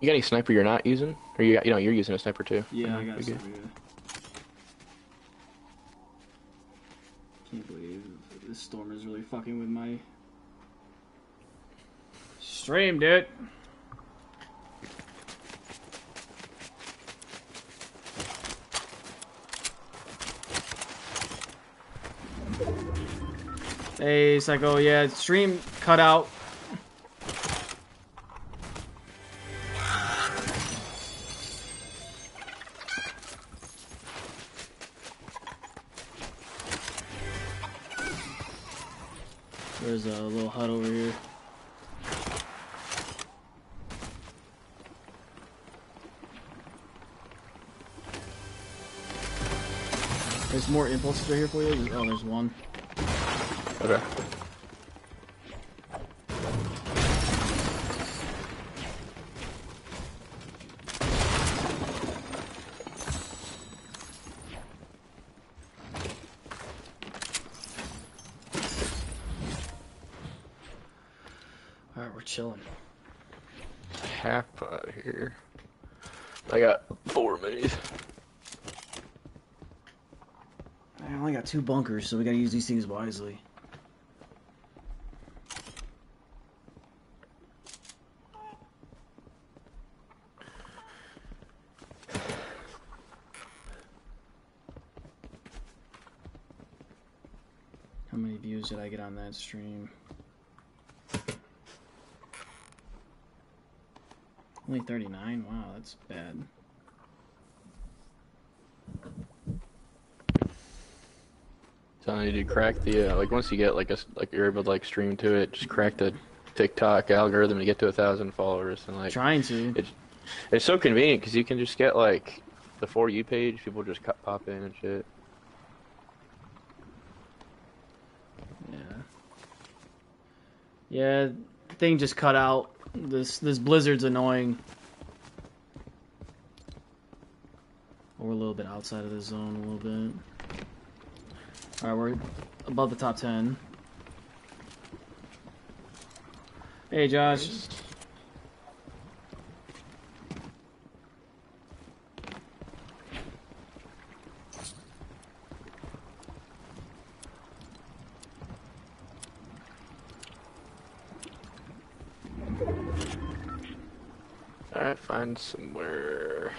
You got any sniper you're not using? Or you got, you know, you're using a sniper too? Yeah, I got some. good. Yeah. Can't believe this storm is really fucking with my stream, dude. Hey, Psycho, yeah, stream cut out. Impulses right here for you. Oh, there's one. Okay. Alright, we're chilling. Half pot here. I got four minis. I only got two bunkers, so we gotta use these things wisely. How many views did I get on that stream? Only 39? Wow, that's bad. Telling you to crack the uh, like once you get like a like you're able to like stream to it, just crack the TikTok algorithm to get to a thousand followers and like Trying to. it's it's so convenient because you can just get like the for you page, people just cut, pop in and shit. Yeah. Yeah, thing just cut out. This this blizzard's annoying. We're a little bit outside of the zone a little bit. Alright, we're above the top ten. Hey Josh. Alright, find somewhere.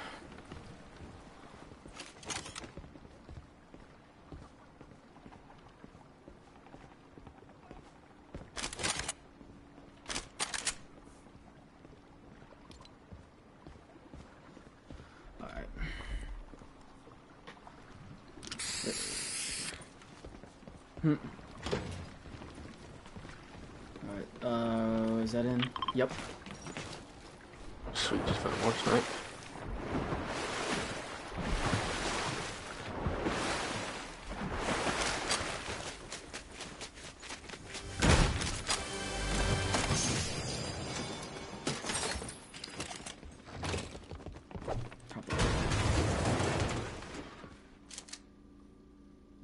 Alright. Hmm. Alright, uh, is that in? Yep. Sweet, just found more snipe.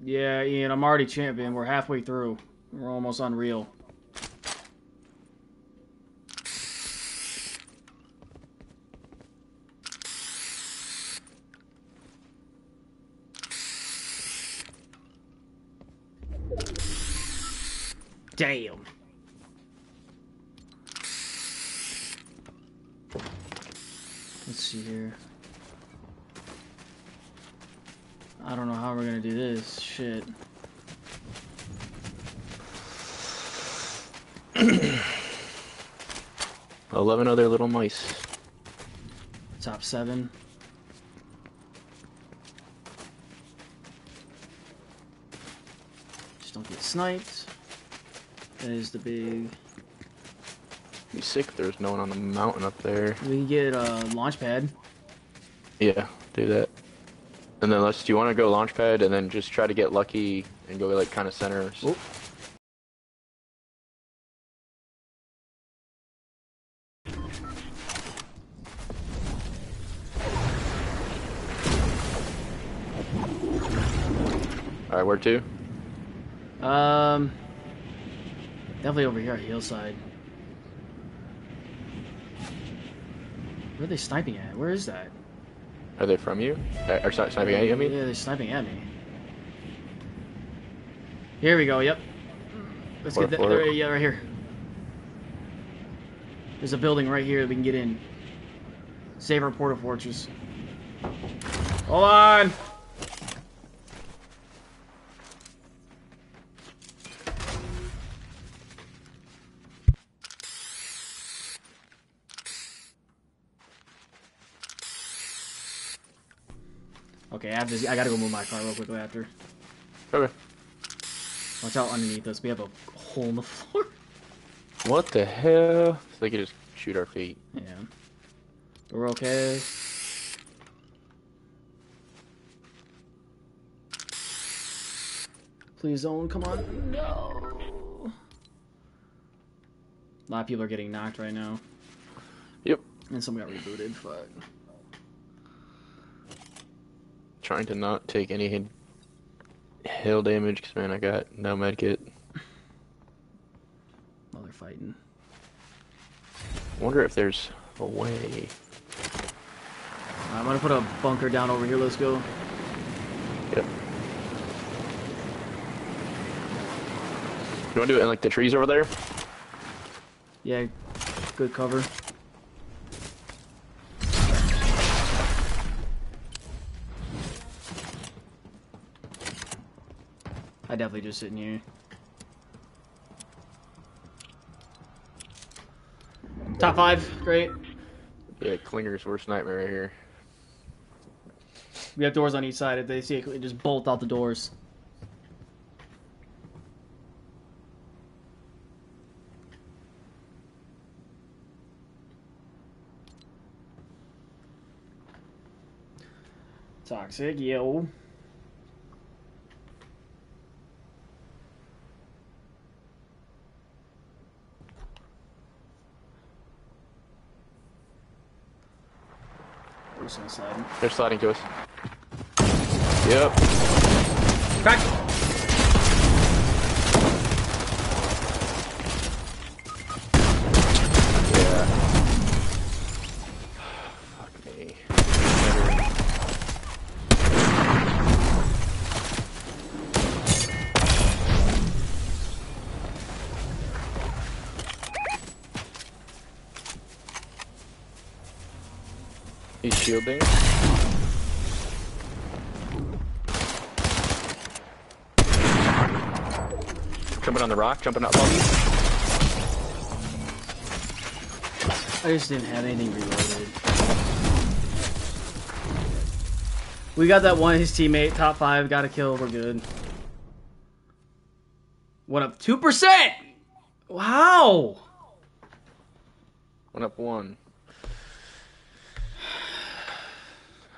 Yeah, Ian, I'm already champion. We're halfway through. We're almost unreal. 11 other little mice. Top 7. Just don't get sniped. That is the big... Be sick there's no one on the mountain up there. We can get a launch pad. Yeah, do that. And then let's, do you want to go launch pad and then just try to get lucky and go like kind of center? Oh. To? Um, definitely over here at hillside. Where are they sniping at? Where is that? Are they from you? Uh, Or sni- sniping at you? I mean, Yeah, they're sniping at me. Here we go. Yep. Let's Where- get that. there- Yeah, right here. There's a building right here that we can get in. Save our porta fortress. Hold on. Okay, I have to. I gotta go move my car real quickly after. okay. Watch out underneath us. We have a hole in the floor. What the hell? So they could just shoot our feet. Yeah. But we're okay. Please zone, come on. No. A lot of people are getting knocked right now. Yep. And some got rebooted. Fuck. Trying to not take any hail damage because man, I got no medkit. While they're fighting. Wonder if there's a way. I'm gonna put a bunker down over here. Let's go. Yep. You want to do it in like the trees over there? Yeah, good cover. I definitely just sitting here. Top five, great. Yeah, Klinger's worst nightmare right here. We have doors on each side. If they see it, just bolt out the doors. Toxic, yo. Who's gonna slide? They're sliding to us. Yep. Crack! Yeah. Fuck me. He's shielding. Jumping on the rock, jumping up on me. I just didn't have anything reloaded. We got that one, his teammate, top five, got a kill, we're good. What up? 2%! Wow! Went up one.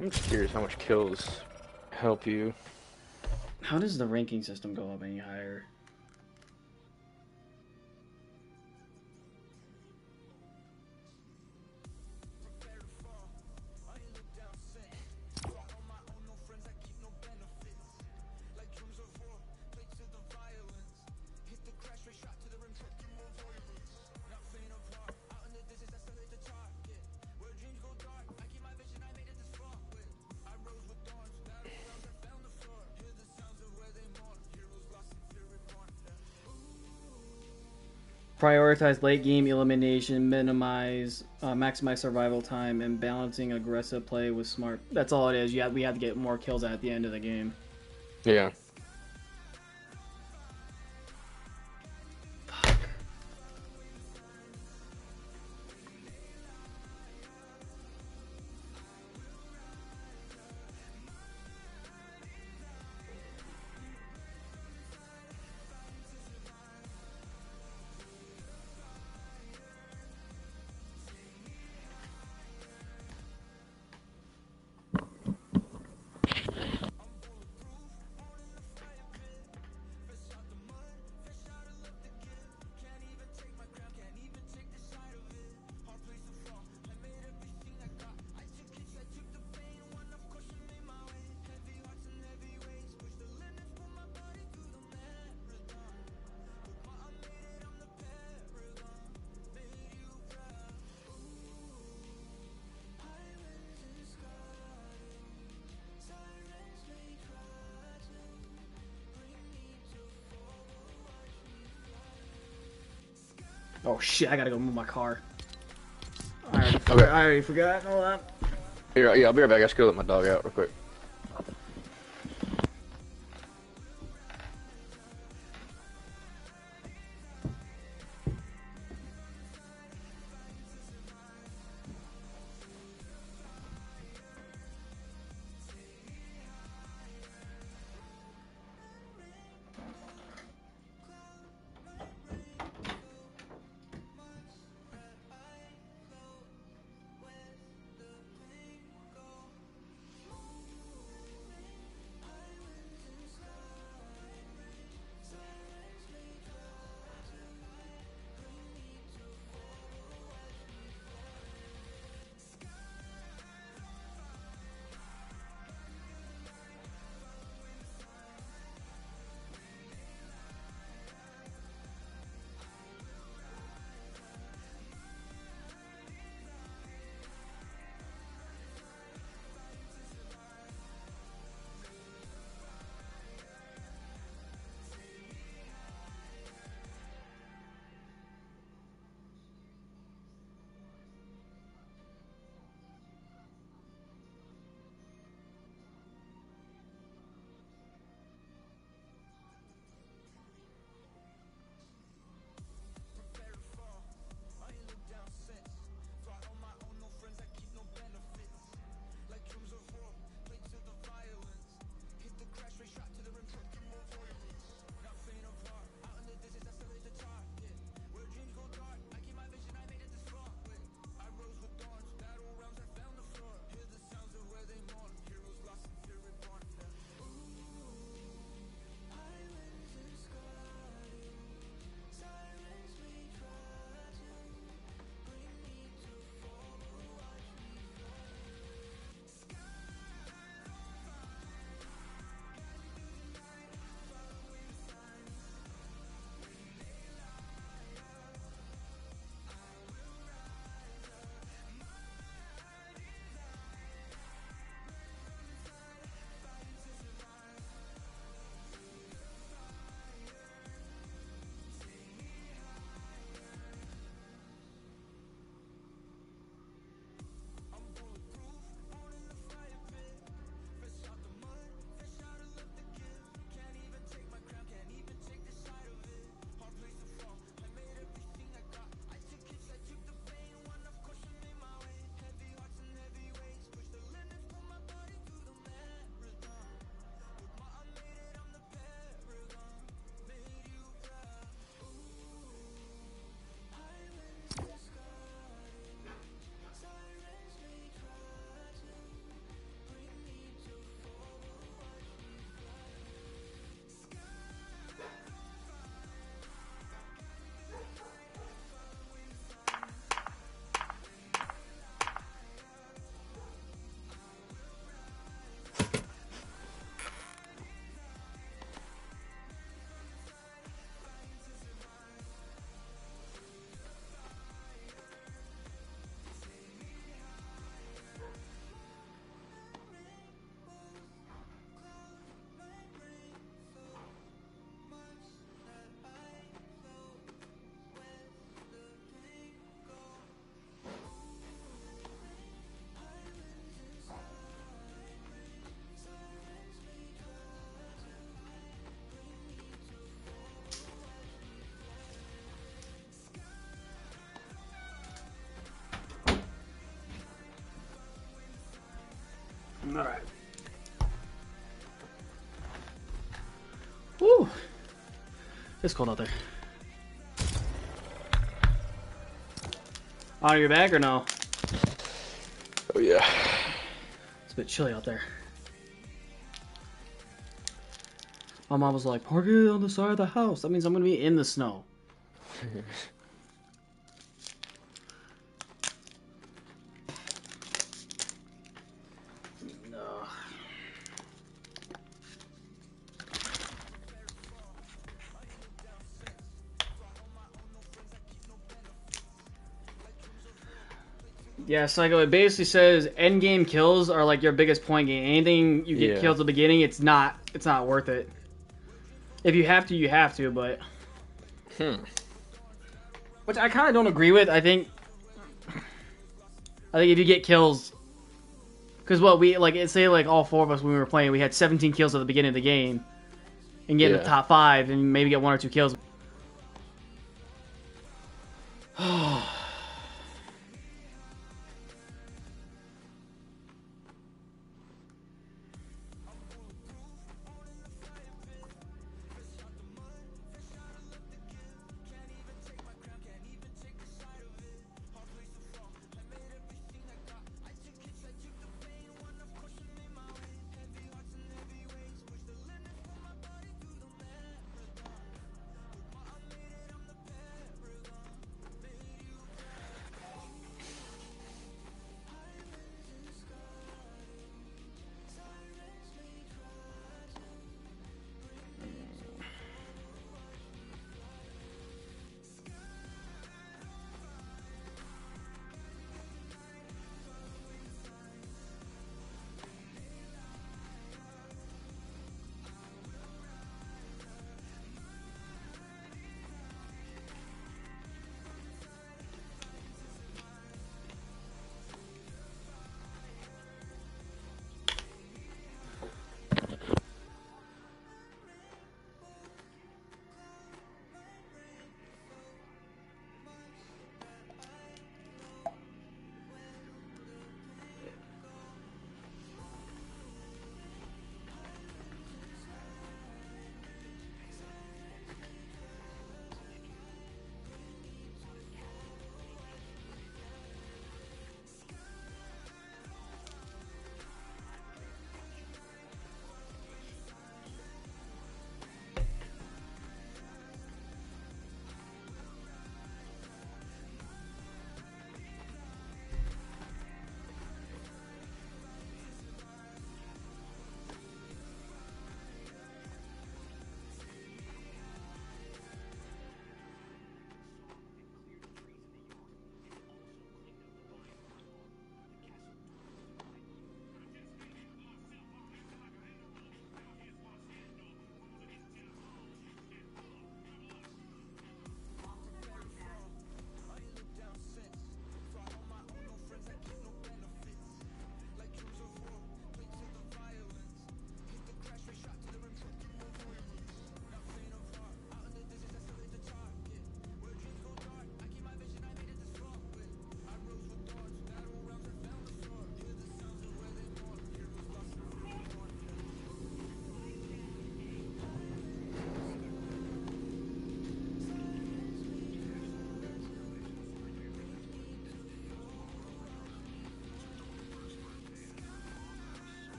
I'm just curious how much kills help you. How does the ranking system go up any higher? Prioritize late game elimination, minimize, uh, maximize survival time, and balancing aggressive play with smart. That's all it is. Yeah, we have to get more kills at the end of the game. Yeah. Oh shit! I gotta go move my car. I already, Okay. I already forgot. Hold on. Here, yeah, I'll be right back. I just gotta let my dog out real quick. All right. Woo! It's cold out there. Oh, you're back or no? Oh yeah. It's a bit chilly out there. My mom was like, park it on the side of the house. That means I'm gonna be in the snow. Yeah, Psycho, it basically says end game kills are like your biggest point gain. Anything you get Yeah. killed at the beginning, it's not it's not worth it. If you have to, you have to, but Hmm. which I kind of don't agree with. I think, I think if you get kills, because what we like, say like all four of us when we were playing, we had 17 kills at the beginning of the game, and get in the top five, and maybe get one or two kills.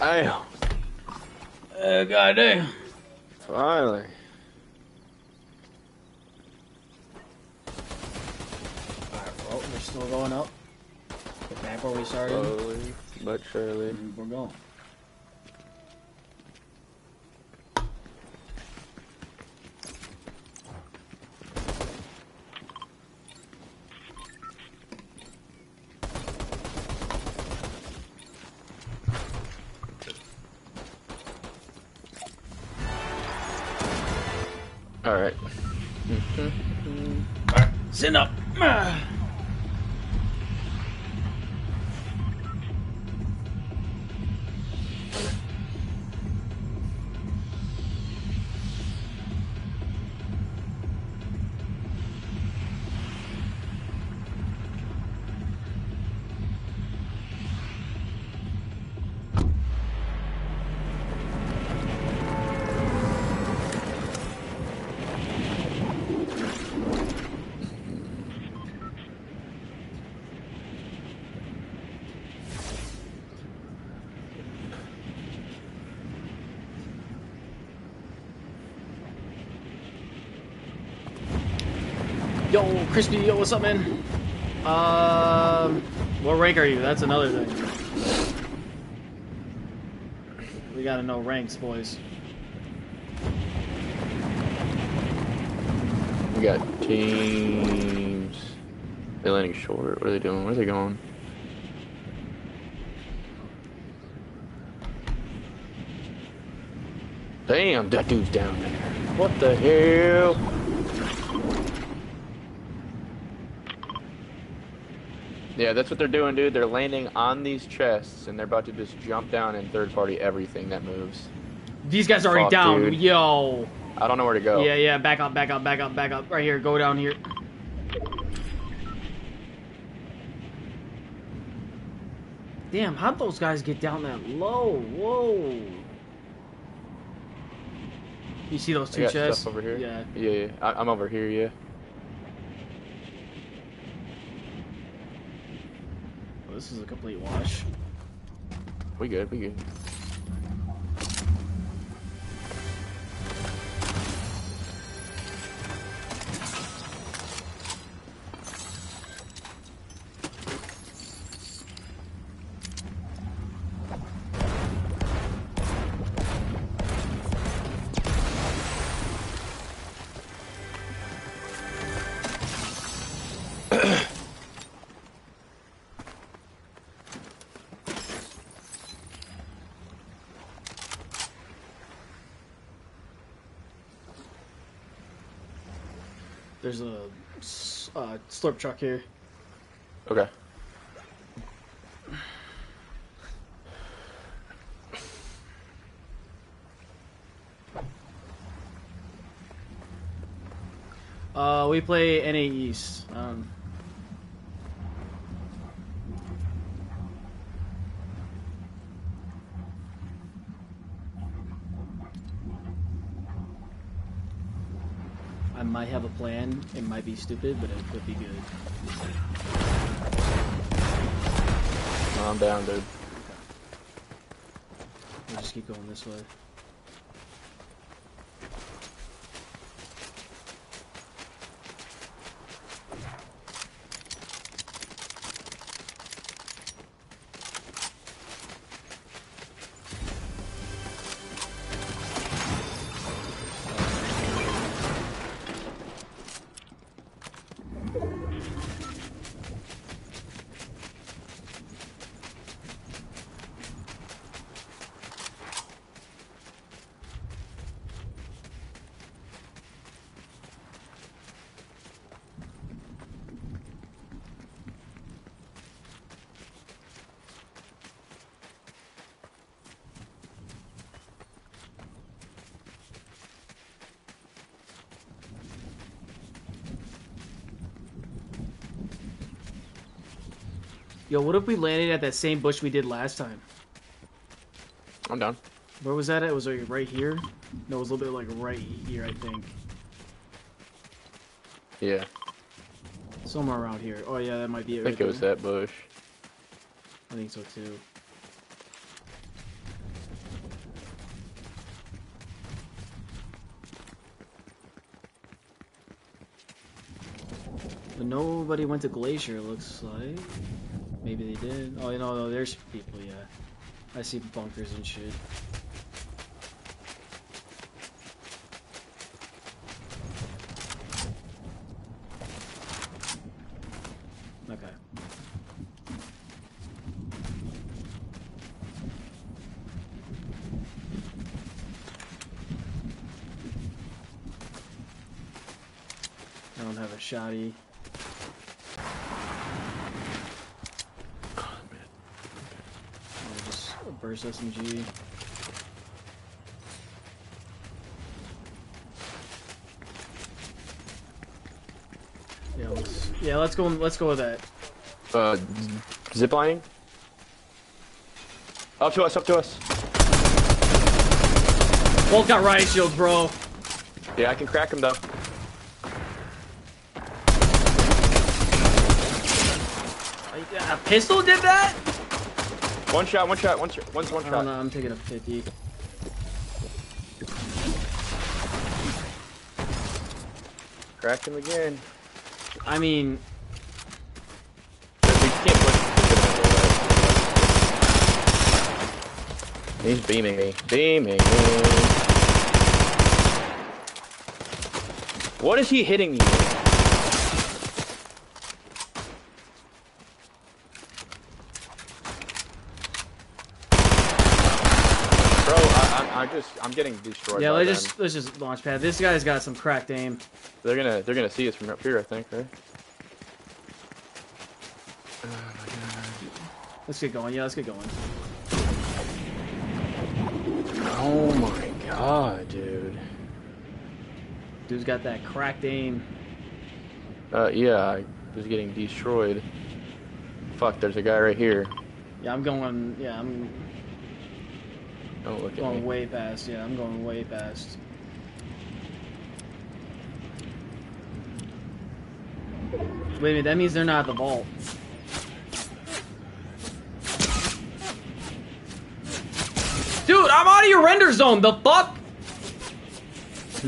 Damn. Uh, goddamn. Finally. Alright, well, we're still going up. Get back where we started. Slowly but surely. and We're going. Crispy, yo, what's up, man? Um, what rank are you? That's another thing. We gotta know ranks, boys. We got teams. They're landing short. What are they doing? Where are they going? Damn, that dude's down there. What the hell? Yeah, that's what they're doing, dude. They're landing on these chests, and they're about to just jump down and third party everything that moves. These guys are already Fuck, down. dude. Yo. I don't know where to go. Yeah, yeah, back up, back up, back up, back up. Right here, go down here. Damn, how'd those guys get down that low? Whoa. You see those two chests? over here. Yeah. Yeah, yeah. I- I'm over here, yeah. This is a complete wash. We good, we good. There's a uh, slurp truck here. Okay. Uh, we play NA East. I might have a plan. It might be stupid, but it could be good. I'm down, dude. We'll just keep going this way. Yo, what if we landed at that same bush we did last time? I'm down. Where was that at? Was it right here? No, it was a little bit like right here, I think. Yeah, Somewhere around here. Oh yeah, that might be it. I think right it was there. that bush. I think so too. But nobody went to Glacier, looks like. Maybe they did. Oh, you know, there's people, yeah. I see bunkers and shit. Okay. I don't have a shotty. I'll just a burst SMG. Yeah, let's, yeah, let's go. Let's go with that. Uh, ziplining? Up to us, up to us. Both got riot shields, bro. Yeah, I can crack him though. A pistol did that? One shot, one shot, one shot, one's one I don't know, I'm taking a 50. Crack him again. I mean, We can't push He's beaming me. Beaming me. What is he hitting me with? Bro, I, I, I just, I'm getting destroyed. yeah. by Let's them. just let's just launch pad. This guy's got some cracked aim. They're gonna, they're gonna see us from up here, I think, right? Let's get going. Yeah, let's get going. Oh my god, dude. Dude's got that cracked aim. Uh, yeah, I was getting destroyed. Fuck, there's a guy right here. Yeah, I'm going. Yeah, I'm Don't look at going me. way past. Yeah, I'm going way past. Wait a minute. That means they're not at the vault. Dude, I'm out of your render zone. The fuck?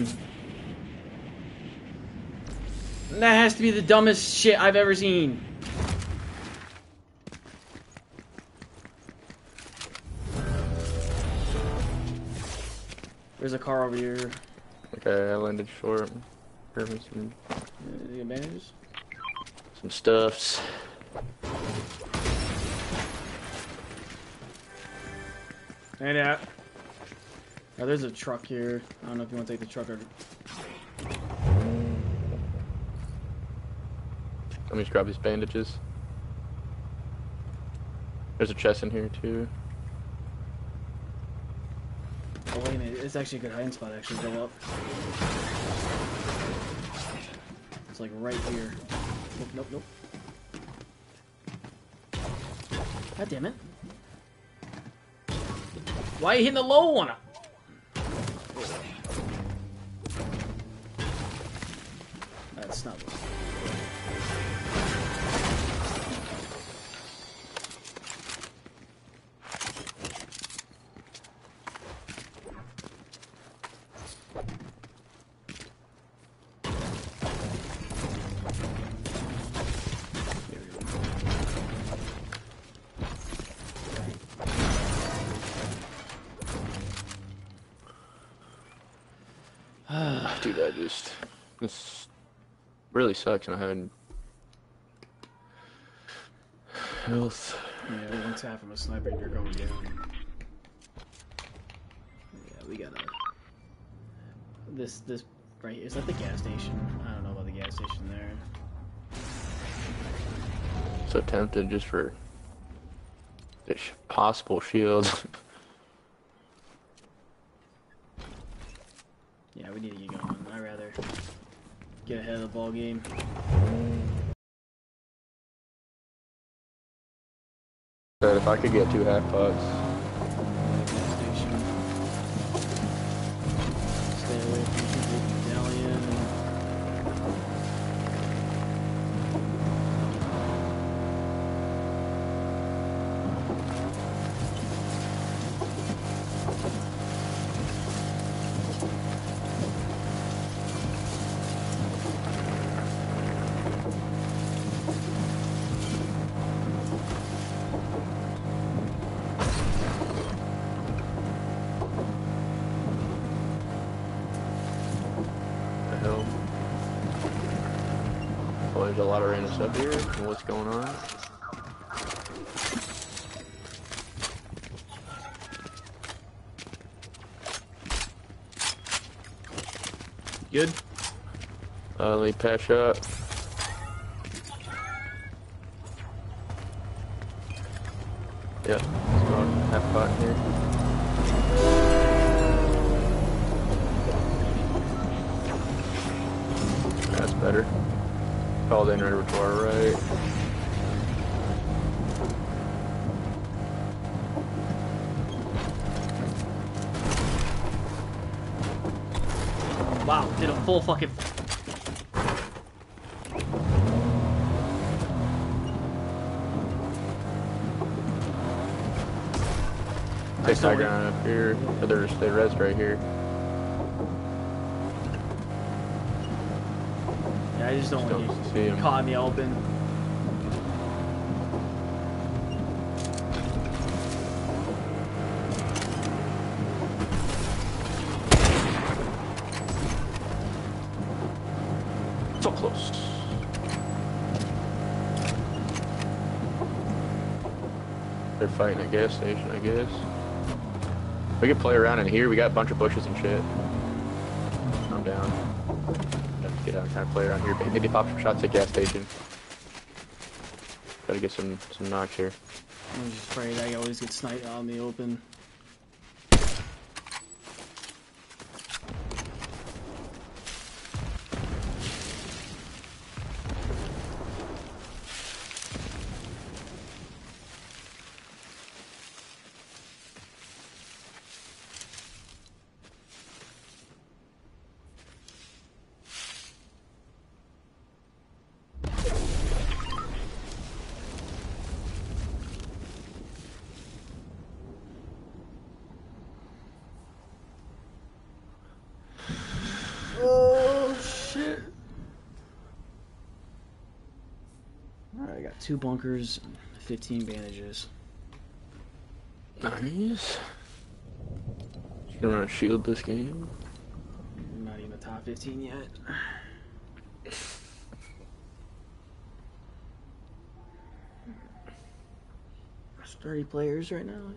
that has to be the dumbest shit I've ever seen. There's a car over here. Okay, I landed short. Grabbing some, Uh, the advantages? some stuffs. Hey, that. Oh, there's a truck here. I don't know if you want to take the truck or. Let me just grab these bandages. There's a chest in here too. Oh wait a minute, it's actually a good hiding spot. Actually, go up. It's like right here. Nope, nope, nope. God damn it! Why are you hitting the low one? That's not. Dude, really sucks, and I haven't health. Yeah, one tap from a sniper, you're going down. Yeah, we gotta. This, this, right here. Is that the gas station? I don't know about the gas station there. So tempted just for this possible shield. Yeah, we need to get going. I'd rather get ahead of the ball game. but if I could get two half station. Stay away from lot of random stuff here. And what's going on? Good. Uh, let me patch up. Full fucking. Take still high up here. But there's they rest right here. Yeah, I just don't Don't want to see get him. caught in the open. They're a gas station, I guess. We could play around in here. We got a bunch of bushes and shit. I'm down. Have to get out and kind of play around here. Maybe pop some shots at gas station. Gotta get some some knocks here. I'm just afraid I always get sniped out in the open. Oh shit! Alright, I got two bunkers, 15 bandages. Nice. You gonna run a shield this game? Not even the top 15 yet. There's 30 players right now.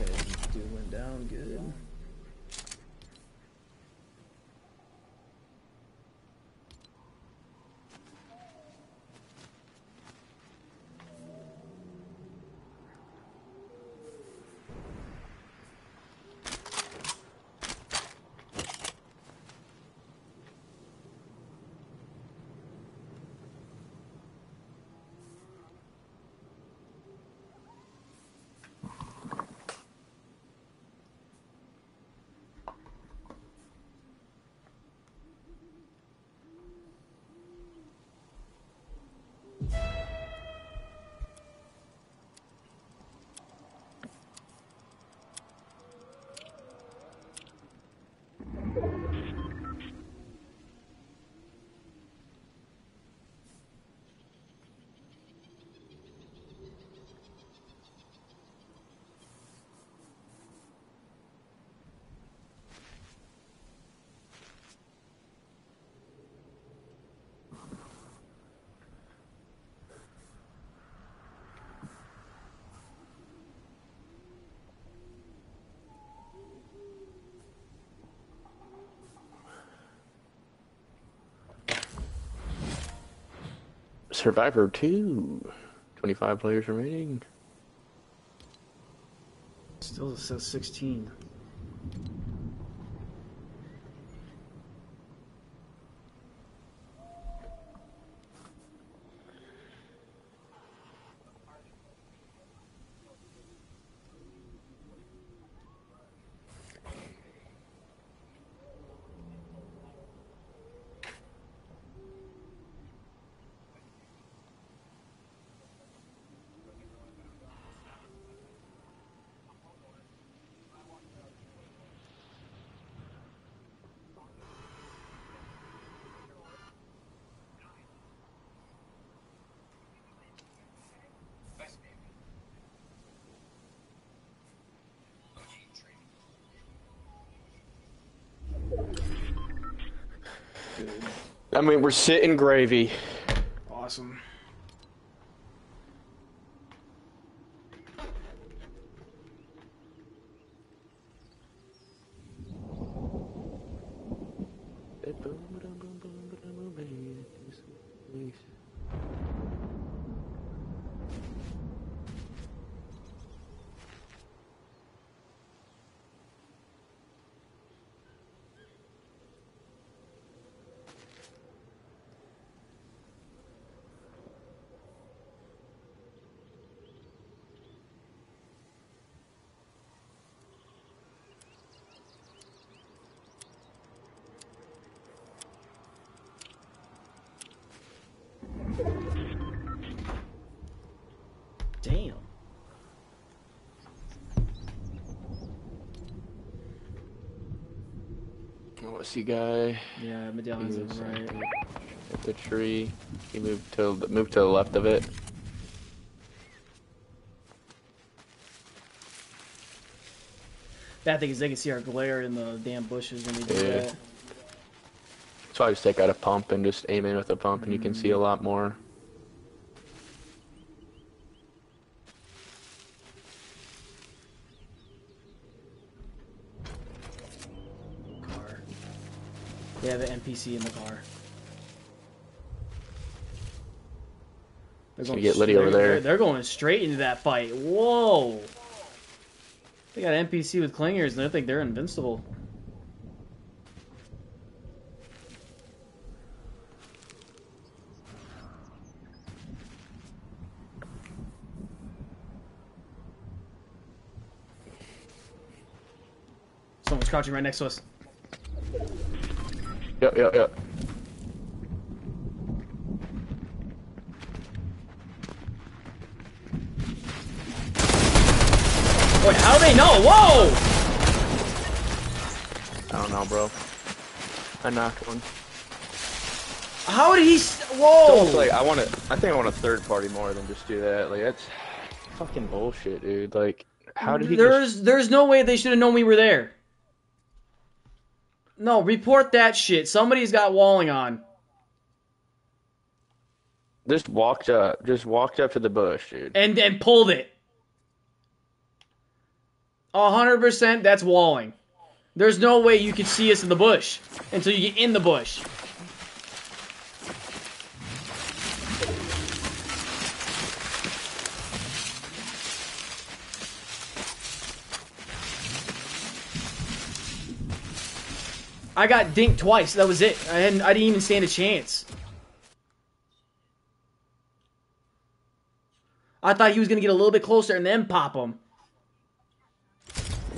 Okay, dude went down good. Survivor 2. 25 players remaining. Still says 16. I mean, we're sitting gravy. Awesome. See guy. Yeah, medallion's He on was, the right. uh, At the tree. He moved to moved to the left of it. Bad thing is they can see our glare in the damn bushes when we do Yeah. that. So I just take out a pump and just aim in with a pump, and you can see a lot more. Car. They have an NPC in the car. They're you get Liddy over there. They're, they're going straight into that fight. Whoa! They got NPC with clingers, and they think they're invincible. Someone's crouching right next to us. Yep, yep, yep. Wait, how do they know? Whoa! I don't know, bro. I knocked one. How did he? s- So Whoa! it's like I want to. I think I want a third party more than just do that. Like that's fucking bullshit, dude. Like, how did he? there's there's no way they should have known we were there. No, report that shit. Somebody's got walling on. just walked up. Just walked up to the bush, dude. and and pulled it. A hundred percent, that's walling. There's no way you could see us in the bush until you get in the bush. I got dinked twice. That was it. I hadn't. I didn't even stand a chance. I thought he was gonna get a little bit closer and then pop him.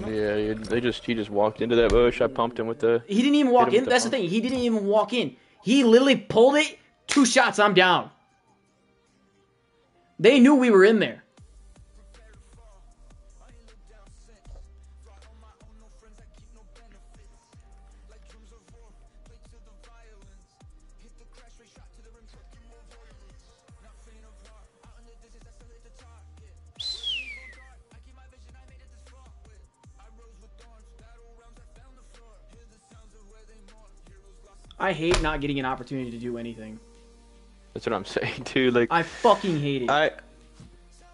Yeah, he- they just he just walked into that bush. I pumped him with the. He didn't even walk in. the That's the thing. He didn't even walk in. He literally pulled it. Two shots. I'm down. They knew we were in there. I hate not getting an opportunity to do anything. That's what I'm saying, too. Like I fucking hate it. I,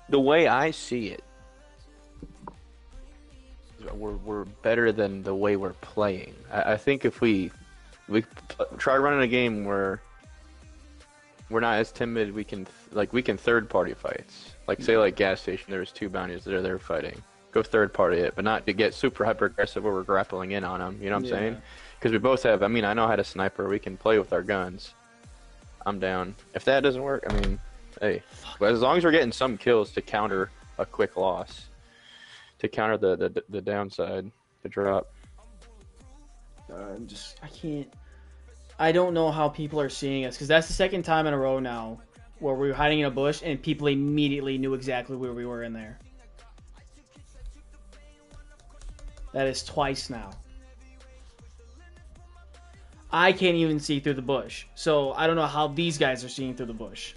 the way I see it, we're we're better than the way we're playing. I, I think if we we try running a game where we're not as timid, we can like we can third party fights. Like say like gas station, there's two bounties that are there fighting. Go third party it, but not to get super hyper aggressive where we're grappling in on them. You know what I'm Yeah. saying? Because we both have. I mean, I know how to sniper. We can play with our guns. I'm down. If that doesn't work, I mean, hey, but as long as we're getting some kills to counter a quick loss, to counter the the, the downside, the drop. Uh, I'm just I can't. I don't know how people are seeing us because that's the second time in a row now where we were hiding in a bush and people immediately knew exactly where we were in there. That is twice now. I can't even see through the bush, so I don't know how these guys are seeing through the bush.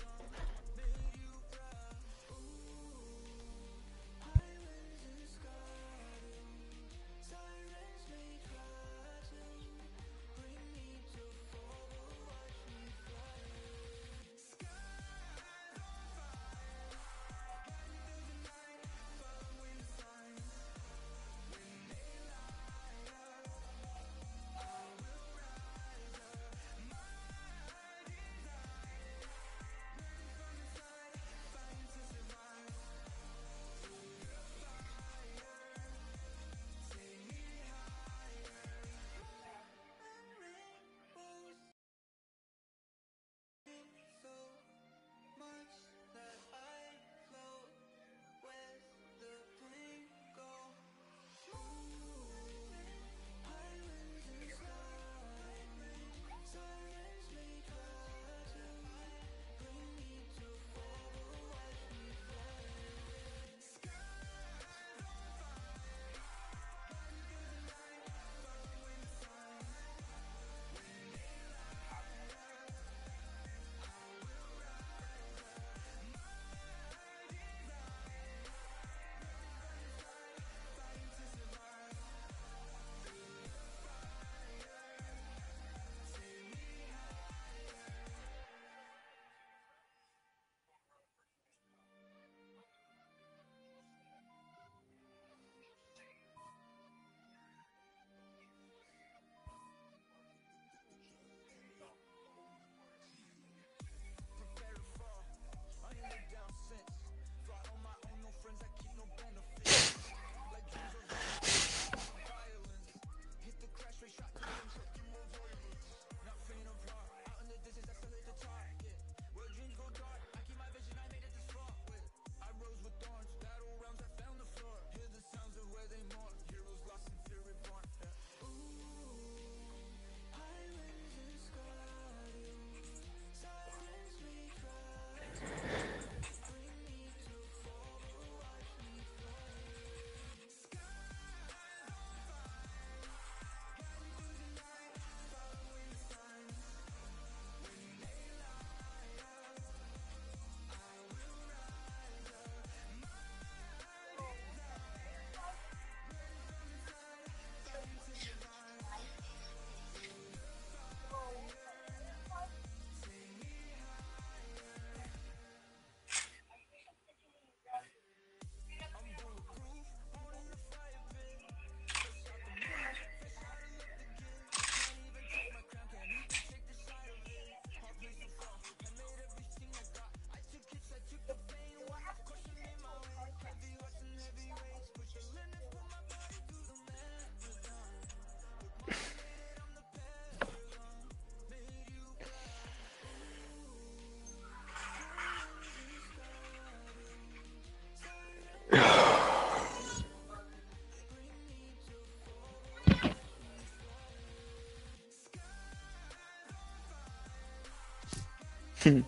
Hmm.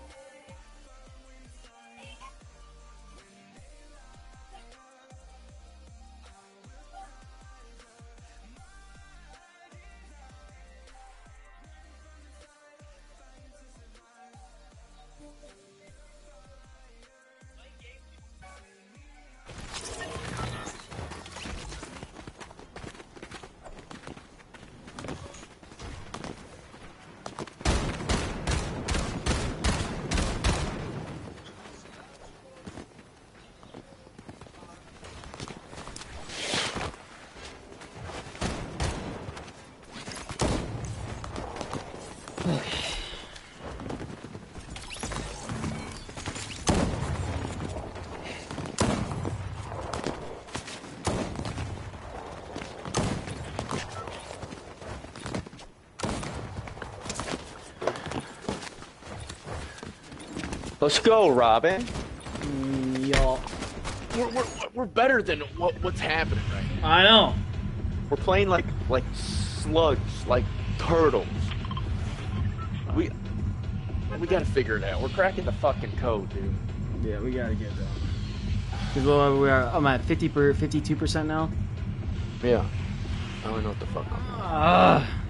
Let's go, Robin. Y'all. We're, we're, we're better than what, what's happening right now. I know. We're playing like like slugs, like turtles. We we gotta figure it out. We're cracking the fucking code, dude. Yeah, we gotta get that. Cause well, we are. I'm at 50 per 52 percent now. Yeah. I don't know what the fuck. I'm at. Ah.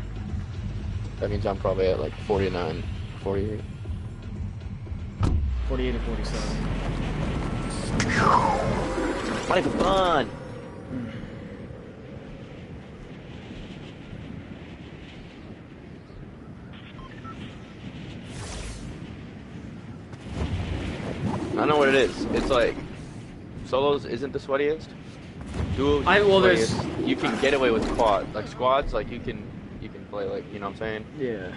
That means I'm probably at like 49, 48. 48 and 47. Not even fun. I know what it is. It's like solos isn't the sweatiest. Duos. is I- the well, there's- you can get away with quad like squads. Like you can you can play like you know what I'm saying. Yeah.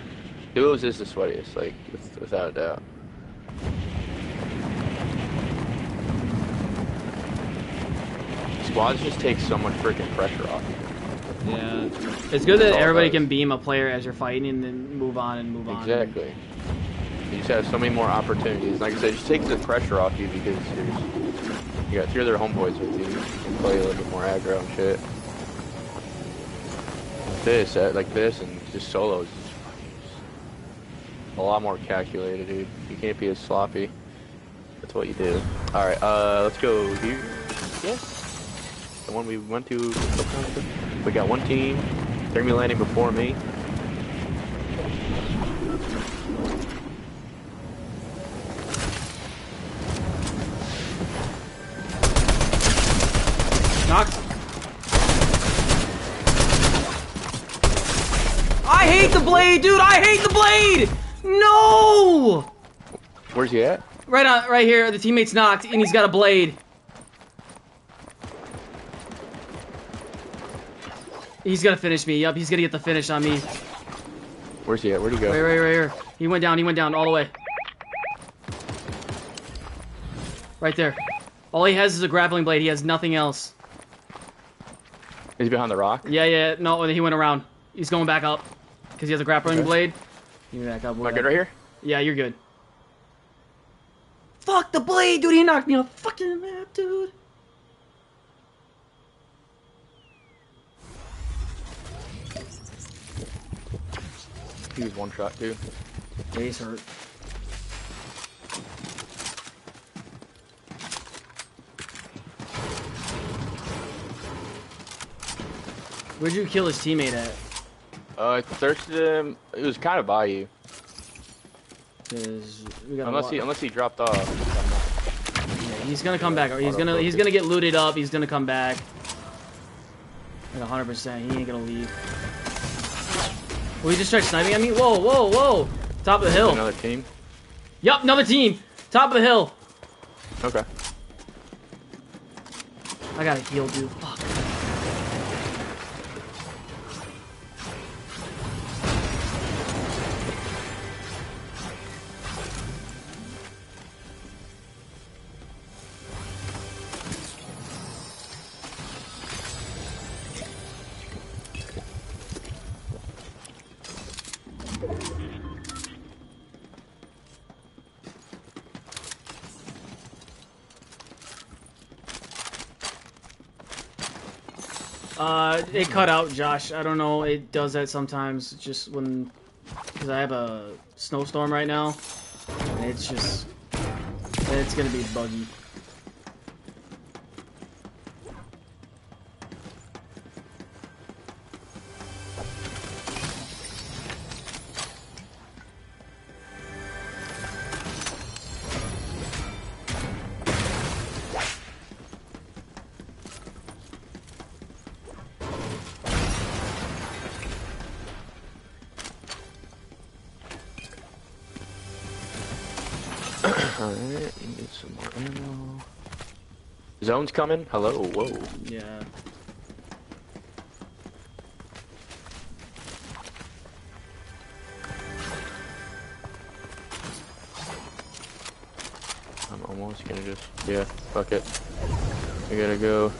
Duos is the sweatiest, like without a doubt. Squads just take so much freaking pressure off. you. Yeah. It's good that everybody can beam a player as you're fighting and then move on and move on. Exactly. You just have so many more opportunities. Like I said, it just takes the pressure off you because there's you got three other homeboys with you. You can play a little bit more aggro and shit. This, uh, like this, and just solos is fucking just a lot more calculated, dude. You can't be as sloppy. That's what you do. All right, uh, let's go here. One we went to. We got one team. They're gonna be landing before me. Knocked. I hate the blade, dude. I hate the blade. No. Where's he at? Right on, right here. The teammate's knocked, and he's got a blade. He's gonna finish me. Yup, he's gonna get the finish on me. Where's he at? Where'd he go? Right, right, right here. He went down. He went down all the way. Right there. All he has is a grappling blade. He has nothing else. He's behind the rock. Yeah, yeah. No, he went around. He's going back up because he has a grappling Okay. blade. You back up. Am I good right here? Yeah, you're good. Fuck the blade, dude. He knocked me off the fucking map, dude. He was one shot too. He's hurt. Where'd you kill his teammate at? Uh, I thirsted him. It was kind of by you. Unless he unless he dropped off. Yeah, he's gonna come back. He's gonna he's gonna get looted up. He's gonna come back. Like 100. percent He ain't gonna leave. Well, he just tried sniping at me. Whoa, whoa, whoa! Top of the hill. Another team. Yup, another team. Top of the hill. Okay. I gotta heal, dude. Fuck. It cut out, Josh. I don't know. It does that sometimes. Just when, because I have a snowstorm right now, it's just it's gonna be buggy. Zone's coming. Hello, whoa. Yeah. I'm almost gonna just, yeah, fuck it. I gotta go.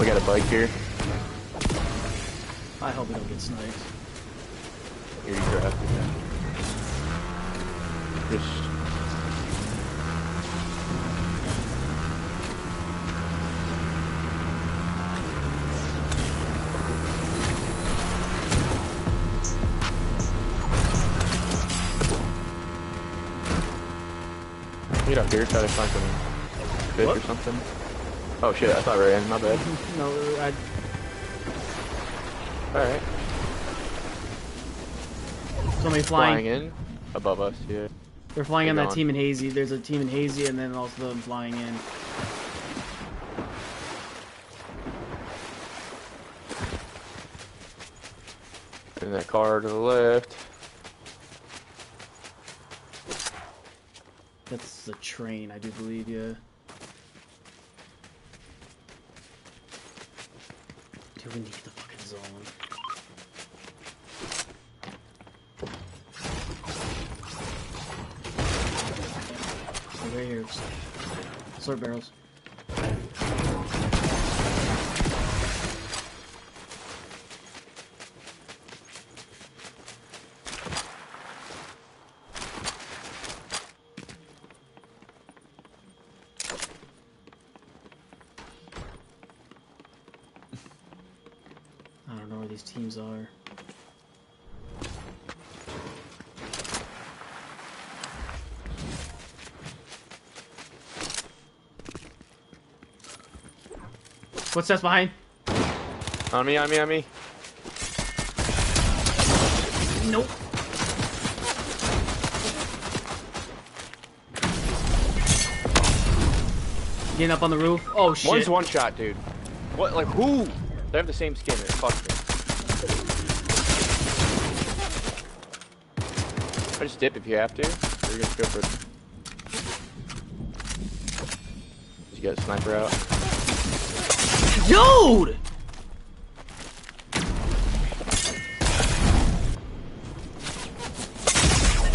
We got a bike here. I hope we don't get sniped. Get up here, try some fish What? or something. Oh shit, I thought we were in, my bad. No, I, Alright. somebody Flying flying. in above us, yeah. They're flying They're on that gone. team in Hazy. There's a team in Hazy, and then also them flying in. In that car to the left. That's the train, I do believe. Yeah. Dude, we need the fucking zone. Oh, right here. Sort barrels. I don't know where these teams are. Footsteps behind. On me, on me, on me. Nope. Getting up on the roof. Oh shit. One's one shot, dude. What, like, who? They have the same skin. It fuck me. I just dip if you have to. Or you're gonna go for it. You got a sniper out. Dude!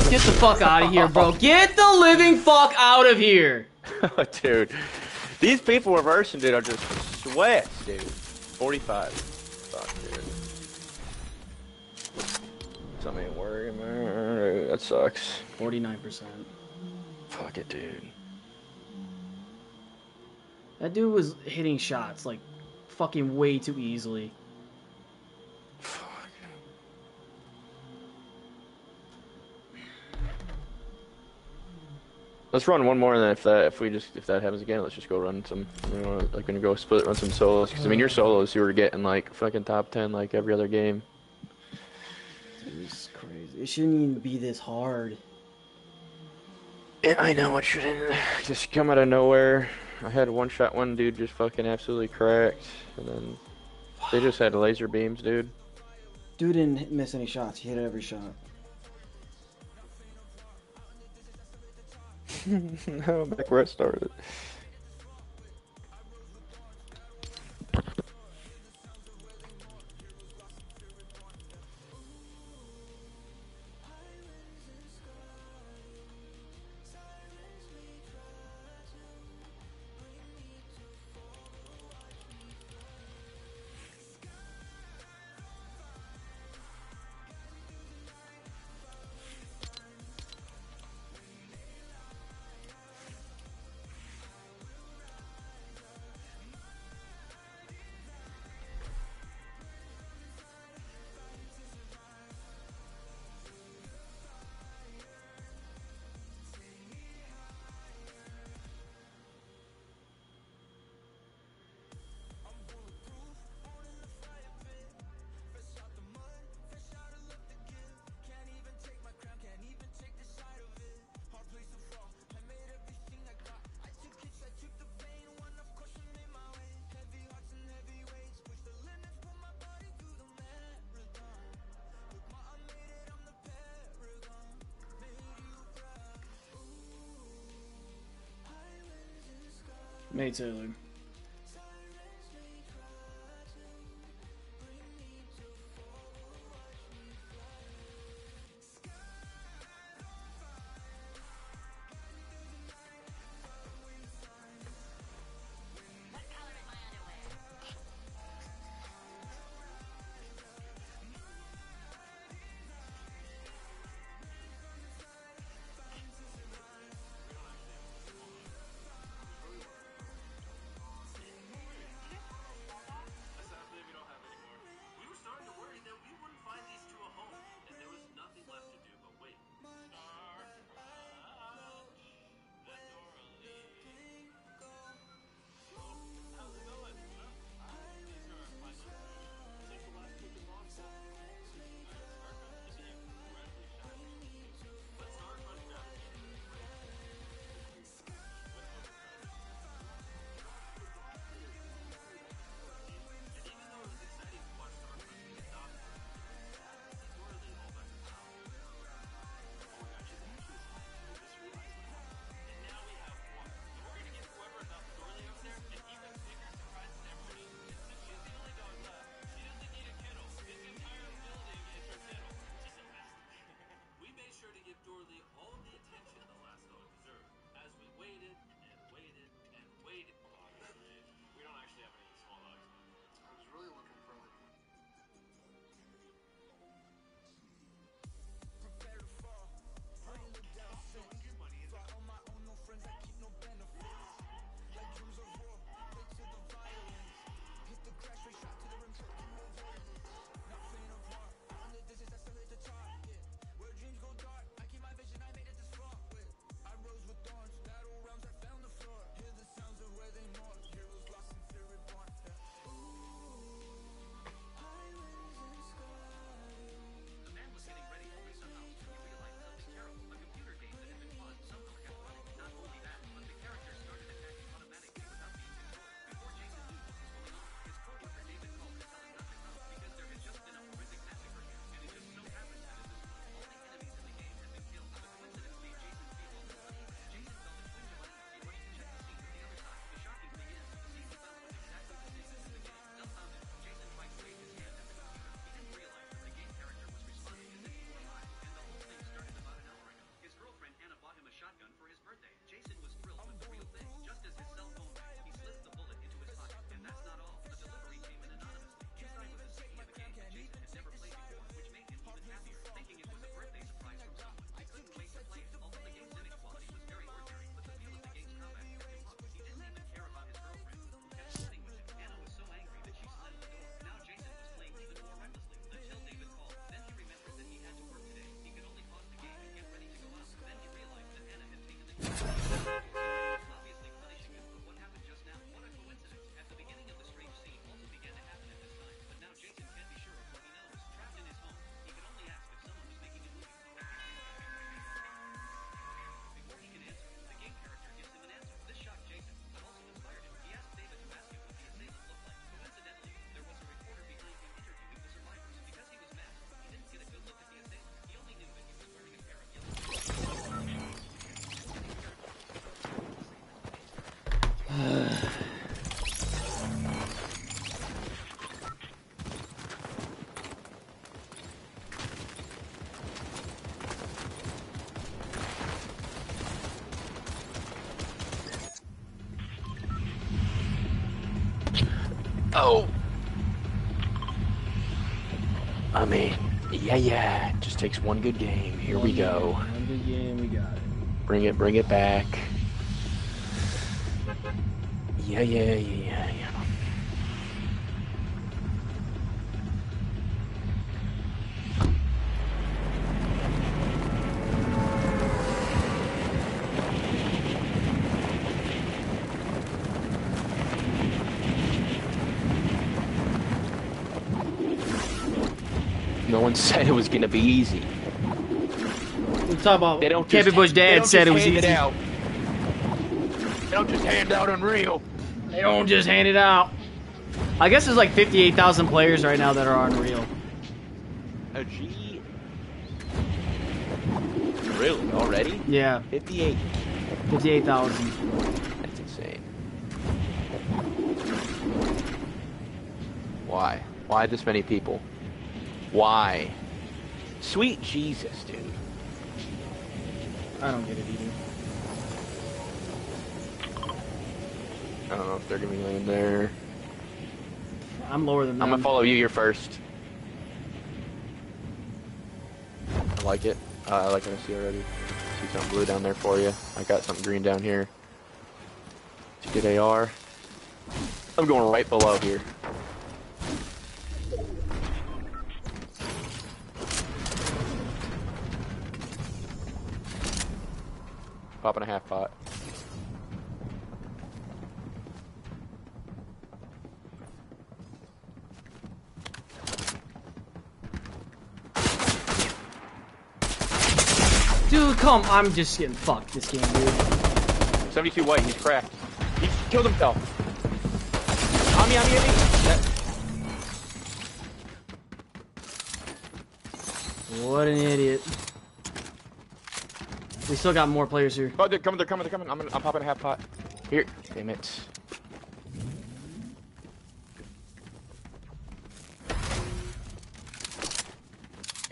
Get the fuck out of here, bro. Get the living fuck out of here. dude. These people reversing, dude, are just sweats, dude. 45. Fuck, dude. Something ain't working, man. That sucks. 49%. Fuck it, dude. That dude was hitting shots like fucking way too easily. Fuck. Let's run one more, and then if that if we just if that happens again, let's just go run some. You know, like gonna go split run some solos. Because I mean, your solos you were getting like fucking top ten like every other game. It's crazy. It shouldn't even be this hard. Yeah, I know it shouldn't just come out of nowhere. I had one shot, one dude just fucking absolutely cracked, and then they just had laser beams, dude. Dude didn't miss any shots. He hit every shot. no, back where 22. Oh! I mean, yeah, yeah. Just takes one good game. Here one we game. go. One good game, we got it. Bring it, bring it back. Yeah, yeah, yeah. it's gonna be easy. What's up, about? They don't. Campy Bush Dad said it was easy. It out. They don't just hand out Unreal. They don't just hand it out. I guess there's like 58,000 players right now that are Unreal. A G. Really? Already? Yeah. 58. 58,000. That's insane. Why? Why this many people? Why? Sweet Jesus, dude. I don't get it either. I don't know if they're gonna be in there. I'm lower than them. I'm gonna follow you. You're first. I like it. Uh, I like what I see already. See something blue down there for you. I got something green down here. It's a good AR. I'm going right below here. Popping a half pot. Dude, come! I'm just getting fucked this game, dude. 72 white, he's cracked. He killed himself. On me, on me, on me. That- What an idiot. We still got more players here. Oh, they're coming, they're coming, they're coming. I'm, gonna, I'm popping a half pot. Here. Damn it.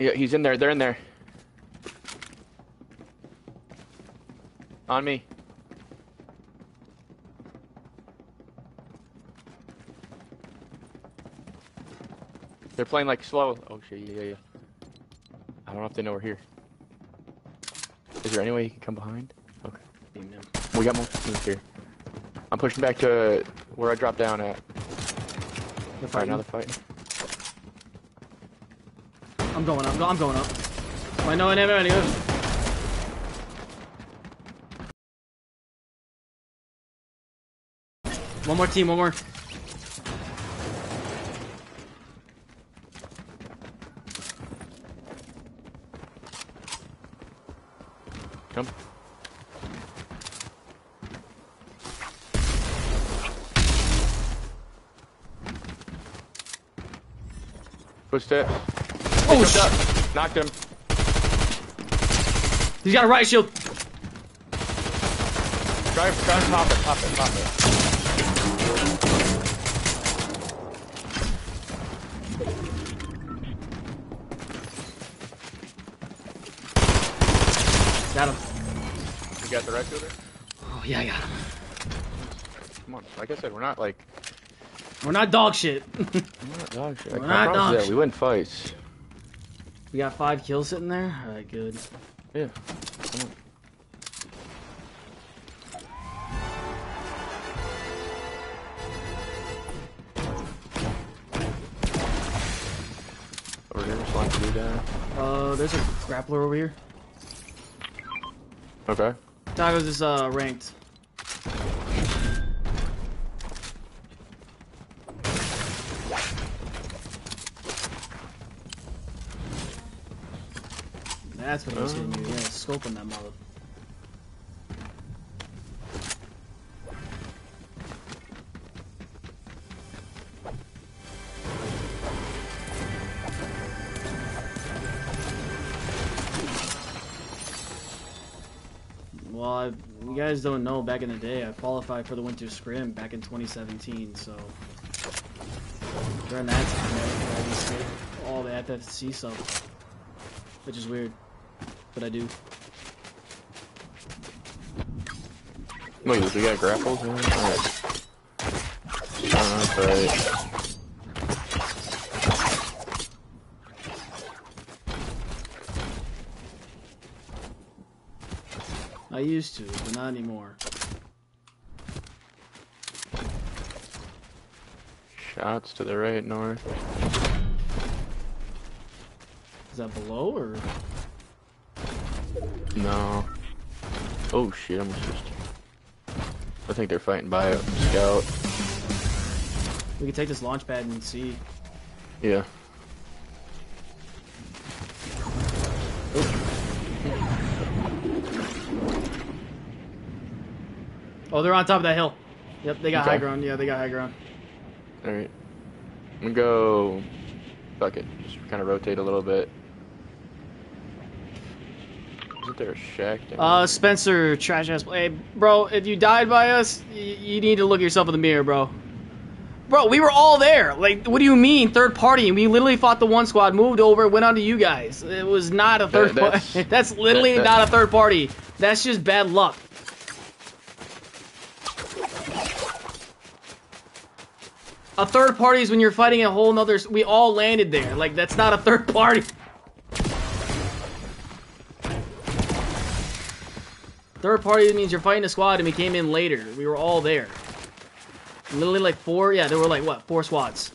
Yeah, he's in there. They're in there. On me. They're playing like slow. Oh shit, yeah, yeah, yeah. I don't know if they know we're here. Is there any way you can come behind? Okay. We got more teams here. I'm pushing back to where I dropped down at. They're Fight fighting. another fight. I'm going up. I'm going up. Wait, no, no, no, no. One more team, one more. Oh, shit. up. Knocked him. He's got a riot shield. Try, try and pop it, pop it, pop it. Got him. You got the right fielder? Oh, yeah, I got him. Come on. Like I said, we're not like We're not dog shit. we're not dog. I not promise that. We win fights. we got five kills sitting there. All right, good. Yeah. Over here, slime blue down. Uh, there's a grappler over here. Okay. Tacos is uh ranked. That's what I was hitting you. Yeah, scope on that mother. Well, I, you guys don't know, back in the day, I qualified for the Winter Scrim back in 2017, so during that time, I, all the FFC stuff, which is weird, but I do. Wait, we got grapples in? Alright. Oh, that's right. I used to, but not anymore. Shots to the right, north. Is that below or? No. Oh shit, I'm just. I think they're fighting by a scout. We can take this launch pad and see. Yeah. Oh, they're on top of that hill. Yep, they got Okay. high ground. Yeah, they got high ground. Alright. I'm gonna go. Fuck it. Just kind of rotate a little bit. Isn't there a shack Uh. Spencer, trash ass. Hey, bro, if you died by us, y- you need to look yourself in the mirror, bro. Bro, we were all there. Like, what do you mean third party? We literally fought the one squad, moved over, went on to you guys. It was not a third That- that's- party. That's literally that- not a third party. That's just bad luck. A third party is when you're fighting a whole nother. We all landed there. Like, that's not a third party. Third party means you're fighting a squad and we came in later. We were all there. Literally like four, yeah, there were like what, four squads.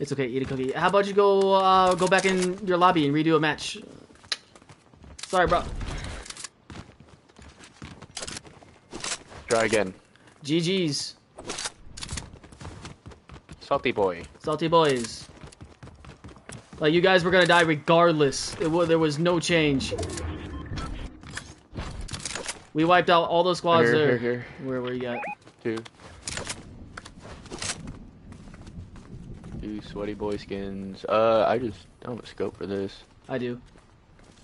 It's okay, eat a cookie. How about you go uh, go back in your lobby and redo a match? Sorry, bro. Try again. GG's. Salty boy. Salty boys. Like, you guys were gonna die regardless. It wa there was no change. We wiped out all those squads Here, there. here, here. Where, where you got? Two. Two sweaty boy skins. Uh, I just don't have a scope for this. I do.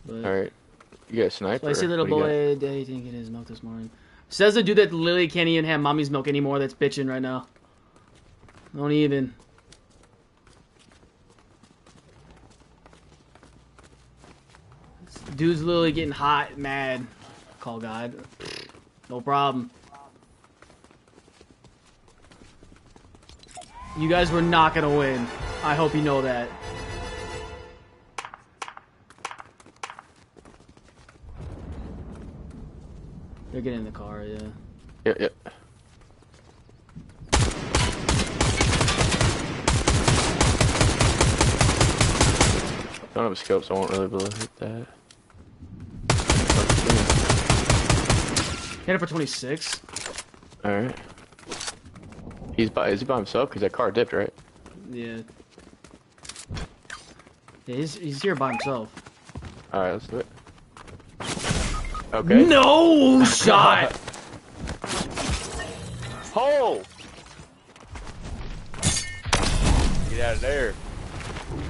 But... All right. You got a sniper? Spicy little What do boy day didn't get his milk this morning. Says the dude that literally can't even have mommy's milk anymore that's bitching right now. Don't even. Dude's literally getting hot, mad. Call guide. No problem. You guys were not gonna win. I hope you know that. They're getting in the car, yeah. Yep, yep. Don't have a scope, so I won't really be able to hit that. Hit it for 26. All right. He's by. Is he by himself? Cause that car dipped, right? Yeah. Yeah, he's, he's here by himself. All right, let's do it. Okay. No shot! Hole! Get out of there.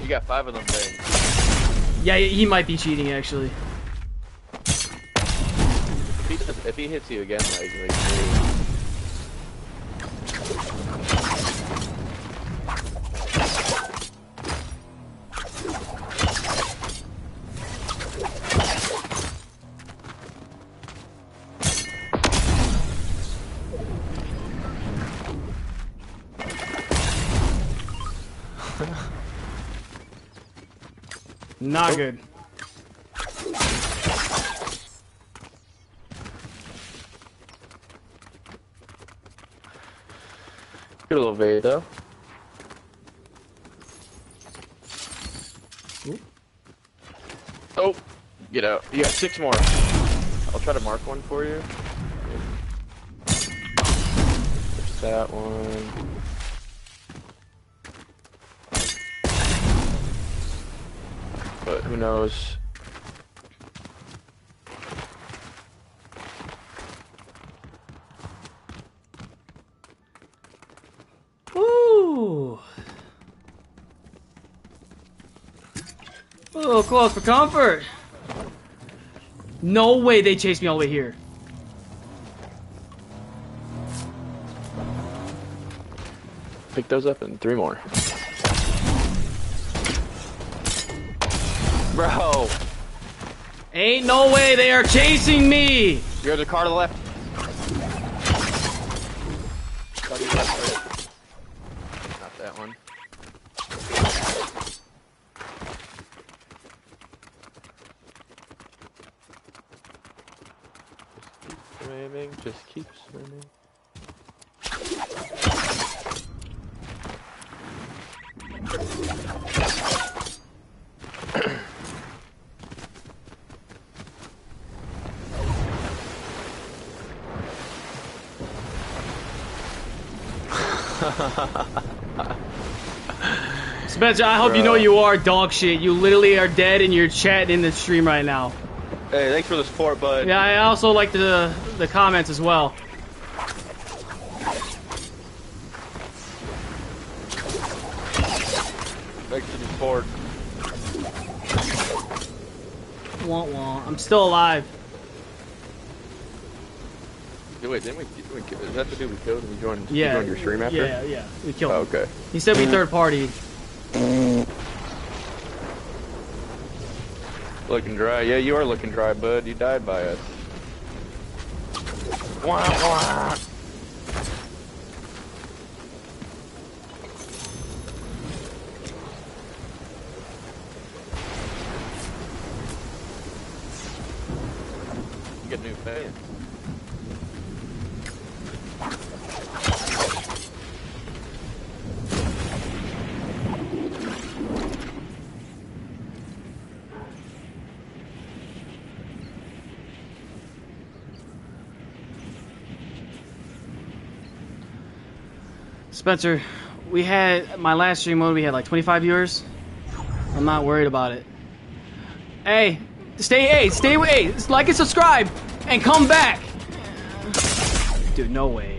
You got five of them things. yeah, he might be cheating actually. If he, hits you again, like, like Not. Good little Vade though. Oh, get out. You got six more. I'll try to mark one for you. There's that one. But who knows? Ooh. A little close for comfort. No way they chased me all the way here. Pick those up and three more. Bro, Ain't no way they are chasing me. you're the car to the left. Car to the left, right. Not that one. Just keep swimming, just keep swimming. Spencer, I hope you know you are dog shit. You literally are dead and you're chatting in the stream right now. Hey, thanks for the support, bud. Yeah, I also like the the comments as well. Thanks for the support. Wah, wah. I'm still alive. Wait, didn't we, didn't we kill, is that the dude we killed and we joined, Yeah. joined your stream after? Yeah, yeah. We killed Oh, him. okay. He said we third party. Looking dry. Yeah, you are looking dry, bud. You died by us. Wah, wah. You get new fan. Spencer, we had my last stream mode. We had like 25 viewers. I'm not worried about it. Hey, stay. Hey, stay. Hey, like and subscribe, and come back. Dude, no way.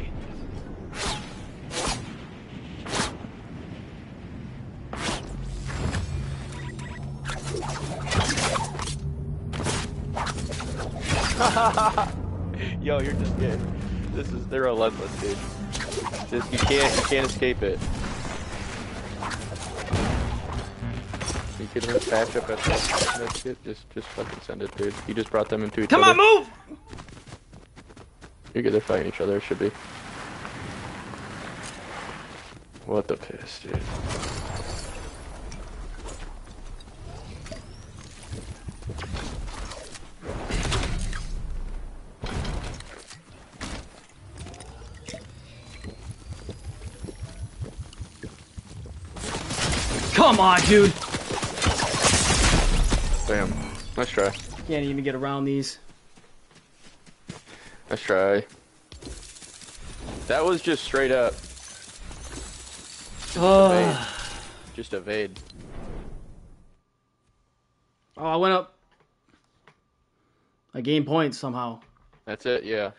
Can't escape it. You can hit patch up at that shit. Just just fucking send it, dude. You just brought them into each Come other. on, move. You're good. They're fighting each other. It should be. What the piss, dude. Come on, dude. Damn. Let's try. Can't even get around these. Let's try. That was just straight up. Oh, Just evade. oh I went up. I gained points somehow. That's it. Yeah.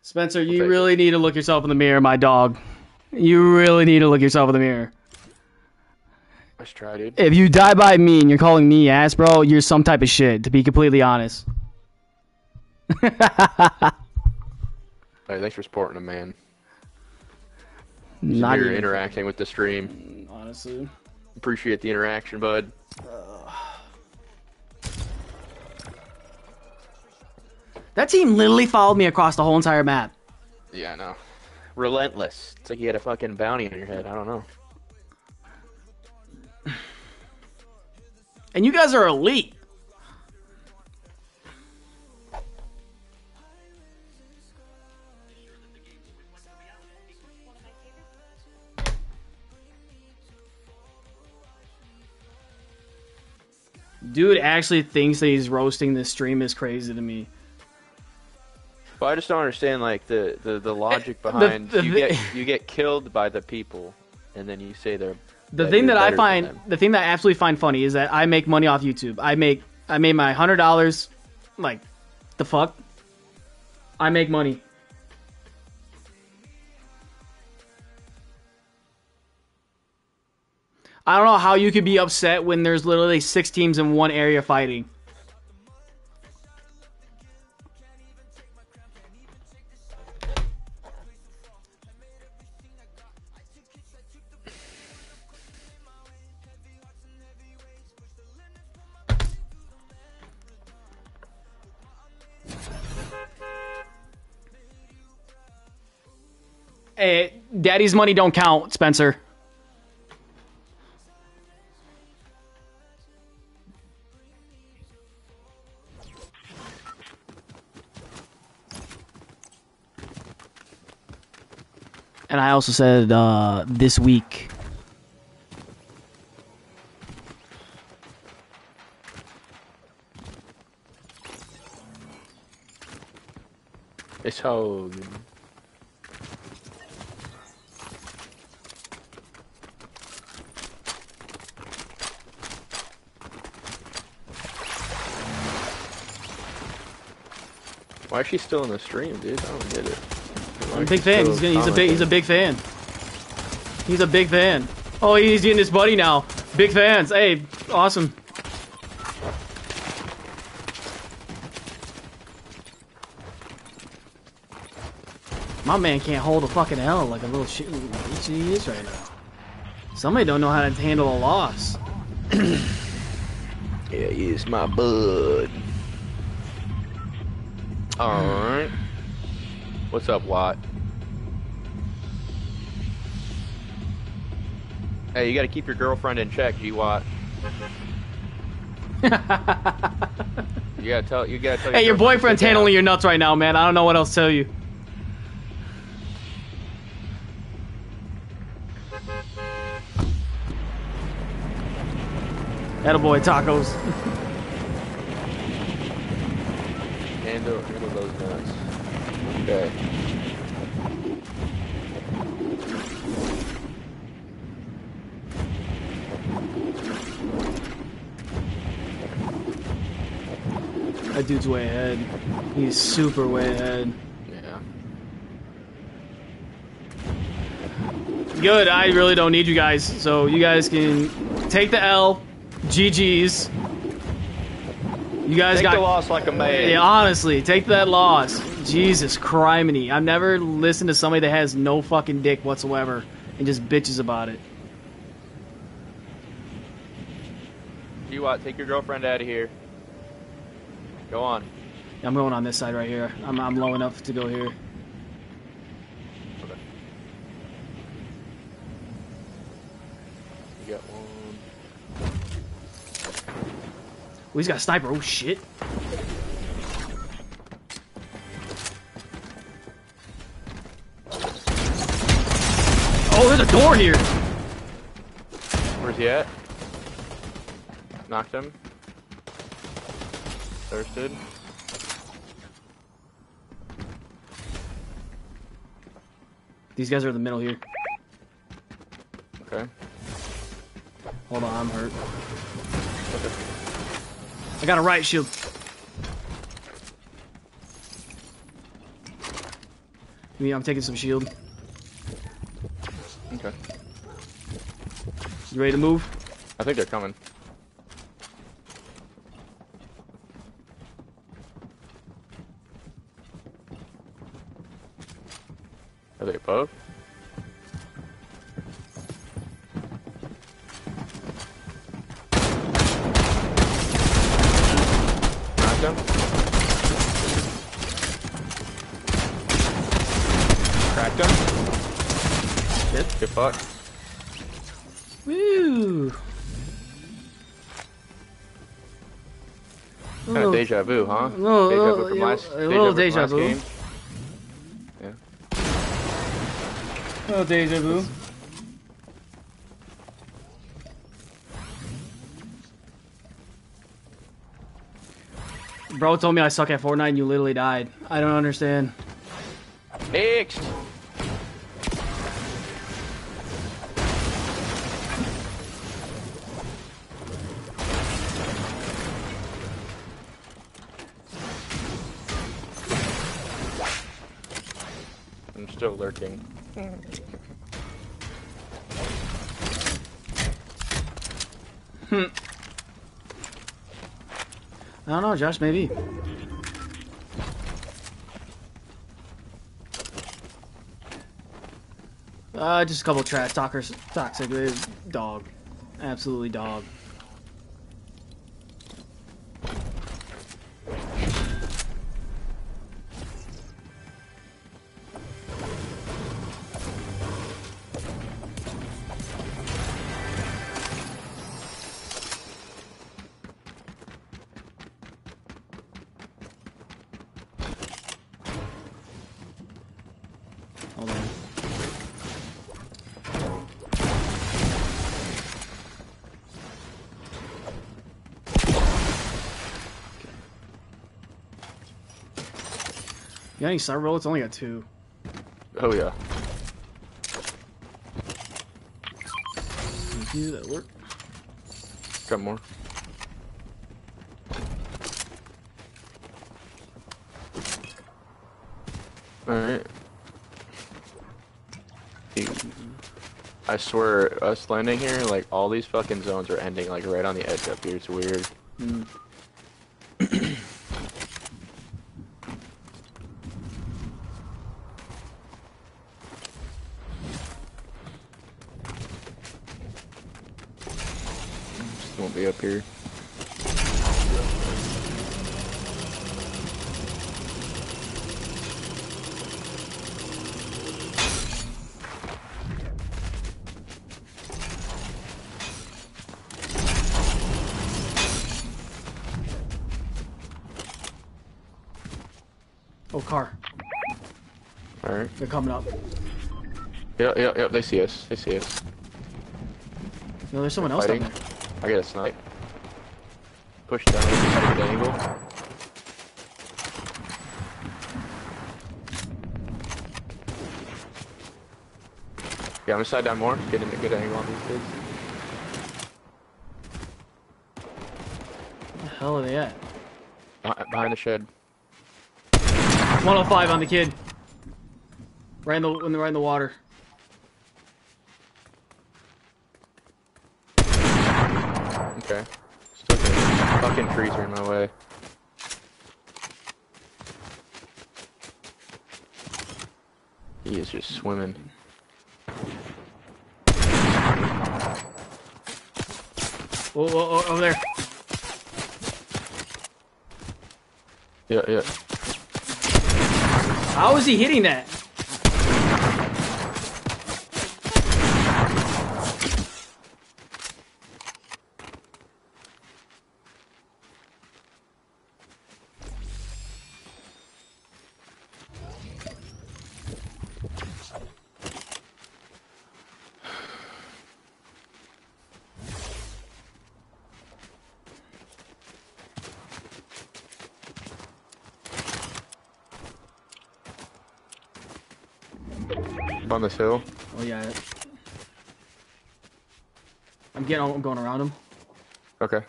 Spencer, you take really need to look yourself in the mirror, my dog. You really need to look yourself in the mirror. Let's try, dude. If you die by me and you're calling me ass, bro, you're some type of shit, to be completely honest. Hey, thanks for supporting him, man. Not You're interacting with the stream. honestly. Appreciate the interaction, bud. That team literally followed me across the whole entire map. Yeah, I know. Relentless. It's like you had a fucking bounty on your head. I don't know. And you guys are elite. Dude actually thinks that he's roasting this stream is crazy to me. But I just don't understand like the the, the logic behind the- you the- get you get killed by the people, and then you say they're The thing that I find, the thing that I absolutely find funny is that I make money off YouTube. I make, I made my hundred dollars, like, the fuck. I make money. I don't know how you could be upset when there's literally six teams in one area fighting. Daddy's money don't count, Spencer. And I also said uh, this week. It's how Why is she still in the stream, dude? I don't get it. Why I'm a big fan. He's, gonna, he's a big. He's a big fan. He's a big fan. Oh, he's getting his buddy now. Big fans. Hey, awesome. My man can't hold a fucking L like a little shit. He is right now. Somebody don't know how to handle a loss. Yeah, he is my bud. Alright. What's up, Watt? Hey, you gotta keep your girlfriend in check, G Watt. You gotta tell you gotta tell Hey, your to boyfriend's handling your nuts right now, man. I don't know what else to tell you. Attaboy tacos. Those nuts. Okay. That dude's way ahead. He's super way ahead. Yeah. Good. I really don't need you guys, so you guys can take the L. GG's. You guys Take got the loss like a man. Yeah, honestly, take that loss. Jesus criminy. I've never listened to somebody that has no fucking dick whatsoever and just bitches about it. G Watt, take your girlfriend out of here. Go on. I'm going on this side right here. I'm, I'm low enough to go here. Okay. You got one. Oh, he's got a sniper. Oh, shit. Oh, there's a door here. Where's he at? Knocked him. Thirsted. These guys are in the middle here. Okay. Hold on, I'm hurt. I got a riot shield. Me, I'm taking some shield. Okay. You ready to move? I think they're coming. Are they above? Deja vu, huh? little- deja vu little- from yeah, last, a little from deja vu. game. Yeah. Oh, deja vu. Bro told me I suck at Fortnite and you literally died. I don't understand. Next. Still lurking. I don't know, Josh, maybe. Uh, just a couple trash talkers. Toxic. Dog. Absolutely dog. Got any star bullets? Only got two. Oh yeah. Thank you. That work. Got more. Alright. I swear, us landing here, like, all these fucking zones are ending, like, right on the edge up here. It's weird. Mm. Won't be up here. Oh, car. All right. They're coming up. Yep, yep, yep. They see us. They see us. No, there's someone else down there. I get a snipe. Push down at the angle. Yeah, I'm gonna slide down more. Getting a good angle on these kids. Where the hell are they at? Behind the shed. 105 on the kid. Right in the right in the water. Okay. Still good. Fucking trees are in my way. He is just swimming. Oh, oh, oh, over there. Yeah, yeah. How is he hitting that? This hill. Oh yeah. I'm getting. I'm going around him. Okay.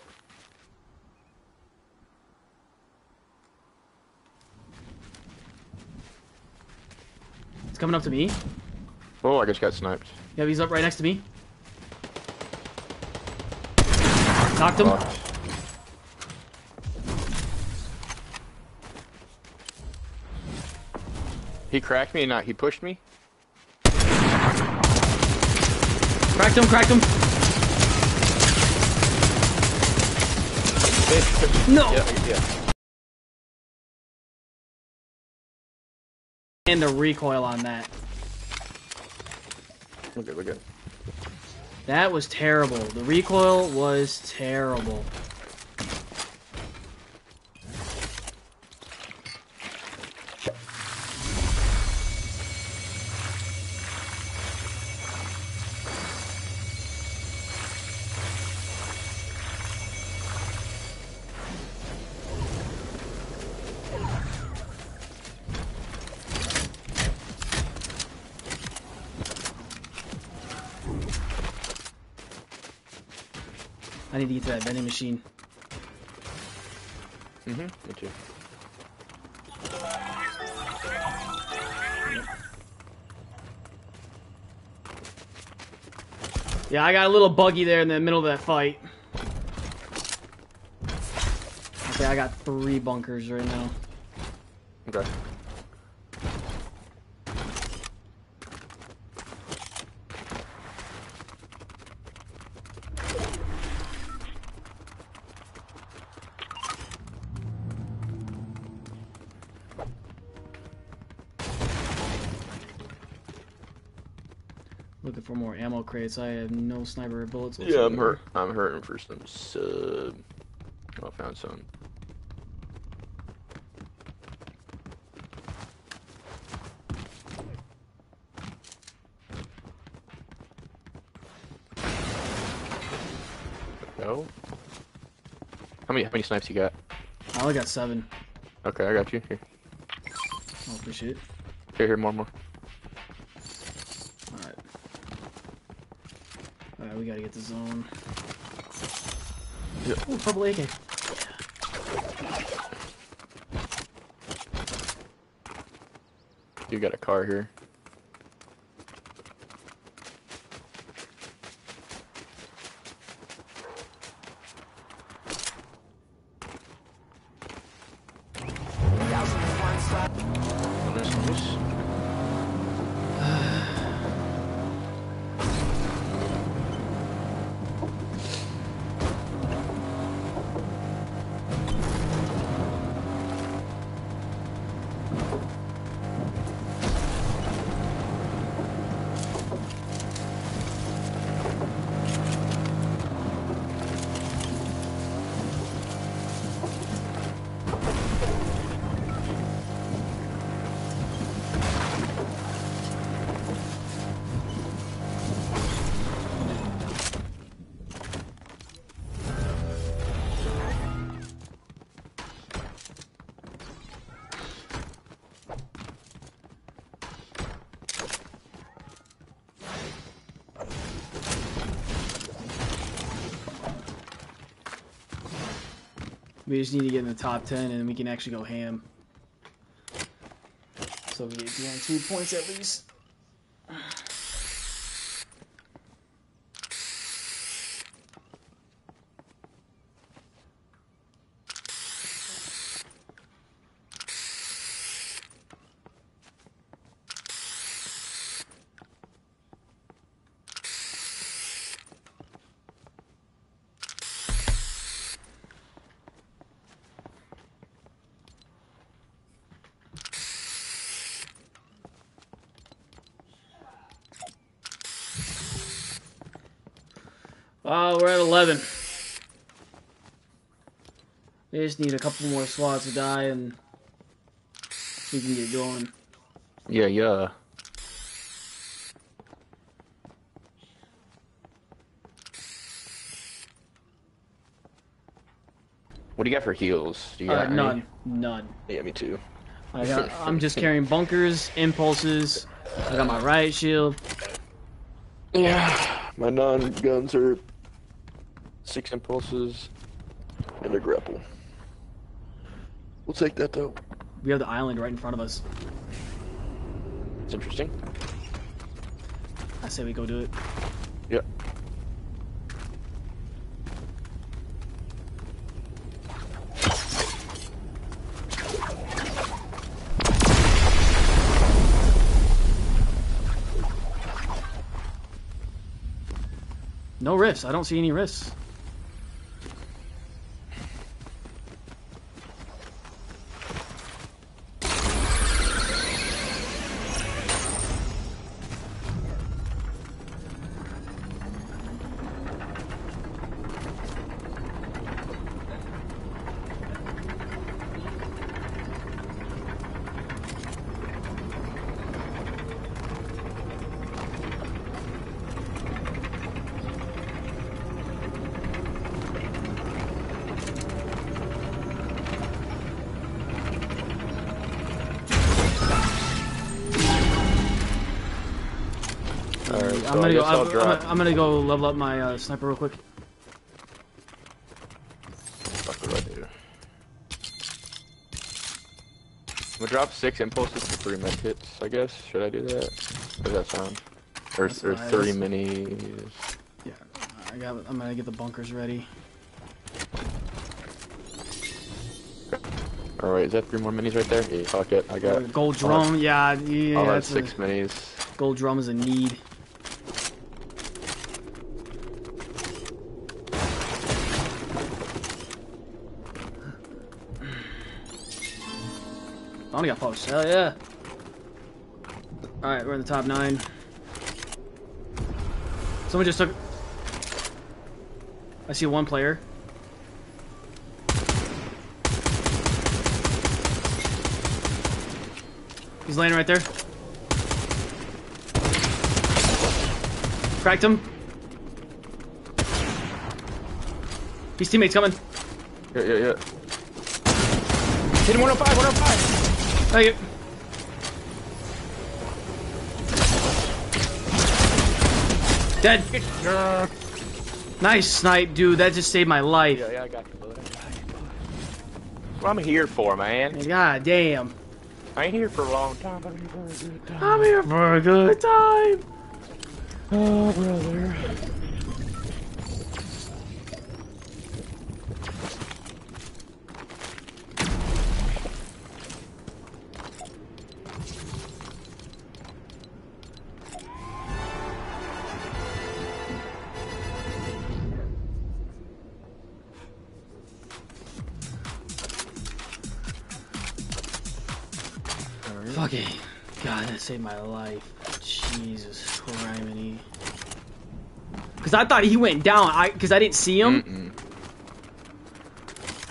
It's coming up to me. Oh, I just got sniped. Yeah, he's up right next to me. Knocked him. Fucked. He cracked me and not he pushed me. Cracked him. Cracked him. No. Yeah, yeah. And the recoil on that. We're good, we're good. That was terrible. The recoil was terrible. To that vending machine. Mm-hmm. Me too. Yeah, I got a little buggy there in the middle of that fight. Okay, I got three bunkers right now. Okay. Ammo crates. I have no sniper bullets. Yeah, I'm hurt. I'm hurting for some sub. Oh, I found some. No. How many? How many snipes you got? I only got seven. Okay, I got you. Here, Oh, appreciate it. here, here more, more. Alright. Alright, we gotta get the zone. Yeah. Ooh, purple AK. You got a car here. We just need to get in the top 10 and we can actually go ham. So we get guaranteed points at least. Oh, we're at 11. Just need a couple more slots to die and we can get going. Yeah, yeah. What do you got for heals? Do you Uh, got any? none. None. Yeah, me too. I got, I'm just carrying bunkers, impulses. I got my riot shield. Yeah, my non guns are six impulses and a grapple. We'll take that though. We have the island right in front of us. It's interesting. I say we go do it. Yeah. No rifts. I don't see any rifts. I'm gonna I go. guess I'm, I'm gonna- go level up my uh, sniper real quick. Fuck what I do? I'm gonna drop six impulses for three med kits, I guess. Should I do that? How does that sound? Or, That's or fine. three minis. Yeah, I got. I'm gonna get the bunkers ready. Alright, is that three more minis right there? Yeah, fuck it. I got. Gold drum. Yeah, yeah. I'll that's a- six minis. gold drum is a need. I only got posts. Hell yeah. Alright, we're in the top nine. Someone just took. I see one player. He's laying right there. Cracked him. His teammates coming. Yeah, yeah, yeah. Hit him 105, 105! Thank you. Dead. Nice snipe, dude. That just saved my life. Yeah, yeah, I got you, bud. What I'm here for, man. God damn. I ain't here for a long time, I'm here for a good time. I'm here for a good time. Oh, brother. God, that saved my life. Jesus criminy. Cause I thought he went down. I cause I didn't see him. Mm-mm.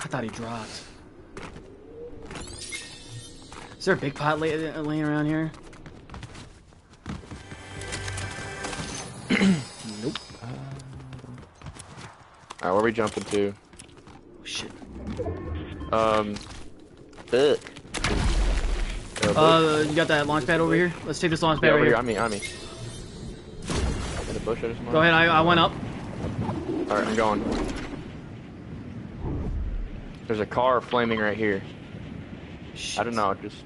I thought he dropped. Is there a big pot lay, laying around here? nope. Alright, where are we jumping to? Oh, shit. Um. Fuck. Uh, Uh, you got that launch pad over here? Let's take this launch yeah, pad over right here, here. on me, on me. In the bush, I just Go ahead. I, I went up. Alright, I'm going. There's a car flaming right here. Shit. I don't know. Just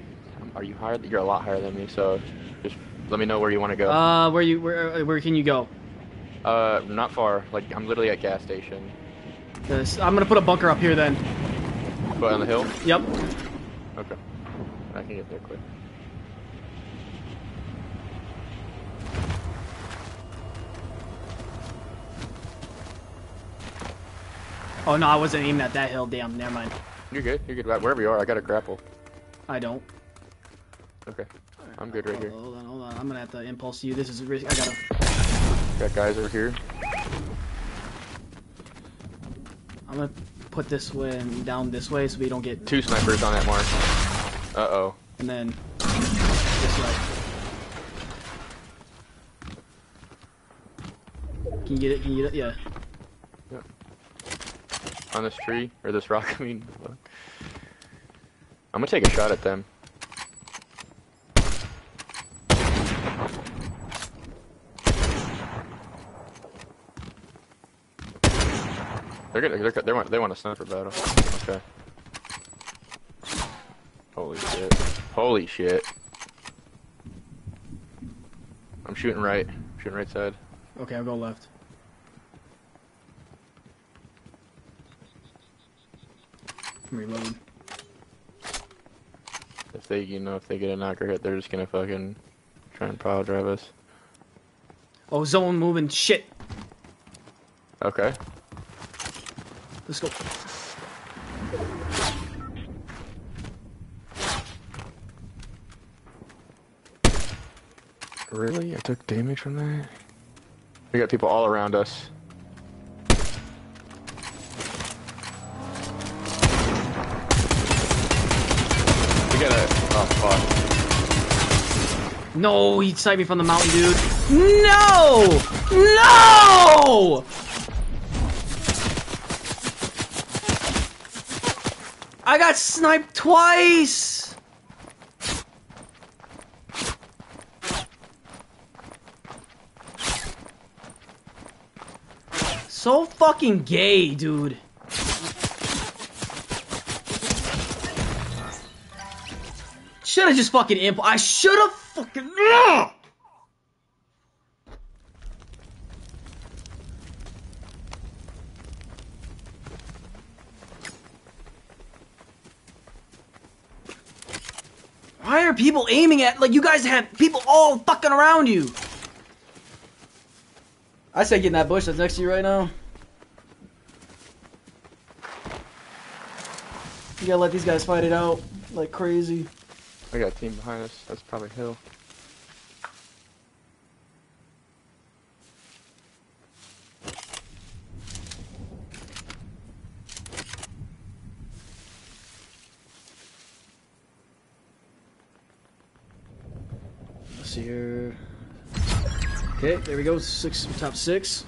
um, are you higher? You're a lot higher than me. So just let me know where you want to go. Uh, where you where where can you go? Uh, not far. Like I'm literally at gas station. This I'm gonna put a bunker up here then. But on the hill. Yep. Okay. I can get there quick. Oh no, I wasn't aiming at that hill. Damn, never mind. You're good. You're good. Wherever you are, I got a grapple. I don't. Okay. I'm good right here. Hold on, hold on. I'm gonna have to impulse you. This is risk. I gotta. Got guys over here. I'm gonna put this one down this way so we don't get. Two snipers on that mark. Uh oh. And then this way. Can you get it? Can you get it? Yeah. Yep. On this tree or this rock. I mean. fuck. I'm gonna take a shot at them. They're gonna, they're, they want, they want a sniper battle. Okay. Holy shit. Holy shit. I'm shooting right. Shooting right side. Okay, I'll go left. Reload. If they, you know, if they get a knocker hit, they're just gonna fucking try and pile drive us. Oh, zone moving. Shit. Okay. Let's go. Really? I took damage from that? We got people all around us. We gotta. Oh, fuck. No, he sniped me from the mountain, dude. No! No! I got sniped twice! So fucking gay, dude. Should have just fucking imp. I should have fucking. Ugh! Why are people aiming at like you guys have people all fucking around you? I say get in that bush that's next to you right now. You gotta let these guys fight it out like crazy. I got a team behind us. That's probably Hill. Let's see here. Okay, there we go. Six top six.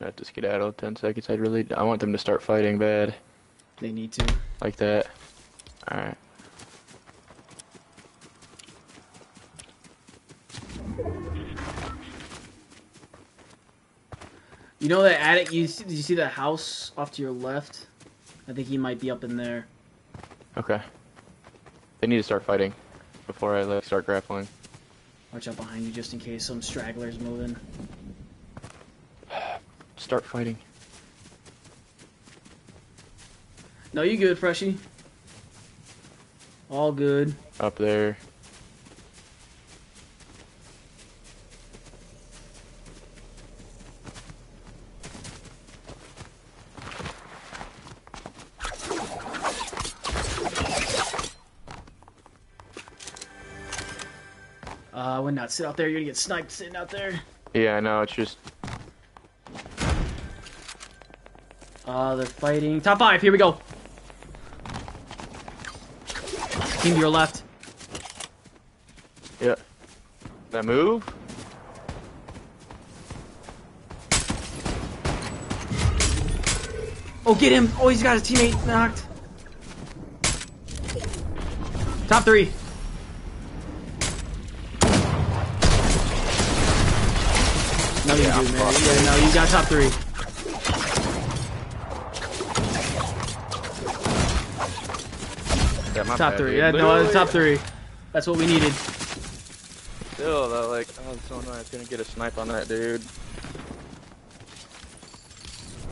I have to skedaddle 10 seconds. I really. I want them to start fighting bad. They need to. Like that. Alright. You know that attic? You see, did you see that house off to your left? I think he might be up in there. Okay. They need to start fighting before I like start grappling. Watch out behind you just in case some stragglers moving. Start fighting. No, you good, Freshie. All good. Up there. Uh, I would not sit out there. You're gonna get sniped sitting out there. Yeah, I know. It's just Uh, they're fighting. Top five. Here we go. Team to your left. yeah. That move. Oh, get him! Oh, he's got his teammate knocked. Top three. need yeah, you, I'm man. Yeah, no, you got top three. My Top bad, three. dude. Yeah, no, Literally, top three. That's what we needed. Still, though, like, oh, it's so nice. Gonna get a snipe on that dude.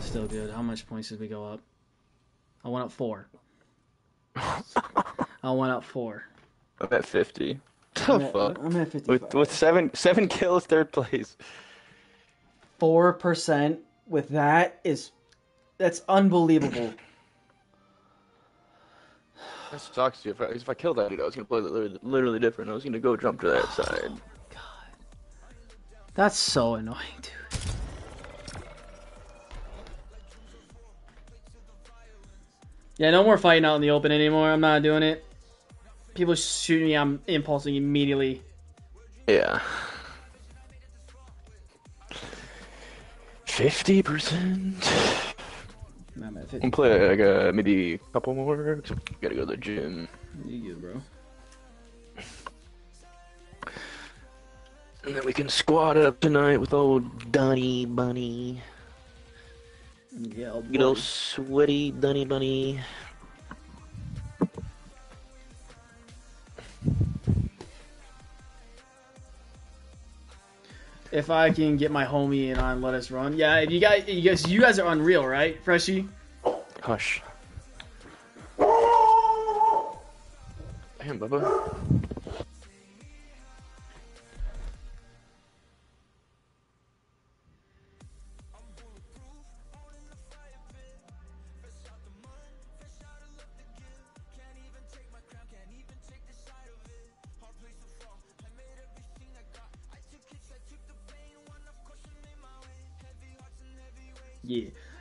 Still good. How much points did we go up? I went up four. I went up four. I'm at 50. I'm at, fuck? I'm at 55. With, with seven seven kills, third place. Four percent with that is that's unbelievable. That sucks. If I, if I killed that dude, I was gonna play literally, literally different. I was gonna go jump to that oh, side. God. That's so annoying, dude. Yeah, no more fighting out in the open anymore. I'm not doing it. People shoot me, I'm impulsing immediately. Yeah. 50%? i can play like uh, maybe a couple more. Gotta go to the gym. You good, bro? And then we can squat up tonight with old Dunny Bunny. Yeah, old you know, sweaty Dunny Bunny. If I can get my homie in on Let Us Run. Yeah, if you guys, you guys, you guys are unreal, right, Freshie? Hush. Damn, Bubba.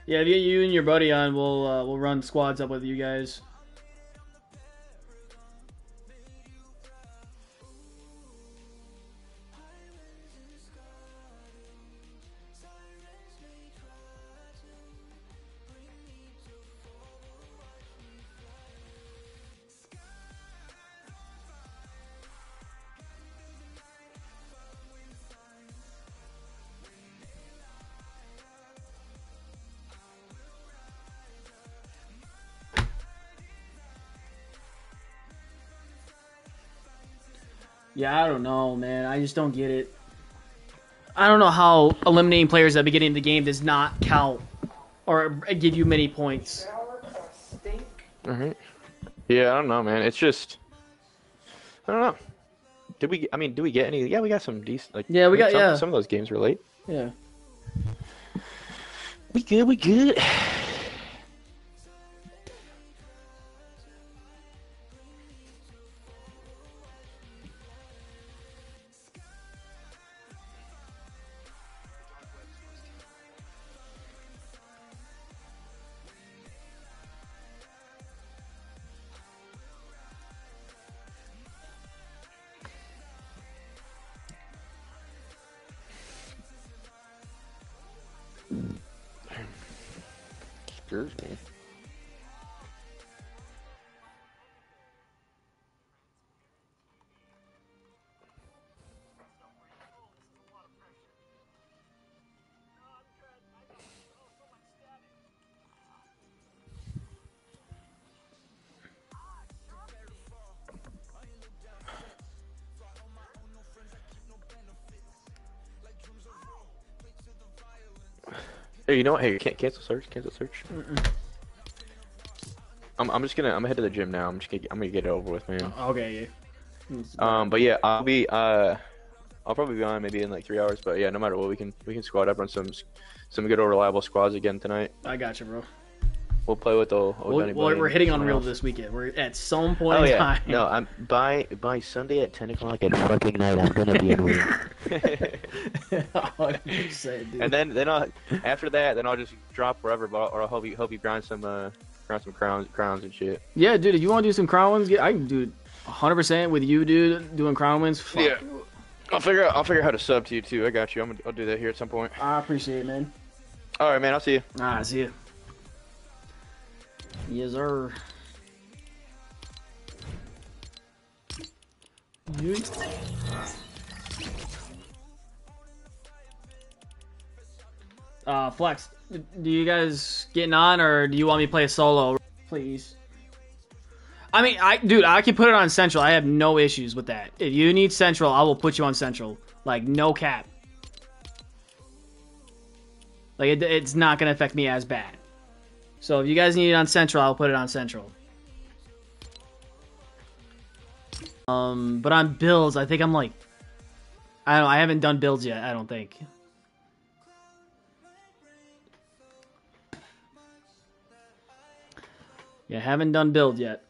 Yeah. If you, you and your buddy on, we'll uh, we'll run squads up with you guys. Yeah, I don't know, man. I just don't get it. I don't know how eliminating players at the beginning of the game does not count or give you many points. Alright. Yeah, I don't know, man. It's just. I don't know. Did we? I mean, do we get any? Yeah, we got some decent. Like, Yeah, we got- some, yeah. Some of those games were late. Yeah. We good. We good. Hey, you know what? Hey, can cancel search. Cancel search. I'm, I'm just gonna. I'm gonna head to the gym now. I'm just gonna. I'm gonna get it over with, man. Okay. Yeah. Um, but yeah, I'll be. Uh, I'll probably be on maybe in like three hours. But yeah, no matter what, we can we can squad up on some some good reliable squads again tonight. I got you, bro. We'll play with the. old We're, Dunny we're, Bunny we're and hitting on Unreal else. this weekend. We're at some point Oh in yeah, time. no, I'm by by Sunday at ten o'clock at fucking night. I'm gonna be in Wii. 100%, dude. and then then I'll after that then I'll just drop wherever, but I'll, or I'll help you help you grind some uh grind some crowns crowns and shit. yeah, dude, if you want to do some crown wins, yeah, I can do it 100% with you, dude, doing crown wins. Fuck. Yeah. I'll figure out I'll figure out how to sub to you too. I got you. I'm gonna I'll do that here at some point. I appreciate it, man. All right, man. I'll see you. Ah, see ya. Yes, sir. Uh, Flex, do you guys getting on, or do you want me to play solo? Please. I mean, I dude, I can put it on Central. I have no issues with that. If you need Central, I will put you on Central. Like no cap. Like it, it's not gonna affect me as bad. So if you guys need it on Central, I'll put it on Central. Um, but on builds, I think I'm like, I don't. I haven't done builds yet. I don't think. Yeah, haven't done build yet.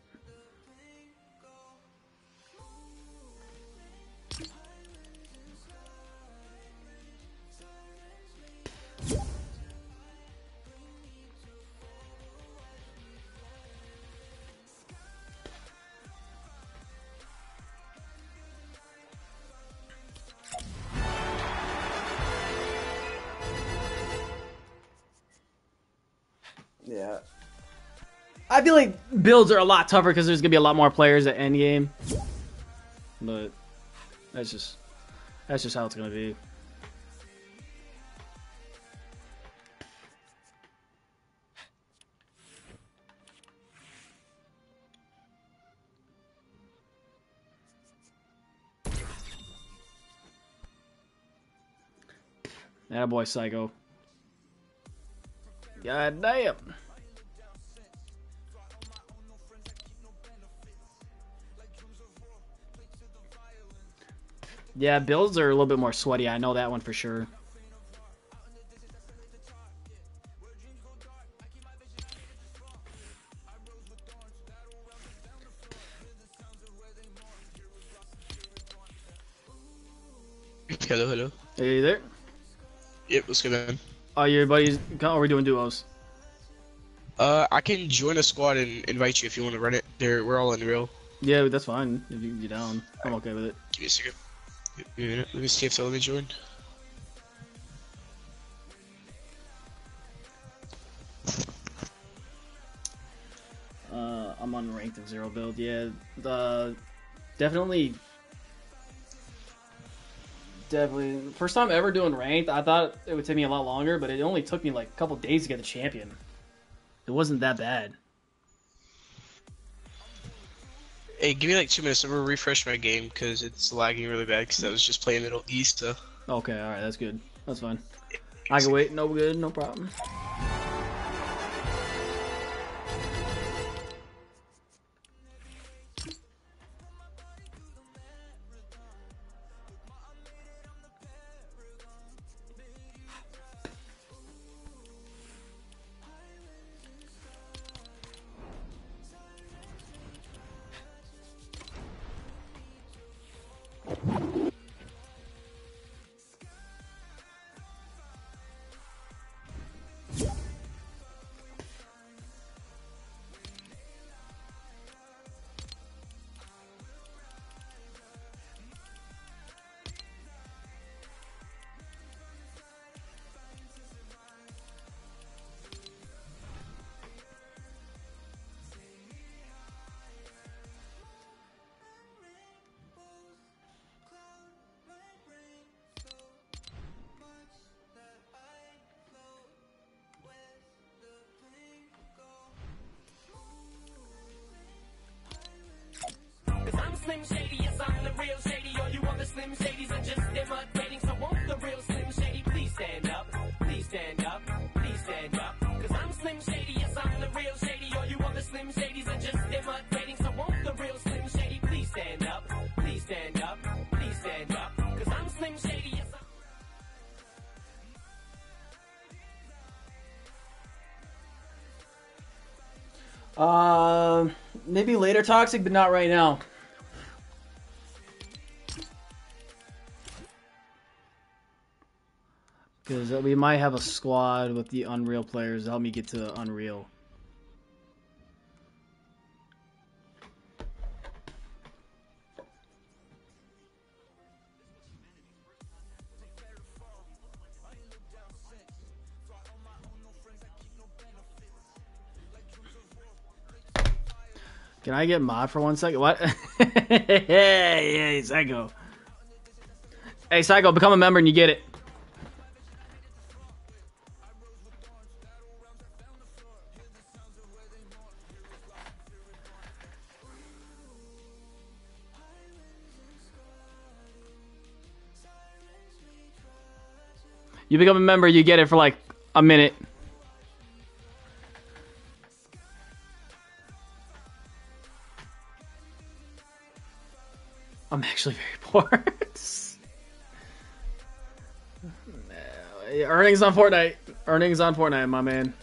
Yeah. I feel like builds are a lot tougher because there's gonna be a lot more players at endgame. But that's just that's just how it's gonna be. That boy psycho. God damn. Yeah, builds are a little bit more sweaty. I know that one for sure. Hello, hello. Hey there. Yep, what's good, man? Are your buddies? Are we doing duos? Uh, I can join a squad and invite you if you want to run it. There, we're all in real. Yeah, that's fine. If you can get down, I'm okay with it. Give me a second. Let me see if they'll let me join. Uh, I'm on ranked and zero build. Yeah, the definitely, definitely first time ever doing ranked. I thought it would take me a lot longer, but it only took me like a couple days to get the champion. It wasn't that bad. Hey, give me like two minutes. I'm gonna refresh my game because it's lagging really bad because I was just playing Middle East. So. Okay, all right, that's good. That's fine. I can wait. No good. No problem. Slim Shadys are just imitating. So won't the real Slim Shady please stand up? Please stand up, please stand up. Cause I'm Slim Shady, yes, I'm the real Shady. All you other Slim Shadys are just imitating. So won't the real Slim Shady please stand up? Please stand up, please stand up. Cause I'm Slim Shady, yes, I'm Um, maybe later toxic, but not right now. We might have a squad with the Unreal players help me get to Unreal. Can I get mod for one second? What? hey, Psycho. Hey, Psycho, become a member and you get it. You become a member, you get it for like a minute. I'm actually very poor. Earnings on Fortnite. Earnings on Fortnite, my man.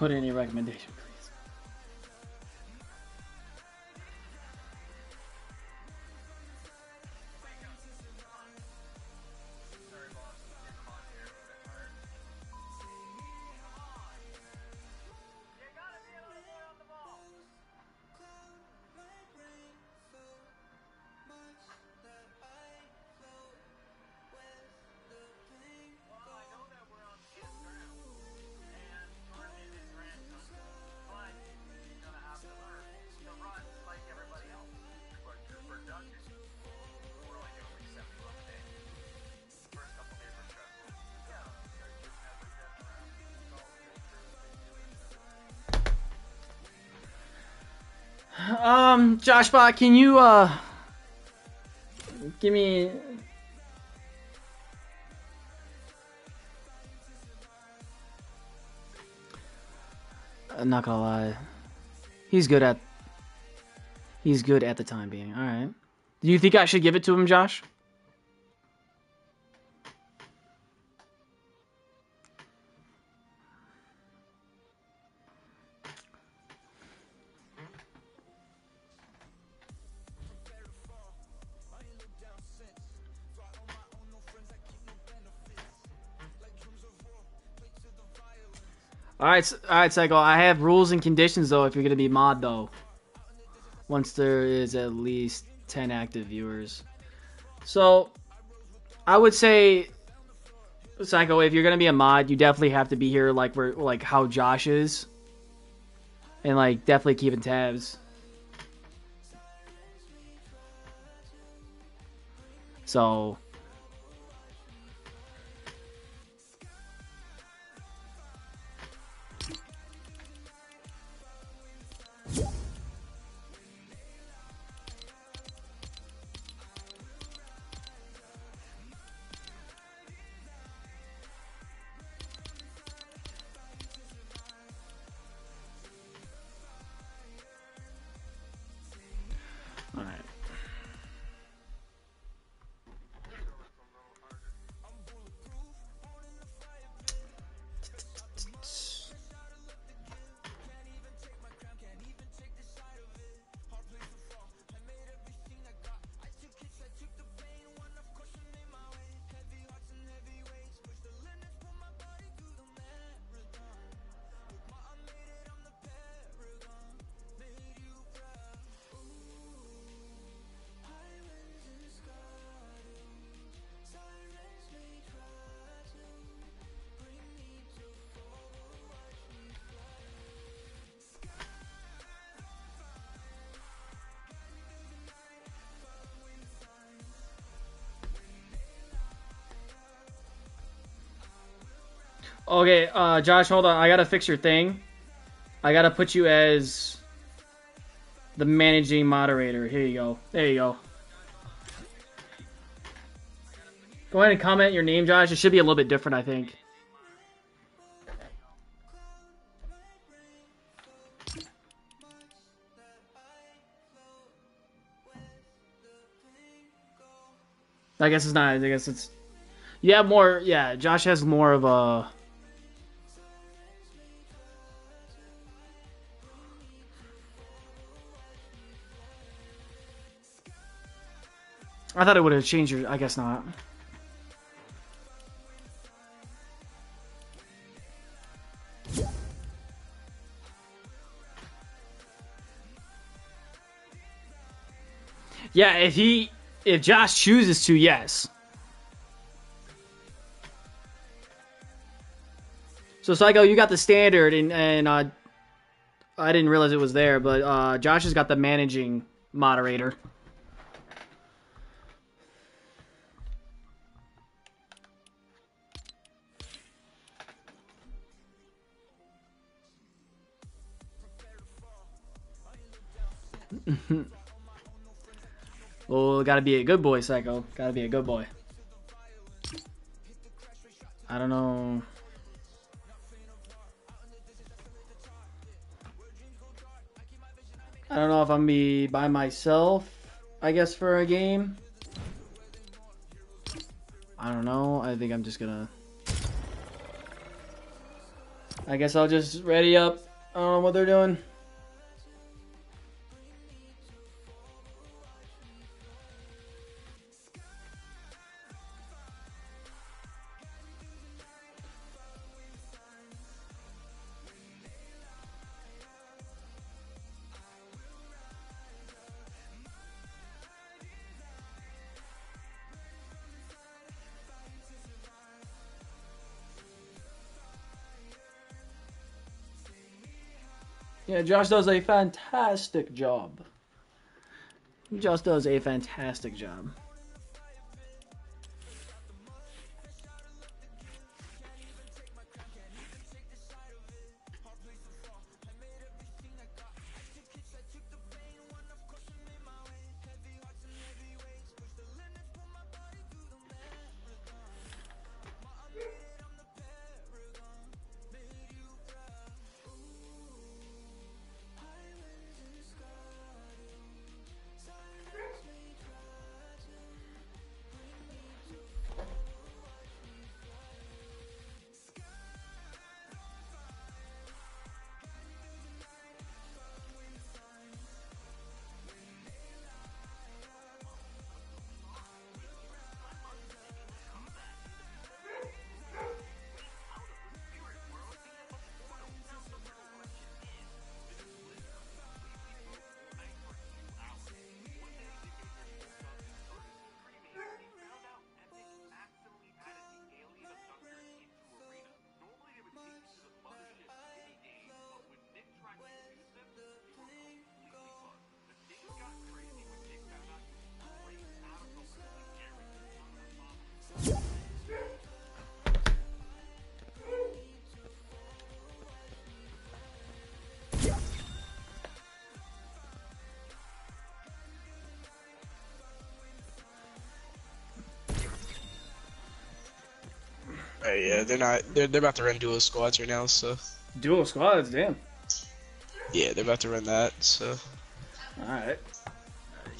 Put your recommendation, please. Um, Joshbot, can you uh give me I'm not gonna lie. He's good at He's good at the time being. Alright. Do you think I should give it to him, Josh? Right, all right, Psycho. I have rules and conditions though. If you're gonna be mod though, once there is at least ten active viewers, so I would say, Psycho, if you're gonna be a mod, you definitely have to be here like where like how Josh is, and like definitely keeping tabs. So Okay, uh, Josh, hold on. I gotta fix your thing. I gotta put you as the managing moderator. Here you go. There you go. Go ahead and comment your name, Josh. It should be a little bit different, I think. I guess it's not. I guess it's. Have more. Yeah, Josh has more of a. I thought it would have changed your. I guess not. Yeah, if he, if Josh chooses to, yes. So Psycho, you got the standard, and and uh, I didn't realize it was there, but uh, Josh has got the managing moderator. Oh, gotta be a good boy, Psycho. Gotta be a good boy. I don't know. I don't know if I'm be by myself. I guess for a game. I don't know. I think I'm just gonna. I guess I'll just ready up. I don't know what they're doing. Yeah, Josh does a fantastic job. Josh does a fantastic job. Uh, yeah, they're not. They're they're about to run duo squads right now, so Dual squads, damn. yeah, they're about to run that. So Alright.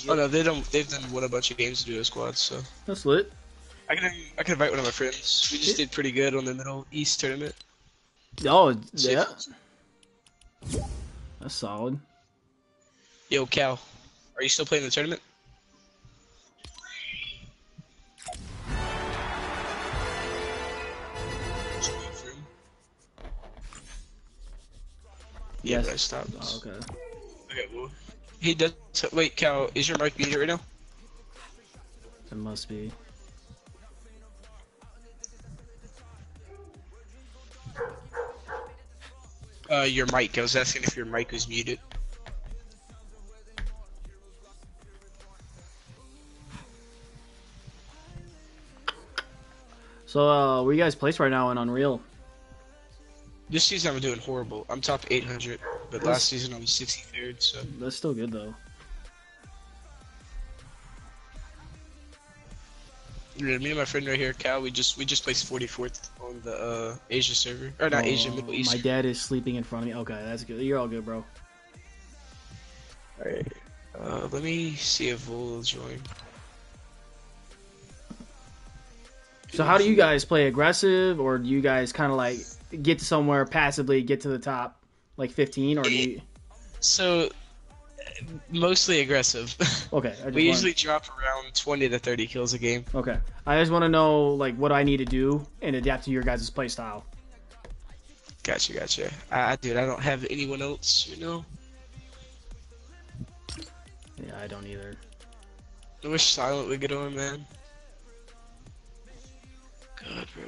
oh no, they don't. They've done won a bunch of games to duo squads. So That's lit. I can I can invite one of my friends. We just did pretty good on the Middle East tournament. Oh, yeah. That's solid. Yo, Cal, are you still playing the tournament? Yeah, Yes. but I stopped. Oh, okay. Okay, well, he does. Wait, Cal, is your mic muted right now? It must be. Uh, your mic. I was asking if your mic was muted. So, uh, where you guys placed right now in Unreal? This season I'm doing horrible. I'm top 800, but Yes. last season I was 63rd. So That's still good though. yeah, me and my friend right here, Cal, we just we just placed 44th on the uh, Asia server, or not Asia, Oh, Middle East. My dad is sleeping in front of me. Okay, that's good. You're all good, bro. Alright. Uh, let me see if we'll join. So how do you guys play aggressive, or do you guys kind of like get to somewhere passively, get to the top, like 15, or do you? So, uh, mostly aggressive. Okay, I just we wanna- usually drop around 20 to 30 kills a game. Okay, I just want to know like what I need to do and adapt to your guys' play style. Gotcha, gotcha. I, I dude, I don't have anyone else, you know. Yeah, I don't either. I wish Silent would get on, man. God, bro.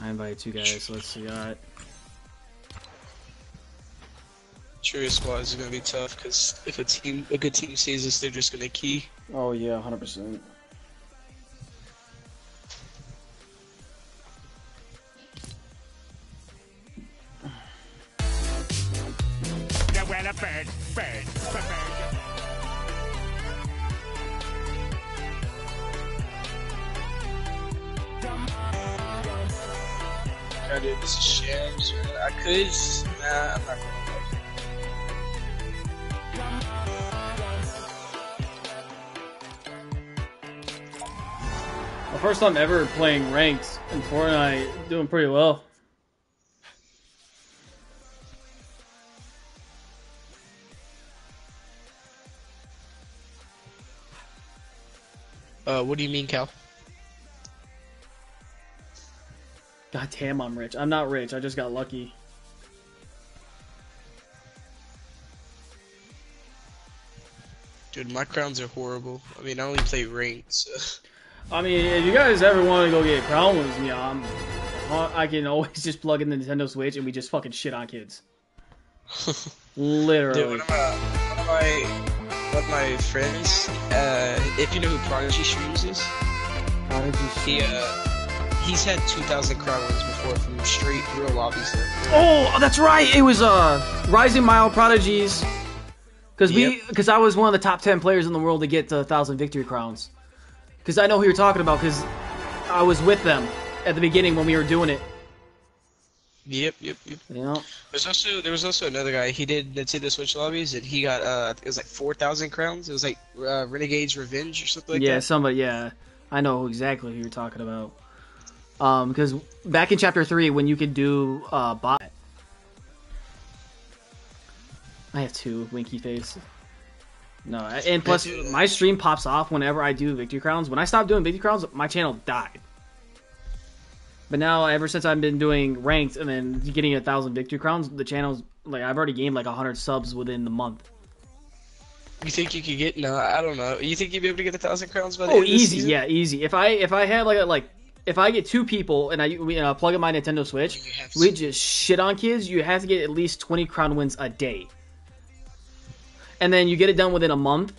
I invited two guys, so let's see. Got Trio squads are gonna be tough because if a team, a good team sees us, they're just gonna key. oh yeah, hundred percent. Yeah, well, a bird, bird, a bird. God, dude, this is. I could, nah, I'm not gonna. The first time ever playing ranks in Fortnite, doing pretty well. Uh, what do you mean, Cal? God damn, I'm rich. I'm not rich. I just got lucky. Dude, my crowns are horrible. I mean, I only play ranked, so. I mean, if you guys ever want to go get crown with me, I'm, I can always just plug in the Nintendo Switch and we just fucking shit on kids. Literally. Dude, one of my, one of my, one of my friends, uh, if you know who Prodigy Streams is, How did you he, uh, he's had 2,000 crown wins before from straight real lobbies there. Oh, that's right. It was uh Rising Mile Prodigies. Cause we, Yep. cause I was one of the top ten players in the world to get to thousand victory crowns. Cause I know who you're talking about. Cause I was with them at the beginning when we were doing it. Yep, yep, yep. You know. There's also there was also another guy. He did Nintendo Switch lobbies, and he got uh, it was like 4,000 crowns. It was like uh, Renegade's Revenge or something like yeah, that. somebody. Yeah, I know exactly who you're talking about. Um, because back in chapter three, when you could do uh bot, I have two winky face. No, and plus my stream pops off whenever I do victory crowns. When I stopped doing victory crowns, my channel died. But now, ever since I've been doing ranked and then getting a thousand victory crowns, the channel's like I've already gained like a hundred subs within the month. You think you could get? No, I don't know. You think you'd be able to get a thousand crowns by the Oh, end easy, yeah, easy. If I if I had like a, like if I get two people and I we, uh, plug in my Nintendo Switch, You we just shit on kids. You have to get at least twenty crown wins a day, and then you get it done within a month.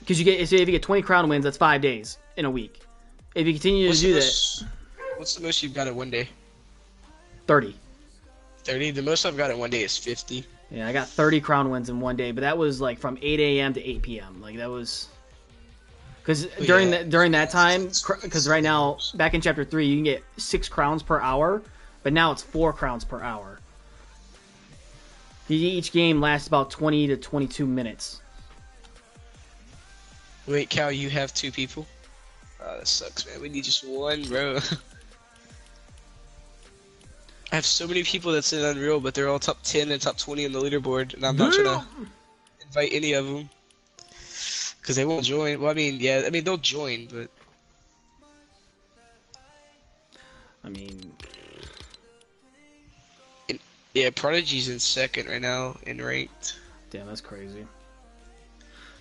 Because you get say if you get twenty crown wins, that's five days in a week. If you continue What's to do that, What's the most you've got in one day? thirty. Thirty. The most I've got in one day is fifty. Yeah, I got thirty crown wins in one day, but that was like from eight a.m. to eight p.m. Like that was because during yeah. that during that time, because right now back in chapter three, you can get six crowns per hour, but now it's four crowns per hour. Each game lasts about twenty to twenty-two minutes. Wait, Cal, you have two people. Oh, that sucks, man. We need just one, bro. I have so many people that's in Unreal, but they're all top 10 and top 20 in the leaderboard, and I'm not trying to invite any of them. Because they won't join. Well, I mean, yeah, I mean, they'll join, but I mean, yeah, Prodigy's in second right now in ranked. damn, that's crazy.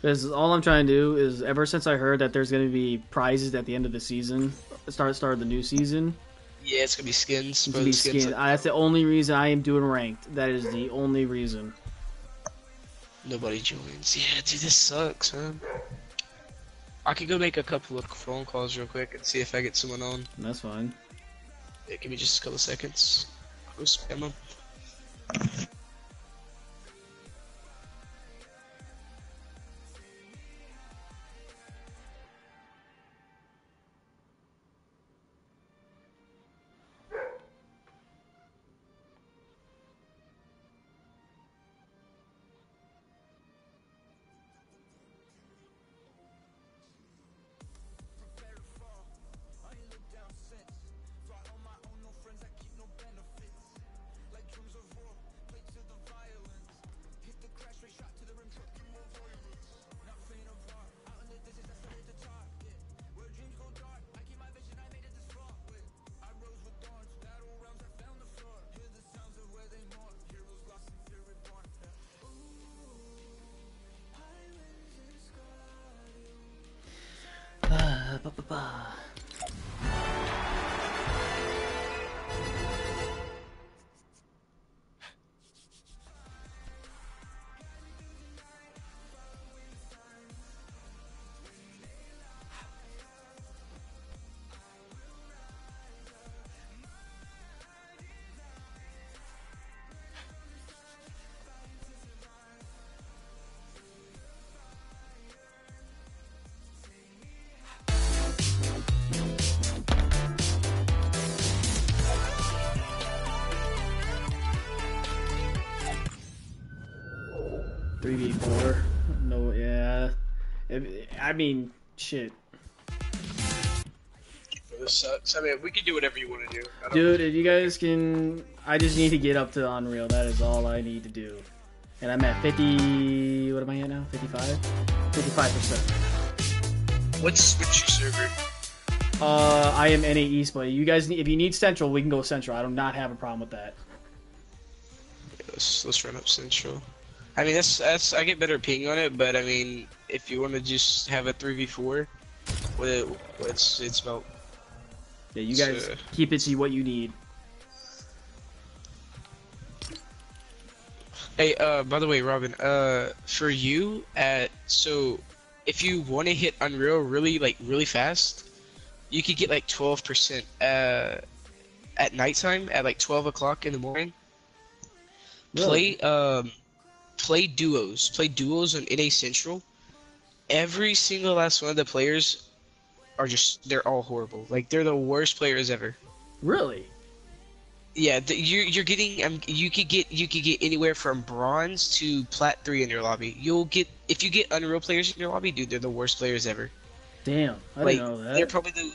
Because all I'm trying to do is, ever since I heard that there's going to be prizes at the end of the season, start start of the new season, Yeah, it's gonna be skins. to be the skins like- Uh, That's the only reason I am doing ranked. That is the only reason. Nobody joins. Yeah, dude, this sucks, man. I could go make a couple of phone calls real quick and see if I get someone on. That's fine. Yeah, give me just a couple seconds. I'll go spam them. Three v four. No, yeah. It- I mean, shit, This sucks. I mean, we can do whatever you want to do. Dude. If you guys can, I just need to get up to Unreal. That is all I need to do. And I'm at fifty. What am I at now? Fifty-five. Fifty-five percent. What's what's your server? Uh, I am NA East, but you guys, need, if you need Central, we can go Central. I do not have a problem with that. Let's let's run up central. I mean, that's that's I get better ping on it, but I mean, if you want to just have a three v four, it's it's about Yeah, you guys Sure. keep it to what you need. Hey, uh, by the way, Robin, uh, for you, at so if you want to hit Unreal really like really fast, you could get like twelve percent uh at nighttime at like twelve o'clock in the morning. Really? Play um, play duos, play duos on NA Central. Every single last one of the players are just they're all horrible. Like they're the worst players ever. Really? Yeah, the, you're you're getting um, you could get you could get anywhere from bronze to plat three in your lobby. You'll get if you get unreal players in your lobby, dude, they're the worst players ever. Damn, I like didn't know that. they're probably the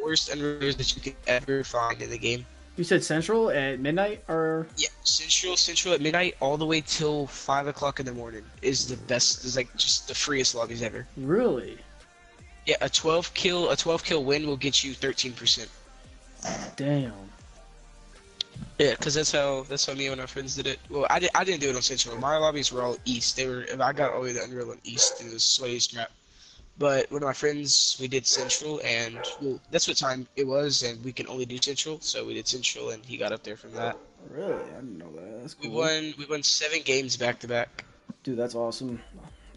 worst unreal players that you could ever find in the game. You said Central at midnight, or Yeah, central central at midnight all the way till five o'clock in the morning is the best. Is like just the freest lobbies ever. really? Yeah, a twelve kill a twelve kill win will get you thirteen percent. Damn. Yeah, because that's how that's how me and my friends did it. Well, I, did, I didn't do it on Central. My lobbies were all East. They were if I got all the way to Unreal on East and it was sweatiest map. But one of my friends, we did Central, and well, that's what time it was, and we can only do Central, so we did Central, and he got up there from that. Really? I didn't know that. That's cool. We won we won seven games back to back. Dude, that's awesome.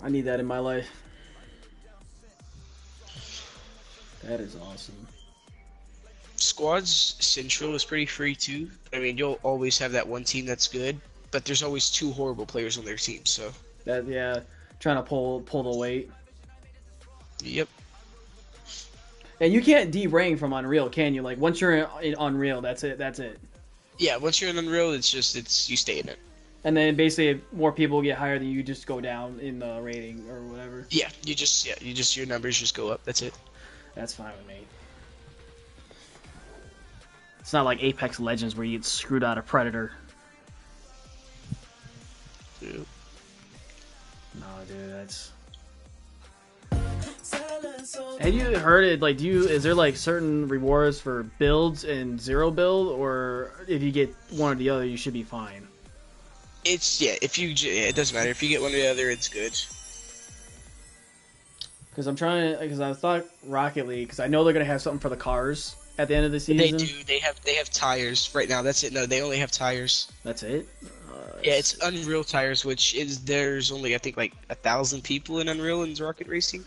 I need that in my life. That is awesome. Squads Central is pretty free too. I mean, you'll always have that one team that's good, but there's always two horrible players on their team. So, That yeah, trying to pull pull the weight. Yep. And you can't de-rank from Unreal, can you? Like once you're in, Unreal, that's it. That's it. Yeah, once you're in Unreal, it's just it's you stay in it. And then basically, if more people get higher, than you just go down in the rating or whatever. Yeah, you just yeah, you just your numbers just go up. That's it. That's fine with me. It's not like Apex Legends where you get screwed out of Predator. Yeah. No, dude, that's. Have you heard it? Like, do you is there like certain rewards for builds and zero build, or if you get one or the other, you should be fine? It's yeah. If you yeah, it doesn't matter if you get one or the other, it's good. Because I'm trying to. Because I thought Rocket League. Because I know they're gonna have something for the cars at the end of the season. They do. They have they have tires right now. That's it. No, they only have tires. That's it. Uh, Yeah, it's Unreal tires, which is there's only I think like a thousand people in Unreal and Rocket Racing.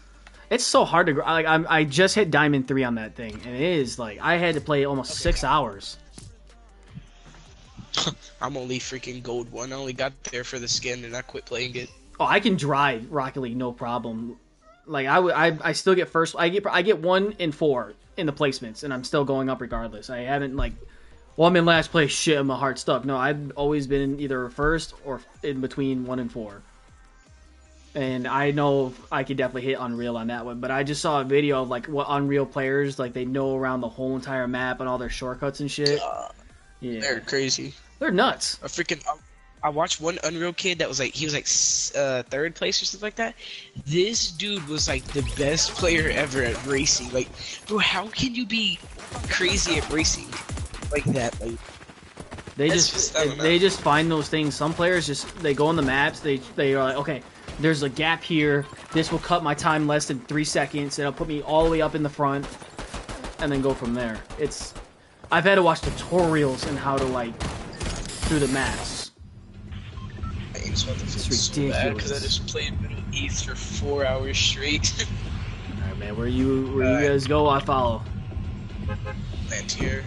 It's so hard to. Like, I'm, I just hit Diamond Three on that thing, and it is like I had to play almost six hours. I'm only freaking gold one. I only got there for the skin and I quit playing it. Oh, I can drive Rocket League no problem. Like I would, I, I still get first. I get, I get one in four in the placements, and I'm still going up regardless. I haven't like, well, I'm in last place. Shit, I'm a stuck. No, I've always been either first or in between one and four. And I know I could definitely hit Unreal on that one, but I just saw a video of like what Unreal players like they know around the whole entire map and all their shortcuts and shit. Yeah, They're crazy. they're nuts. A freaking. I, I watched one Unreal kid that was like he was like uh, third place or something like that. This dude was like the best player ever at racing. Like, bro, how can you be crazy at racing like that? Like, They just, just they, they just find those things. Some players just they go on the maps. They they are like, okay, there's a gap here. This will cut my time less than three seconds. It'll put me all the way up in the front, and then go from there. It's I've had to watch tutorials on how to like through the maps. I just want to feel It's so bad because I just played Middle East for four hours straight. All right, man. Where you where you Alright. guys go, I follow. Land here.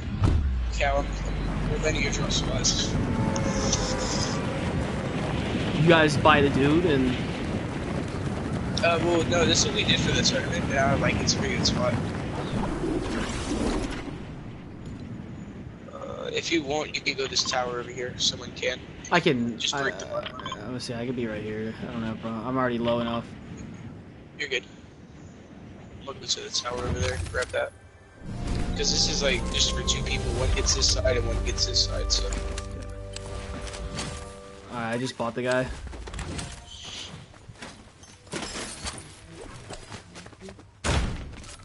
Cal, I'm, I'm letting your drop spots. You guys buy the dude, and Uh, well, no, this is what we did for the tournament. and I like it's a pretty good spot. Uh, if you want, you can go this tower over here. Someone can. I can. Just I, break the uh, let me see. I could be right here. I don't have. a problem. I'm already low enough. You're good. Look to the tower over there. Grab that. Because this is like just for two people. One gets this side and one gets this side. So Alright, I just bought the guy.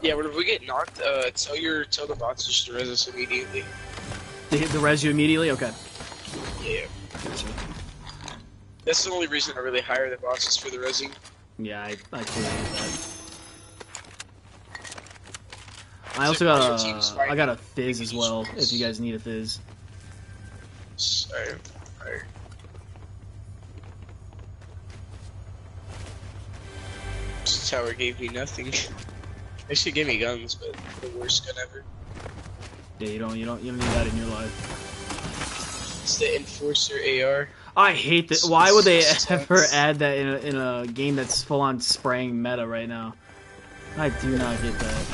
Yeah, whenever we get knocked, uh, tell your tell the bots just to res us immediately. They hit the res you immediately. Okay. Yeah. That's the only reason I really hire the bots is for the resing. Yeah, I I totally get that. I also got a? I got a fizz as well. If you guys need a fizz. Sorry. This tower gave me nothing. They should give me guns, but the worst gun ever. Yeah, you don't you don't you don't need that in your life. It's the Enforcer AR. I hate that. Why would they ever add that in a, in a game that's full on spraying meta right now? I do not get that.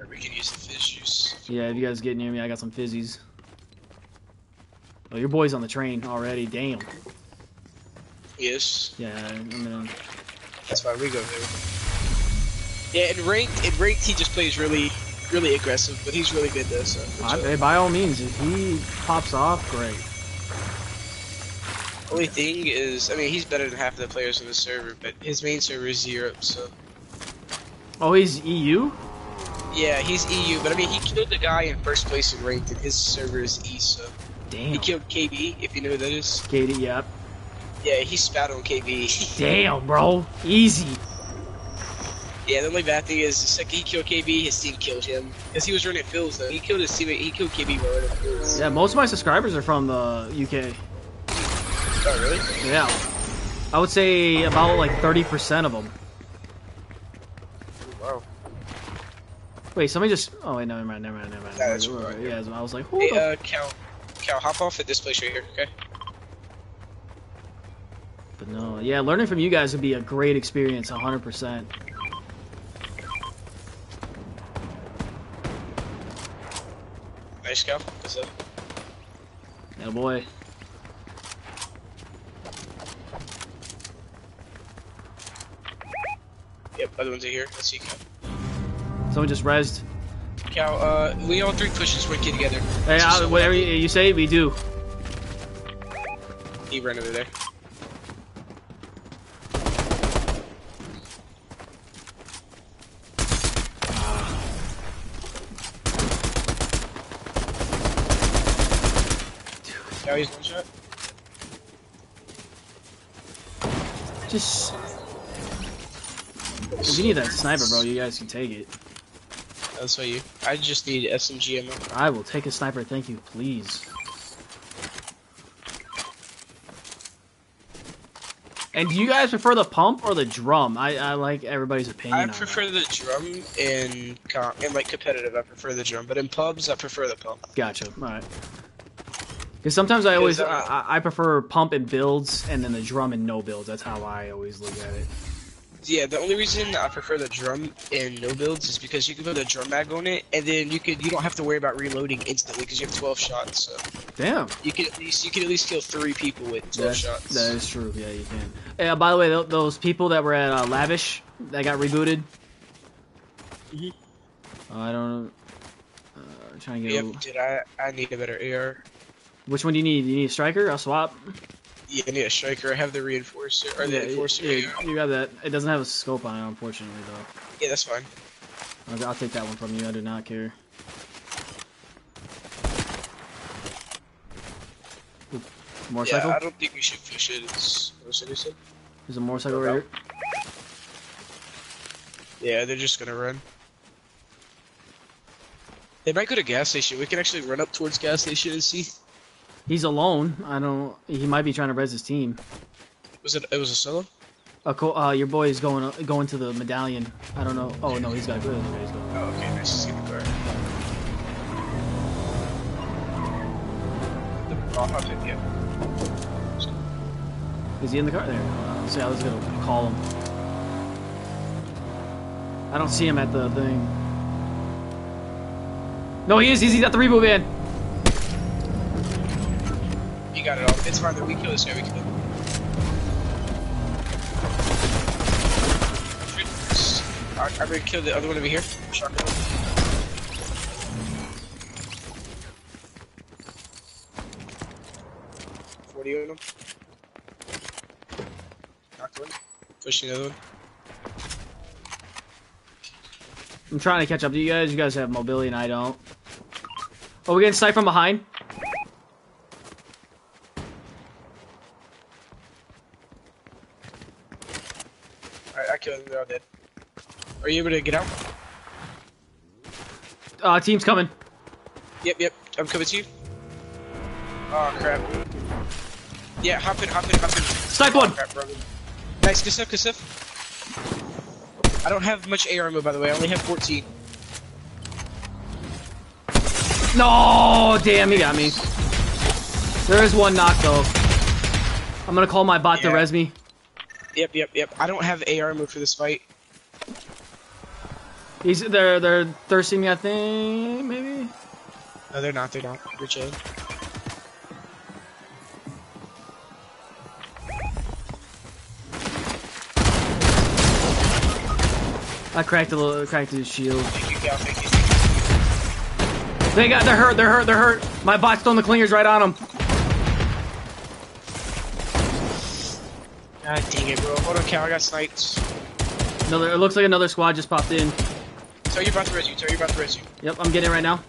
Or we can use the fizz juice. Yeah, if you guys get near me, I got some fizzies. Oh, your boy's on the train already. Damn. Yes, Yeah, I'm gonna. that's why we go there. Yeah, in ranked, in ranked, he just plays really, really aggressive, but he's really good though. So I, by all means, if he pops off, great. only thing is, I mean, he's better than half of the players on the server, but his main server is Europe, so Oh, he's EU. yeah, he's EU. But I mean, he killed the guy in first place in ranked, and his server is East, so Damn. he killed KB. If you know who that is, Katie, yep. yeah, he spat on KB. Damn, bro. Easy. Yeah, the only bad thing is the second he killed KB, his team killed him because he was running fields though. He killed his teammate. He killed KB while running fields. Yeah, most of my subscribers are from the UK. Oh really? Yeah. I would say about like 30% of them. Wow. Wait, somebody just. Oh, wait, no, never mind, never mind, never mind. Yeah, that's Wait, wait, right, yeah. Yeah, I was like, who Hey, the uh, Cal, Cal, hop off at this place right here, okay? But no, yeah, learning from you guys would be a great experience, 100%. Nice, Cal. What's up? Yeah, boy. Yep, other ones are here. Let's see, Cal. Someone just rezzed. Cal, uh, we all three pushes work together. Hey, I, whatever you, you say, we do. He ran over there. Now he's one shot. Just. If you need that sniper, bro, you guys can take it. That's why you. I just need SMG ammo. I will take a sniper, thank you, please. And do you guys prefer the pump or the drum? I, I like everybody's opinion. I on that. prefer the drum in com- in like competitive. I prefer the drum, but in pubs I prefer the pump. Gotcha. All right. Because sometimes I always I, uh, I I prefer pump and builds, and then the drum and no builds. That's how I always look at it. Yeah, the only reason I prefer the drum and no builds is because you can put a drum mag on it, and then you could you don't have to worry about reloading instantly because you have 12 shots. So Damn. you can at least you can at least kill three people with 12 That's, shots. that is true. Yeah, you can. Uh, by the way, th- those people that were at uh, Lavish that got rebooted. Mhm. Uh, I don't. Uh, trying to get. Yep, dude, I I need a better AR. Which one do you need? You need a striker? I'll swap. Yeah, I need a striker. I have the reinforcer or the Yeah, enforcer. yeah, you got that. It doesn't have a scope on it, unfortunately, though. Yeah, that's fine. I'll, I'll take that one from you. I do not care. Ooh, motorcycle? Yeah, I don't think we should push it. It's what's it said? There's a motorcycle right here. Yeah, they're just gonna run. They might go to gas station. We can actually run up towards gas station and see. He's alone. I don't. He might be trying to res his team. Was it? It was a solo. Uh, co- uh, your boy is going uh, going to the medallion. I don't know. Oh no, he's got good. Okay, he's going. Oh, okay, nice to see the car. The, I'll have it, yeah. Is he in the car? There. Uh, so I was gonna call him. I don't see him at the thing. No, he is. He's, he's at the reboot van. Got it all. It's though. We kill this guy. We kill him. I- I'm gonna kill the other one over here. Shotgun. Forty on him. Knocked one. Pushing the other one. I'm trying to catch up to you guys. You guys have mobility and I don't. Oh, we're getting sniped from behind. Alright, I killed them. They're all dead. Are you able to get out? Uh, team's coming. Yep, yep. I'm coming to you. Oh crap. Yeah, hop in, hop in, hop in. Snipe Oh, one. crap. Nice, good stuff, good stuff. I don't have much AR ammo, by the way. I only have 14. No, damn, he got me. There is one knock though. I'm gonna call my bot to Yeah. res me. Yep, yep, yep. I don't have AR ammo for this fight. He's they're they're thirsting me. I think maybe. No, they're not. They're not. You're. I cracked a little, cracked his shield. Thank you, Cal. Thank you. They got, they're hurt, they're hurt, they're hurt. My bot's throwing the clingers right on them. God dang it, bro. Hold on, Cal. I got sniped. Another, it looks like another squad just popped in. Tell you about to res you. Tell you about to res you. Yep, I'm getting it right now.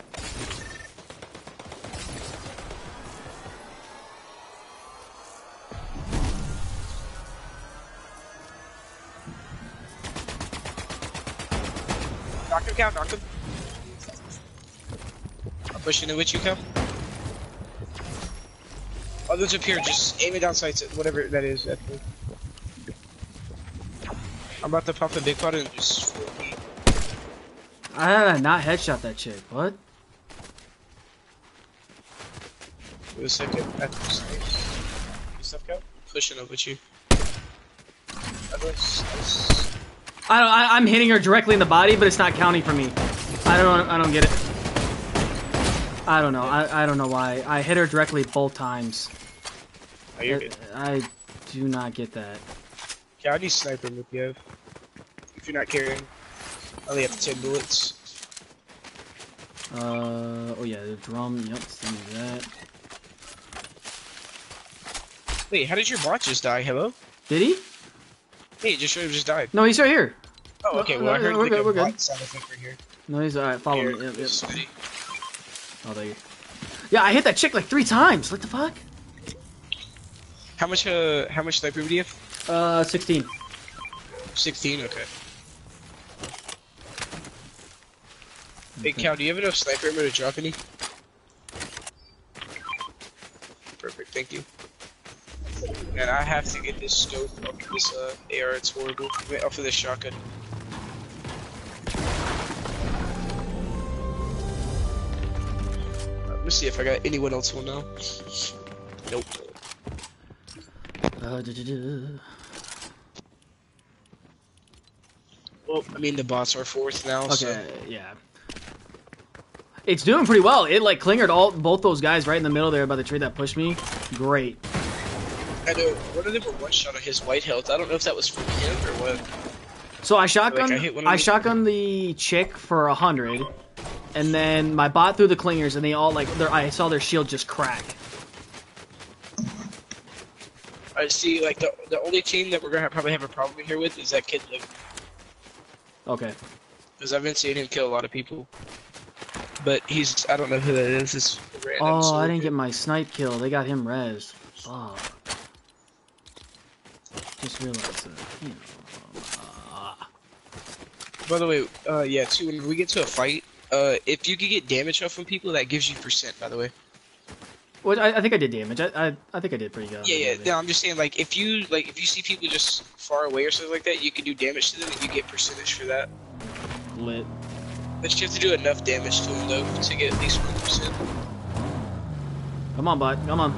Knock him, Cal. Knock him. I'm pushing it with you, Cal. Others up here, just aim it down sights at whatever that is. I'm about to pop a big pot and just. I had not headshot that chick. What? Wait a second. At the site. Good stuff, Cal. Pushing up with you. Others, others. I don't, I, I'm hitting her directly in the body, but it's not counting for me. I don't, I don't get it. I don't know. I, I don't know why. I hit her directly both times. Oh, you're good. I do not get that. Yeah, I need sniper if you have. If you're not carrying. I only have 10 bullets. Uh, oh yeah, the drum. Yep, send me that. Wait, how did your bot just die? Hello? Did he? Hey, just showed him just died. No, he's right here. Oh, okay, No, well, I no, we're good, a we're good. sound effect right here. No, he's alright. Follow Here, me. Yep, yep. Oh, there you. Yeah, I hit that chick like three times. What the fuck? How much, uh, how much sniper do you have? Uh, 16. 16, okay. Hey, Cal, do you have enough sniper ammo to drop any? Perfect, thank you. And I have to get this scope off of this uh, AR, it's horrible. Wait, off of this shotgun. Uh, Let me see if I got anyone else will now. Nope. Uh, duh, duh, duh. Well, I mean the bots are fourth now, so Okay, yeah. It's doing pretty well. It like clingered all both those guys right in the middle there by the tree that pushed me. Great. I know one of them were one shot on his white health. I don't know if that was from him or what. So I shotgun Like, I I shotgun the chick for a hundred, and then my bot threw the clingers, and they all like their I saw their shield just crack. I see. Like the the only team that we're gonna probably have a problem here with is that kid Liv, Okay. because I've been seeing him kill a lot of people. But he's I don't know who that is. It's. Oh, so- I didn't get my snipe kill. They got him res. Oh. Just realized that. You know, uh, By the way, uh, yeah. Too when we get to a fight, uh, if you can get damage off from people, that gives you percent. By the way. Well, I, I think I did damage. I, I I think I did pretty good. Yeah, yeah. No, I'm just saying, like, if you like, if you see people just far away or something like that, you can do damage to them, and you get percentage for that. Lit. But you have to do enough damage to them though to get at least one percent. Come on, bot. Come on.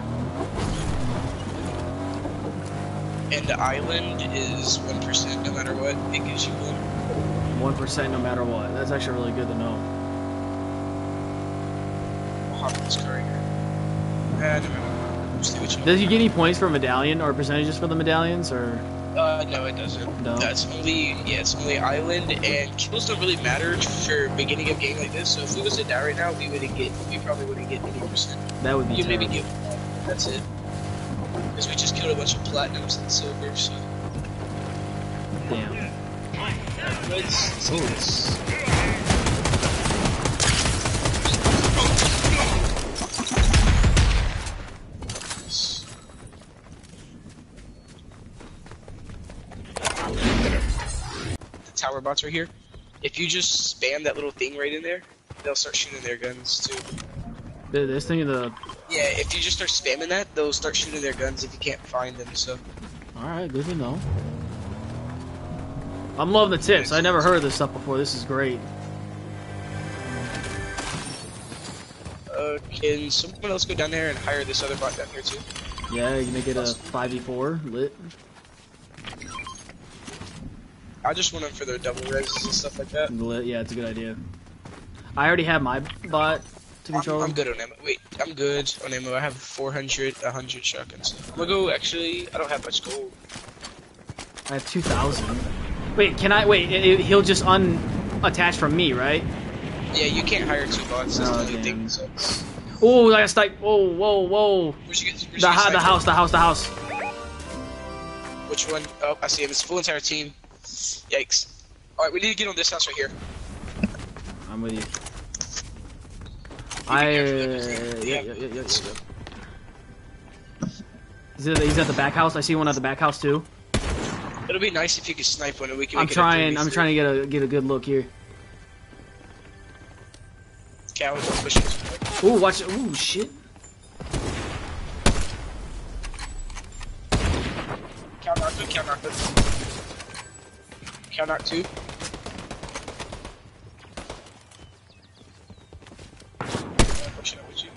And the island is one percent no matter what. It gives you one. One percent no matter what. That's actually really good to know. I'll hop in this car here. Ah, never mind. See what you- Does you get any points for a medallion or percentages for the medallions or? Uh, no, it doesn't. No. That's only yeah, it's only island and kills don't really matter for beginning of game like this. So if we was to die right now, we wouldn't get, we probably wouldn't get any percent. That would be You maybe get. That's it. Because we just killed a bunch of platinums and silver. So Damn. let's see this. The tower bots right here. If you just spam that little thing right in there, they'll start shooting their guns too. Th- This thing, the. Yeah, if you just start spamming that, they'll start shooting their guns if you can't find them. So All right, good to know. I'm loving the tips. I never heard of this stuff before. This is great. Uh, can someone else go down there and hire this other bot down here too? Yeah, you make it a 5v4 lit. I just want them for their double reses and stuff like that. Yeah, it's a good idea. I already have my bot to I'm, control. I'm good on ammo. Wait, I'm good on ammo. I have 400, 100 shotguns. We'll go, actually, I don't have much gold. I have 2,000. Wait, can I? Wait, it, it- he'll just unattach from me, right? Yeah, you can't hire two bots. That's Oh, the only thing. So. Oh, I got sniped. Whoa, whoa, whoa. Where'd you get, where'd you The, get the house, the house, the house. Which one? Oh, I see him. It's full entire team. Yikes. Alright, we need to get on this house right here. I'm with you. I. Uh, yeah, yeah, yeah. yeah. He's at, the, he's at the back house. I see one at the back house too. It'll be nice if you could snipe one and we can I'm make trying. I'm trying to get a get a good look here. Cal is pushing. Ooh, watch. Ooh, shit. Cal knock two, Cal knock two. Cal knock two. Pushing up with you.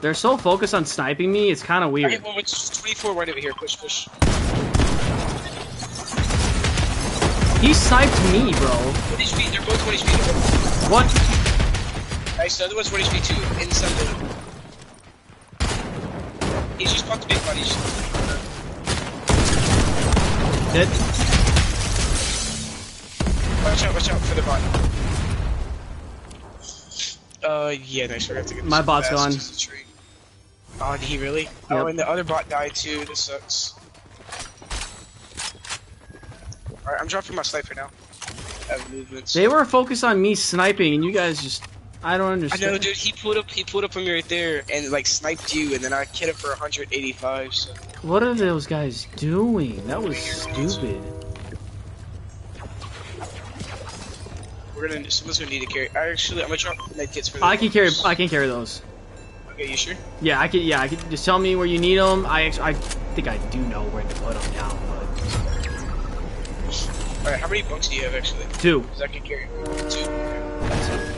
They're so focused on sniping me. It's kind of I weird. hit one with 24 right over here. Push, push. He sniped me, bro. 1 HP. They're both 1 HP. What? Nice. The other one's 1 HP too. Inside the. He's just popped the big body. Dead. Watch out, watch out for the bot. Uh, yeah, nice. Have to get My bot's gone. to the tree. Oh, did he really? Oh, and the other bot died too. This sucks. Alright, I'm dropping my sniper now. I have movements. They were focused on me sniping, and you guys just. I don't understand. I know, dude. He pulled up. He pulled up on me right there and like sniped you, and then I hit him for 185. So What are those guys doing? That was stupid. we're gonna. Someone's gonna need to carry. I actually, I'm gonna drop medkits for. I can carry. I can carry those. Okay, you sure? Yeah, I can. Yeah, I can. Just tell me where you need them. I actually, I think I do know where to put them down. But Alright, how many bunks do you have actually? two. Because I can carry two.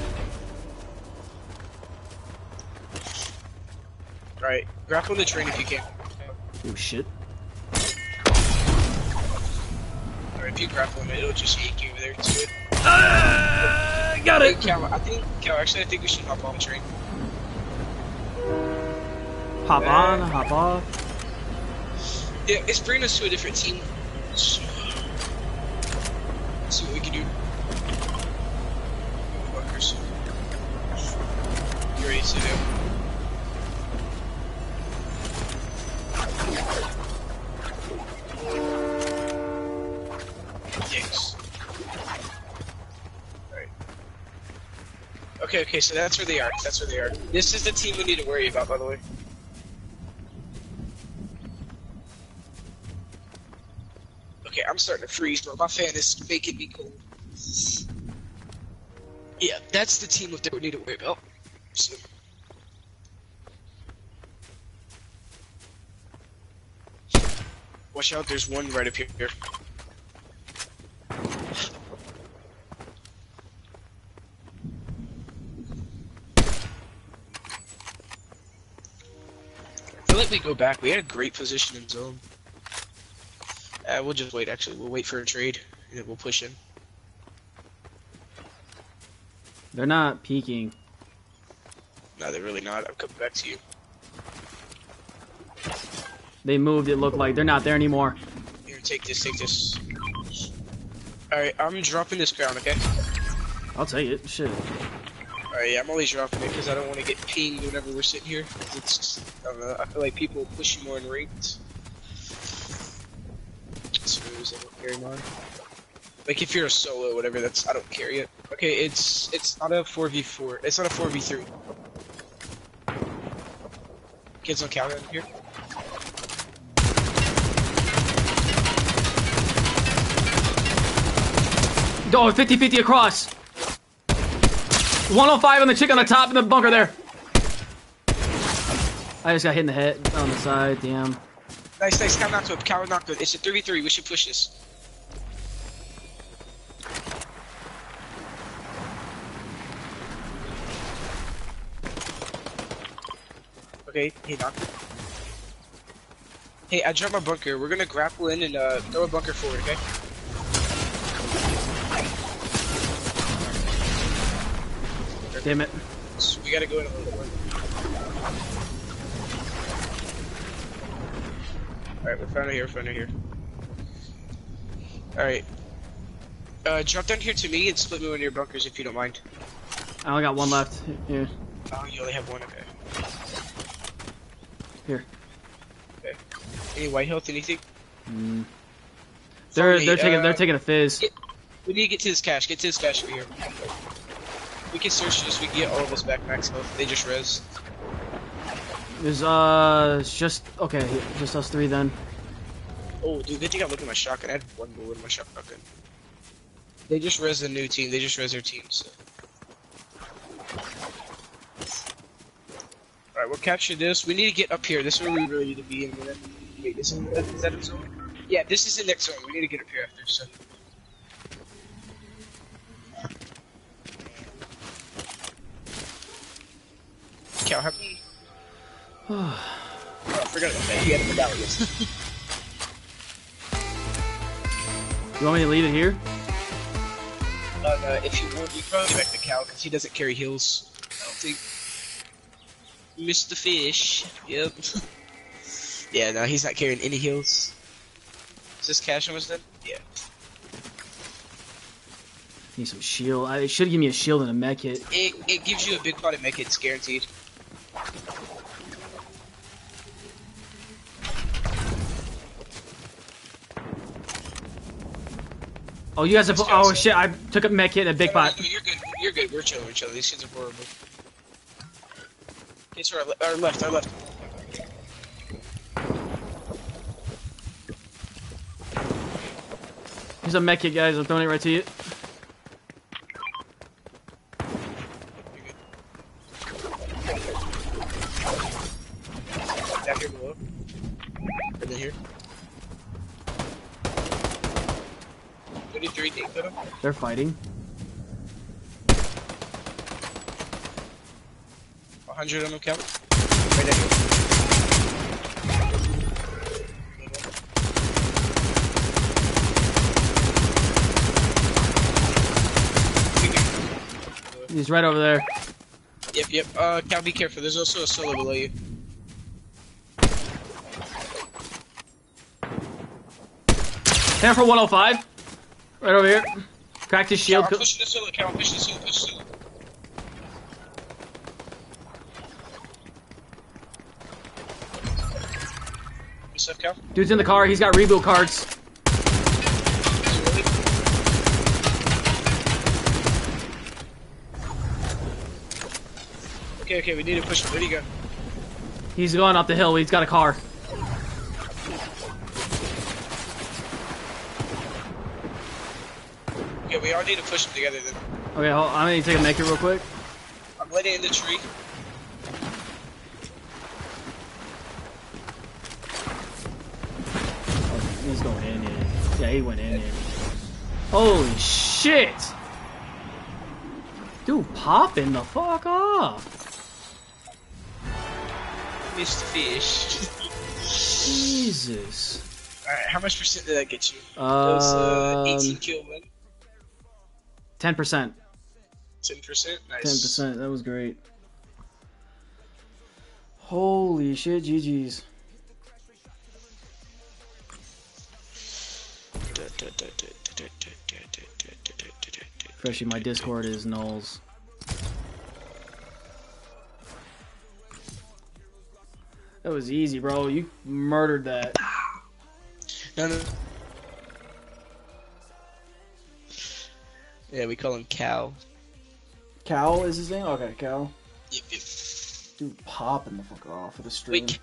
Alright, grapple the train if you can. Oh shit. Or if you grapple him, it'll just yank you over there to it. Uh, got it. Cal, I think, Cal, actually, I think we should hop on the train. Hop on, hop off. Yeah, it's bringing us to a different team. Let's see what we can do. Fuckers. You ready to do? Yes. Okay, okay, so that's where they are. That's where they are. This is the team we need to worry about, by the way. Okay, I'm starting to freeze, bro. My fan is making me cold. Yeah, that's the team that we need to worry about. So. Watch out, there's one right up here. I feel like we go back. We had a great position in zone. Uh, we'll just wait. Actually, we'll wait for a trade, and then we'll push in. They're not peeking. No, they're really not. I'm coming back to you. They moved. It looked like they're not there anymore. Here, take this, take this. Alright, I'm dropping this crown, okay? I'll take it. Shit. Alright, yeah, I'm always dropping it because I don't want to get pinged whenever we're sitting here. It's just, I don't know, I feel like people push you more in ranked. So I don't carry mine. Like if you're a solo, whatever, that's I don't care yet. Okay, it's it's not a 4v4. It's not a 4v3. Kids on counter here. Oh, 50-50 across. 105 on the chick on the top in the bunker there. I just got hit in the head on the side. Damn. Nice, nice. Cal knocked up. Cal knocked up. It's a 3v3. We should push this. Okay, he knocked it. Hey, I dropped my bunker. We're gonna grapple in and uh, throw a bunker forward, okay? Damn it. So we gotta go in a little more. Alright, we're found here, We're found here. Alright. Uh, drop down here to me and split me one of your bunkers if you don't mind. I only got one left. Here. Oh, you only have one, okay. Here. Okay. Any white health, anything? Mm. They're they're taking uh, they're taking a fizz. We need to get to this cache, get to this cache over here. We can search this, we can get all of us back max health. They just res. There's uh it's just okay, just us three then. Oh, dude, good thing I look at my shotgun. I had one bullet in my shotgun. They just res the new team, they just res their team, so. Alright, we'll capture this. We need to get up here. This is where we really need to be in. Wait, this is, is that a zone? Yeah, this is the next zone. We need to get up here after, so. Many? oh, I forgot about that. He had a medallion. You want me to leave it here? Uh, no, if you want, you probably back to Cal because he doesn't carry heals. I don't think. Mr. Fish. Yep. yeah, no, he's not carrying any heals. Is this cash almost done? Yeah. Need some shield. I it should give me a shield and a mech kit. It, it gives you a big pot of mech hits guaranteed. Oh, you guys have. Oh shit! I took a med kit and a big pot. You're good. You're good. We're chilling. We're chilling. These kids are horrible. To our, our left. Our left. Here's a med kit, guys. I'm throwing it right to you. Down here below. And then here. 33 take them. They're fighting. 100 on them count. Right down here. He's right over there. Yep, yep. Uh, Cal, be careful. There's also a solo below you. Down for 105. Right over here. Cracked his shield. Cal, I'm the. Cal, I'm the. Push the solo. What's up, Cal? Dude's in the car. He's got rebuild cards. Okay, okay, we need to push him. Where'd he go? He's going up the hill. He's got a car. We all need to push him together then. Okay, hold, I'm gonna take a med kit real quick. I'm letting in the tree. Oh, he's going in. Yeah, yeah he went in. Yeah. Holy shit! Dude, popping the fuck off. Mr. Fish. Jesus. Alright, how much percent did that get you? That was uh, Um, 18 kill win. Ten percent. Ten percent. Nice. Ten percent. That was great. Holy shit, GG's. Freshie, my Discord is nulls. That was easy, bro. You murdered that. No, no. Yeah, we call him Cal. Cal is his name? Okay, Cal. Yep, yep. Dude, popping the fuck off of the stream. Wait,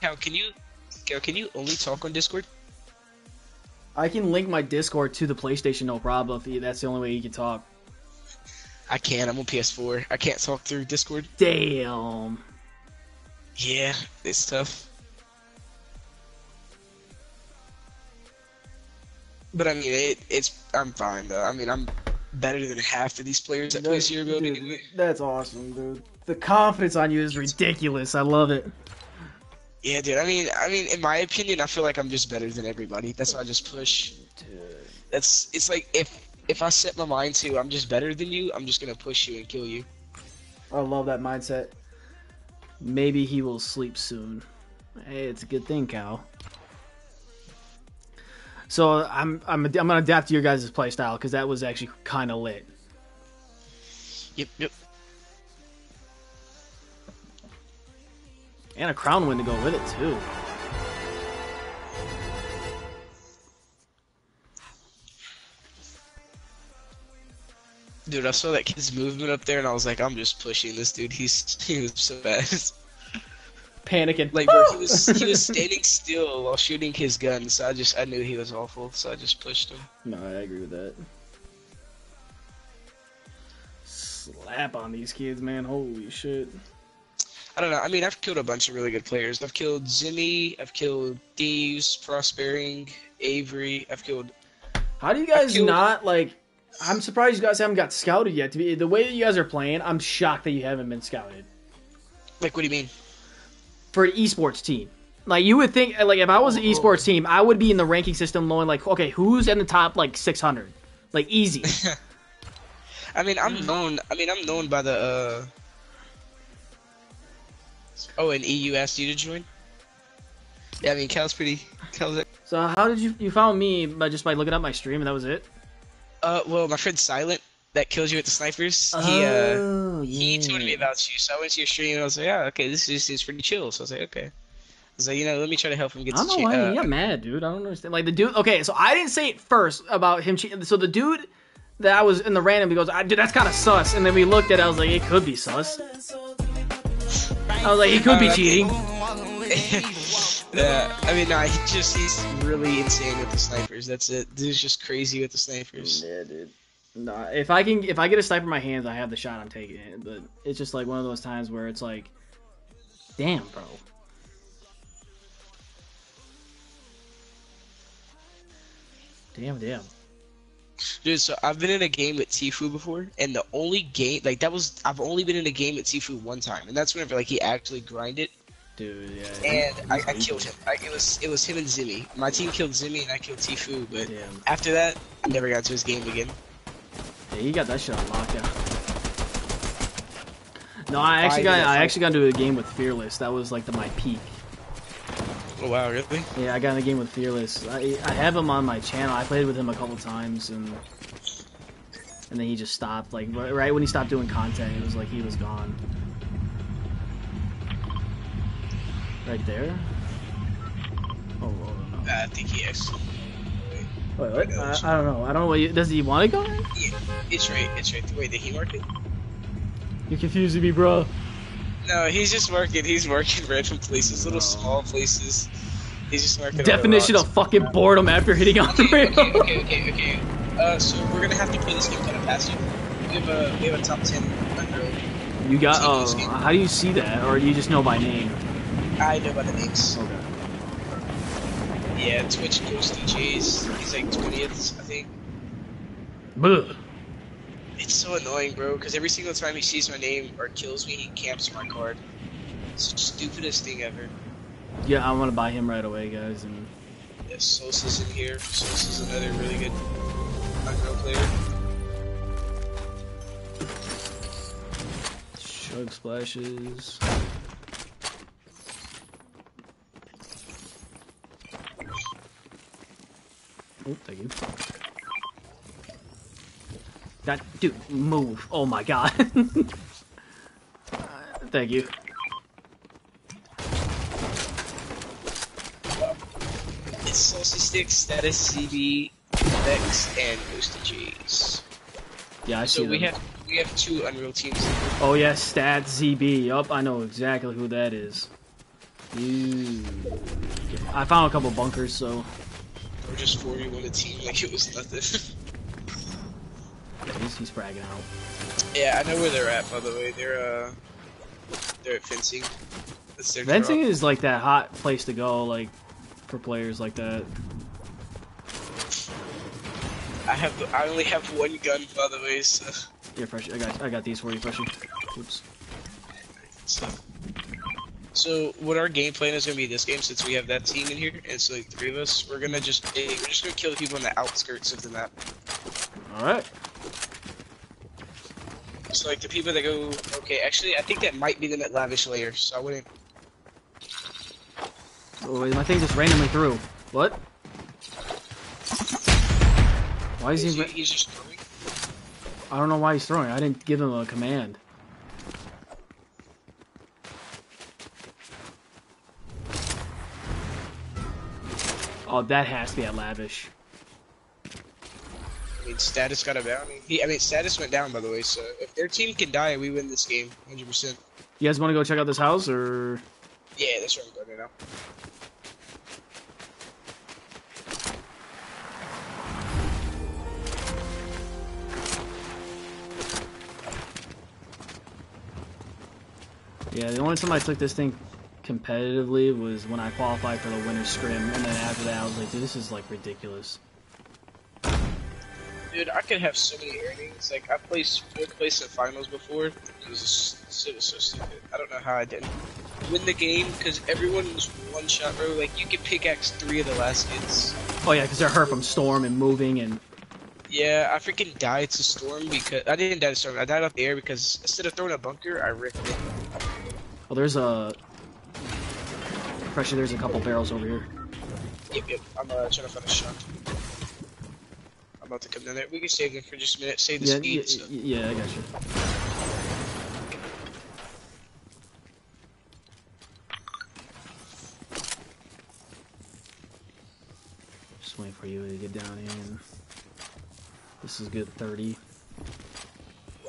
Cal, can you, Cal, can you only talk on Discord? I can link my Discord to the PlayStation, no problem. If he, that's the only way you can talk. I can. I'm on PS4. I can't talk through Discord. Damn. Yeah, it's tough. But I mean, it, it's I'm fine though. I mean, I'm better than half of these players that Zero Build Dude. That's awesome, dude. The confidence on you is ridiculous. I love it. Yeah, dude. I mean, I mean, in my opinion, I feel like I'm just better than everybody. That's why I just push. Dude. That's it's like if if I set my mind to I'm just better than you, I'm just gonna push you and kill you. I love that mindset. Maybe he will sleep soon. Hey, it's a good thing, Cal. So I'm I'm I'm gonna adapt to your guys' play style because that was actually kind of lit. Yep, yep. And a crown win to go with it too. Dude, I saw that kid's movement up there, and I was like, I'm just pushing this dude. He's he was so fast. Panicking. Like, bro, he was he was standing still while shooting his gun, so I just I knew he was awful, so I just pushed him. No, I agree with that. Slap on these kids, man. Holy shit. I don't know. I mean, I've killed a bunch of really good players. I've killed Zimmy. I've killed Thieves, Prospering, Avery. I've killed. How do you guys killed- not like? I'm surprised you guys haven't got scouted yet. To be the way that you guys are playing, I'm shocked that you haven't been scouted Like, what do you mean? For an esports team. Like you would think, like if I was an esports team, I would be in the ranking system, knowing like, okay, who's in the top like 600, like easy. I mean, I'm known. I mean, I'm known by the. uh Oh, and EU asked you to join. Yeah, I mean, Cal's pretty. Cal's. so how did you you found me by just by looking up my stream and that was it? Uh, well, my friend Silent that kills you with the snipers. He uh. oh, He told me about you, so I went to your stream and I was like, yeah, okay, this is seems pretty chill. So I was like, okay. I was like, you know, let me try to help him get I don't know cha- why uh, he got mad, dude. I don't understand. Like the dude. Okay, so I didn't say it first about him cheating. So the dude that I was in the random, he goes, I, "Dude, that's kind of sus." And then we looked at, it, I was like, "It could be sus." I was like, "He could be Uh, cheating." yeah, I mean, nah, he just he's really insane with the snipers. That's it. Dude's just crazy with the snipers. Yeah, dude. Nah, if I can, if I get a sniper in my hands, I have the shot. I'm taking it. But it's just like one of those times where it's like, damn, bro. Damn, damn. Dude, so I've been in a game with Tfue before, and the only game like that was I've only been in a game with Tfue one time, and that's whenever like he actually grinded, Dude, yeah. and I, I killed him. I, it was it was him and Zimmy. My team killed Zimmy, and I killed Tfue. But Damn. after that, I never got to his game again. Yeah, he got that shit on lockdown. No, I actually got I actually got into a game with Fearless. That was like the my peak. Oh wow, really? Yeah, I got in a game with Fearless. I I have him on my channel. I played with him a couple times and and then he just stopped. Like right right when he stopped doing content, it was like he was gone. Right there. Oh, oh no. I think he actually. Wait, what? I, I don't know. I don't know. You, does he want to go? Yeah, it's right. It's right. Wait, did he work it? You're confusing me, bro. No, he's just working. He's working random places, little small places. He's just working. Definition of fucking boredom after hitting on the Okay, rail. okay, okay, okay, okay. Uh, so we're gonna have to play this game kind of passive. We have a we have a top ten Unreal. You got. Oh, game. how do you see that, or do you just know by name? I know by the names. Okay. Yeah, Twitch Ghosty J's. He's like twentieth, I think. Buh. It's so annoying, bro. Because every single time he sees my name or kills me, he camps my card. It's the stupidest thing ever. Yeah, I want to buy him right away, guys. And Yeah, Sosa's in here. Sosa's another really good Unreal player. Chug splashes. Oh, thank you. That dude, move. Oh my god. thank you. It's Saucy Sticks, Status, CB, Vex, and Boosted Cheese. Yeah, I see So we them. have we have two Unreal teams. Oh yeah, Stat ZB. Yup, I know exactly who that is. Ooh. I found a couple bunkers, so We're just 41 a team like it was nothing. yeah, he's, he's bragging out. yeah, I know where they're at by the way. They're uh they're at fencing. That's their Venting drop. is like that hot place to go, like for players like that. I have I only have one gun by the way, so, Yeah, fresh. I got I got these for you, Freshy. Oops. so So what our game plan is gonna be this game, since we have that team in here, and it's like three of us, we're gonna just we're just gonna kill the people on the outskirts of the map. All right. So like the people that go, okay, actually I think that might be the net Lavish Lair, so I wouldn't. Oh, my thing just randomly threw. What? Why is He's, he? he's just throwing. I don't know why he's throwing. I didn't give him a command. Oh, that has to be at lavish. I mean, status got a bounty. He, I mean, status went down by the way, so if their team can die, we win this game, 100%. You guys want to go check out this house, or Yeah, that's where I'm going right now. yeah? The only time I took this thing competitively was when I qualified for the winter scrim, and then after that, I was like, dude, this is like ridiculous. Dude, I could have so many earnings. Like, I placed fourth place in finals before. It was, just, it was so stupid. I don't know how I didn't win the game because everyone was one shot, bro. Like, you could pickaxe three of the last hits. Oh yeah, because they're hurt from storm and moving, and Yeah, I freaking died to storm because I didn't die to storm. I died up the air because instead of throwing a bunker, I ripped it. oh, there's a. Pressure, there's a couple barrels over here. Yep, yep. I'm uh, trying to find a shot. I'm about to come down there. We can save them for just a minute. Save the Yeah, speed. yeah, so- yeah, I got you. Just waiting for you to get down here. And this is good 30.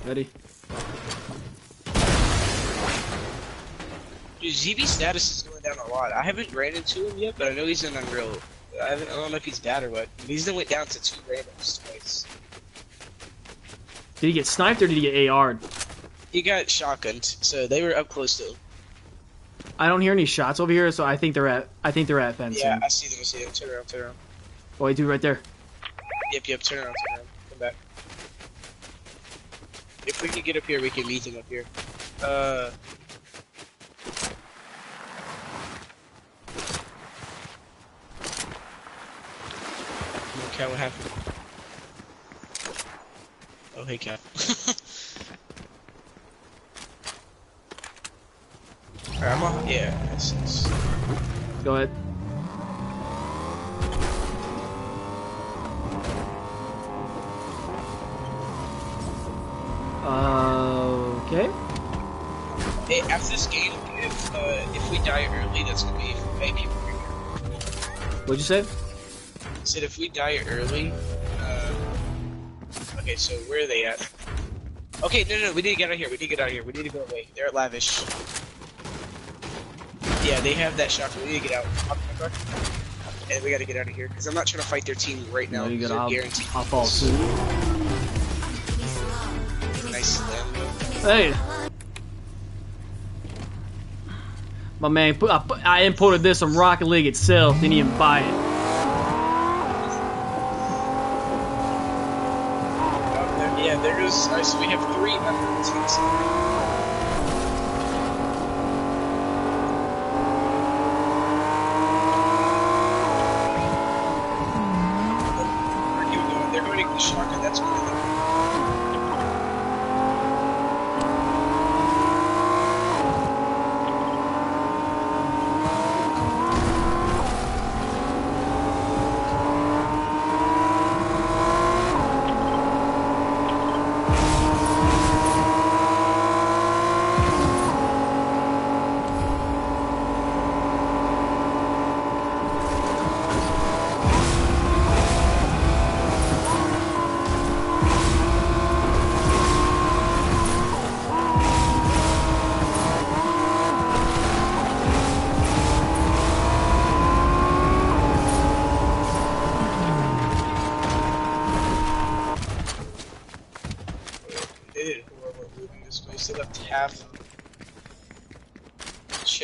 Ready? Dude, ZB status is going down a lot. I haven't ran into him yet, but I know he's in Unreal. I, haven't, I don't know if he's bad or what. He's went down to two randoms twice. Did he get sniped or did he get AR'd? He got shotgunned, so they were up close to him. I don't hear any shots over here, so I think they're at I think they're at fencing. Yeah, I see them. I see them. Turn around. Turn around. Oh, I do right there. Yep, yep. Turn around. Turn around. Come back. If we can get up here, we can meet him up here. Uh. Okay, what happened? Oh, hey, Cap. Alright, I'm on. Yeah, yes, yes. Go ahead. Uh, okay. Hey, after this game, if uh, if we die early, that's gonna be maybe. What'd you say? Said if we die early, uh, okay, so where are they at? Okay, no, no, no, we need to get out of here. We need to get out of here. We need to go away. They're at lavish. Yeah, they have that shotgun. We need to get out. Hop in my car. And we gotta get out of here because I'm not trying to fight their team right now. No, you gotta. guaranteed. I'll fall soon. Nice slam. Hey. My man, I, I imported this from Rocket League itself. Didn't even buy it. Um, there- yeah, there goes. Alright, so we have three under teams. Where are you going? They're going to get the shotgun. That's where they're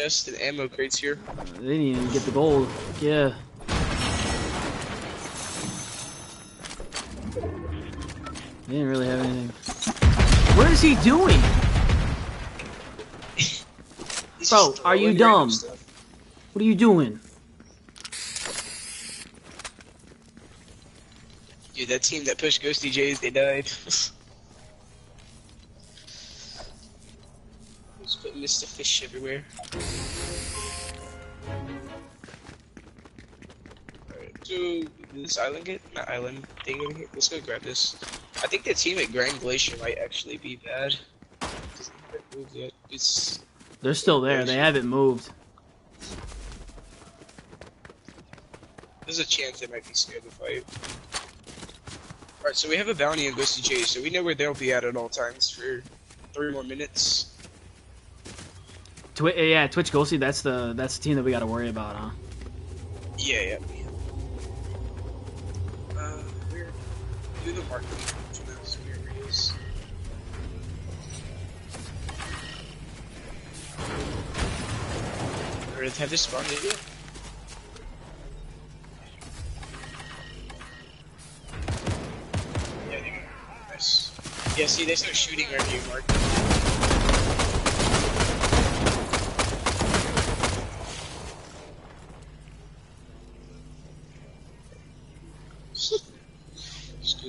chest and ammo crates here. They didn't even get the gold. Yeah. They didn't really have anything. What is he doing? Bro, are you dumb? What are you doing? Dude, that team that pushed Ghosty J's, they died. island get not island thing over here. Let's go grab this. I think the team at Grand Glacier might actually be bad. Yet. It's They're still there. They haven't moved. there's a chance they might be scared to fight. Alright, so we have a bounty on Ghosty J, so we know where they'll be at at all times for three more minutes. Twi- yeah, Twitch Ghosty. That's the that's the team that we got to worry about, huh? Yeah, yeah. Do the market. So that's where it is. Or have this spawned yet? Yeah, they. Nice. Yeah, see, they start shooting wherever you mark.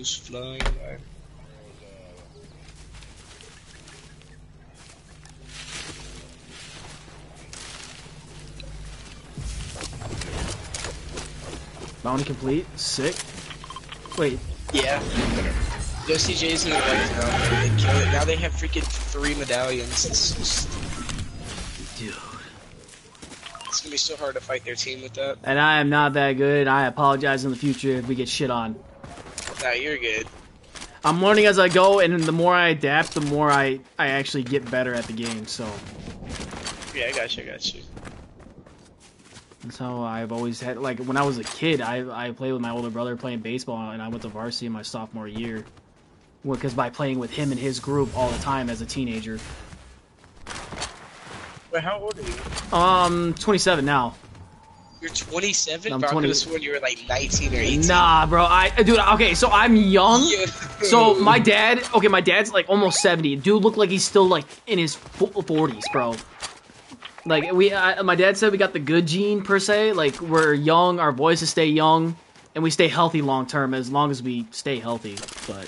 Just flying by. Bounty complete. Sick. Wait, Yeah. Jesse Jason and White now. They kill it. Now they have freaking three medallions. It's, stupid. dude. it's gonna be so hard to fight their team with that. And I am not that good. I apologize in the future if we get shit on. Nah, you're good. I'm learning as I go, and the more I adapt, the more I I actually get better at the game. So Yeah, I got you. I got you. that's how I've always had. Like when I was a kid, I I played with my older brother playing baseball, and I went to varsity in my sophomore year. Because by playing with him and his group all the time as a teenager. Wait, how old are you? Um, 27 now. You're 27. I'm Bro, I 20. could've sworn you were like 19 or 18. Nah, bro. I dude. Okay, so I'm young. Yeah. So my dad, okay, my dad's like almost seventy. Dude looked like he's still like in his forties, bro. Like we, I, my dad said we got the good gene per se. Like we're young, our voices stay young, and we stay healthy long term as long as we stay healthy. But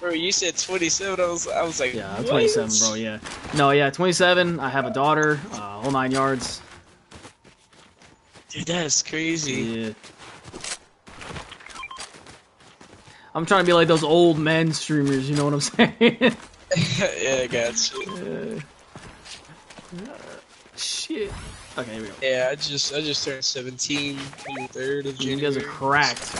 Bro, you said 27. I was, I was like, yeah, I'm what? 27, bro. Yeah, no, yeah, 27. I have a daughter, uh, whole nine yards. Dude, that's crazy. Yeah. I'm trying to be like those old men streamers. You know what I'm saying? Yeah, I got you. Shit. Okay, here we go. Yeah, I just, I just turned 17 on the 3rd of You guys are cracked.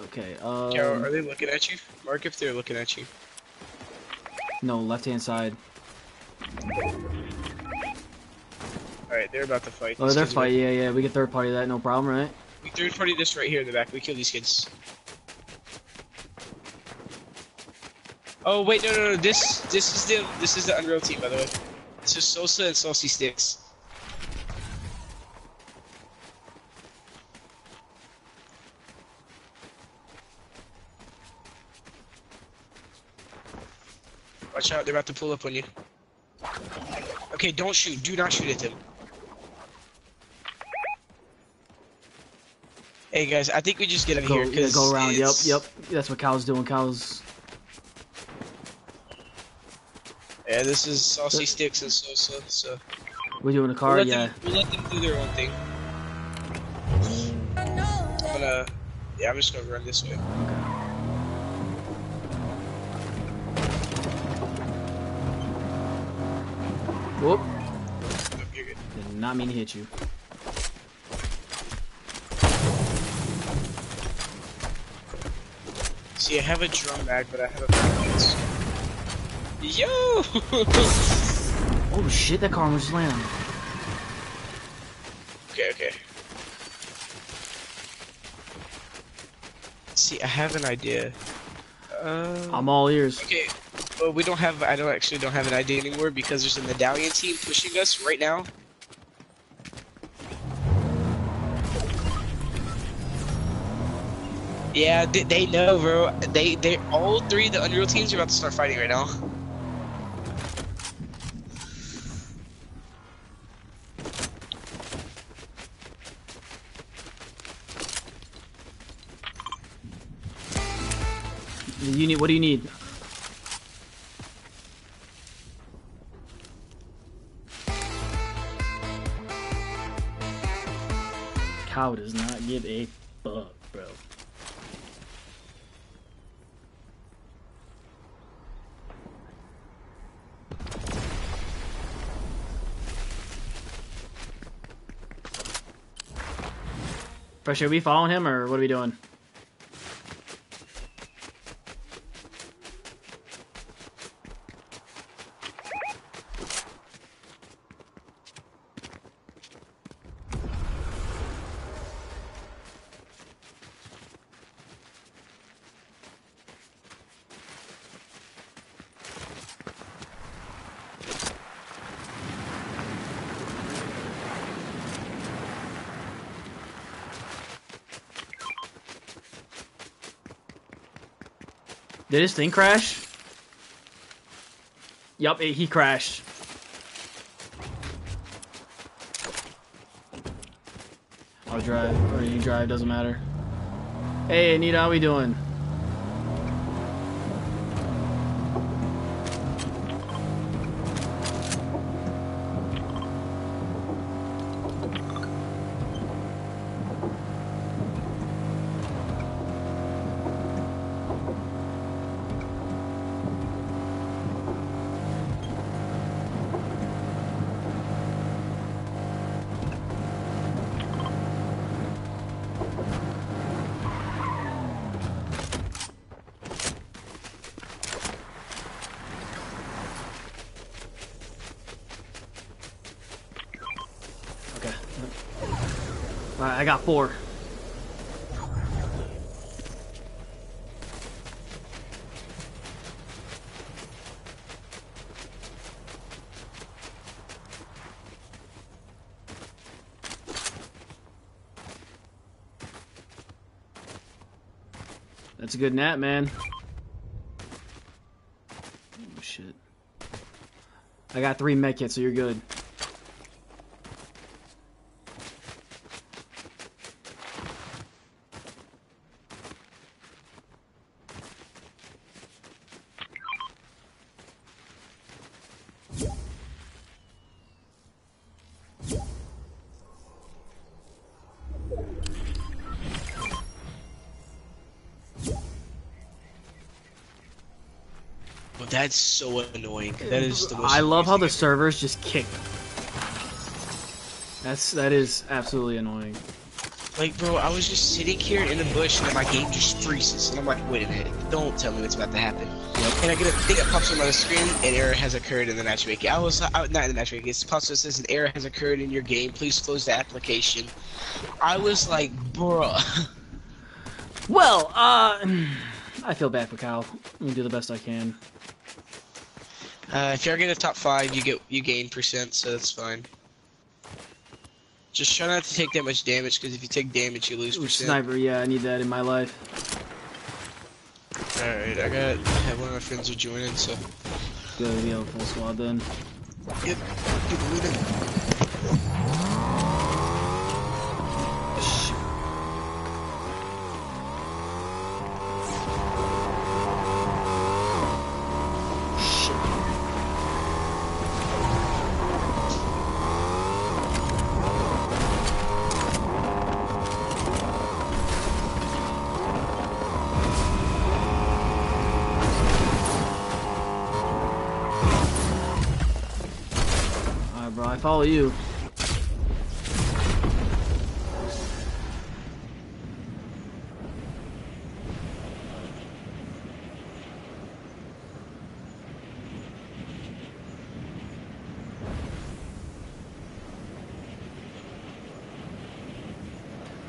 Okay, Carol, are um, they looking at you? Mark if they're looking at you. no, left hand side. Alright, they're about to fight. Oh, These they're fighting. Yeah, yeah, we can third party that, no problem, right? We third party this right here in the back. We kill these kids. Oh wait, no, no, no. This, this is the, this is the Unreal team, by the way. This is Sosa and Saucy Sticks. Watch out, they're about to pull up on you. Okay, don't shoot. Do not shoot at them. Hey guys, I think we just get in Go, here. yeah, 'cause go around. Yep, it's- yep. That's what Cal's doing. Cal's. Yeah, this is Saucy Sticks and Sosa, so. We're doing a We'll car. Yeah. them, we'll let them do their own thing. I'm gonna. Uh, yeah, I'm just gonna run this way. Whoop. Oh. Did not mean to hit you. See, I have a drum bag, but I have a. Yo! Oh shit! That car almost landed. okay, okay. See, I have an idea. Uh, I'm all ears. okay. Well, we don't have. I don't actually don't have an ID anymore because there's a medallion team pushing us right now. Yeah, they, they know, bro. They they all three of the Unreal teams are about to start fighting right now. You need. What do you need? Cal does not give a fuck, bro. Fresh, are we following him or what are we doing? Did his thing crash? Yup, he crashed. I'll drive, or you drive, doesn't matter. Hey, Anita, how we doing? Okay. Alright, I got four. That's a good nap, man. Oh shit. I got three medkits, so you're good. That's so annoying. That is the most. I love how the servers just kick. That's that is absolutely annoying. Like, bro, I was just sitting here in the bush and my game just freezes. And I'm like, wait a minute, don't tell me what's about to happen. And I get a thing that pops up on the screen, an error has occurred in the matchmaking. I was, I, not in the matchmaking, it pops up says an error has occurred in your game, please close the application. I was like, bruh. Well, uh, I feel bad for Cal. Let me do the best I can. Uh, if you're getting a top five, you get, you gain percent, so that's fine. Just try not to take that much damage, because if you take damage, you lose Ooh, percent. sniper, yeah, I need that in my life. Alright, I got, I have one of my friends are joining, so. Good, we have a full squad then. Yep, Follow you.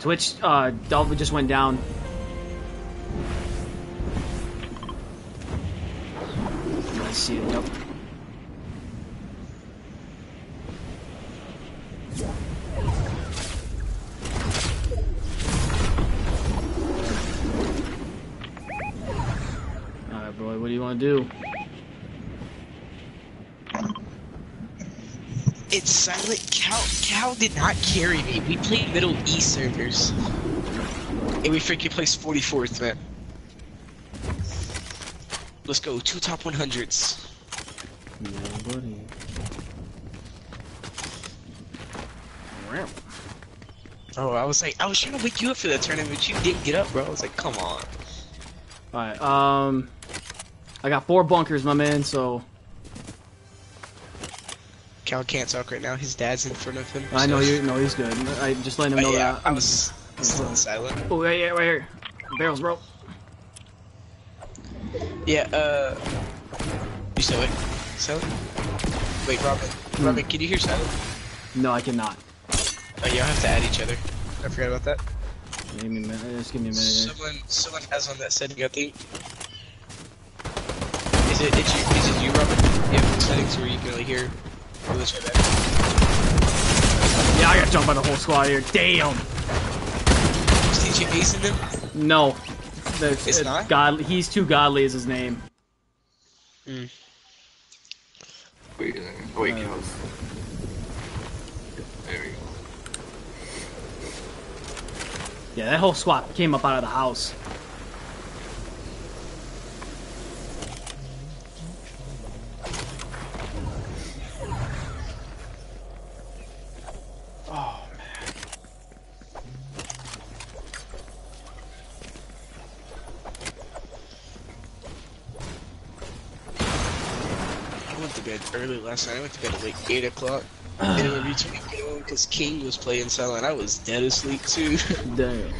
Twitch, uh, Delva just went down. Did not carry me. We played Middle East servers, and we freaking placed 44th, man. Let's go. Two top 100s. Yeah, buddy. Oh, I was like, I was trying to wake you up for that tournament, but you didn't get up, bro. I was like, come on. Alright, um... I got four bunkers, my man, so... Cal can't talk right now. His dad's in front of him. I know you. No, he's good. I just letting him But know yeah, that. I was still silent. Oh, yeah, yeah, right here. Barrels, bro. Yeah, uh. You still it? Silent? Wait, Robin. Robin, can you hear silent? No, I cannot. Oh, y'all have to add each other. I forgot about that. Give me a minute. Just give me a minute here. Someone, someone has on that setting, I think. Is it, it's you, is it you, Robin? You have settings where you can only hear. That's right back. Yeah, I got jumped by the whole squad here. Damn. Is TJ Mason them? No. There's, It's not? God, he's too godly is his name. Wait, uh, wait, Uh, cows. There we go. Yeah, that whole squad came up out of the house. Bed early last night. I went to bed at like 8 o'clock. and it would then between because King was playing silent, I was dead asleep too. Damn.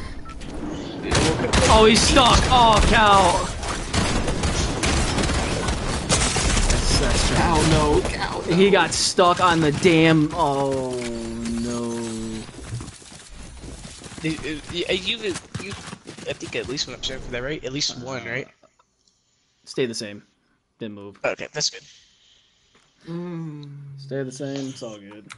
I woke up like Oh, he's stuck. Oh, Cal. That's, that's. Cal, no, Cal. No. He got stuck on the damn. Oh no. Dude, uh, you, you, I think at least one episode for that, right? At least one, right? Stay the same. Didn't move. Okay, that's good. Stay the same. It's all good.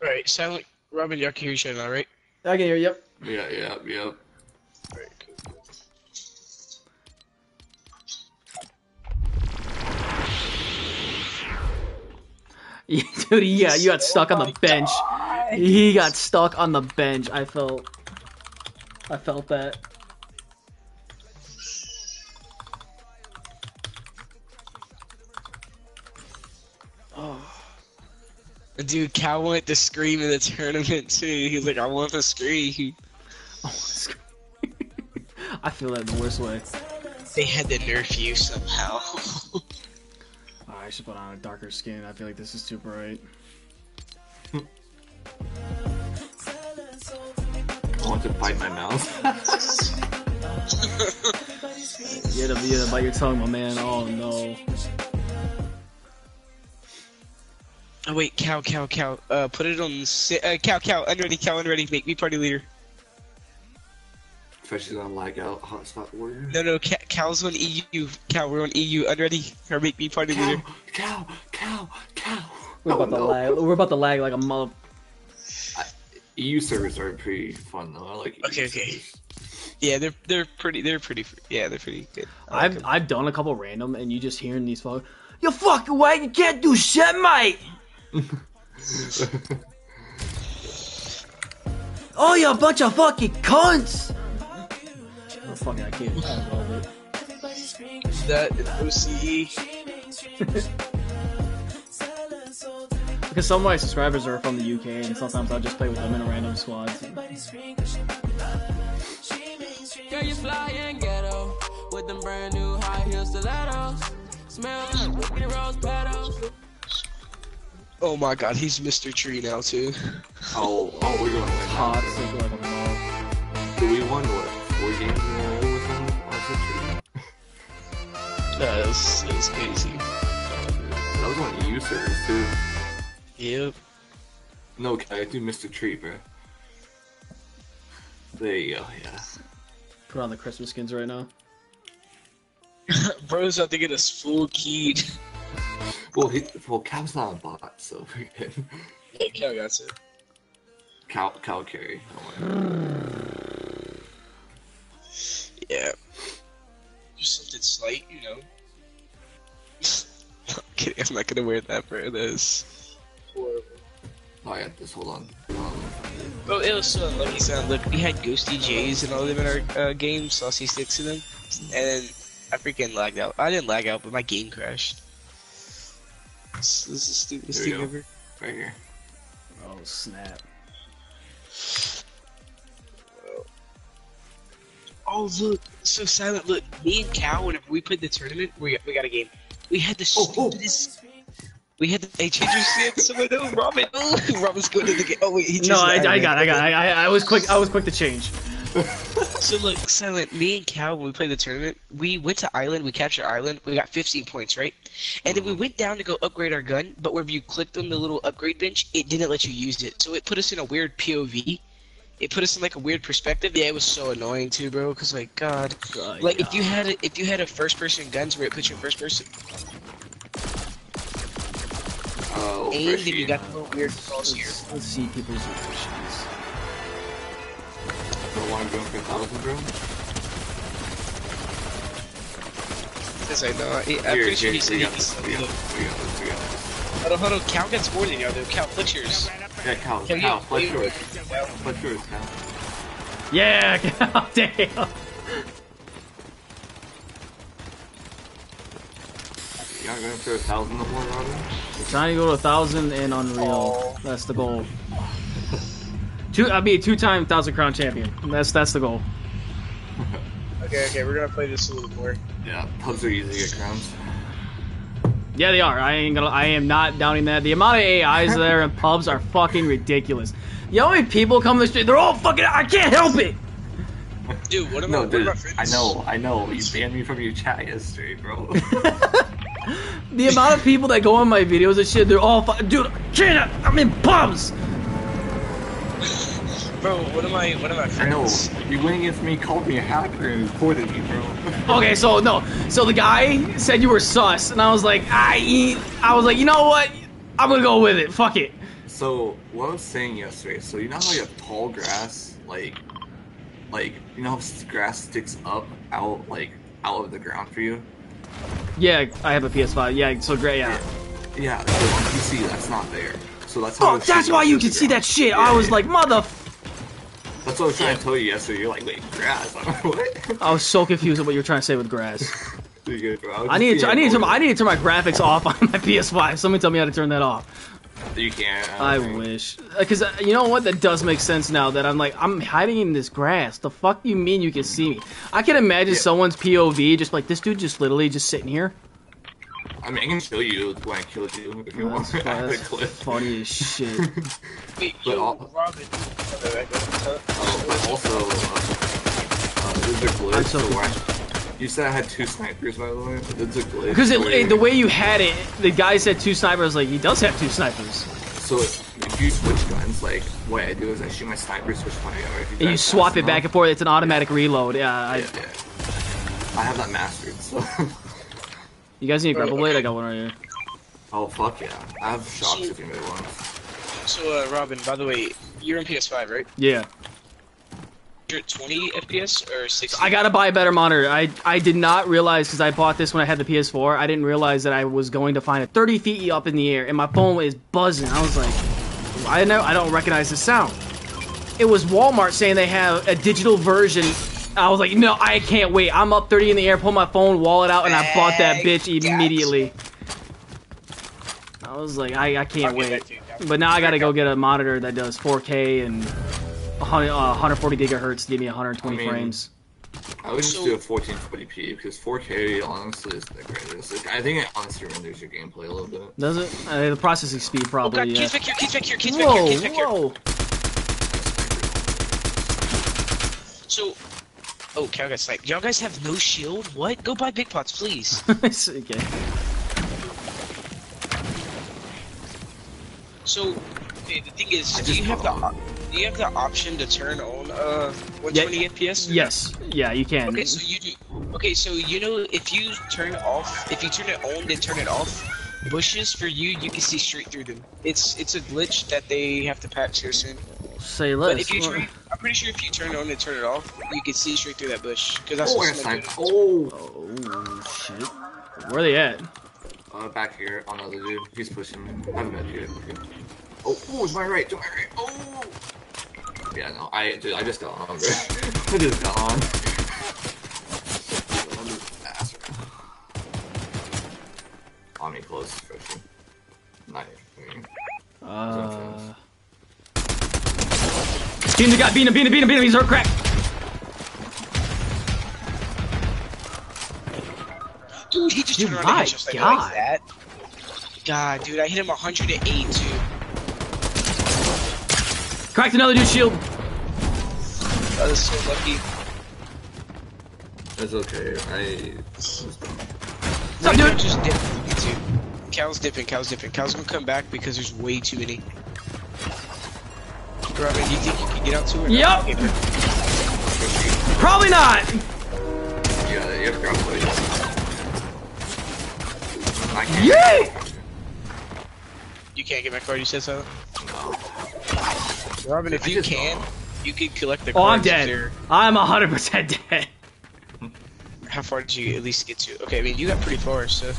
All right, silent. Robin, y'all can hear each other now, right? I can hear. Yep. Yeah, yeah, yeah. All right, cool. Dude, yeah, you got stuck on the oh bench. He got stuck on the bench. I felt. I felt that. Dude, Cal wanted to scream in the tournament too. He was like, I want to scream. I feel that in the worst way. They had to nerf you somehow. Oh, I should put on a darker skin. I feel like this is too bright. I want to bite my mouth. You had to, you had to bite your tongue, my man. Oh no. Oh wait, Cal, Cal, Cal. Uh, put it on. si- Uh, Cal, Cal, unready, Cal, unready. Make me party leader. Especially on lag out hotspot warrior. No, no, Cal, Cal's on EU. Cal, we're on EU. Unready, or make me party leader. Cal, Cal, Cal. We're about to lag. We're about to lag like a mother. EU servers are pretty fun though. I like. EU Okay, okay. servers. Yeah, they're they're pretty. They're pretty. Yeah, they're pretty good. I like I've 'em. I've done a couple random, and you just hearing these fuck. You fucking way, you can't do shit, mate. Oh, you a bunch of fucking cunts. Oh, fucking, I can't. I love it. that OCE. Because some of my subscribers are from the UK, and sometimes I'll just play with them in random squads. Girl, you fly and ghetto with them brand new high heel stilettos. Smell like rose petals. Oh my God, he's Mr. Tree now too. Oh, oh, we're gonna win. Hot, sick like a mug. So we won what? Four games in a row with them on Citrus? That was, crazy. That was on EU servers too. Yep. No, okay, I do Mr. Tree, bro. There you go. Yeah. Put on the Christmas skins right now. bro's about to get us full keyed. Well, he, well, Cal's not a bot, so we're good. Yeah, Cal got it. Cal, Cal carry. Don't worry. Yeah. Just something slight, you know. I'm kidding, I'm not gonna wear that, for this. horrible. Oh, I got this. Hold on. Oh, it was so unlucky, son. Look, we had Ghosty J's and all of them in our uh, game, Saucy Sticks in them, and then I freaking lagged out. I didn't lag out, but my game crashed. This, this is the stupidest thing go. ever. right here. Oh snap! Oh, look, so silent. Look, me and Cal, whenever we played the tournament, we, we got a game. We had the Oh, oh. stupidest. We had the. Hey, change your stance. Someone know, Robin. Oh, Robin's going to the game. Oh, wait, he No, I, I got, I got, I, I, I was quick, I was quick to change. So look, Silent, me and Cal, when we played the tournament, we went to Island, we captured Island, we got 15 points, right? And then we mm-hmm. went down to go upgrade our gun, but whenever you clicked on the little upgrade bench, it didn't let you use it. So it put us in a weird POV. It put us in like a weird perspective. Yeah, it was so annoying too, bro. Cause like, God, Oh, like if you had a, if you had a first person guns where it puts you in first person Oh, aim, then you got the little weird. Let's, let's see people's reactions. Don't want to go for a thousand, bro. Cause I know, I, I'm Here, pretty sure here, he said we he got this. We got this. We got this. We got this. Hold on, hold on, Cal gets more than y'all do. Cal, flex yours. Yeah, Cal. Cal, you- Cal, flex you- yours. Flex yours, Cal. Yeah, damn. You're not going for a thousand no more, Robin? We're trying to go to a thousand and Unreal. That's the goal. Two, I'll be a two-time thousand crown champion. That's that's the goal. Okay, okay, we're gonna play this a little more. Yeah, pubs are easy to get crowns. Yeah, they are. I ain't gonna. I am not doubting that. The amount of AIs there in pubs are fucking ridiculous. You know how many people come to the street? They're all fucking. I can't help it. Dude, what am No, I? What dude, I know, I know. You banned me from your chat yesterday, bro. The amount of people that go on my videos and shit, they're all. Fu- Dude, can't. I'm in pubs. Bro, what am I? What am I I know. friends? You went against me, called me a hacker, and reported me, bro. Okay, so no, so the guy said you were sus, and I was like, I, I was like, you know what? I'm gonna go with it. Fuck it. So what I was saying yesterday, so you know how you have tall grass, like, like you know how grass sticks up out like out of the ground for you? Yeah, I have a PS5. Yeah, so great. Yeah. Yeah, so on PC that's not there. So that's how. I Oh, that's why you can see that shit. Yeah, I was like, mother. That's what I was trying to tell you yesterday. You're like, wait, grass? I'm like, what? I was so confused at what you were trying to say with grass. Good, I need to. I need to. I need to turn my graphics off on my PS5. Somebody tell me how to turn that off. You can't. don't I wish, because uh, you know what? That does make sense now. That I'm like, I'm hiding in this grass. The fuck you mean you can see me? I can imagine Yeah. someone's POV, just like this dude, just literally just sitting here. I mean, I can show you when I killed you if you want. That's, I that's clip. funny as shit. Wait, But all- Robin. Oh, but also, uh, uh, there's a glitch. I'm so so why- you said I had two snipers, by the way. But there's a glitch. Because it, it- the way you had it, the guy said two snipers. Like he does have two snipers, So if you switch guns, like what I do is I shoot my sniper, switch my AR. If and you swap pass it back and forth. It's an automatic reload. Yeah, I, Yeah, yeah. I have that mastered. So. you guys need a grapple Oh, blade? I got one right here. oh fuck yeah! I have shocks if you need one. So, uh, Robin, by the way, you're on PS5, right? Yeah, You're at 20 FPS or 60? I gotta buy a better monitor. I I did not realize because I bought this when I had the PS4. I didn't realize that I was going to find it 30 feet up in the air, and my phone is buzzing. I was like, I know I don't recognize the sound. It was Walmart saying they have a digital version. I was like, no, I can't wait. I'm up 30 in the air, pull my phone, wallet out, and I bought that bitch immediately. I was like, I, I can't wait. But now I gotta go get a monitor that does 4K and 100, uh, 140 gigahertz to give me 120 I mean, frames. I would just So- do a 1440p because 4K honestly is the greatest. Like, I think it honestly renders your gameplay a little bit. Does it? Uh, the processing speed probably. Oh, probably. God, yeah. kids back here, kids back here, kids back here, Whoa, kids back here. whoa! So, oh, Cal got sniped. Y'all guys have no shield? What? Go buy big pots, please. It's okay. So, okay, the thing is, I do you have the do you have the option to turn on uh 120 FPS? Yes, yeah, you can. Okay, so you do. Okay, so you know if you turn off, if you turn it on then turn it off, bushes for you, you can see straight through them. It's it's a glitch that they have to patch here soon. Say But if you turn, I'm pretty sure if you turn it on and turn it off, you can see straight through that bush. Because that's Oh, I what got someone Oh, Oh shit. Where are they at? uh, back here on the other dude. He's pushing me. I haven't been here. Oh, oh, to my right, to my right. Oh. Yeah, no, I, dude, I just got on, bro. I just got on. Ass. On me close, especially. Not even. Uh. Beat him, beat him, beat him, beat him, beat him. He's hurt crack. Dude, he just Dude, turned around my and hit just like, God. like that. God, dude, I hit him 108 too. Cracked another dude's shield. I was so lucky. It's okay. I. Stop, dude. Just dip. Me too. Cal's dipping, Cal's dipping. Cal's gonna come back because there's way too many. Robin, do you think you can get out to her? Yup. Okay, Probably not. Yeah, you have to grab. I can't. Yay! You can't get my card, you said so? No. Robin, if I you can, don't. you can collect the Oh, I'm dead. they're- I'm 100% dead. How far did you at least get to? Okay, I mean, you got pretty far, so.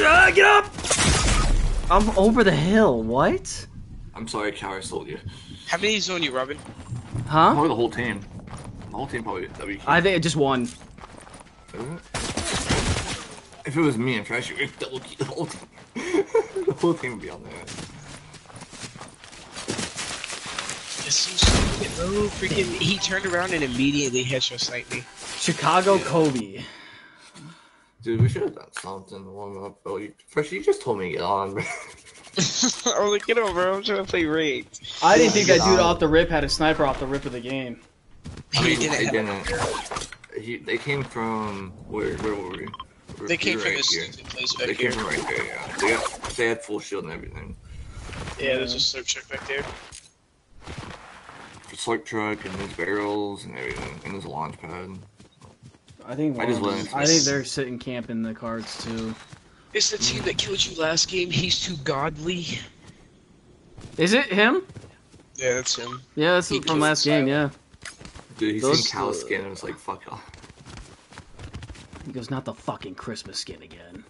Ah, get up! I'm over the hill. What? I'm sorry, Cal, I sold you. How many is on you, Robin? Huh? Probably the whole team. The whole team probably WQ. I think I just one. If it was me and Fresh, we'd double keep the whole team. the whole team would be on there. It's so stupid, bro. Oh, freaking, he turned around and immediately headshot sniped me. Chicago Kobe. Dude, we should have done something to warm up. Oh, you, Fresh, you just told me to get on, bro. I was like, get over, bro. I'm trying to play raid. I didn't think that dude off the rip had a sniper off the rip of the game. I mean, He didn't. didn't. He, they came from where? Where were we? We're- They came we were from right this here. stupid place They back came from right there. Yeah, they got. They had full shield and everything. Yeah, there's a slurp truck back there. The slurp truck and there's barrels and everything, and there's a launch pad. I think. I just I think they're sitting camp in the cards too. It's the team that killed you last game. He's too godly. Is it him? Yeah, that's him. Yeah, that's He from killed last game. Yeah. Dude, he's Those- seen Cal's skin and was like, "Fuck off." He goes, not the fucking Christmas skin again.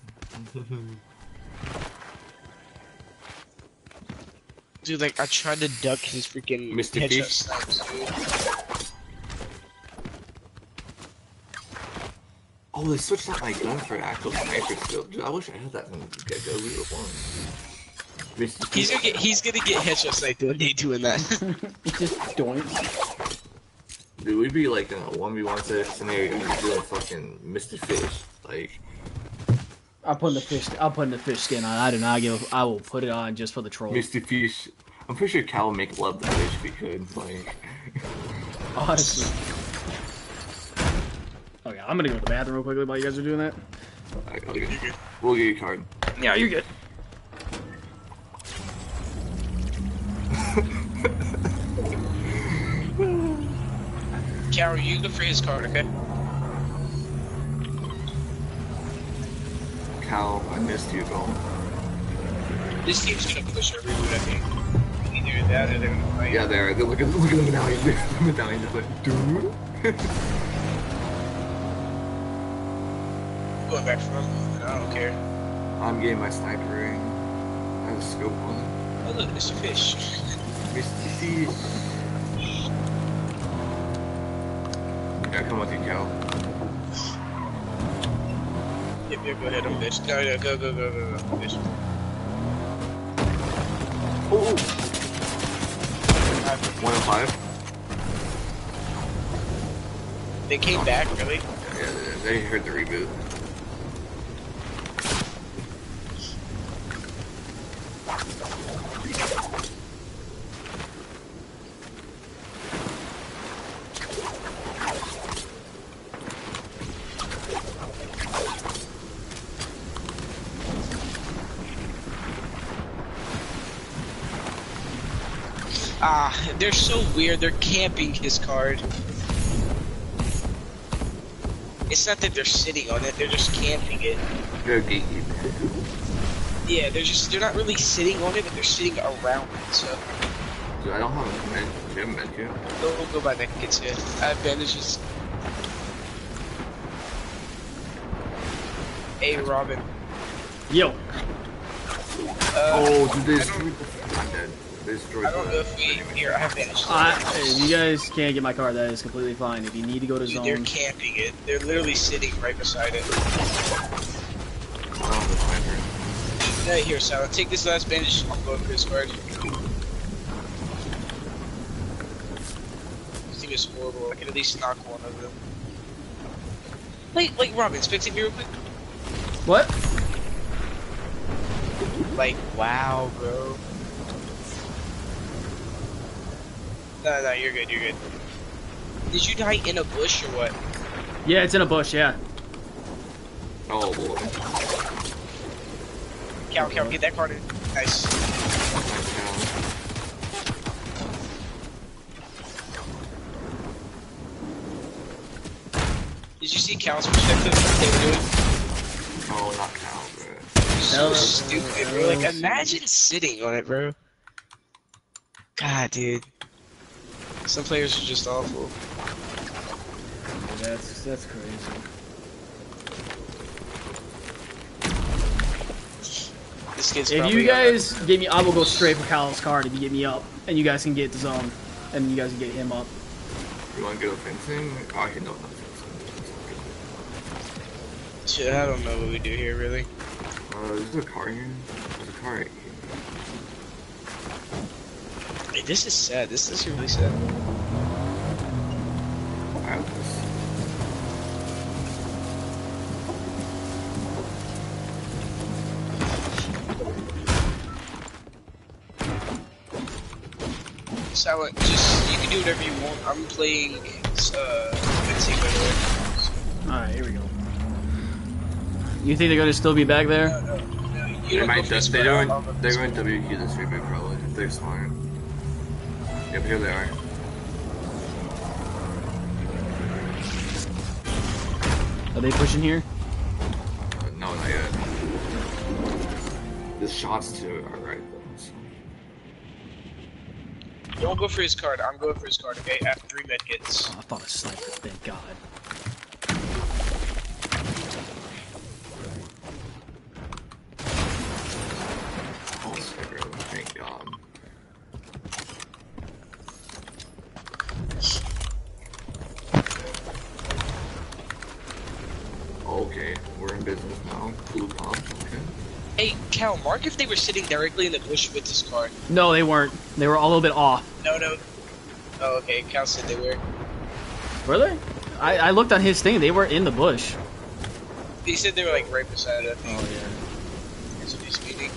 Dude, like, I tried to duck his freaking Mr. headshot Oh, they switched out my gun for an actual sniper skill. Dude, I wish I had that from the get go. We would have won. Mr. He's gonna get he's gonna get headshot sniped when they doing that. Just doink. Dude, we'd be like in a 1v1 set scenario, we'd be doing fucking Mr. Fish. Like, I'm putting the fish. I'm putting the fish skin on. I do not give. I will put it on just for the troll. Mr. Fish. I'm pretty sure Cal would make love the fish if he could. Like, Honestly. Okay, I'm gonna go to the bathroom real quickly while you guys are doing that. Alright, I'll get, we'll get your card. Yeah, you're good. Carol, you go for his card, okay? Cal, I missed you, bro. This team's gonna push every reboot, I think. Either that or they're gonna fight. Yeah, there. Look at look at the medallion. the medallion just like, dude. Going back from him, I don't care. I'm getting my sniper ring. I have a scope on it. Oh look, Mr. Fish. Mr. Fish. Yeah, come with you, Cal. Yep, yep, go ahead, I'm bitch. No, no, go, go, go, go, go, bitch. Oh, one and five. They came back, really? Yeah, they heard the reboot. Ah, they're so weird. They're camping his card. it's not that they're sitting on it; they're just camping it. They're gatekeeper. Yeah, they're just they're not really sitting on it, but they're sitting around it. So Dude, I don't have a med. Do you have a med kit? go go buy that kits here. I have bandages. Hey, Robin. Yo, Uh, Oh, dude, they I destroyed the. I'm dead. They destroyed I don't the. know if we here. I have bandages. I, you guys can't get my car, that is completely fine. If you need to go to Dude, they're camping it. They're literally sitting right beside it. I don't have a sniper. Yeah, here, Sal. Take this last bandage. I'm going for this card. This team is horrible. I can at least knock one of them. Like, like Robin, spectate me real quick. what? Like, wow, bro. No, no, you're good. You're good. Did you die in a bush or what? Yeah, it's in a bush. Yeah. Oh, boy. Cal, Cal, get that card in. Nice. Nice. Did you see Cal's perspective? What they were doing? Oh, not cow, bro. So Hell, stupid, bro. Like, imagine sitting on it, bro. God, dude. Some players are just awful. That's that's crazy. This kid's If you guys get me, I will go straight for Cal's card. If you get me up, and you guys can get the zone, and you guys can get him up. You want to go fencing? Oh, I can know not fencing. Shit, I don't know what we do here, really. Uh, is there a car here? There's a car right here. Hey, this is sad. This is really sad. I have this. Silent, just you can do whatever you want. I'm playing uh fencing by the way. All right, here we go. You think they're gonna still be back there? No, no, no. You They don't might go for just, this they one, don't, I'll go for they're going to WQ this week, probably, if they're smart. Yep, here they are. Are they pushing here? Uh, no, not yet. The shots too are right though. So. Don't go for his card. I'm going for his card. Okay, I have three medkits. Oh, I thought a sniper. Thank God. Oh, sticker, thank God. Okay, we're in business now. Blue pump, okay. Hey, Cal, mark if they were sitting directly in the bush with this card. No, they weren't. They were a little bit off. No, no. Oh, okay. Cal said they were. Were they? I, I looked on his thing. They were in the bush. He said they were like right beside it. Oh yeah. That's what he's meaning.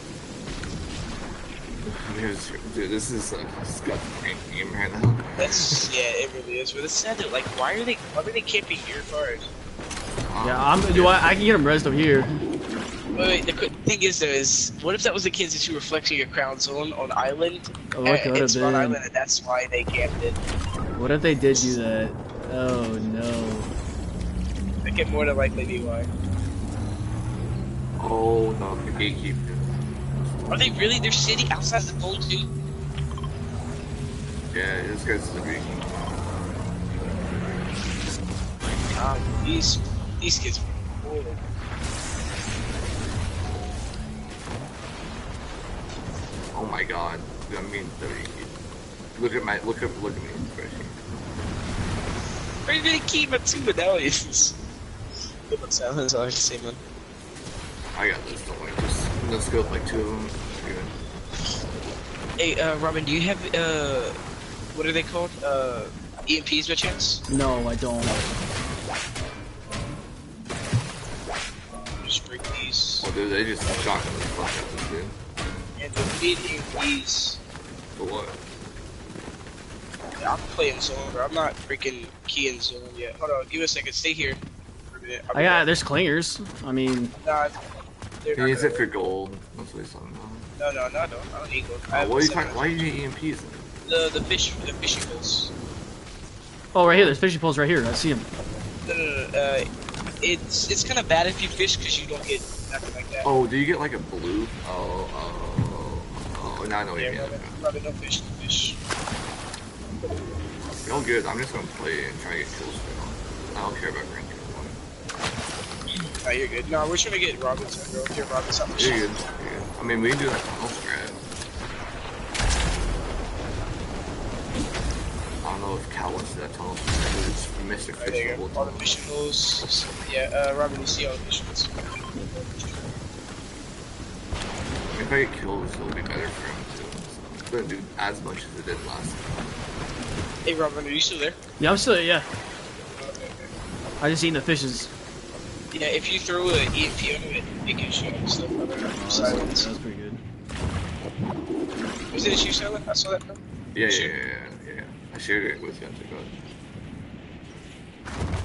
Dude, this is like disgusting game right now. That's yeah, it really is. But it's sad that like, why are they? Why are they camping your card? Yeah, I'm. Do I? I can get them rest over here. Wait, wait. The qu- thing is, though, is what if that was the Kansas who were flexing your crown zone on island? Oh, it eh, could have been. Island, and that's why they camped it. What if they did do that? Oh no. That can more than likely be why. Oh no, the gatekeeper. Are they really? They're sitting outside the boat too. Yeah, this guy's the gatekeeper. Ah, God, these these kids. are horrible. Oh my god. I mean. Look at my, look at, look at me, especially. Where are you gonna keep my two medallions? Good one, Sal. That's all I have say, man. I got this, don't worry. Just, let's go with like two of them. Good. Hey, uh, Robin, do you have uh, what are they called? Uh, EMPs by chance? No, I don't. Just break these. Oh, dude, they just shotgun the fuck out of this dude. And the need EMPs. For what? Yeah, I'm playing zone, bro. I'm not freaking keying zone yet. Hold on, give me a second. Stay here. for a. I'll be I got. There's clingers. I mean, Nah, they're He not needs it for gold. That's what he's talking about. No, no, no, I don't. I don't need gold. I Oh, what are you talking? Why do you need EMPs? The the fish, the fishing poles. oh, right here. There's fishing poles right here. I see them. No, no, no. Uh, it's it's kind of bad if you fish because you don't get nothing like that. Oh, do you get like a blue? Oh, oh, oh. Now I know what yeah, you mean. Robin, don't fish, don't fish. All good. I'm just gonna play and try to get kills. I don't care about rank. No, you're good. No, we're trying to get Robin's bro. Get Robin's out. You're good. You're good. I mean, we can do that tunnel strat. I don't know if Cal wants to do that tunnel It's Mystic Right, Fish there you level go. All the tunnel. mission rules. Yeah, uh, Robin, you see all the missions. If I get kills, it'll be better for him too. So it's gonna do as much as it did last time. Hey, Robin, are you still there? Yeah, I'm still yeah. I just eating the fishes. Yeah, if you throw an EMP on it, it can shoot up stuff. Oh, that's, Silence. that's pretty good. Was it a shoe silent? I saw that. Bro. Yeah, yeah, yeah, yeah, yeah. I shared it with you. I took it.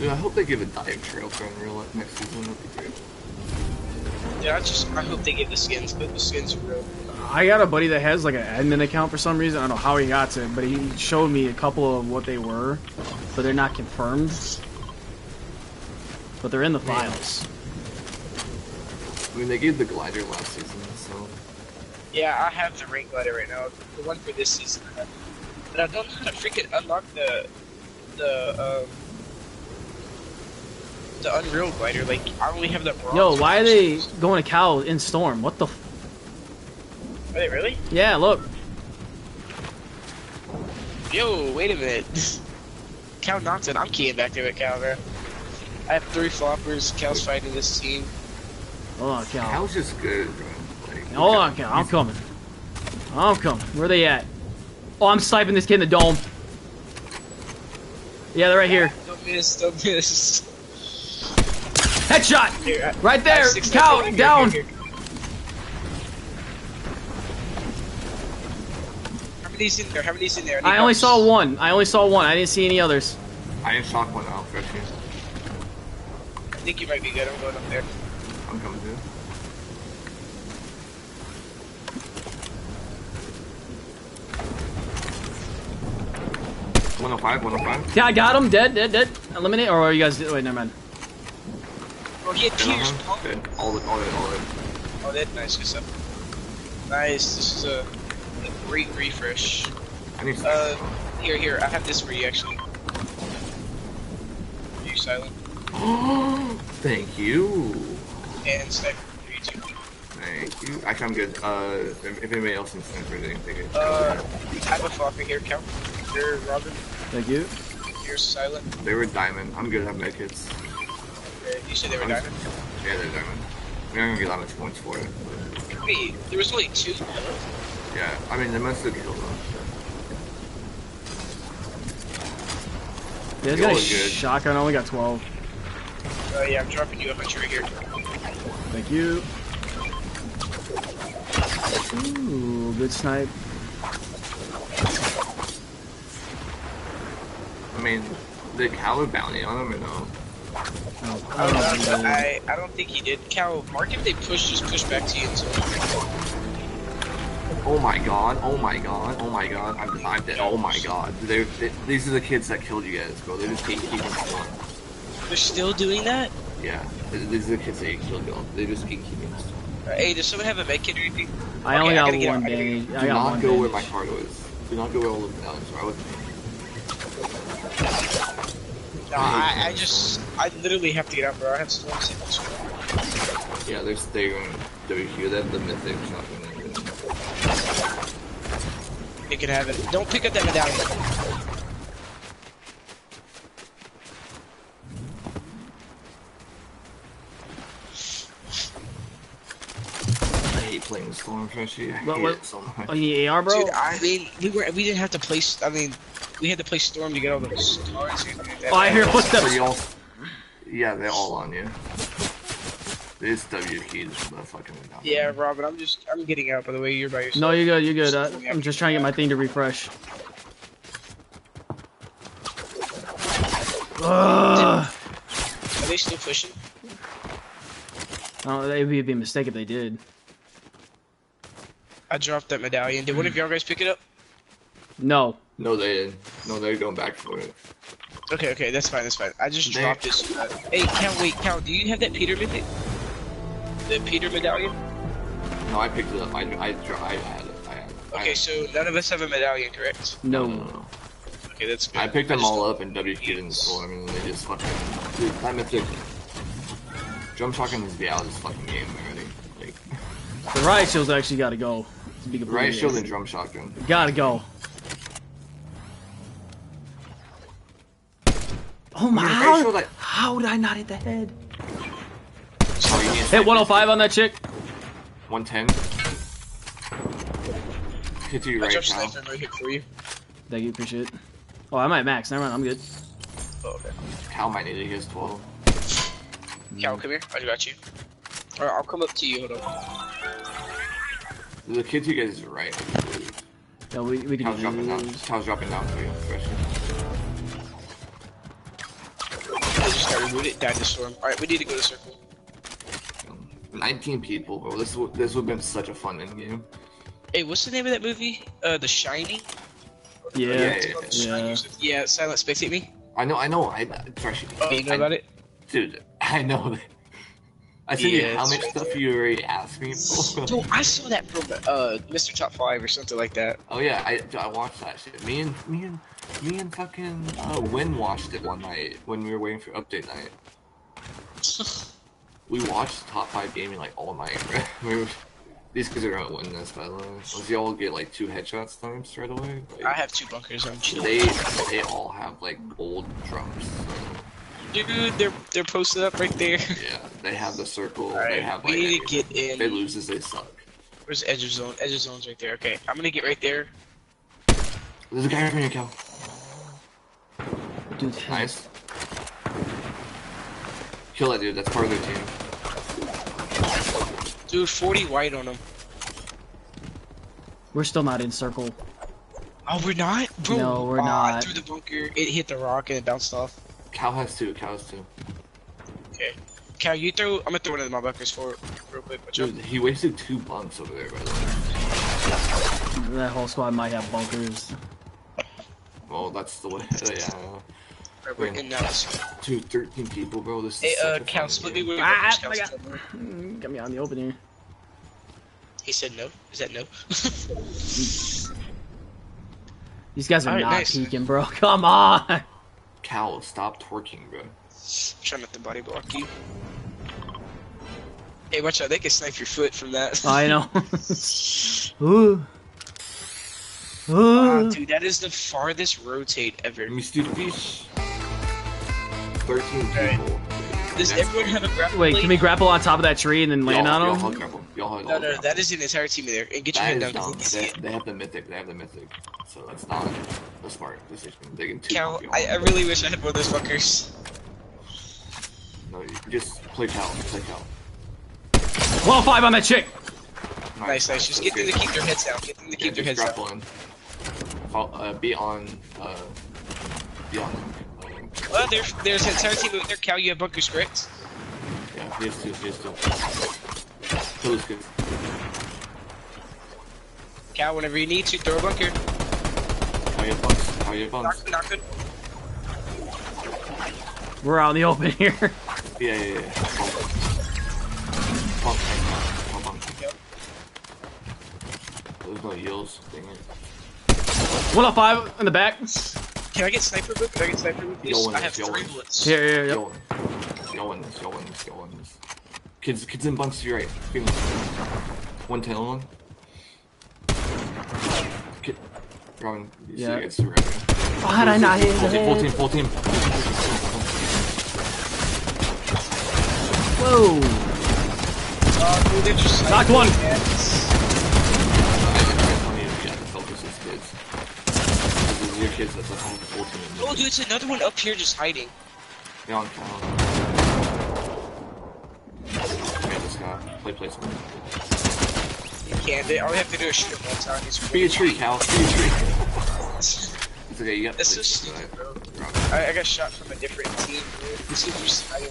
Dude, I hope they give a dive trail for Unreal like, next season. That'd be great. Yeah, I just I hope they give the skins, but the skins are real. I got a buddy that has like an admin account for some reason. I don't know how he got to it, but he showed me a couple of what they were, but they're not confirmed. But they're in the files. I mean, they gave the glider last season, so Yeah, I have the ring glider right now. The one for this season, I have. But I don't know how to freaking unlock the the um the Unreal glider. Like I only have the bronze. Yo, why are they versions. going to Cal in Storm? What the? F- Are they really? yeah, look. Yo, wait a minute. Cal Knoxon, I'm keying back there with Cal, bro. I have three floppers. Cal's fighting this team. Hold on, Cal. Cal's just good, bro. Like, Hold on, Cal. I'm coming. I'm coming. Where they at? Oh, I'm sniping this kid in the dome. Yeah, they're right here. Don't miss, don't miss. Headshot! Here, I- Right there! have six Cal. Here, down! here, here. How many's in there? How many's in there? need I only saw one. I only saw one. I didn't see any others. I ain't shock one out, freshie. I think you might be good. I'm going up there. 105, 105. Yeah, I got him. Dead, dead, dead. Eliminate, or are you guys. Wait, never mind. Oh, he appears. tears. All the, all the, all the. Oh, dead. Nice, good stuff. Nice. This is a, a great refresh. I need uh, here, here. I have this for you, actually. Are you silent? Thank you. And sniper for you, too. Thank you. Actually, I'm good. Uh, if anybody else needs sniper, they can take it. Uh, I have a flopper here, Count. Here, Robin. Thank you. You're silent. They were diamond. I'm good at medkits. Uh, you said they were diamond. Yeah, they're diamond. We're not gonna get that much points for it. but- Wait, there was only two. Yeah, I mean, they must have killed them. Yeah, he's Yo, got a good. shotgun. I only got 12. Uh, yeah, I'm dropping you a bunch right here. Thank you. Ooh, good snipe. I mean, did Cal have bounty on them or no? I don't know if he. I, I don't think he did. Cal, Mark, if they push, just push back to you. So, Oh my god, oh my god, oh my god, I'm, I'm dead, oh my god. They're, they, these are the kids that killed you guys, bro. They just keep keeping spawn. they're still doing that? Yeah, these are the kids that killed you. They just keep keeping spawn. Hey, does someone have a med kit or anything? I Okay, only I got one out, I. Do I got not one go where my bandage. cargo is. Do not go where all the medallions are. I was No, I, I just, I literally have to get out, bro. I have storm sickness. Yeah, they're staying WQ. They have the mythic shotgun. You can have it. Don't pick up that medallion. I hate playing with Storm Freshie. What- hate what- it. Oh, you AR, bro? Dude, I mean, we were, we didn't have to play. I mean, we had to play storm to get all those cards. and that. Oh, I hear So footsteps. y'all, yeah, they're all on you. It's WQ, just the fucking medallion. Yeah, Robin, I'm just, I'm getting out. By the way, you're by yourself. No, you're good. You're good. Uh, I'm just trying to get my thing to refresh. Ugh. Are they still pushing? Oh, it would be a mistake if they did. I dropped that medallion. Did one of y'all guys pick it up? No. No, they didn't. No, they're going back for it. Okay, okay, that's fine, that's fine. I just There. dropped this. Uh, hey, Cal, wait, Cal, do you have that Peter mythic? The Peter medallion? No, I picked it up. I, I, I had it. I had it. Okay, had so none of us have a medallion, correct? No, No. no, no. Okay, that's good. I picked them just- all up and WQ'd in the store. I mean, they just fucking. Dude, that mythic. Drum shotgun is be out of this fucking game already. Like, The riot shield's actually got to go. To be completely riot shield honest. and drum shotgun. Gotta go. Oh my! Right How, shield, like, how did I not hit the head? oh, you need Hit 105 on that chick. 110. Hit to your I right, dropped Cal. sniper right here for you. Thank you, appreciate it. Oh, I might max. Never mind, I'm good. Oh, okay. Cal might need it. He has 12. Cal, come here. I got you. Alright, I'll come up to you. Hold on. The kid to you guys is right. Yeah, we, we can Cal's dropping down. Cal's dropping down for you. Especially. Just got rebooted. Died the storm. Alright, we need to go to circle. 19 people, bro. This would this would have been such a fun end game. Hey, what's the name of that movie? Uh, The Shining? Yeah. Yeah, yeah, The Shining. Yeah, Silent Spectate Me. I know, I know. I Fresh, Oh, you know I- about it? dude. I know. I sent you Yeah, how it's much right stuff you already asked me. for. Dude, I saw that from uh, Mr. Top 5 or something like that. oh yeah, I I watched that shit. Me and me and me and fucking uh, Win watched it one night when we were waiting for update night. We watched top five gaming like all night. we were, these kids are gonna win this by the way. Unless y'all get like two headshots times right away. Like, I have two bunkers. I'm chill. they they all have like old drums. So, Dude, they're they're posted up right there. yeah, they have the circle. they have we need to get If they in. loses, they suck. Where's Edge of Zone? Edge of Zone's right there. Okay, I'm gonna get right there. There's a guy right here, Cal. Dude, Nice. Kill that dude. That's part of their team. Dude, 40 white on him. we're still not in circle. Oh, we're not? Bro, No, we're I not. Through the bunker. It hit the rock and it bounced off. Cal has two. Cal has two. Okay. Cal, you throw. I'm gonna throw one of my bunkers for real quick. Watch out. Dude, he wasted two bunks over there, by the way. That whole squad might have bunkers. Well, that's the way. Yeah. Right, we're in now. Two, 13 people, bro. This is Hey, such uh, a fun Cal, split me game. with your Ah, my God. me. Mm, Got me on the open here. He said no. Is that no? These guys are Alright, not nice. peeking, bro. Come on. Cal, stop twerking, bro. trying not to body block you. Hey, watch out. They can snipe your foot from that. I know. Ooh. Ah, Ooh. dude, that is the farthest rotate ever. Mr. Fish. 13 Alright. people. Does That's- everyone have a grapple Wait, blade? can we grapple on top of that tree and then land y'all, on y'all them? grapple. Y'all hug No, no, grapple. that is an entire team in there. And get your That head is down. 'cause dumb. you can see They, they have the mythic. They have the mythic. So that's not a smart decision. They can two Cal, I, I really wish I had one of those fuckers. No, you just play Cal. Play Cal. 105 on that chick. Nice, nice. Just get them to keep their heads down. Get them to keep their heads down. grapple in. Uh, be on. Uh, be on. Uh, Well, there's there's an entire team over there. Cal, you have bunker scripts. yeah, he has two. He has two. Kill this. Cal, whenever you need to, throw a bunker. How you buns? How you buns? Not, not good. We're out in the open here. Yeah, yeah, yeah. Bump. Bump. Bump. There's no heals. Dang it. 105 in the back. Can I get sniper book? Can I get sniper book? Yo, please? I have three yo. bullets. Here, here, here. Yo, yo, win this. Yo, win this. Yo, win this. Kids, kids in bunks to your right. Give me one ten on. Kid, Robin, you Yeah. see guys to your right. Why did I not hit the Full team, full team, full team. Whoa. Oh, dude, Knocked one. Focus these kids. This is your kids that's full team. Oh, dude, it's another one up here just hiding. Get on count. Okay, this guy. Play placement. You can't. They, all they have to do is shoot him one time. He's Be a tree, Cal. Be a tree. It's okay, you got That's so stupid, bro. I, I got shot from a different team. Dude. This is just hiding.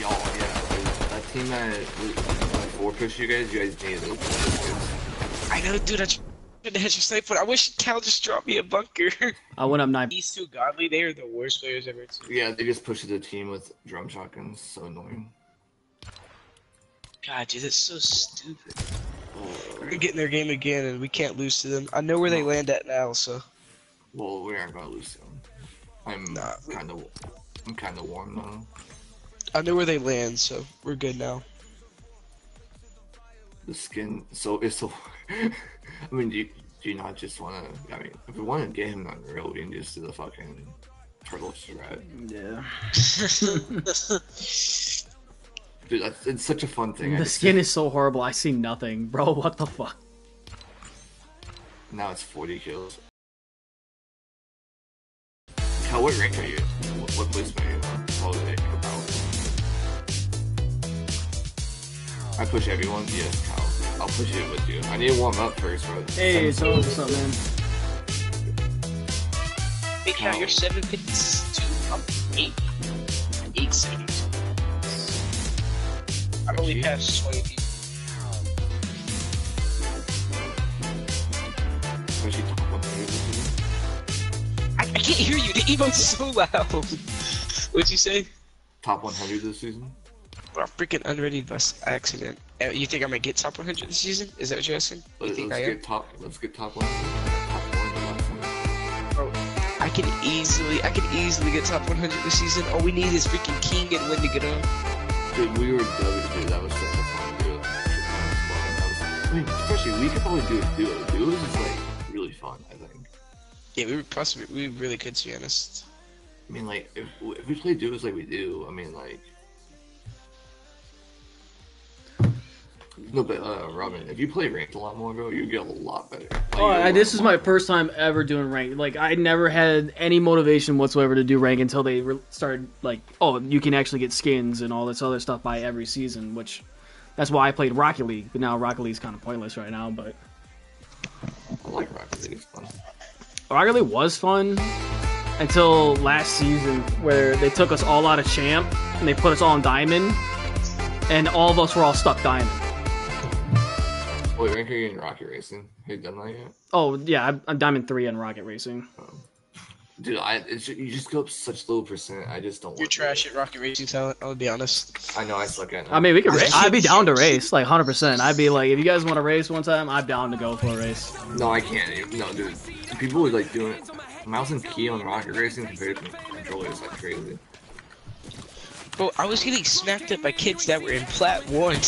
Y'all, yeah. That team that like, four push you guys, you guys needed those. I know, dude. I, tr- Good to hit your. I wish Cal just dropped me a bunker. I went up nine. These two godly, they are the worst players ever. Too. Yeah, they just pushed the team with drum shotguns. So annoying. God, dude, that's so stupid. We're gonna get in their game again, and we can't lose to them. I know where they land at now, so Well, we aren't gonna lose them. I'm Nah. kind of, I'm kind of warm now. I know where they land, so we're good now. The skin, so it's so. I mean, do you, do you not just want to? I mean, if we want to get him unreal, we can just do the fucking turtle shred. Yeah. Dude, that's, it's such a fun thing. The just- skin is so horrible. I see nothing, bro. What the fuck? Now it's 40 kills. How what rank are you? What, what placement are you? Oh, they about. I push everyone. Yes, Cal. I'll push it with you. I need to warm up first, bro. Hey, so what's up, man? Hey, Cal, you're 752. I'm 8. 872. I've only Gee. passed 20 people. Especially top 100. I, I can't hear you. The emote's so loud. What'd you say? Top 100 this season. Bro, I'm freaking unready bus accident. Uh, You think I'm gonna get top 100 this season? Is that what you're asking? You Let, think I am? get top. Let's get top 100. Top 100 Bro, I can easily, I can easily get top 100 this season. All we need is freaking King and Win to get on. Dude, we were. Dude, that was such a fun duo. That was, I mean, especially we could probably do a duo. Duos is like really fun. I think. Yeah, we were possibly, we really could, to be honest. I mean, like if, if we play duos like we do, I mean, like. No, but uh, Robin, if you play ranked a lot more, bro, you get a lot better. Like, Oh, you get a I, this is my first time ever doing rank. Like, I never had any motivation whatsoever to do rank until they re- started, like, oh, you can actually get skins and all this other stuff by every season, which that's why I played Rocket League. But now Rocket League's kind of pointless right now. But I like Rocket League. It's fun. Rocket League was fun until last season, where they took us all out of champ and they put us all in diamond, and all of us were all stuck diamond. Wait, rank are you in Rocket Racing? Have you done that yet? Oh yeah, I'm, I'm diamond three in Rocket Racing. Oh. Dude, I it's, you just go up such low percent. I just don't. You're want to. trash at Rocket Racing talent, I'll be honest. I know I suck at it. I mean, we could. Ra- I'd be down to race, like hundred percent. I'd be like, if you guys want to race one time, I'm down to go for a race. No, I can't. No, dude. People would like doing it. Mouse and key on Rocket Racing compared to controller is like crazy. Bro, I was getting smacked up by kids that were in plat one.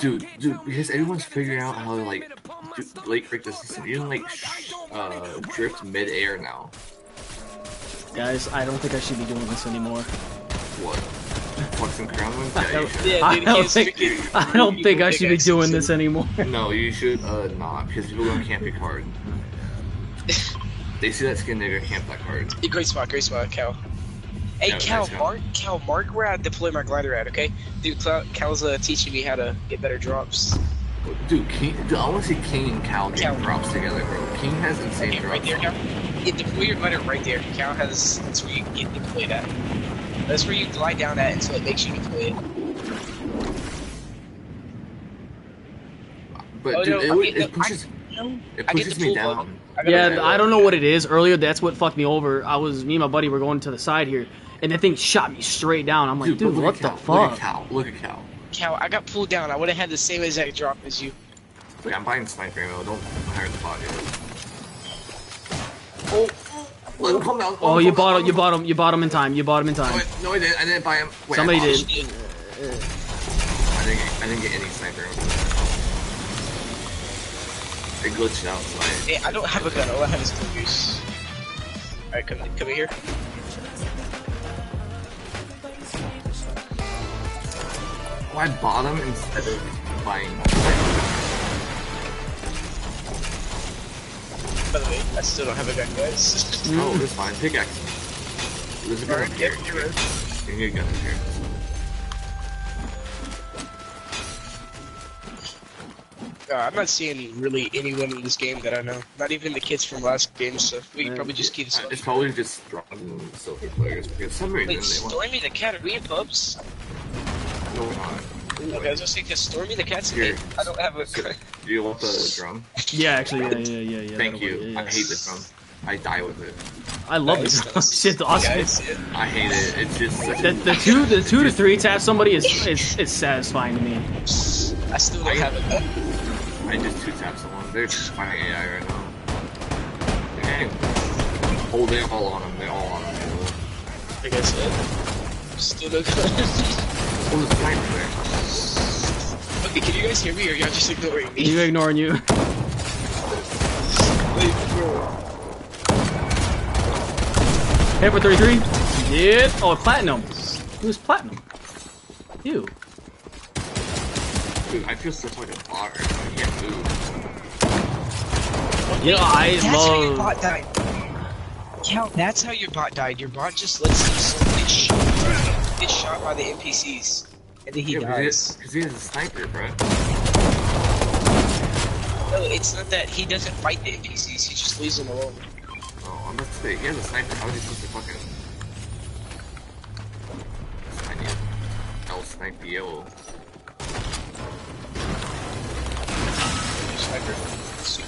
Dude, dude, because everyone's figuring out how to like do, late break the system. You can like sh- uh, drift mid air now. Guys, I don't think I should be doing this anymore. What? Flexing crown wins? Yeah. Yeah, I don't think freaking- I don't think I should be doing this anymore. No, you should uh not because people don't camp your card. They see that skin, they're gonna camp that card. Yeah, Great spot, great spot, Cal. Hey, Yeah, Cal, nice, Mark, Cal, Mark, where I deploy my glider at, okay? Dude, Cal, Cal's uh, teaching me how to get better drops. Dude, King, dude, I want to see King and Cal get Cal. drops together, bro. King has insane Okay, right there, Cal. Yeah, deploy your glider right there. Cal has, that's where you get deployed at. That's where you glide down at until it makes you deploy it. But Oh, dude, no, it, I would- it the- pushes, No, it pushes me down. button. I Yeah, I don't know what it is. Earlier, that's what fucked me over. I was me and my buddy were going to the side here, and the thing shot me straight down. I'm like, Dude, dude, what at the Cal. Look at fuck? Cal. Look at Cal. Cal, I got pulled down. I would have had the same exact drop as you. Wait, I'm buying sniper ammo. Don't hire the bot yet. Oh, let him come down. Oh, let oh, you bought come him. You bought him. You bought him in time. You bought him in No, time. no, I didn't. I didn't buy him. Wait, Somebody I, did. I didn't. Get, I didn't get any sniper ammo. It glitched out, so I. Hey, I don't have a gun. All I have is clovers. Alright, come, come here. I bought instead of buying. By the way, I still don't have a gun, guys. Oh, that's fine. Pickaxe. There's a gun Alright, up here. get. You can get a gun up here. Uh, I'm not seeing really anyone in this game that I know. Not even the kids from last game, so we can probably just keep this Uh. It's probably just strong silver players because some reason Wait, they want. Stormy the Cat, are we in pubs? No, we're. Okay, I was gonna say, 'cause Stormy the cat's Here. here. I don't have a. Do you want the drum? Yeah, actually, yeah, yeah, yeah, yeah. Thank you. work, yeah, I hate the drum. I die with it. I love Nice, it. nice. Shit's awesome. Yeah, I see it. I hate it. It's just such The, the two the two to three tap somebody is is, is satisfying to me. I still don't have it. I just two tap someone. They're just fighting AI right now. Dang. Oh, they're all on him. They're all on him. Like I said, still don't. Oh, the sniper there. okay, can you guys hear me or y'all just ignoring me? You're ignoring you. Wait, bro. Hit for 33. Yeah. Oh, platinum. Who's platinum? You. Dude, I feel such like a bot right. I can't move. You know, I That's how your bot died. Cal, that's how your bot died. Your bot just lets himself get shot, get shot by the NPCs, and then he Yeah, dies. because he has a sniper, bro. No, it's not that he doesn't fight the NPCs. He just leaves them alone. Oh, I'm about to say, he has a sniper. How is he supposed to fucking... I need... I'll snipe yo. Sniper. See?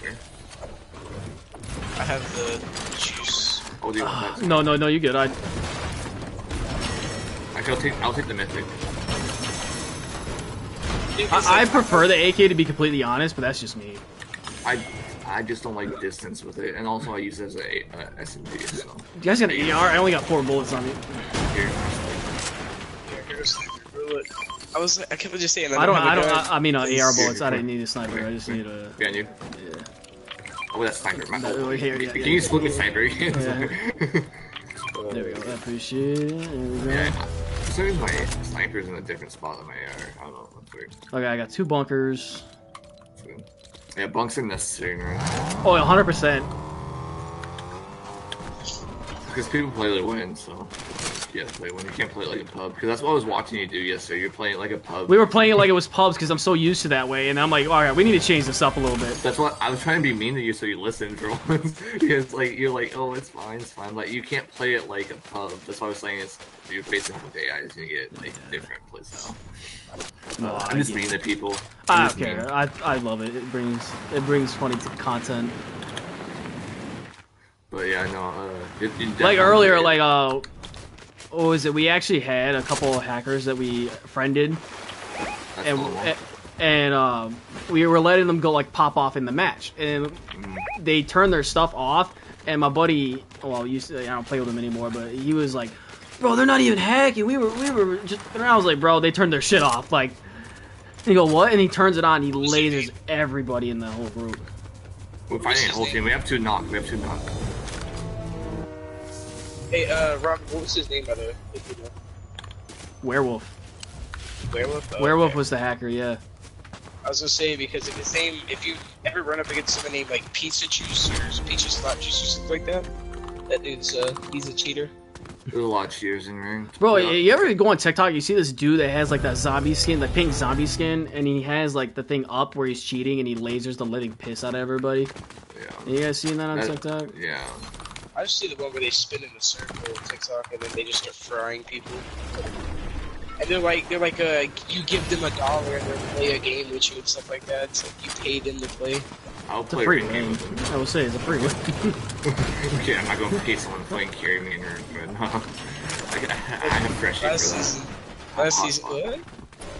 Here. I have the juice. Oh, do you want that? No, no, no. You good? I. Actually, I'll take, I'll take the mythic. I, I prefer the AK to be completely honest, but that's just me. I, I just don't like distance with it, and also I use it as a uh, SMG, so... You guys got an AR? I only got four bullets on me. Here. I was. I kept just saying. I don't. have a I don't. I, I mean, uh, AR bullets. I didn't need a sniper. I just need a. Behind you. Yeah. Oh, that's sniper. My No, fault. Uh, here, yeah, Can yeah, you yeah. split me sniper again? There we go. I appreciate it. There we go. yeah, for some reason my sniper's in a different spot than my AR. I don't know. That's weird. Okay, I got two bunkers. Yeah, bunks are necessary, right? Oh, 100 percent. Because people play to win, so you have to play when you can't play it like a pub. Because that's what I was watching you do yesterday. You're playing it like a pub. We were playing it like it was pubs because I'm so used to that way, and I'm like, all right, we need to change this up a little bit. That's what I was trying to be mean to you so you listened for once. because like you're like, oh, it's fine, it's fine. Like you can't play it like a pub. That's what I was saying. it's you're facing with AI, is gonna get like different playstyle. No, Uh, I I'm just mean to people. I I'm don't just mean. care. I I love it. It brings it brings funny t- content. But yeah, I know. Uh, it, it Like earlier, like uh, what was it? We actually had a couple of hackers that we friended, That's and and um, we were letting them go like pop off in the match, and they turned their stuff off. And my buddy, well, used to, I don't play with him anymore, but he was like, "Bro, they're not even hacking. We were, we were just." And I was like, "Bro, they turned their shit off." Like, he go, "What?" And he turns it on. He lasers everybody in the whole group. We're fighting a whole team. We have two knock. We have two knock. Hey, uh, Rob, what was his name by the way? If you know. Werewolf. Werewolf. Oh, Werewolf okay. was the hacker. Yeah. I was gonna say because if his name, if you ever run up against someone named like Pizza Juice or Pizza Slot Juice or something like that, that dude's uh, he's a cheater. There's a lot of cheers in ring. Bro, Yeah. you ever go on TikTok? You see this dude that has like that zombie skin, like pink zombie skin, and he has like the thing up where he's cheating and he lasers the living piss out of everybody. Yeah. You guys seen that on That- TikTok? Yeah. I just see the one where they spin in a circle on TikTok and then they just start frying people. And they're like, they're like, uh, you give them a dollar and they'll play a game with you and stuff like that. It's like you pay them to play. I'll It's a play free ring game. I will say it's a free one. okay, I'm not gonna pay someone to fucking carry me in ring, but no. I, I have Freshy for Last season, I'm last season, what?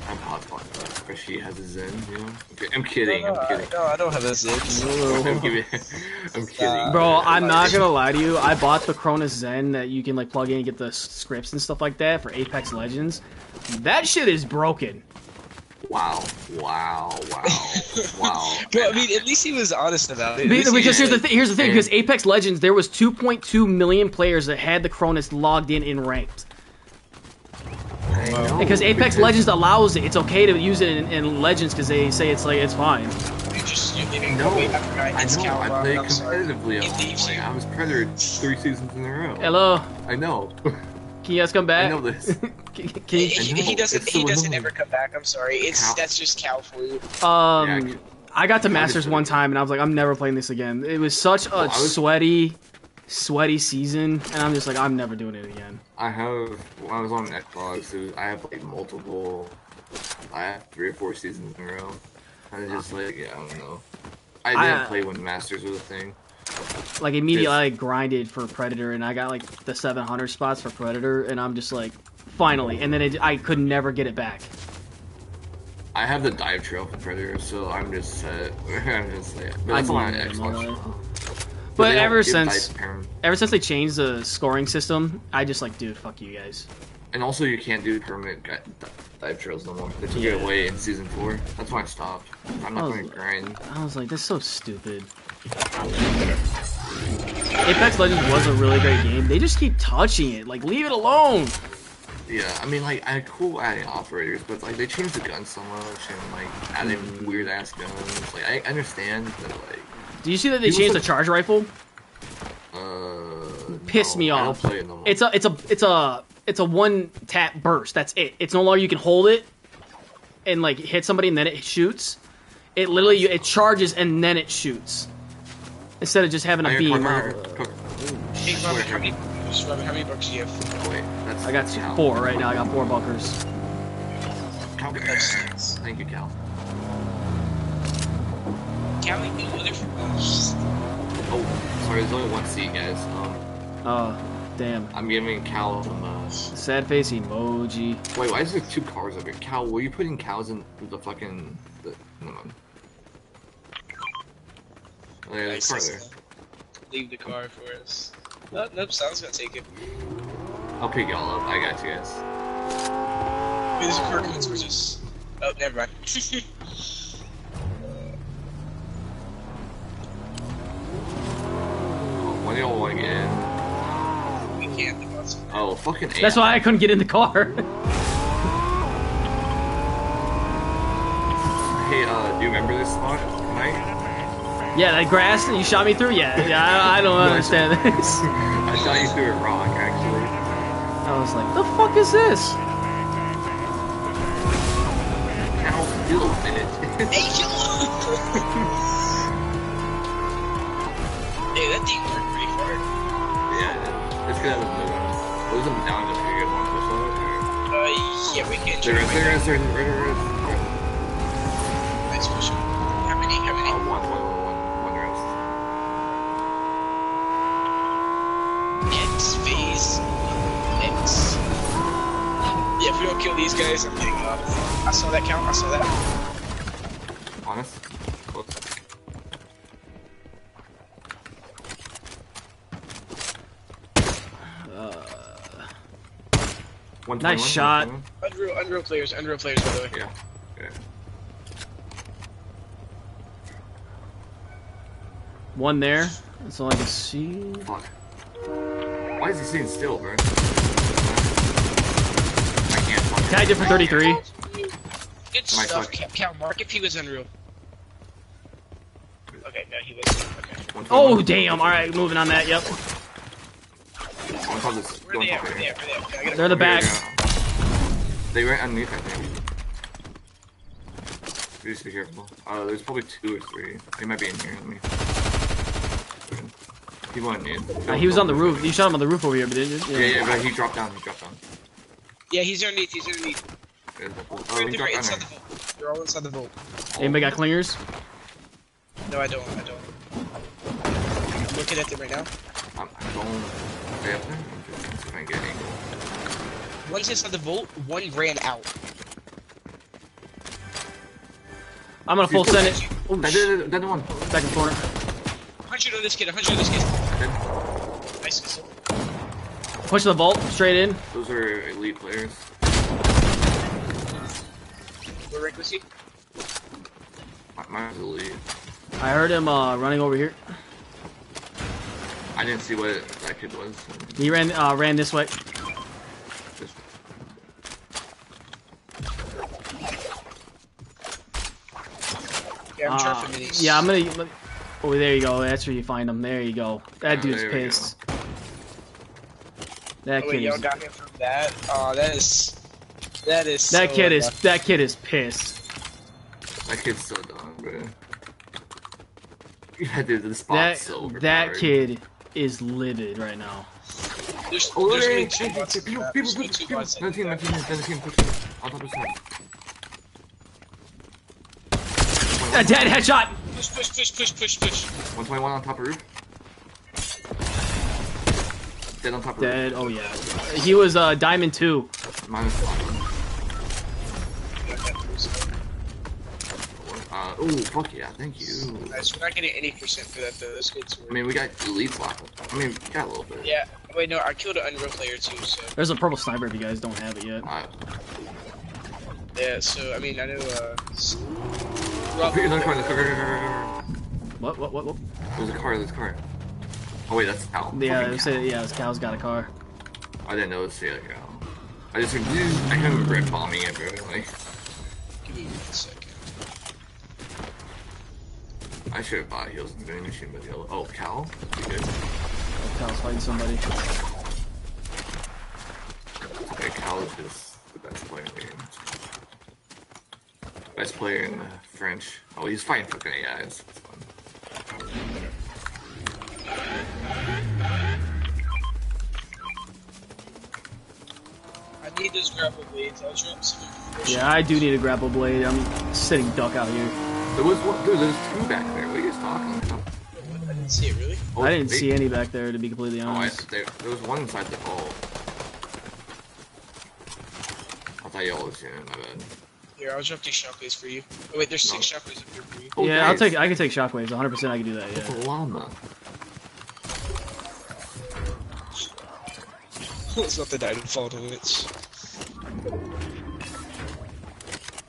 I'm hotspot for that. Freshy has a Zen, you know? Okay, I'm kidding, no, no, I'm kidding. No, I don't have a zip. I'm, kidding. I'm kidding. Bro, I'm not gonna lie to you. I bought the Cronus Zen that you can like plug in and get the scripts and stuff like that for Apex Legends. That shit is broken. Wow, wow, wow, wow. But I mean, at least he was honest about it. At Be- he Because here's the said- thing. Here's the thing. Because Apex Legends, there was 2.2 million players that had the Cronus logged in in ranked. I know, Because Apex Legends allows it. It's okay to use it in, in Legends because they say it's like it's fine. You just you didn't No, I I hits know, I play I'm competitively at one point. I was Predator three seasons in a row. Hello, I know. can you guys come back? I know this. Can- can He, you- he, he doesn't. it's He so doesn't annoying. ever come back. I'm sorry. It's Cal. that's just cow for you. um, Yeah, I got to Masters one time and I was like, I'm never playing this again. It was such a I was- sweaty. Sweaty season, and I'm just like, I'm never doing it again. I have when I was on Xbox, was, I have like multiple. I have three or four seasons in a row. And it's just like yeah, I don't know. I didn't I, uh, play when Masters was a thing. Like immediately, I grinded for Predator, and I got like the 700 spots for Predator, and I'm just like, finally. And then it, I could never get it back. I have the dive trail for Predator, so I'm just set. I'm just like, but I that's on need it my Xbox. But But they don't ever since, ever since they changed the scoring system, I just like, dude, fuck you guys. and also you can't do permanent dive trails no more. They took Yeah. it away in season four. That's why I stopped. I'm not going to grind. I was like, that's so stupid. Apex Legends was a really great game. They just keep touching it. Like, leave it alone. Yeah, I mean, like, I cool adding operators, but like they changed the guns so much and like adding Mm. weird ass guns. Like, I understand, but like, Do you see that they People changed the charge rifle? uh, Pissed no, me off. it no. It's a, it's a, it's a, it's a one tap burst. That's it. It's no longer you can hold it and like hit somebody and then it shoots. It literally it charges and then it shoots instead of just having a beam. Cover, Oh. Hey, Robert, how many, Robert, how many bucks do you have? Oh, wait, I got four right now. I got four bunkers. Cal, Thank you, Cal. Callie, you know, they're Oh, sorry, there's only one seat, guys. Um, Oh, damn. I'm giving Cal some. Uh... Sad face emoji. Wait, why is there two cars over here? Cal, were you putting cows in the fucking? The... No, no. Oh, yeah, there's a car there. Leave the car for us. No, nope, Sal's gonna take it. I'll pick y'all up. I got you guys. Wait, there's a car coming towards us. Oh, never mind. When do y'all want to get in? we can't. the. Oh, fucking. That's why I couldn't get in the car. Hey, uh, do you remember this spot tonight? yeah, that grass that you shot me through. Yeah, yeah. I, I don't understand this. I shot you through a rock, actually. I was like, the fuck is this? Cal, do a. Hey, yo! that thing pretty yeah, it's gonna move. Close them down if you guys want to push on it. or- Uh, yeah, we can There is, there is, there is, there is. Nice push. How many? How many? Uh, one, one, one, one, one rest. X phase. X. Yeah, if we don't kill these guys, I'm getting up. I saw that count. I saw that. Honest. Nice shot. Unreal, Unreal players, Unreal players, by the way. Yeah. Yeah. One there. That's all I can see. Fuck. Why is he sitting still, bro? I can't fucking. Tagged it for 33. Good My stuff. fuck. Cal, Cal, mark if he was Unreal. Okay, no, he wasn't. Okay. One time, Oh one- damn! All right, moving on that. Yep. Here. at? Where they at? Okay, I gotta- They're the back. They went underneath, I think. We Just be careful. Uh, there's probably two or three. They might be in here. Let me. He went in. Uh, he was on the roof. You shot him on the roof over here, but didn't you? Yeah, yeah, but he dropped down. He dropped down. Yeah, he's underneath. He's underneath. There's the- They're, Oh, he they're dropped down inside the there. vault. They're all inside the vault. Anybody got clingers? No, I don't. I don't. I'm looking at them right now. I'm, I'm going. Stay up there. I'm gonna see if I can get an angle. One's inside the vault. One ran out. I'm gonna full send it. Oh, That, shit. that, that, that one. Back in the corner. 100 on this kid. 100 on this kid. Then, Nice. Push the vault straight in. those are elite players. Where Rick was he? Mi- Mine's elite. I heard him uh, running over here. I didn't see what that kid was. He ran uh, ran this way. Just, Yeah, I'm Uh, trying for minis. yeah, I'm gonna. let- Oh, there you go. That's where you find him. There you go. That Yeah, dude's there pissed. That Oh, kid wait, is. got him from that? Oh, that is... That is That so kid is. unlucky. That kid is pissed. that kid's so dumb, bro. Yeah, dude, the spot's That so that overpowered. kid is livid right now. There's, there's people, people, people, people. A dead headshot. Push, push, push, push, push, push. 121 on top of roof. Dead on top of Dead. Oh yeah. He was uh, diamond two. Minus one. Uh, oh, fuck yeah, thank you. Nice. We're not getting any percent for that though. That's good. Too. I mean, we got elite block. I mean, we got a little bit. Yeah. Wait, no. I killed an Unreal player too. So There's a purple sniper if you guys don't have it yet. Uh, yeah. So I mean, I know. Uh, s- Rob- There's another car, there's a car, What? What? What? What? there's a car, there's a car. Oh wait, that's Cal. Yeah, Fucking it said, yeah. This Cal's got a car. I didn't know it was the other Al. I just heard, I kind of regret bombing it, bro. Give me one second. I should have bought heals in the vending machine, but the other, oh, Cal? You good? Oh, Cal's fighting somebody. Okay, Cal is just the best player in the game. Best player in French. Oh, he's fighting fucking AIs. It's fun. I need those grapple blades. I'll drop some. Yeah, I do need a grapple blade. I'm sitting duck out here. There was one, dude, there's two back there. What are you guys talking about? I didn't see it really. Oh, I didn't they- see any back there, to be completely Oh, I, honest. there, there was one inside the hole. I thought y'all was seeing it, my bad. Here, I'll drop these shockwaves for you. Oh wait, there's six shockwaves up here for you. Oh, yeah, I'll nice. take. I can take shockwaves. 100. percent I can do that. It's Yeah. a llama. it's not the Titanfall damage.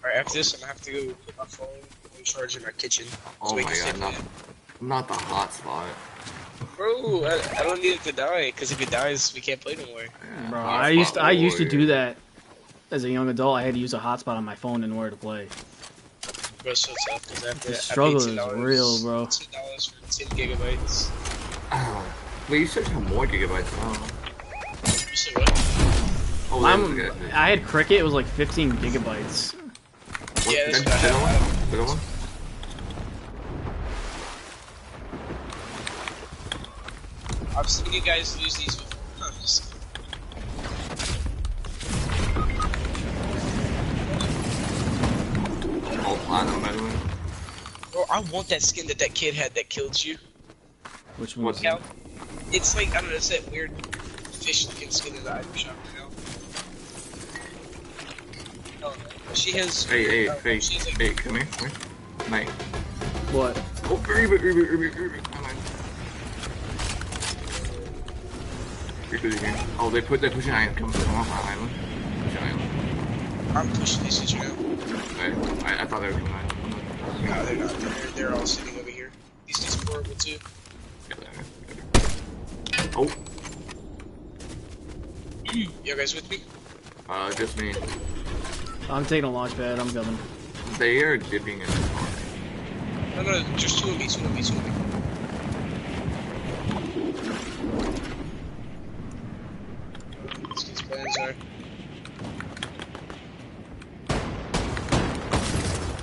Alright, after this, I'm gonna have to go put my phone and charge in our kitchen. Oh my god, not, not the hot spot. Bro, I, I don't need it to die, because if it dies, we can't play no more. Yeah, Bro, I used spot I used to do that as a young adult. I had to use a hotspot on my phone in order to play. Bro, so tough, because I. The struggle is real, bro. $10 for 10 gigabytes. Oh, wait, you should have more gigabytes now. You said what? Oh, I'm. I had Cricket. It was like 15 gigabytes. What, Yeah, that's what I that have. one? That one? I've seen you guys lose these before. I'm just- All platinum, by the way. Bro, I want that skin that that kid had that killed you. Which one? What's was it? It's like, I don't know, it's that weird fish looking skin in the item shop, you know? Oh, she has. Hey, hey, uh, hey, she's like, hey, come here, come here. Mate. What? Oh, reboot, reboot, reboot, reboot. Come on. Reboot again. Oh, they put, they're pushing iron. Come, come off my island. Pushing island. I'm pushing this shit, you know? Okay. I, I thought they were coming out. No, they're not. They're, they're all sitting over here. These dudes are horrible too. Yeah, they're- Oh, You guys with me? uh, just me. I'm taking a launch pad. I'm coming. They are dipping in the car. No, no, just two of me, two of me, two of me. These kids' plans are.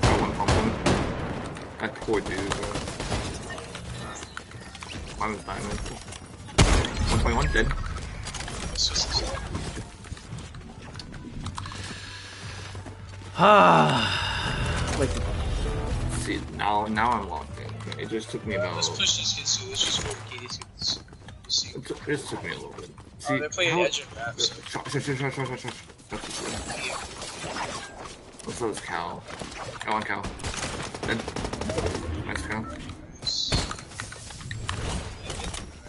I want pumpkin. That poor dude, bro. I'm a diamond. 121 dead. It's just, Ah. like See, now now I'm locked in. It just took me about. let's push these kids too. Let's just work these kids. We'll see. It took, it just took me a little bit. See, Oh, they're playing how- edge of map, so. Shot, shot, shot, shot, shot, shot, shot. That's what's those cow? Go on, Cal. Dead. Nice Cal.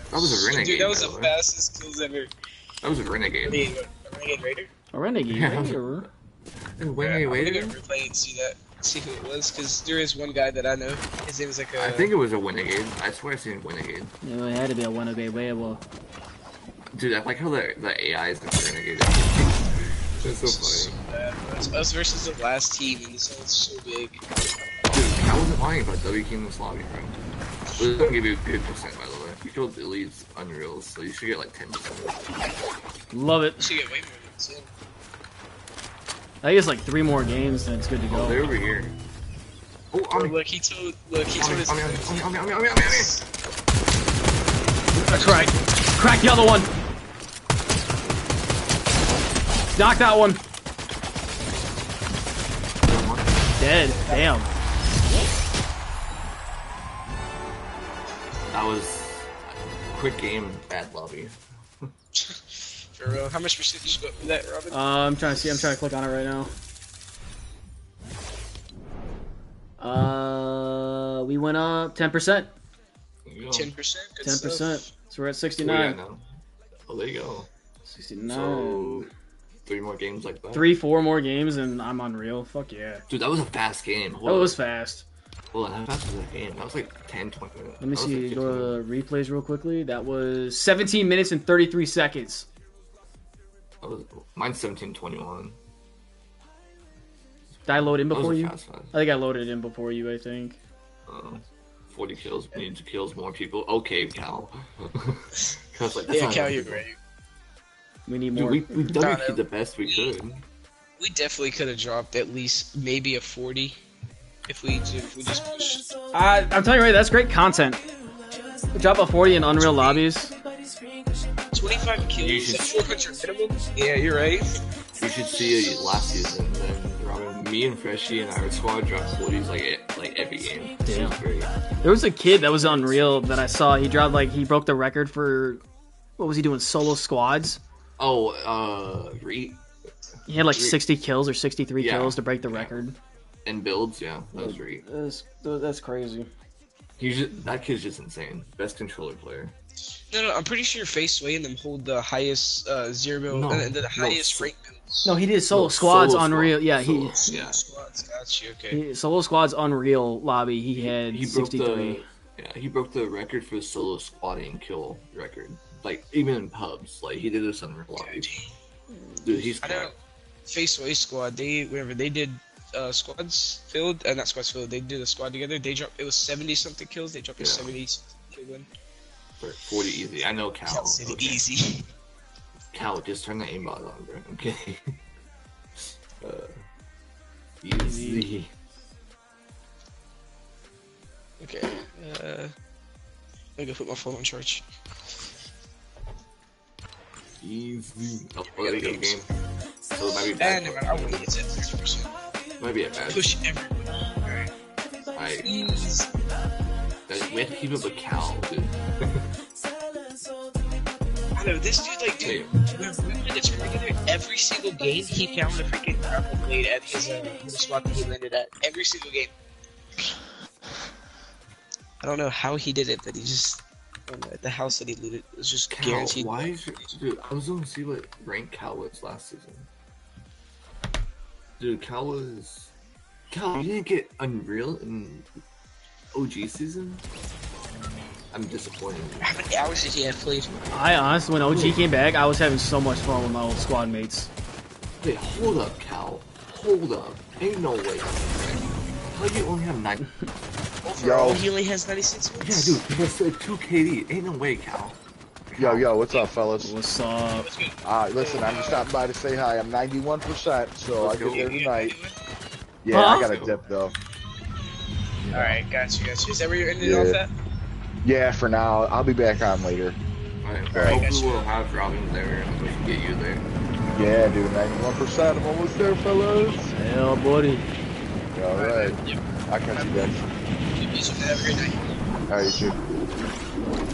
That was a renegade. Dude, that was by the way. fastest kills ever. That was a renegade. Renegade, a Renegade Raider? a renegade. Yeah. Raider. When Yeah, they I'm waited, gonna replay and see that, see who it was, because there is one guy that I know. His name is like a. I think it was a renegade. I swear I seen renegade. Yeah, it had to be a renegade. Way well. Dude, I like how the the AI is the renegade. That's so funny. It's us versus the last team, and this one's so big. Dude, I wasn't lying about W King this lobby, bro. This is gonna give you a good percent, by the way. You killed Elite's Unreals, so you should get like 10%. Love it. You should get way more than ten. I think it's like three more games and it's good to Oh, they're over here. Oh, Oh, on me, look, he told, look, he on told me, his I cracked. Crack the other one. Knock that one. Dead. Damn. That was quick game, bad lobby. For real. How much percentage you got for that, Robin? Uh, I'm trying to see. I'm trying to click on it right now. Uh, we went up 10%. There you go. Ten percent. 10%. So we're at Oh, 69. no. Oh, there you go. 69. So, three more games like that. Three, four more games, and I'm unreal. Fuck yeah. Dude, that was a fast game. Hold That on. was fast. Hold on, how fast was that game? That was like 10, 20 minutes. Let me That see. like Go to replays real quickly. That was 17 minutes and 33 seconds. That was, mine's 17, 21. Did I load in before you? fast fast. I think I loaded in before you. I think. Uh, 40 kills, needs kills more people. Okay, Cal. Cause like, Yeah, Cal, you're people. great. We need Dude, more. we, we've done no. the best we could. We definitely could have dropped at least maybe a forty if we if we just pushed. I, uh, I'm telling you right, that's great content. Drop a 40 in Unreal lobbies. 25 kills You should- 400 minimum? Yeah, you're right. You should see it last season. Then Robin, me and Freshie and our squad dropped 40s like like every game. This Damn. was. There was a kid that was Unreal that I saw. He dropped like he broke the record for what was he doing? Solo squads. Oh, uh, re He had like Re- 60 kills or 63 Yeah. kills to break the record. and builds, yeah, that was re. That's, that's crazy. He's just, that kid's just insane. Best controller player. No, no, I'm pretty sure FaZe Sway and them hold the highest uh, zero bill, No, uh, the no, highest so- rank builds. No, he did solo No, squads solo Unreal. squad. Yeah, he, Solo. Yeah. Squads, got you. Okay. he solo squads Unreal lobby. He had He broke 63. the yeah he broke the record for the solo squatting kill record. Like even in pubs, like he did this on real life. Dude, he's I know. FaZe Sway squad. They whenever they did uh, squads filled, uh, not squads filled. They did a squad together. They dropped. It was 70 something kills. They dropped a Yeah. 70 kill win. 40 easy. I know Cal. City Okay. easy. Cal, just turn the aimbot on, bro. Okay. uh, easy. Okay. Uh, let me go put my phone on charge. Easy. Oh, we gotta get a game. So it might be bad. And I want to get to 30%. Might be a bad. Push everyone. Alright. I, we have to keep up with Cal, dude. Know this dude, like, dude, when we were in the together, every single game he found a freaking grapple blade at his uh, the spot that he landed at. Every single game. I don't know how he did it, but he just know, at the house that he looted it was just Cal, guaranteed. why is your, dude? I was gonna see what rank Cal was last season. Dude, Cal was. Cal, you didn't get Unreal in OG season. I'm disappointed. How many hours did he have played? I honestly, when OG came back, I was having so much fun with my old squad mates. Wait, hold up, Cal. Hold up. Ain't no way. How you only have nine? Overall, he only has 96 Yeah, dude, he has like two KD. Ain't no way, Cal. Yo, yo, what's up, fellas? What's up? Alright, listen, I'm just stopping by to say hi. I'm 91%, so Let's I go. get there You- you- tonight. Yeah, Huh? I got a dip, though. Alright, got you, got you. Is that where you're ending Yeah. off at? Yeah, for now. I'll be back on later. Alright, Alright, hopefully we'll have Robin there and we can get you there. Yeah, dude, 91%. I'm almost there, fellas. Hell, buddy. Alright. Yep. I'll catch you guys. You guys have a great night. Alright, you too.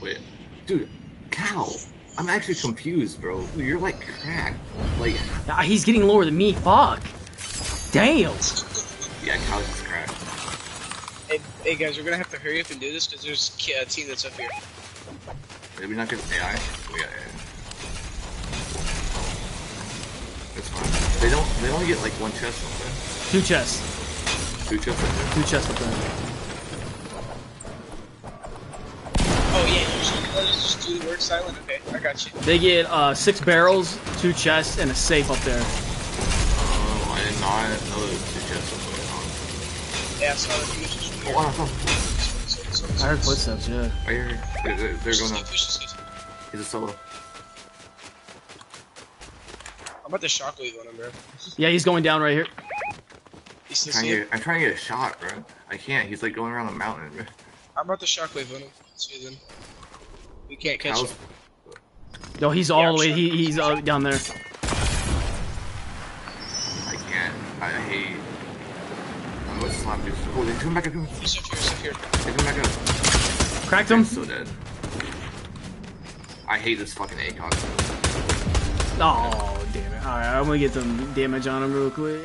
Wait, dude, Cal. I'm actually confused, bro. You're like cracked. Like, Ah, he's getting lower than me. Fuck. Damn. yeah, Cal's just cracked. Hey, hey guys, we're gonna have to hurry up and do this because there's a team that's up here. Did we not get AI? We got AI. It's fine. They don't. They only get like one chest. Don't Two chests. Two chests. I think. Two chests up there. Oh yeah, you should uh, just do the word silent. Okay, I got you. They get uh, six barrels, two chests, and a safe up there. Oh, I did not know there was two chests. Up Yeah, I saw the images. there. Oh, wow, I heard footsteps, yeah. right here. They're, they're, they're going up. Push this guy. He's a solo. I'm about to shockwave on him, bro. Yeah, he's going down right here. You still Trying to get, I'm trying to get a shot, bro. I can't. He's like going around the mountain. Bro. How about the shockwave on him? See them. We can't catch Cows. him. Yo, he's all the way. He, he's uh, down there. I can't. I hate. I'm gonna slap you. Oh, they come back up. He's up here, he's up here. come back up. Cracked him. I'm so dead. I hate this fucking ACOG. Oh, damn it. Alright, I'm gonna get some damage on him real quick.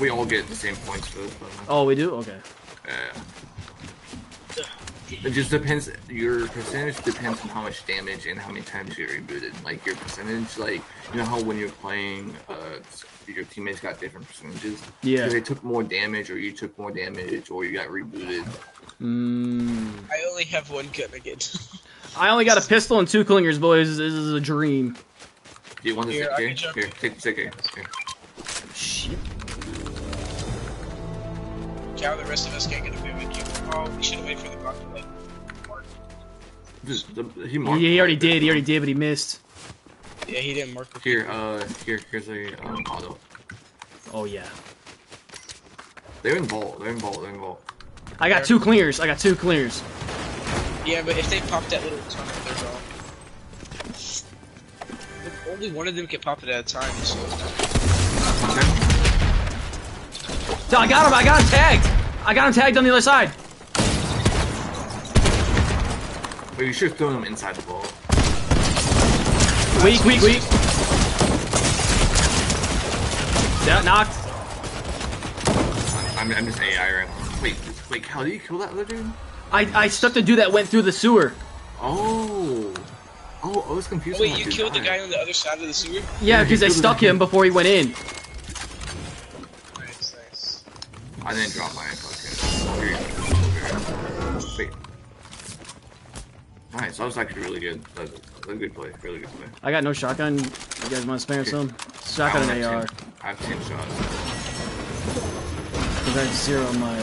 We all get the same points for this, but Oh, we do? Okay. uh, it just depends. Your percentage depends on how much damage and how many times you get rebooted. Like your percentage, like you know how when you're playing, uh, your teammates got different percentages. Yeah. They took more damage, or you took more damage, or you got rebooted. Mm. I only have one gun again. I only got a pistol and two clingers, boys. This is a dream. Do you want this? Here, I Here, can here, take, take it. Here. Shit. Cal, the rest of us can't get a movement. You- Oh, we should have waited for the bot to like mark. Just, the, he He, marked. he already did. He already did, but he missed. Yeah, he didn't mark the Here, uh, here, here's a um, auto. Oh, yeah. They're in vault. They're in vault. They're in vault. I got two clears. I got two clears. Yeah, but if they pop that little tunnel, they're gone. If only one of them can pop it at a time. So Okay. So I got him. I got him tagged. I got him tagged on the other side. But you should have thrown them inside the vault. Weak, weak, weak. Yeah, knocked. I'm, I'm just AI right now. Wait, wait, how did you kill that other dude? I, I stuck the dude that went through the sewer. Oh. Oh, I was confused. Wait, you dude killed the guy on the other side of the sewer? Yeah, he because I stuck him before he went in. Nice, nice. I didn't drop my fucking. Nice, that was actually really good. That was a good play, really good play. I got no shotgun. You guys want to spam some? Shotgun and AR. 10 I have 10 shots. Because I have zero on my.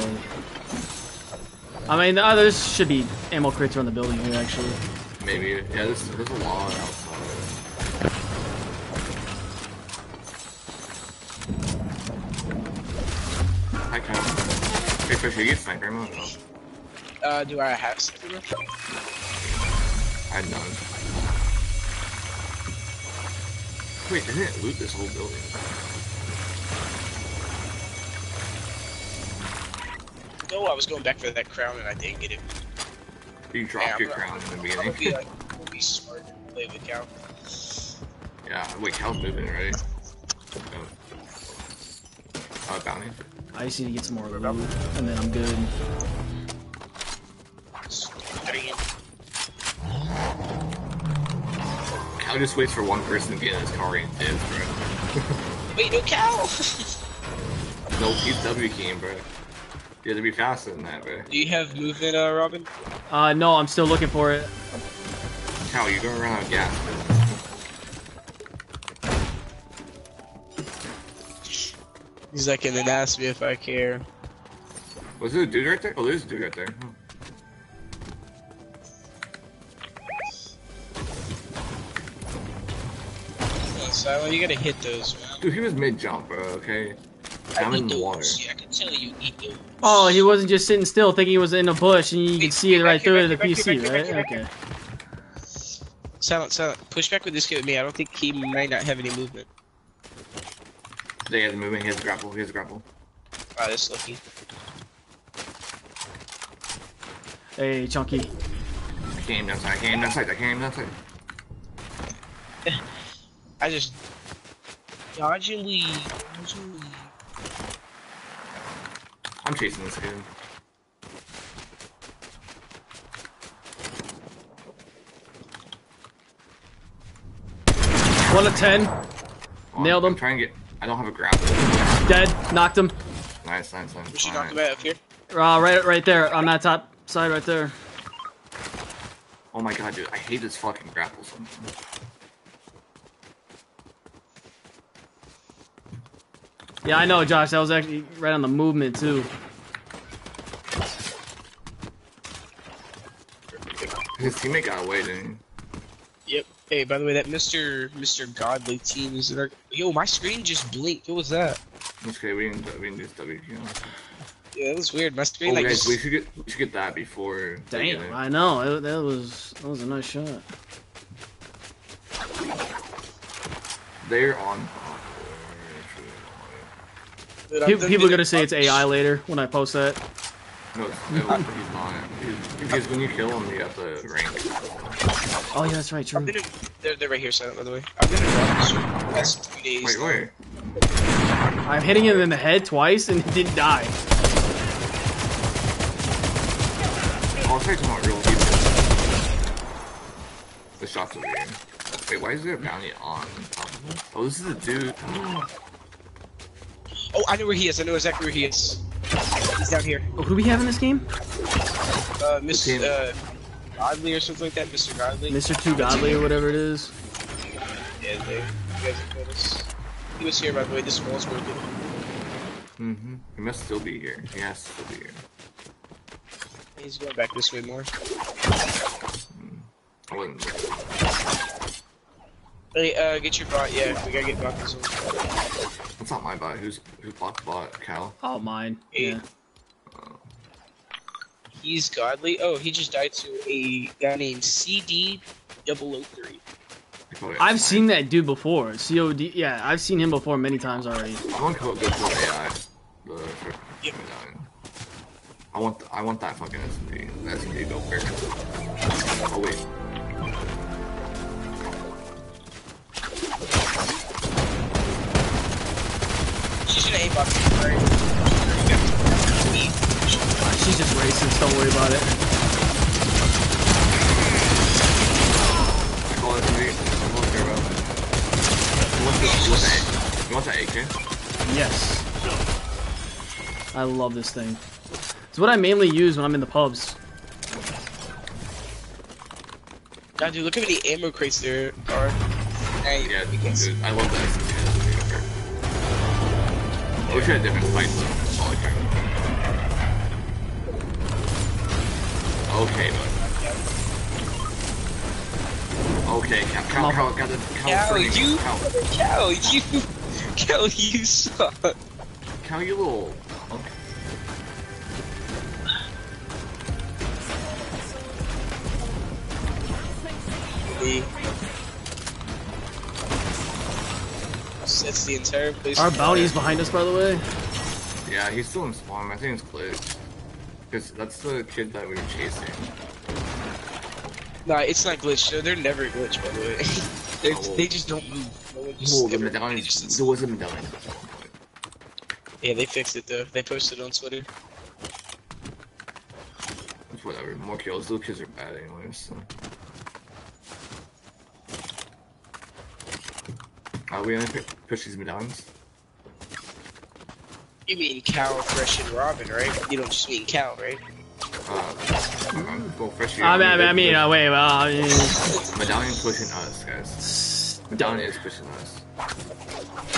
I mean, the others should be ammo crates around the building here, actually. Maybe. Yeah, there's, there's a lot outside. Hi, Kyle. Hey, Fisher, you get sniper mode? Uh, do I have sniper? I had none. Wait, I didn't loot this whole building. No, I was going back for that crown and I didn't get it. You dropped Yeah, your I'm- crown in the I'm beginning. gonna be like, I'm be smart and play with Cal. yeah, wait, Cal's moving, right? Oh. Uh, bounty. I just need to get some more loot, and then I'm good. Three. Cal just waits for one person to get in his car and dips, bro. Wait, no Cal! no, he's W keying, bro. You have to be faster than that, bro. do you have movement, uh, Robin? Uh, no, I'm still looking for it. Cal, you're gonna run out of gas, bro. He's like, and then ask me if I care. Was there a dude right there? Oh, there's a dude right there. Huh. Come on, Silent, you gotta hit those, man. Dude, he was mid jump, bro. Okay. Down I in the water. Yeah, I can tell you eat those. Oh, he wasn't just sitting still thinking he was in a bush, and you can see it right here, through back the here, back here, PC, back right? back Okay. Silent, silent. Push back with this kid with me. I don't think he might not have any movement. They has a movement. He has a grapple. He has a grapple. Wow, this lucky. Hey, Chunky. I can't aim down side. I can't aim down side. I can't aim down side. I just dodge and weave. Dodge and weave. I'm chasing this dude. One to ten. Oh, Nailed I'm him. trying to get. I don't have a grapple. Dead. Knocked him. Nice, nice, nice. We should Alright. knock him out up here. Uh, right, right there on that top side, right there. Oh my god, dude, I hate this fucking grapple sometimes. Yeah, I know, Josh. That was actually right on the movement too. His teammate got away, didn't Yep. Hey, by the way, that Mr. Mr. Godly team is in our. Yo, my screen just blinked. What was that? okay, we didn't, we didn't do this WQ. Yeah, that was weird. My screen Oh, like guys, just- we should get we should get that before. Damn. I know. That, that was that was a nice shot. They're on. Dude, People, done people are gonna say it's AI later when I post that. No, it's, no, he's not. Because when you kill him, you have to rank. Oh yeah, that's right. True. Gonna, they're, they're right here, silent, by the way. I'm gonna drop this for the past three days. Wait, wait. I'm hitting him in the head twice and he didn't die. Oh, I'll say some real people. The shots over here. Wait, why is there a bounty on top of us? Oh, this is a dude. Oh, I know where he is. I know exactly where he is. He's down here. Oh, who we have in this game? Uh, Mr. team. Uh, Godly or something like that. Mr. Godly. Mr. Too Godly or whatever it is. Yeah, they, you guys have noticed. He was here, by the way. This wall's broken. Mm-hmm. He must still be here. He has to still be here. He's going back this way more. I wouldn't. Hey, uh, get your bot. Yeah, we gotta get bot this one. That's not my bot. Who's who's blocked bot? Cal. Oh, mine. Hey. Yeah. He's godly. Oh, he just died to a guy named CD 003. He probably I've mine. seen that dude before. COD. Yeah, I've seen him before many times already. I want to go go for AI. The for, Yep. I want I want that fucking SMP. That SMP go quick. Oh wait. She's gonna aim bot. Right? She's just racist. Don't worry about it. Call it SMP. I don't care about it. You want that you want the, you want AK? Yes. I love this thing. It's what I mainly use when I'm in the pubs. God, dude, look how many ammo crates there are. Hey, Yeah, we can see. dude, I love that SMP. I wish we had different fights though. All I care. Okay, bud. Okay, Cal, Cal, Cal, got the Cal, Cal, you, Cal, Cal, you, Cal, you suck. Cal, you little punk. Me. Sets the entire place. Our on bounty is behind us, by the way. Yeah, he's still in spawn. I think it's Click. Because that's the kid that we were chasing. Nah, it's not glitched. They're, they're never glitched, by the way. They're, Oh. They just don't move. No one just Oh, the ever- medallion. just- There was a medallion. yeah, they fixed it though. They posted on Twitter. It's whatever. More kills. Those kids are bad anyways. So. Are we gonna push these medallions? You mean Cal, Fresh, and Robin, right? You don't just mean Cal, right? Uh, well, fresh here. I mean, I mean, I mean uh, wait, well, I mean, medallion pushing us, guys. Medallion is pushing us.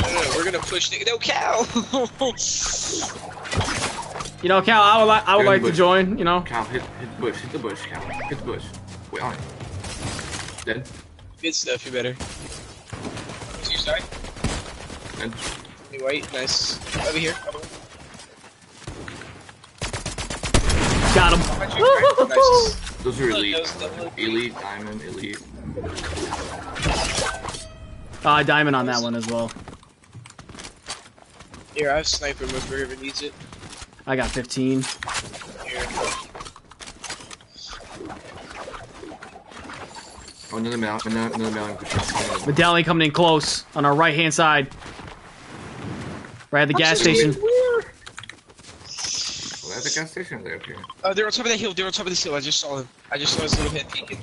No, no, no, we're gonna push. The- no, Cal. you know, Cal, I would like, I would like the to join. You know, Cal, hit, hit the bush. Hit the bush, Cal. Hit the bush. Wait on it. Dead. Good stuff. You better. What's your side? Dead. Hey, white, nice. Over here. Over here. got him. Behind you, right? Nice. Those are elite. those Elite, diamond, elite. Uh, diamond on that one as well. Here, I have sniper mode for whoever needs it. I got 15. Here. Oh, another medallion. Another, another medallion pushing. Medallion coming in close on our right hand side. Right at the gas station. Oh, at the gas station, they're up here. Oh, they're on top of that hill. They're on top of this hill. I just saw him. I just saw his little head peeking.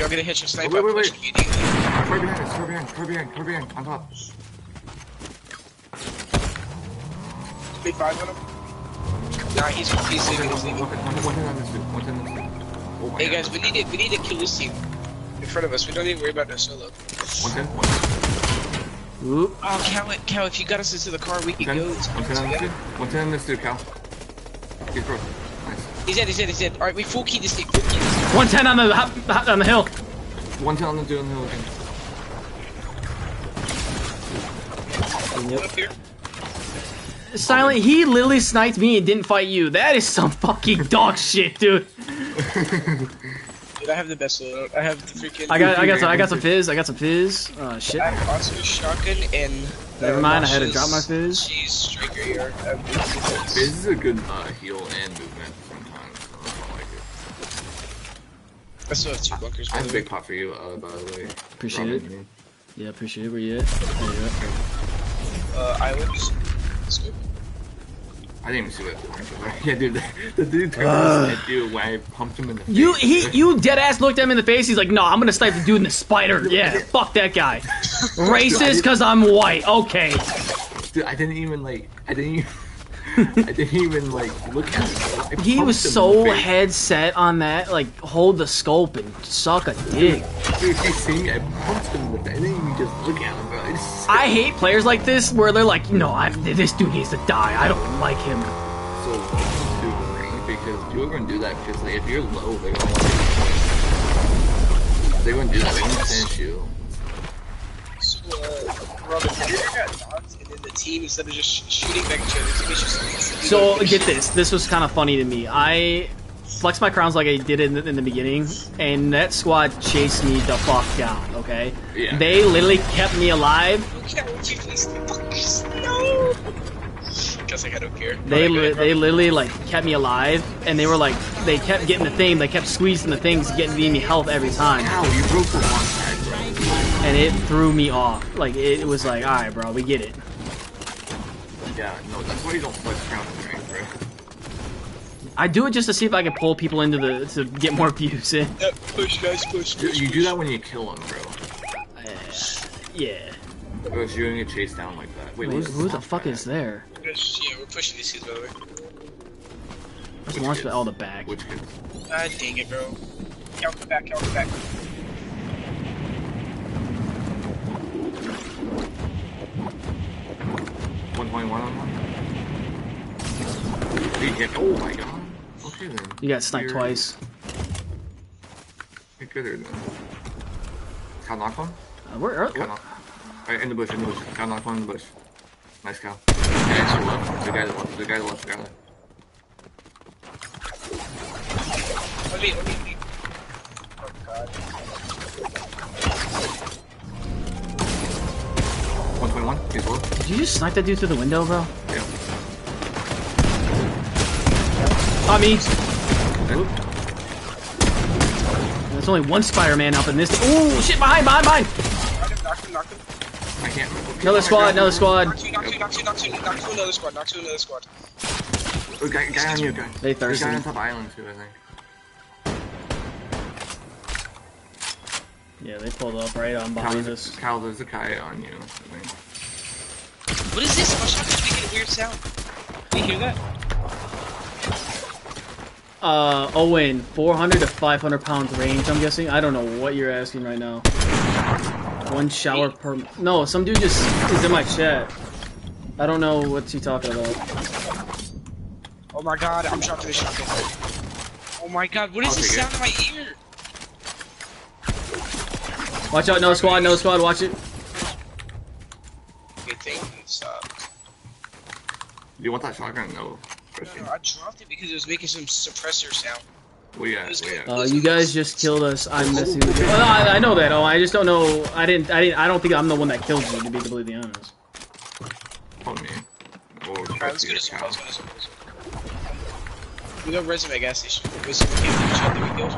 Y'all gonna hit your sniper. wait, wait, wait. push immediately. Far behind us, far behind, far behind, far behind, on top. Big five on him. Nah, he's he's leaving. He's leaving. Okay, one, one hit on this dude, one hit on this dude. My Hey god. guys, we need it. we need to kill this team in front of us. We don't need to worry about no solo. One hit, one hit. Oop. Oh, Cal, Cal, if you got us into the car, we can Ten, go. one hit on this dude. One hit on this dude, Cal. He's broke. Nice. He's dead. He's dead. He's dead. All right, we full key this thing. Full key this thing. 110 on the hot- hot- on the hill. One hit on the dude on the hill again. One up here. Silent, he literally sniped me and didn't fight you. That is some fucking dog shit, dude. Dude, I have the best loadout. I have the freaking. I got, I got, some, I got some fizz. I got some fizz. Oh shit. I have also shotgun and. Never mind, I had to drop my fizz. Cheese striker here. I fizz. This is a good uh, heal and movement sometimes. I don't like it. I still have two bunkers. I have a big way. pot for you, uh, by the way. Appreciate Robin, it. you. Yeah, appreciate it. Where you at? There you at. Uh, islands. Let's go. I didn't even see what. Yeah, dude, the, the dude turned his head, dude, when I pumped him in the face. You, he, you dead ass looked at him in the face. He's like, "No, I'm gonna snipe the dude in the spider." Yeah, fuck that guy. Racist because I'm white. Okay. Dude, I didn't even like. I didn't even. I didn't even like look at him. I He was so head set on that, like hold the scope and suck a dick. Dude, if you see me, I pumped him in the face. I didn't even just look at him. I hate players like this where they're like, "No, I, this dude needs to die. I don't like him." So welcome to the ring because people are gonna do that because like if you're low, they're gonna want to. They're gonna do that. They're gonna finish you. So, uh, Robin, have you ever got knocked and then the team instead of just sh- shooting back at each other, team is just So get this. This was kind of funny to me. I flexed my crowns like I did in the, in the beginning, and that squad chased me the fuck down. Okay, Yeah. they literally kept me alive. Can't you please fuckers? No. Guess like I don't care. They li- they literally like kept me alive, and they were like they kept getting the thing. They kept squeezing the things, getting me health every time, Ow, you broke the one bro. and it threw me off. Like it was like, all right, bro, we get it. Yeah, no, that's why you don't flex crown in the ring, bro. I do it just to see if I can pull people into the to get more views in. Yeah, push, guys, push, Dude, push. you push. do that when you kill him, bro. Yeah. Or else you're gonna get chased down like that. Wait, Who, who the fuck is there? Yeah, we're pushing these kids, by the way. Let's launch the oh the back. Which kid? Ah, dang it, bro. Count the back, count the back. One point one on one. Dude, yeah, oh my god. Then. You got sniped You're- twice. You're gooder then. Cal knock one? Uh, where? Cal knock. In the bush, in the bush. Cal knock one in the bush. Nice Cal. Guy to the left. The guy to the left. The guy to the left. The guy to the left. Oh, God. One point one. He's low. Did you just snipe that dude through the window, bro? Yeah. Not me. Okay. There's only one Spider-Man up in this. Ooh, shit! Behind, behind, behind! Knock him, knock him. I can't. Another squad, another squad. Knock two, knock two, knock two, knock two, knock two, another squad, knock two, another squad. Oh, guy, guy on you, guy. They There's guy thirsty. on top island too, I think. Yeah, they pulled up right on Kyle, behind there's, us. Kyle, there's a guy on you. I think. What is this? My shotgun's making a weird sound. Do you hear that? Uh, Owen, 400 to 500 pounds range. I'm guessing. I don't know what you're asking right now. One shower per. No, some dude just is in my chat. I don't know what's he talking about. Oh my god, I'm shot dropping the shotgun. Oh my god, what is this take it. sound in my ear? Watch out! No squad! No squad! Watch it. Good thing it stopped. Do you want that shotgun? No. No, no, I dropped it because it was making some suppressor sound. Where you at? Where you? Uh, you guys just killed us. I'm messing with you. Well, I, I know that. Oh, I just don't know. I didn't. I didn't. I don't think I'm the one that killed you. To be completely honest. On me. Or Alright, let's go to Christian, Zoom, Kyle. let's go to Zoom, let's go. We got resume gas station. We some each other, we killed.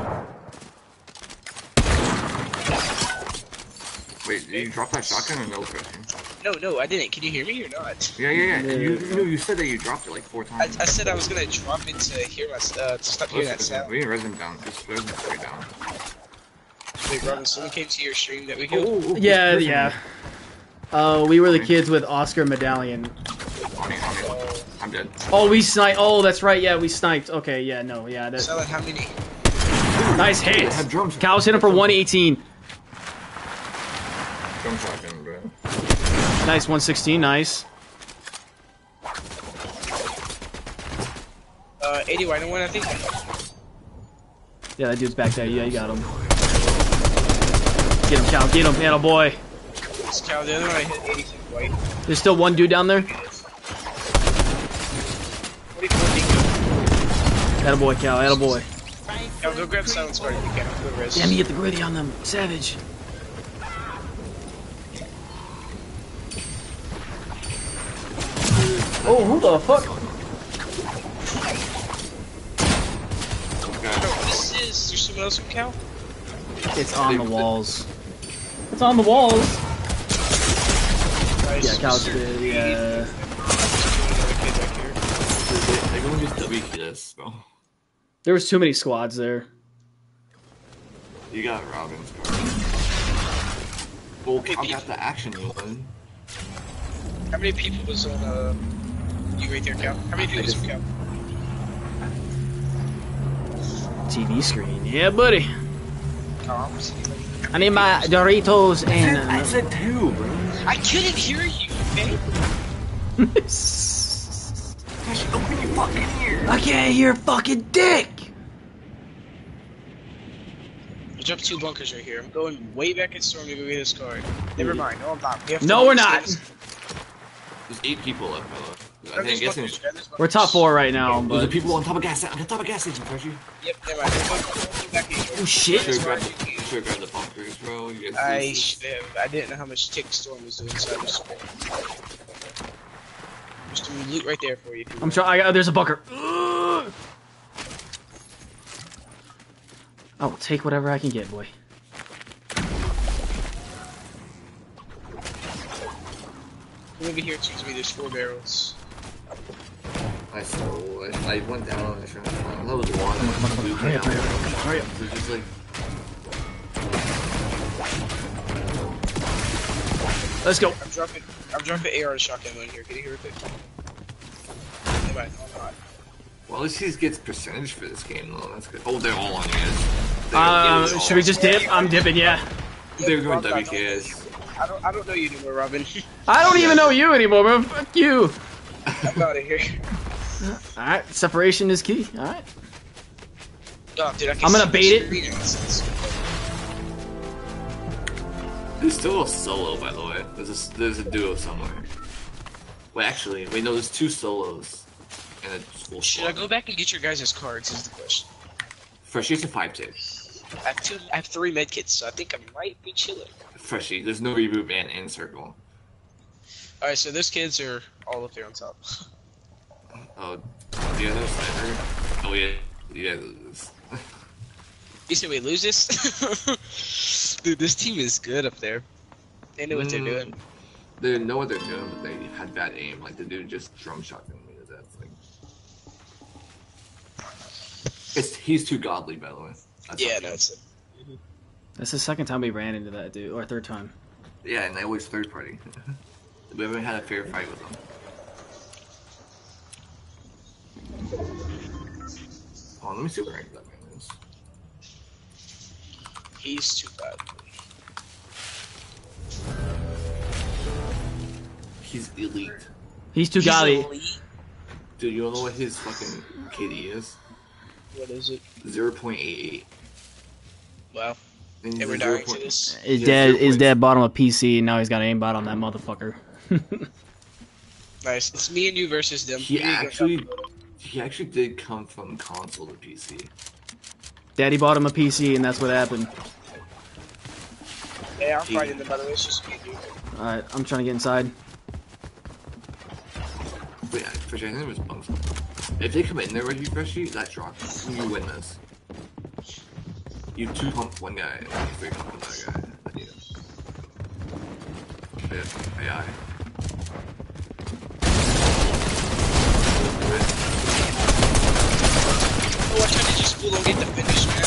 Wait, did you drop that shotgun or no, Christian? No, no, I didn't. Can you hear me or not? Yeah, yeah, yeah. Yeah. You, you, you said that you dropped it like four times. I said I was gonna drop it to hear my, uh, to stop hearing that sound. We need resin down. Just resin straight down. Wait, Robin, someone came to your stream that we killed. Oh, oh, Yeah, Christian. yeah. Uh, we were the kids with Oscar medallion. On me, on me. I'm dead. Oh, we sniped. Oh, that's right. Yeah, we sniped. Okay, yeah, no, yeah. That, Silent, how many? nice They hit. have drums. Cows hit him for 118. Drum shotgun, bro. Nice, 116, nice. Uh, 80 right one, I think. Yeah, that dude's back there. Yeah, you got him. Get him, Cal. Get him, panel boy. It's Cal. The other one I hit 86 white. There's still one dude down there. Attaboy, Cal. Attaboy. Cal, go grab Silence Guard if you can. Damn, you get the gritty on them. Savage. Oh, who the fuck? No, this is. There's someone else from Cal? It's on the walls. It's on the walls. Nice. Yeah, Cal's good. Yeah. They're just WQ this, bro. There was too many squads there. You got Robin's card. Well, Hey, I got the action one. How many people was on, uh. You right there, Cal? How many people was from Cal? TV screen. Yeah, buddy. Oh, I'm seeing. I need my Doritos and. I Uh, said two, bro. I couldn't hear you, okay? Open your fucking ears. I can't hear fucking dick. I jumped two bunkers right here. I'm going way back in storm to go get this card. Never mind. No, I'm not. We have no, we're upstairs. not. There's eight people left, fella. I think, those guessing bunkers, We're top four right now, there's the people on top of gas on top of gas station, Freshy. Yep, back in. Oh shit. Should have grabbed, the- should've grabbed the bunkers, bro. I should have. I didn't know how much tick storm was doing, so I just. There's some loot right there for you. you I'm want. trying. I, there's a bunker. Ugh. I will take whatever I can get, boy. Over here, excuse me. There's four barrels. I stole. I, I went down. I tried to find. That was one. Hurry up, hurry up, hurry up. There's just like. Let's go. I'm dropping. I'm dropping AR to shotgun ammo in here. Can you hear it? quick? Never mind. No, I'm not. Well, at least he gets percentage for this game, though. That's good. Oh, they're all on you. They're, Uh, should we just dip? I'm dipping, yeah. They're going Rob, WKS. I don't. I don't know you anymore, Robin. I don't even know you anymore, bro. Fuck you. I'm out of here. Alright, separation is key. Alright. Oh, dude, I can I'm gonna bait it. screen and There's still a solo, by the way. There's a, there's a duo somewhere. Wait, actually, wait, no, there's two solos. And a full Should I go back and get your guys' cards? Is the question. Freshie, it's a 5 tick. I have two. I have three medkits, so I think I might be chilling. Freshie, there's no reboot man in circle. All right, so those kids are all up there on top. Oh, do you have a sniper? Oh, yeah. You guys lose. You said we lose this? Dude, this team is good up there. They know what they're Mm. doing. They know what they're doing, but they had bad aim. Like, the dude just drum shotgun me to death. Like, it's, he's too godly, by the way. That's Yeah, not no, it's That's the second time we ran into that dude, or third time. Yeah, and they always third party. we haven't had a fair fight with them. Oh, let me see what rank that man is. he's too bad. He's elite. He's too He's godly. Dude, you don't know what his fucking KD is? What is it? 0.88. Wow. And They he's were a dying to this. His Yeah, dad, zero his point- dad bought him a PC, and now he's got an aimbot on that motherfucker. Nice. It's me and you versus them. He We go actually, top vote. He actually did come from console to PC. Daddy bought him a PC, and that's what happened. Yeah, I'm fighting them by the way. It's just me and you. Alright, I'm trying to get inside. But yeah, for sure, I think it was bunks. If they come in there with you, Freshie, that drop, you win this. You two pump one guy, and you three pump another guy. Then you. Yeah, AI. Oh, I tried to just pull and get the finish, man.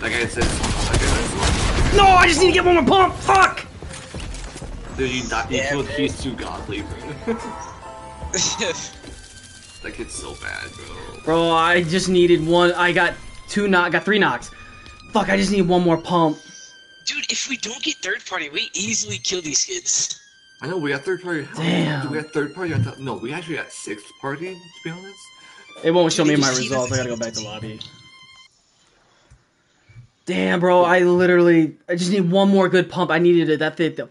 That guy says, that guy says, No, I just need to get one more pump! Fuck! dude, you not, you Yeah, killed, man. he's too godly, bro. that kid's so bad, bro. Bro, I just needed one. I got two knock, got three knocks. Fuck, I just need one more pump. Dude, if we don't get third party, we easily kill these kids. I know, we got third party. How Damn. Do we got third party? on top? No, we actually got sixth party, to be honest. It won't show me my results. I gotta go back to lobby. Damn, bro, I literally, I just need one more good pump. I needed it. That thing. Oh,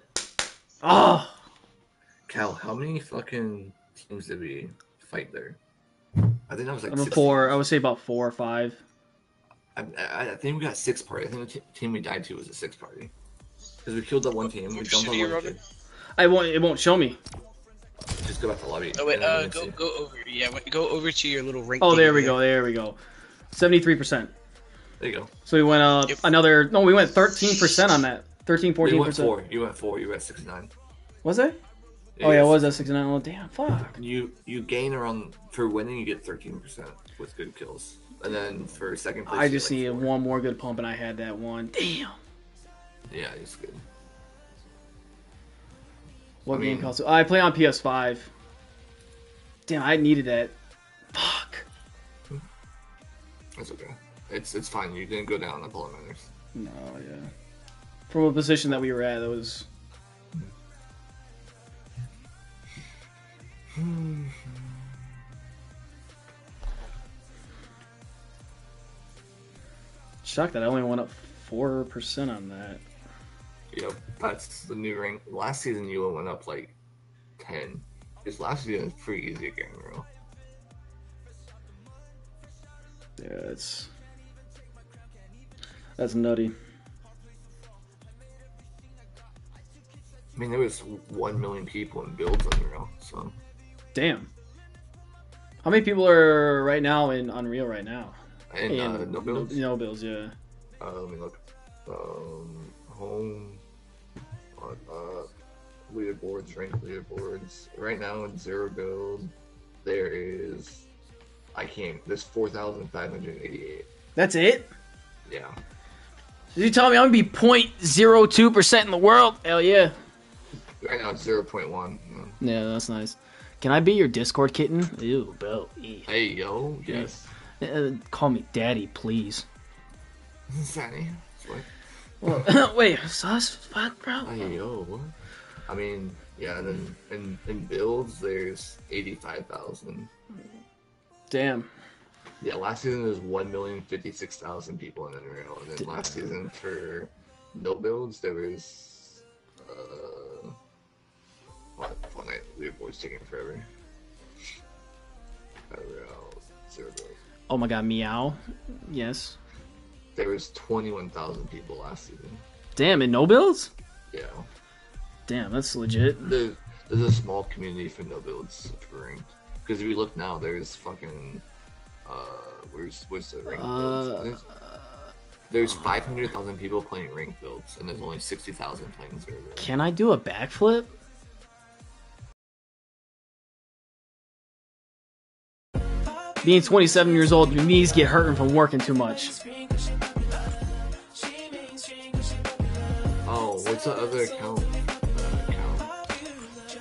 ah. Cal, how many fucking teams did we fight there? I think that was like I'm a six four. I would say about four or five. I, I, I think we got six party. I think the t- team we died to was a six party. Because we killed that one team. We jumped on one you're. I won't. It won't show me. Just go back to lobby. Oh wait, uh, go see. go over. Yeah, wait, go over to your little ring. Oh, there we there. go. There we go. Seventy-three percent. There you go. So we went up Yep. another. No, we went thirteen percent on that. 13, You 14 went four. You went four. You were at sixty nine. Was it? Oh yeah, it was at sixty-nine. Oh damn, fuck. You you gain around for winning. You get thirteen percent with good kills, and then for second place. I just get, like, needed four. one more good pump, and I had that one. Damn. Yeah, it's good. What I game mean- console? I play on PS5. Damn, I needed that. Fuck. That's okay. It's it's fine. You didn't go down. That's all that matters. No, yeah. From a position that we were at, that was. Shocked that I only went up four percent on that. Yep, that's the new rank. Last season you went up like ten. Because last season was pretty easy getting real. Yeah, it's that's nutty. I mean, there was one million people in builds on Unreal, so Damn. How many people are right now in Unreal right now? and uh, no builds. No, builds, yeah. Uh, let me look. Um, home, on uh, leaderboards, rank leaderboards. Right now in zero build, there is. I can't. There's four thousand five hundred eighty-eight. That's it. Yeah. Did you tell me I'm gonna be 0.02 percent in the world? Hell yeah. Right now it's zero point one. Yeah, that's nice. Can I be your Discord kitten? Ew, bro. E. Hey yo, yes. Uh, call me daddy, please. Sunny. Wait, sus? Fuck, bro. Hey yo. I mean, yeah. And then in in builds, there's eighty-five thousand. Damn. Yeah, last season there was one million fifty-six thousand people in Unreal, and then last season for no builds there was uh, what Fortnite leaderboard's taking forever. Unreal zero build. Oh my god, meow. Yes. There was twenty-one thousand people last season. Damn, and no builds? Yeah, Damn, that's legit. there's there's a small community for no builds for ranked. Because if you look now, there's fucking uh, where's where's the ranked Uh, builds? There's, there's 500,000 people playing ranked builds, and there's only 60,000 playing zero. Can I do a backflip? Being 27 years old, your knees get hurting from working too much. Oh, what's the other account? Uh?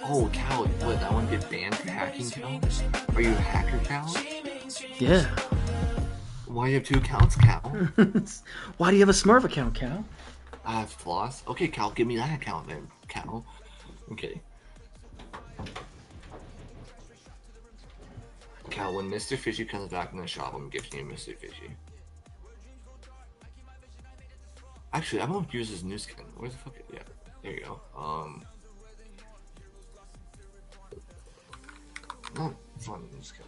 Oh, Cal, what, that one get banned for hacking, Cal? Are you a hacker, Cal? Yeah. Why do you have two accounts, Cal? Why do you have a Smurf account, Cal? I have floss. Okay, Cal, give me that account then, Cal. Okay. Cal, when Mr. Fishy comes back in the shop, I'm gifting you Mr. Fishy. Actually, I won't use his new skin. Where the fuck? Yeah, there you go. Um, no, not a new skin.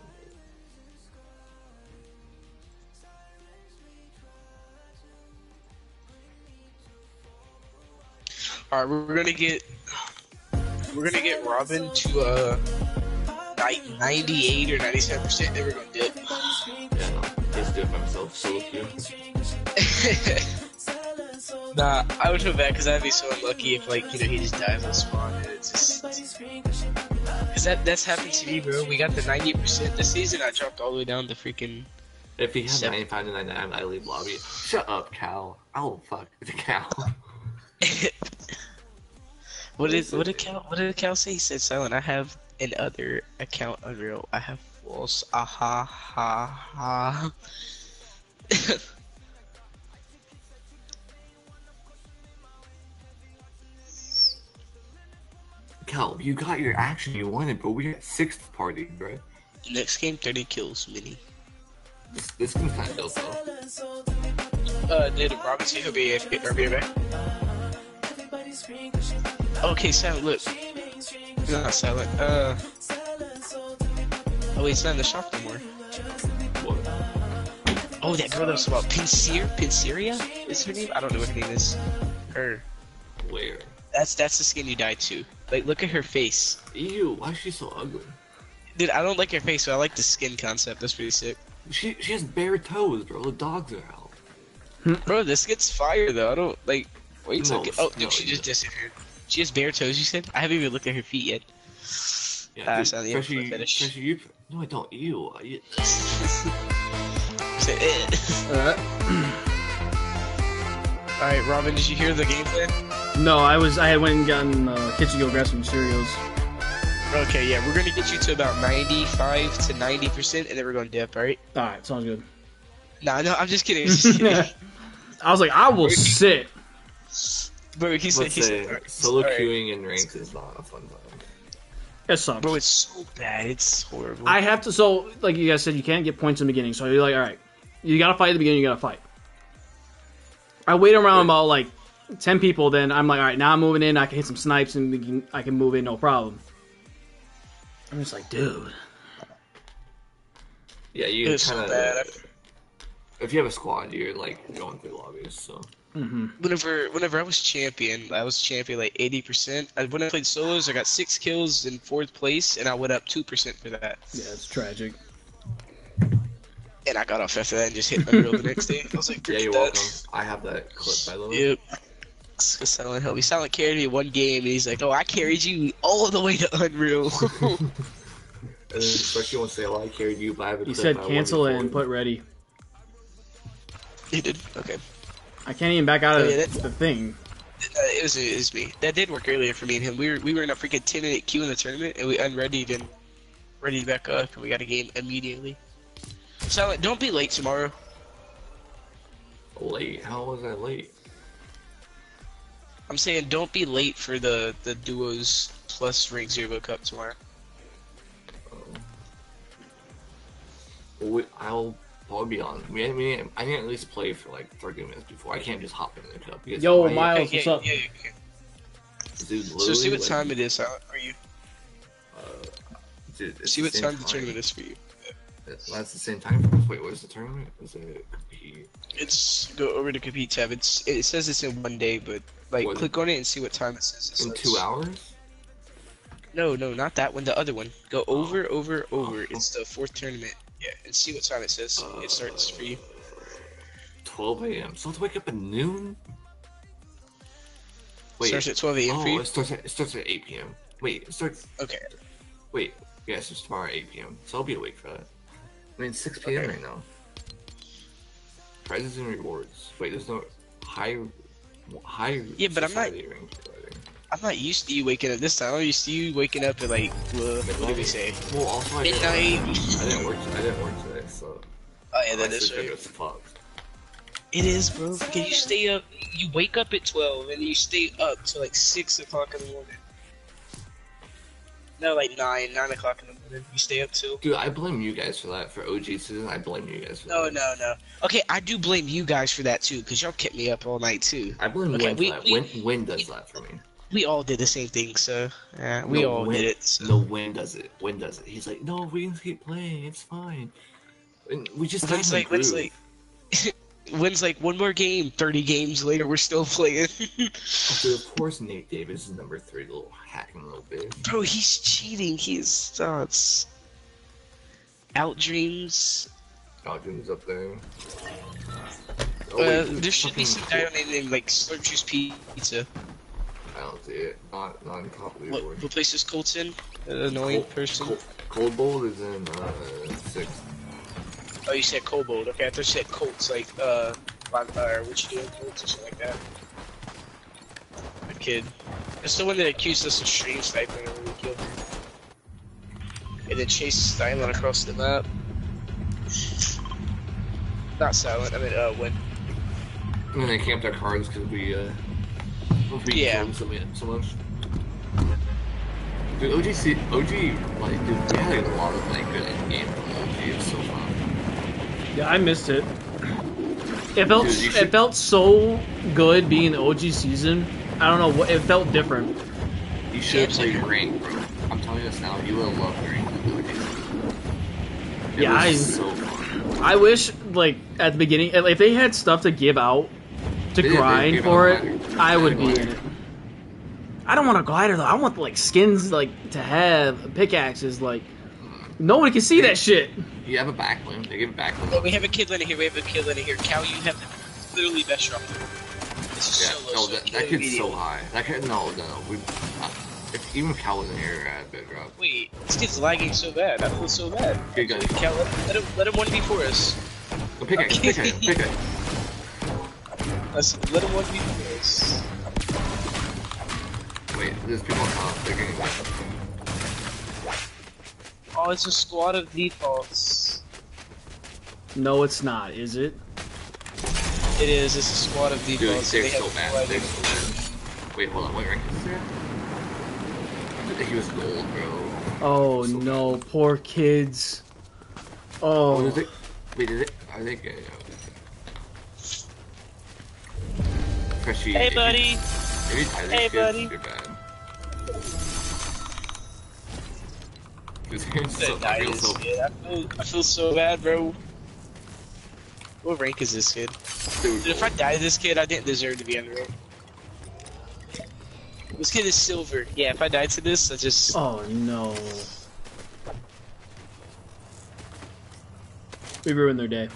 All right, we're gonna get we're gonna get Robin to uh ni- 98 or 97 percent. Then we're gonna dip. Yeah, no, just do it by myself. Solo queue. nah, I would feel bad because I'd be so unlucky if like you know he just dies on spawn. And it's just because that that's happened to me, bro. We got the 90 percent this season. I dropped all the way down to freaking. If he has 95 to 99, I leave lobby. Shut up, Cal. Oh, fuck. It's a cow. what did what did Cal what did Cal say? He said silent. I have an other account unreal. I have false. Aha ha ha. Cal, you got your action you wanted, but we're at sixth party, bro. Next game, 30 kills, mini. This, this game's kind of dope, though. Uh, did Robin say he'll be AFK or be right back? Okay, silent. Look, he's not silent. Uh, oh, wait, he's not in the shop anymore. Oh, that girl that was about Pinsir, Pinseria is her name. I don't know what her name is. Her. Where? That's that's the skin you dyed to. Like, look at her face, Ew, why is she so ugly? dude. I don't like her face, but I like the skin concept. That's pretty sick, She she has bare toes, bro. The dogs are out. bro. This gets fire though. I don't like. Wait No, get- Oh, no, dude, she just disappeared. She has bare toes. You said? I haven't even looked at her feet yet. Yeah, Ah, dude, so the especially, input you. No, I don't. Ew. I, Say, eh. Uh, All right, Robin. Did you hear the gameplay? no, I was I went and gotten uh, kitchen go grab some cereals. Okay, yeah, we're gonna get you to about ninety-five to ninety percent, and then we're gonna dip. All right? All right, sounds good. Nah, no, I'm just kidding. Just kidding. I was like, I will sit. Bro, he said, let's he say said, solo alright. queuing in ranks is not a fun time. It sucks. Bro, it's so bad. It's horrible. I have to. So, like you guys said, you can't get points in the beginning. So you're like, all right, you gotta fight at the beginning. You gotta fight. I wait around about like ten people. Then I'm like, all right, now I'm moving in. I can hit some snipes and I can move in, no problem. I'm just like, dude. Yeah, you It's so kind bad. of. If you have a squad, you're like going through lobbies. So Mm-hmm. whenever whenever I was champion, I was champion like eighty percent. When I played solos, I got six kills in fourth place, and I went up two percent for that. Yeah, it's tragic. And I got off after that and just hit Unreal the next day. I was like, yeah, you're that. welcome. I have that clip by the way. Yep. So Silent Hill. He Silent carried me one game, and he's like, "Oh, I carried you all the way to Unreal." And then especially once they say, "Oh, I carried you," but I have a He said cancel it and put ready. he did. Okay. I can't even back out of Oh, yeah, that- the thing. Uh, it was it was me. That did work earlier for me and him. We were we were in a freaking ten minute queue in the tournament, and we unreadied and ready to back up, and we got a game immediately. So don't be late tomorrow. Late? How was I late? I'm saying don't be late for the the duos plus rank zero cup tomorrow. Well, we, I'll be on. We, we, I need to at least play for like 30 minutes before. I can't just hop in the cup. Because Yo, my- Miles, yeah, what's up? yeah, yeah, yeah. Dude, So see what like, time it is, Silent. Are you? Uh, dude, See what same time the tournament is for you. That's the same time for us. Wait, what's the tournament? Is it compete? It's go over to compete tab. It's it says it's in one day, but like What? click on it and see what time it says. It in starts. two hours? No, no, not that one. The other one. Go oh. over, over, over. Oh. It's the fourth tournament. Yeah, and see what time it says. It starts for you. 12 a.m. So I have to wake up at noon? Wait. Starts at 12 a.m. oh, for you. Oh, it starts at it starts at 8 p.m. Wait, it starts. Okay. Wait, yeah, it starts tomorrow at 8 p.m. So I'll be awake for that. I mean, it's 6 p.m. Okay. right now. Prizes and rewards. Wait, there's no high, high. Yeah, but I'm not- society ranked providing. I'm not used to you waking up this time. I'm used to you waking up at like uh, what did we say? Well, also I didn't, Midnight. I didn't work. I didn't work today, so. Oh yeah, that my right. It is, bro. Because you stay up, you wake up at 12, and you stay up till like 6 o'clock in the morning. No, like 9, 9 o'clock in the morning. You stay up till. Dude, I blame you guys for that. For OG season, I blame you guys for No, that. no, no. No. Okay, I do blame you guys for that too, because y'all kept me up all night too. I blame Okay, Win we- for that. we- Win, Win does that for me. We all did the same thing, so yeah, we No, all Win- did it. So. No, Win does it. Win does it. He's like, no, we can keep playing. It's fine. And we just When's like, when's like, when's like one more game? Thirty games later, we're still playing. Of course, Nate Davis is number three, little hacking little bitch. Bro, he's cheating. He's uh, it's out dreams. Dodgins up there. Oh, uh, wait, there should be some guy named like Slurp Juice Pizza. I don't see it. Not, not in top of the What, board. what place is Colton? An annoying Cold- person. Cold, Cold Bowl is in uh, sixth. Oh, you said Kobold. Okay, I thought you said Colts, like, uh, Bon- or what you doing, Colts or something like that. The kid. It's the one that accused us of stream sniping and we killed him. And then chased Silent across the map. Not Silent, I mean, uh, when. And they camped our cards because we, uh, we Yeah. so, so much. Dude, OGC, OG, like, dude, we had a lot of, like, good game from OG. It was so fun. Yeah, I missed it. It felt Dude, you it felt so good being the OG season. I don't know what it felt different. You should have Games played like- rank, bro. I'm telling you this now, you would have loved rank with OG. It Yeah, was I- so fun. I wish like at the beginning, if they had stuff to give out to They grind gave for it. I would They be in it. I don't want a glider though. I want like skins like to have pickaxes. Like no one can see that shit. You have a backbling. They give a backbling. Oh, we have a kid in here. We have a kid in here. Cal, you have the literally best drop. This is Yeah, solo. no, that, that kid's so high. That kid, no, no, no. We, uh, if even if Cal wasn't here at Bedrock, Wait, this kid's lagging so bad. I feel so bad. good guy. Cal, let, let him let him one v for us. Go pick it, pick it, pick it. Let's let him one v for. Wait, there's people on top. They're getting Oh, it's a squad of defaults. No, it's not. Is it? It is. It's a squad of Dude, defaults. they're they so have bad. no They're so bad. Wait, hold on. What rank is there? He was gold, bro. Oh So no, poor kids. Oh, Oh, is it? Wait, is it? Are they good? Freshie. Hey, if you- buddy. If you Hey, kids, buddy. You're bad. This game's so, I feel so kid. I feel, I feel so bad, bro. What rank is this kid? dude. Dude, if I die to this kid, I didn't deserve to be on the road. This kid is silver. Yeah, if I die to this, I just. oh no. We ruined their day.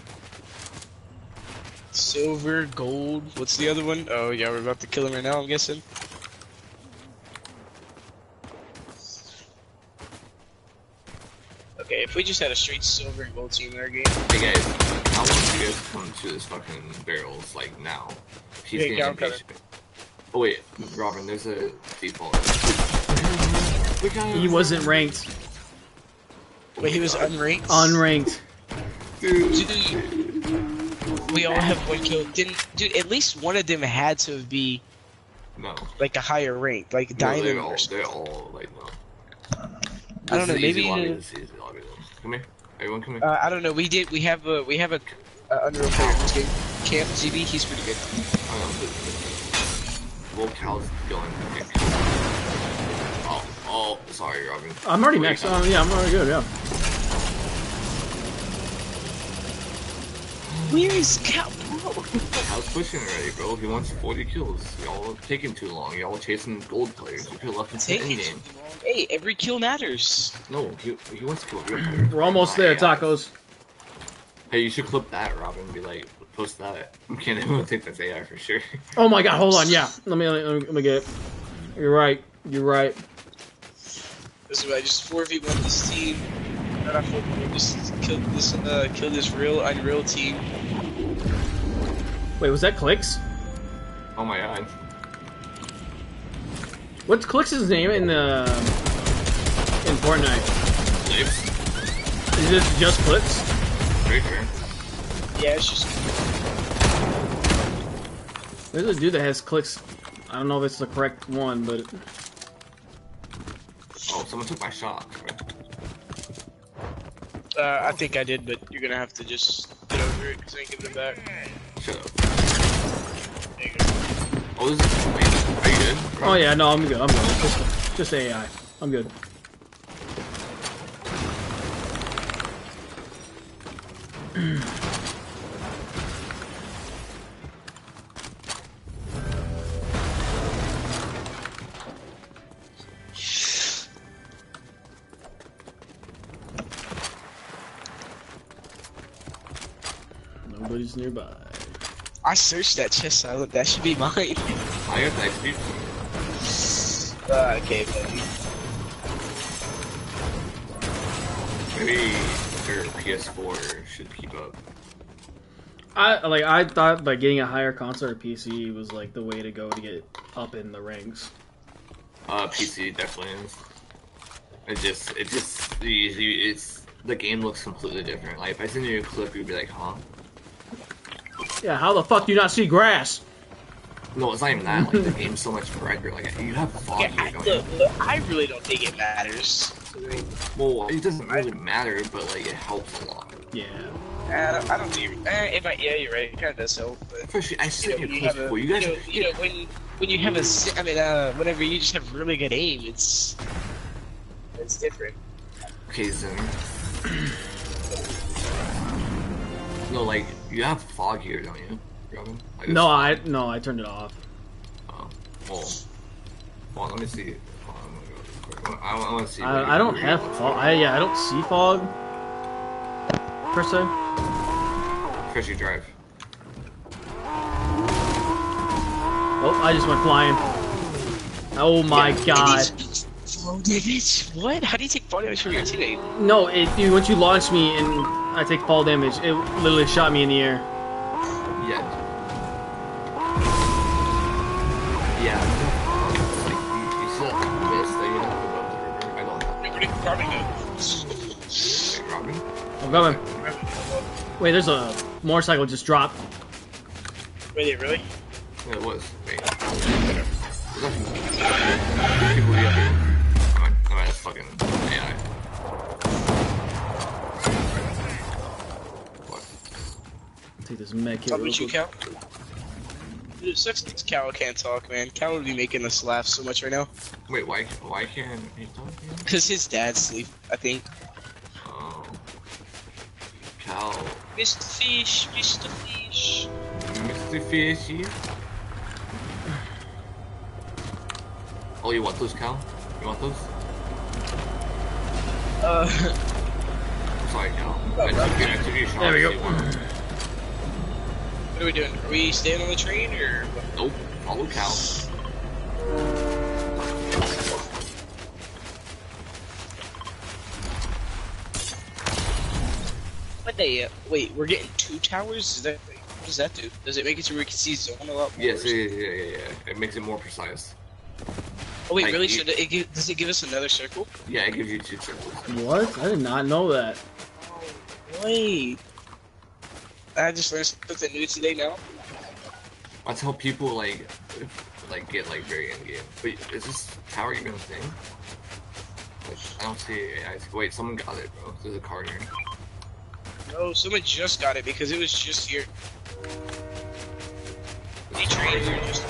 Silver, gold. What's the other one? Oh, yeah, we're about to kill him right now, I'm guessing. Okay, if we just had a straight silver and gold team in our game. Hey guys, I want you guys to come to this fucking barrels like now. He's Okay, getting yeah, I'm coming. impatient. Oh wait, Robin, there's a default. We He wasn't ranked. Wait, he was unranked? Unranked. Dude. Dude, we all have one kill. Didn't, dude, at least one of them had to be No. like a higher rank, like No, diamond they're all, they're all like no. I don't know, is easy maybe lobby, the- this is easy lobby. Come here. Everyone come here. Uh, I don't know. We did. We have a. We have a. Uh, Unreal player in this game. Camp GB. He's pretty good. I know. Well, Cal's going. Okay. Oh, oh, sorry, Robin. I'm already Wait, next. Cal. Oh yeah, I'm already good. Yeah. Where is Cal? Bro? Cal's pushing already, bro. He wants 40 kills. Y'all taking too long. Y'all chasing gold players. You could left him to the end game. Hey, every kill matters. No, he, he wants to kill real players. We're almost Not there, AI. tacos. Hey, you should clip that, Robin. and Be like, post that. I'm can't anyone think that's AI for sure. Oh my god, hold on. Yeah, let me let me, let me get it. You're right. You're right. This is why I just four v one this team. And I feel we just kill this. Uh, kill this real unreal team. Wait, was that clicks? Oh my god. What's clicks' name in the in Fortnite? Lips. Is this just clicks? Very fair. Yeah, it's just. There's a dude that has clicks. I don't know if it's the correct one, but Oh, someone took my shot. Uh, I think I did, but you're gonna have to just get over it because I ain't giving it back. Shut up. There you go. Oh, this is. Are you good? oh yeah, no, I'm good. I'm good. Just, just AI. I'm good. Nobody's nearby. I searched that chest silent. That should be mine. I got the XP. Uh, okay, buddy. Maybe your PS4 should keep up. I like. I thought like getting a higher console or PC was like the way to go to get up in the ranks. Uh, PC definitely is. It just, it just, you- you- it's the game looks completely different. Like if I send you a clip, you'd be like, huh? Yeah, how the fuck do you not see grass? No, it's not even that. Like the game's so much brighter. Like you have fog Yeah, I, here, don't look, you? look, I really don't think it matters. Well, it doesn't really matter, but like it helps a lot. Yeah. I don't, I don't think. Eh, it might, yeah, you're right. It kind of does help. But Especially, I you sent know, you when you have a, before. You guys, you know, you know, when when you have a, I mean, uh, whenever you just have really good aim, it's it's different. okay, Zen. No, like you have fog here, don't you, Robin? Like, No, it's- I no, I turned it off. Oh, well, well, let me see. Hold on, let go. I, I want to see. I, I don't do. have fog. I yeah, I don't see fog. Per se. Chris, you drive. Oh, I just went flying. Oh my Yeah, god. it is- Flow damage? What? How do you take fall damage from your teammate? No, it dude, once you launch me and I take fall damage, it literally shot me in the air. Yeah. Yeah. Like you, you still miss that you have to go up the river. I don't have. Nobody probably Like Robin. I'm coming. Wait, there's a motorcycle just dropped. Really, really? Yeah, it was. Wait. Take this med kit. How real about you, quick. Cal? Dude, it sucks that Cal can't talk, man. Cal would be making us laugh so much right now. Wait, why? Why can't he talk? Because his dad's asleep, I think. Oh. Cal. Mr. Fish, Mr. Fish. Mr. Fishy. Oh, you want those, Cal? You want those? Uh, Sorry, Cal. I took you, I took you a. There we go. You want- what are we doing? Are we staying on the train or what? Nope. Follow Cal. What they? Uh, wait, we're getting two towers. Is that? What does that do? Does it make it so we can see zone a lot more? Yes, yeah, yeah, yeah, yeah, yeah. It makes it more precise. Oh wait, Like, really? you- So it give, does it give us another circle? Yeah, it gives you two circles. What? I did not know that. Wait. I just learned something new today now. That's how people like, like get like very in game. Wait, is this tower even a thing? Like, I don't see it. I, wait, someone got it, bro. There's a car here. No, someone just got it because it was just here. They There's a car trained here. just.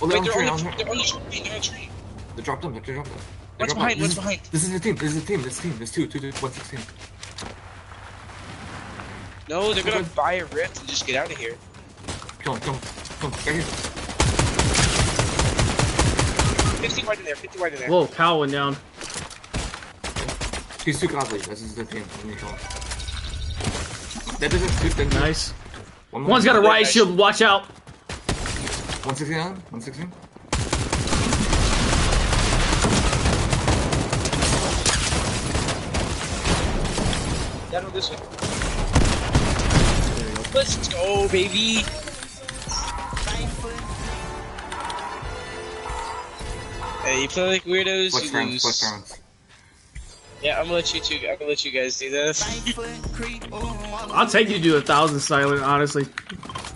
Oh, they're Wait, on they're train, on the, train. they're on the train. They're on the train. They dropped them. They dropped them. They dropped behind, This is- behind. This is the team. This is the team. This team. There's two. Two. two one sixteen. No, they're gonna Okay. buy a rift and just get out of here. Come on, come on, come on. Right here. 50 wide in there, 50 wide in there. Whoa, cow went down. He's too godly. This is the team. Let me go. That doesn't suit them. Nice. One One's got a riot shield. Watch out. 116 on? 116? Down on this one. Let's go, baby. Hey, you play like weirdos, Flex you rounds, lose. flex rounds. Yeah, I'm gonna let you two. I'm gonna let you guys do this. I'll take you to do a thousand silent, honestly.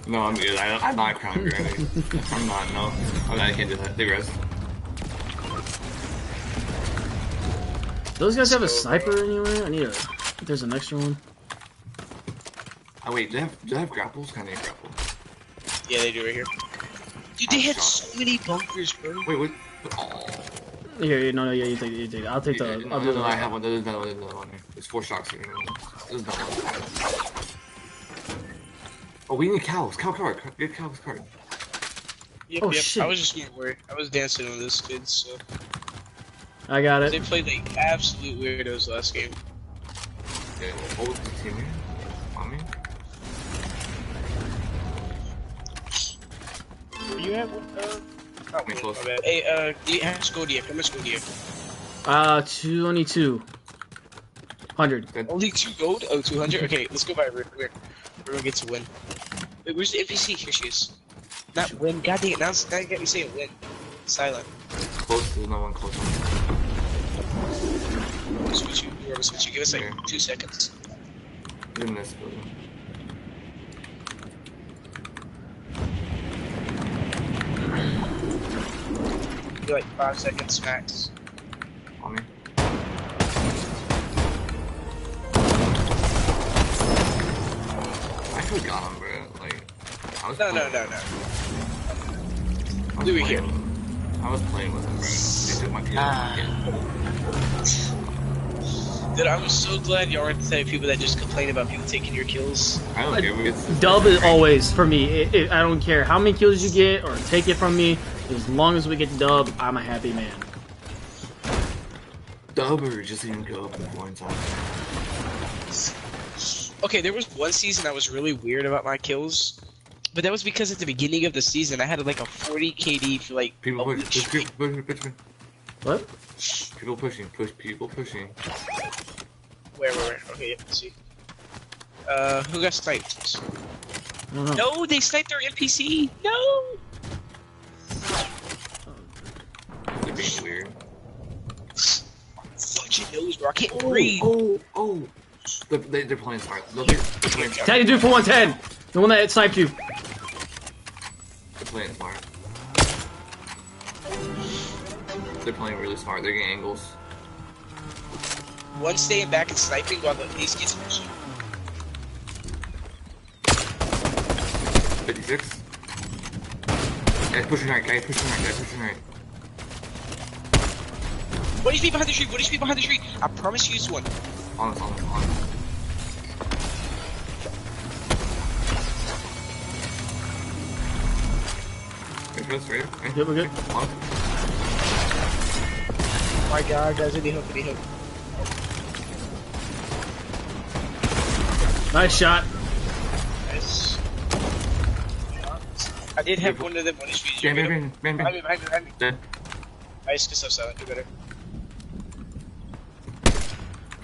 No, I'm good. I, I'm not crown granny. I'm not, no. Oh, I can't do that. They rest. Those guys have a sniper anywhere? I need a. There's an extra one. Oh, wait, do they have, do they have grapples? Kind of need grapple. Yeah, they do right here. Dude, they oh, had so many bunkers, bro. Wait, what? Oh. Here, here, no, no, yeah, you take it, you take it. I'll take the. no, I'll no, no. I have one. There's another one. There's another one here. There's four shocks here. There's another one. Oh, we need cows. Cow card. Get cow's card. Yep, Oh, yep. shit. I was just more worried. I was dancing on this kid, so I got it. they played like absolute weirdos last game. Okay, well, hold the team here. On me. Were you at one? Uh, not Me close. my bad. Hey, uh, do you, how much gold do you have? How much gold do you have? Uh, 22. 100. Only two gold? Oh, 200? Okay, let's go by real quick. We're gonna get to win. Wait, where's the NPC? Here she is. Not win. God dang it, now, now you got me saying win. Silent. Close. There's no one close. Switch you. Whoever switch you. Give us like Okay. two seconds. You're in this building. Give like five seconds max. On me. I could got him, bro. Like, I was No, no, playing- no, no. I was Do it playing here. with him. I was playing with him, bro. They took my kill. Ah. Dude, I'm so glad y'all aren't the type of people that just complain about people taking your kills. I don't care. It's Dub is always for me. It, it, I don't care how many kills you get or take it from me. As long as we get dub, I'm a happy man. dub or just even go up in points time. Okay, there was one season I was really weird about my kills, but that was because at the beginning of the season I had like a 40 KD for like People a push, week push, push, push, push, push. What? People pushing, push, people pushing. Where, where, where? Okay, yeah, let's see. Uh, who got sniped? I don't know. No, they sniped their NPC. No. They're being weird. Fucking nose, bro. I can't oh, breathe. Oh, oh. They're, they, they're playing smart. They're, they're playing smart. Tag the dude for 110. The one that sniped you. They're playing smart. They're playing really smart. They're getting angles. One staying back and sniping while the ace gets pushing. 56. Guys pushing right, guys pushing right, guys pushing right. What is he behind the tree? What is he behind the tree? I promise you, it's one. On us, on us, on us. Right, right, right. Yeah, we're good. On us. Oh my god, guys, I need help, I need help. Nice shot. Nice. I did have one of them on his feet. Bang, bang, bang, bang, Behind me, behind me, behind me. Dead. Nice, good stuff, Silent. Do better.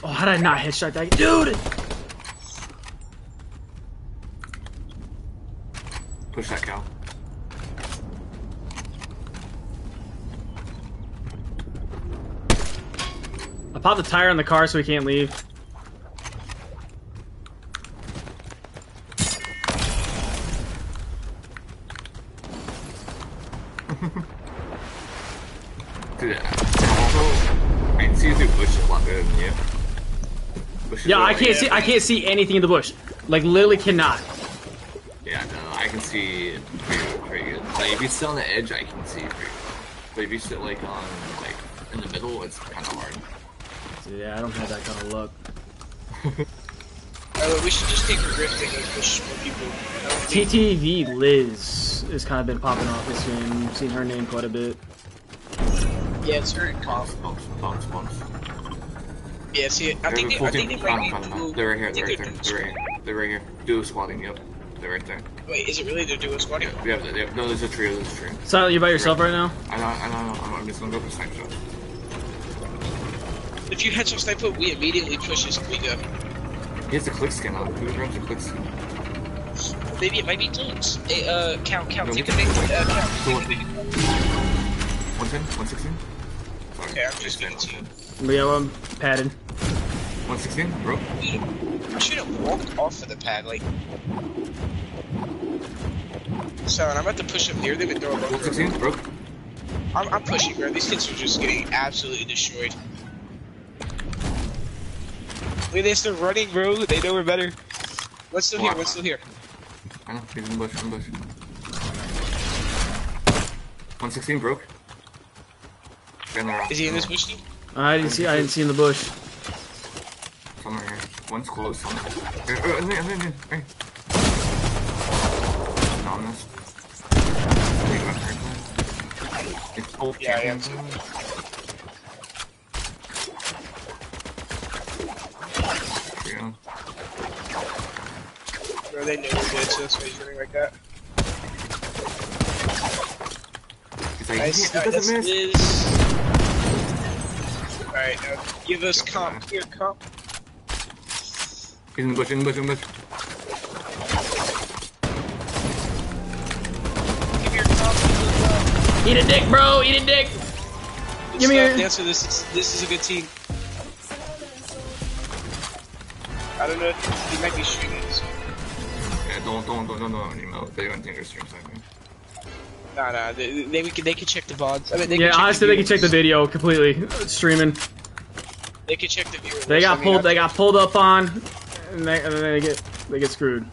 Oh, how did I not headshot that? Dude! Push that cow. I popped the tire on the car so we can't leave. Dude, also, I can see through bush a lot better than you. Bush is Yeah, I can't see. I can't see anything in the bush. Like literally cannot. Yeah, no, I can see pretty, pretty good. Like, if you sit on the edge, I can see pretty good. But if you sit, like, on, like, in the middle, it's kind of hard. Yeah, I don't have that kind of luck. We should just take a rift and go push more people. I don't think- TTV Liz has kind of been popping off this game. Seen her name quite a bit. Yeah, it's very calm. Bumps, bumps, bumps. Yeah, see, I They're think they, I full think team. they might Found be them, found them. dual- They're right here, they're right there. they're They're right here. They're right here. Duo squatting, yep. They're right there. Wait, is it really they're doing squatting? We have, they have, no, there's a trio, there's a trio. Silent, you by yourself right now? I know, I know, I know, I'm- I'm just gonna go for snipe shot. If you headshot sniper, we immediately push his quick up. He has the click skin on. Who grabs the click skin? Maybe it might be Tones. Hey, uh, count, count, No, take we a big, can- uh, count. So Take what- a big. 110? 116? Sorry, Okay, I'm just gonna stand. But yeah, I'm padded. 116, bro. I should have walked off of the pad, like. So, I'm about to push up near them and throw a bunker. 116, bro. I'm, I'm pushing, bro. These kids are just getting absolutely destroyed. Look at this, they're running, bro. They know we're better. What's still here? What's still here? I know, he's in the bush, in bush. 116 broke. Is he in this bush team? I didn't see. I didn't see in the bush. Somewhere here. One's close. Somewhere. Here, oh, in there, in there, in there. Right. Not on this. Wait, I'm hurt. It's both Yeah, I am champions. Yeah. Bro, they know we're good, so that's why he's running like that. He's like, Nice. he, he Alright, doesn't miss. Liz. Alright, now give us comp. Here, comp. He's in the bush, in the bush, in the bush. Give me your comp. Eat a dick, bro. Eat a dick. Give me stuff. your- Dancer, this is this is a good team. I don't know. if He might be streaming. So. Don't, don't, don't, don't, don't anymore. They don't think they're stream sniping. Nah, nah. They, they, can, they can check the VODs. I mean, they Yeah, honestly, the they can check the video completely uh, streaming. They can check the viewers. They got I mean, pulled. They got pulled up on, and they, and then they get they get screwed.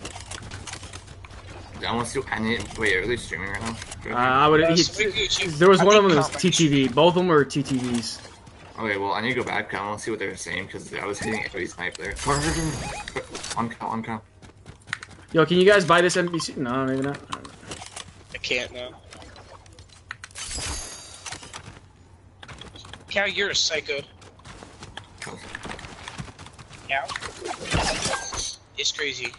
I want to see. I need. Wait, are they streaming right now? Uh, I would. Uh, so there was I one of them that was TTV. Both of them were TTVs. Okay, well, I need to go back. I want to see what they were saying because I was hitting every snipe there. On count, on count. Yo, can you guys buy this NPC? No, maybe not. I can't now. Cal, you're a psycho. Cal? It's crazy.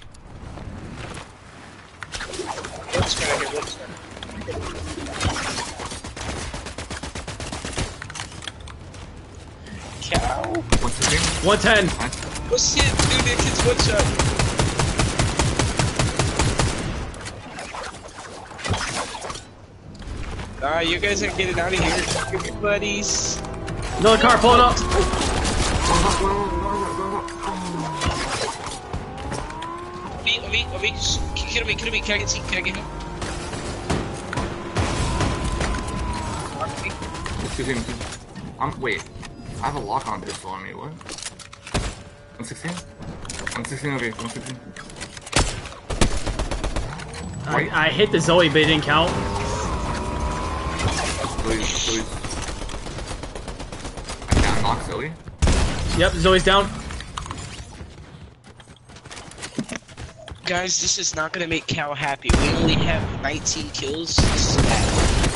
What's going on here? What's going Cal? What's the thing? 110. What's it? Dude, that kid's one shot. Ah, you guys are getting out of here. Get your buddies. Another car pulling up. Me, me, me. Kill me, kill me. Can I get see? Can I get him? Excuse me. I'm, wait, I have a lock on pistol on me, what? 116? 116 over here, 116. I, I hit the Zoe, but it didn't count. Zoe, Zoe's... I can't knock Zoe. Yep, Zoe's down. Guys, this is not gonna make Cal happy. We only have 19 kills. This is bad.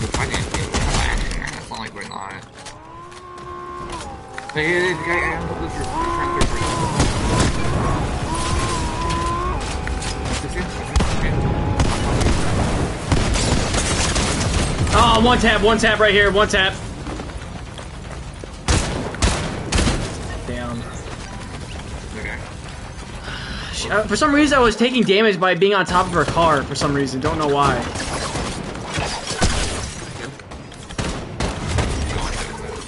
We're fighting, we're fighting, it's not like we're not. Hey, hey, hey, hey, hey, I'm this roof, I'm trying to clear Oh, one tap, one tap right here, one tap. Damn. Okay. Uh, for some reason, I was taking damage by being on top of her car. For some reason, don't know why.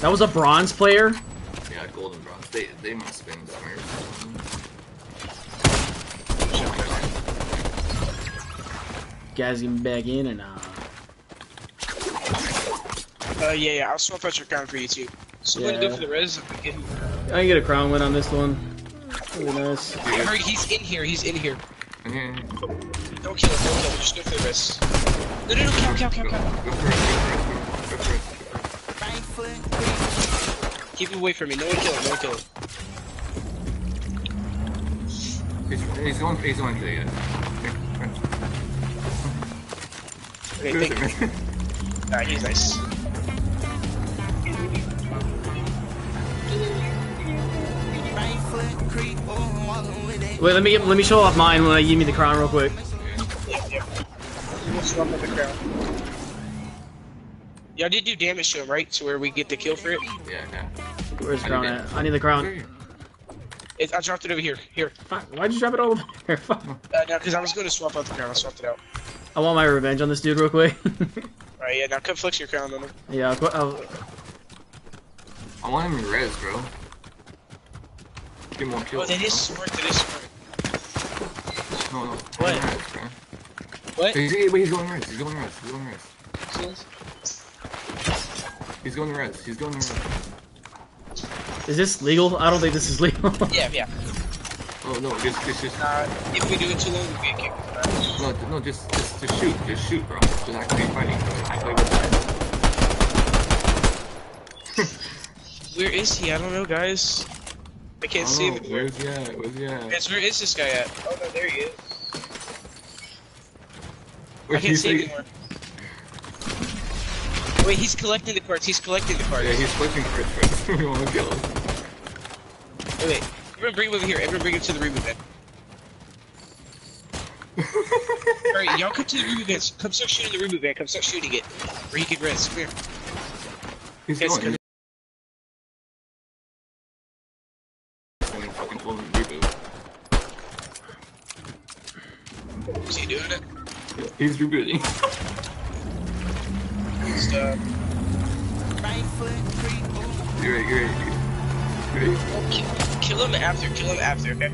That was a bronze player. Yeah, golden bronze. They, they must have been smart. Guys getting back in and uh. Uh, yeah, yeah. I'll swap out your crown for you too. So what to Yeah. do for the res? Okay. I can get a crown win on this one. Really nice. Hurry, he's in here. He's in here. Okay. Don't kill him. Don't kill him. Just go for the res. No, no, no. Cal, Cal, Cal, Cal. Go for it, go for it, go for it, go for it. Keep him away from me. No one kill him. No one kill him. He's, he's going, he's going to the, uh, Okay, thank you. Nah, he's nice. Wait, let me get, let me show off mine when I give me the crown real quick. Yeah, yeah. Swap out the crown. Y'all did do damage to him, right? To where we get the kill for it? Yeah, yeah. Where's the crown at? I need the crown. it I dropped it over here. Here. Fuck, why'd you drop it over there? Fuck. Uh, no, because I was going to swap out the crown. I swapped it out. I want my revenge on this dude real quick. Alright, yeah, now come flex your crown on him. yeah, I'll, qu- I'll, I want him in res, bro. Get more Oh, kills. that is bro. smart. That is smart. No, no. What? He's in res. What? He's, wait, he's going res. He's going res. He's going res. He's going res. He's going res. is this legal? I don't think this is legal. Yeah, yeah. Oh no, just, just, just. Uh, if we do it too long, we'll get kicked. No, no, just, just, just shoot. Just shoot, bro. Just act like fighting. Act fighting. Where is he? I don't know, guys. I can't see Oh, him. where's he at? Where's he at? Guys, where is this guy at? Oh no, there he is. I can't see him anymore. Wait, he's collecting the cards. He's collecting the cards. Yeah, he's flipping Chris first. we want to kill him. Wait, wait. Everyone bring him over here. Everyone bring him to the reboot van. Alright, y'all come to the reboot van. Come start shooting the reboot van. Come start shooting it. Where he can rest. Come here. He's Guys, going. He's going fucking full reboot. Is he doing it? Yeah, he's rebooting. Stop. You're right, you're right. You're right. Kill, kill him after. Kill him after, okay?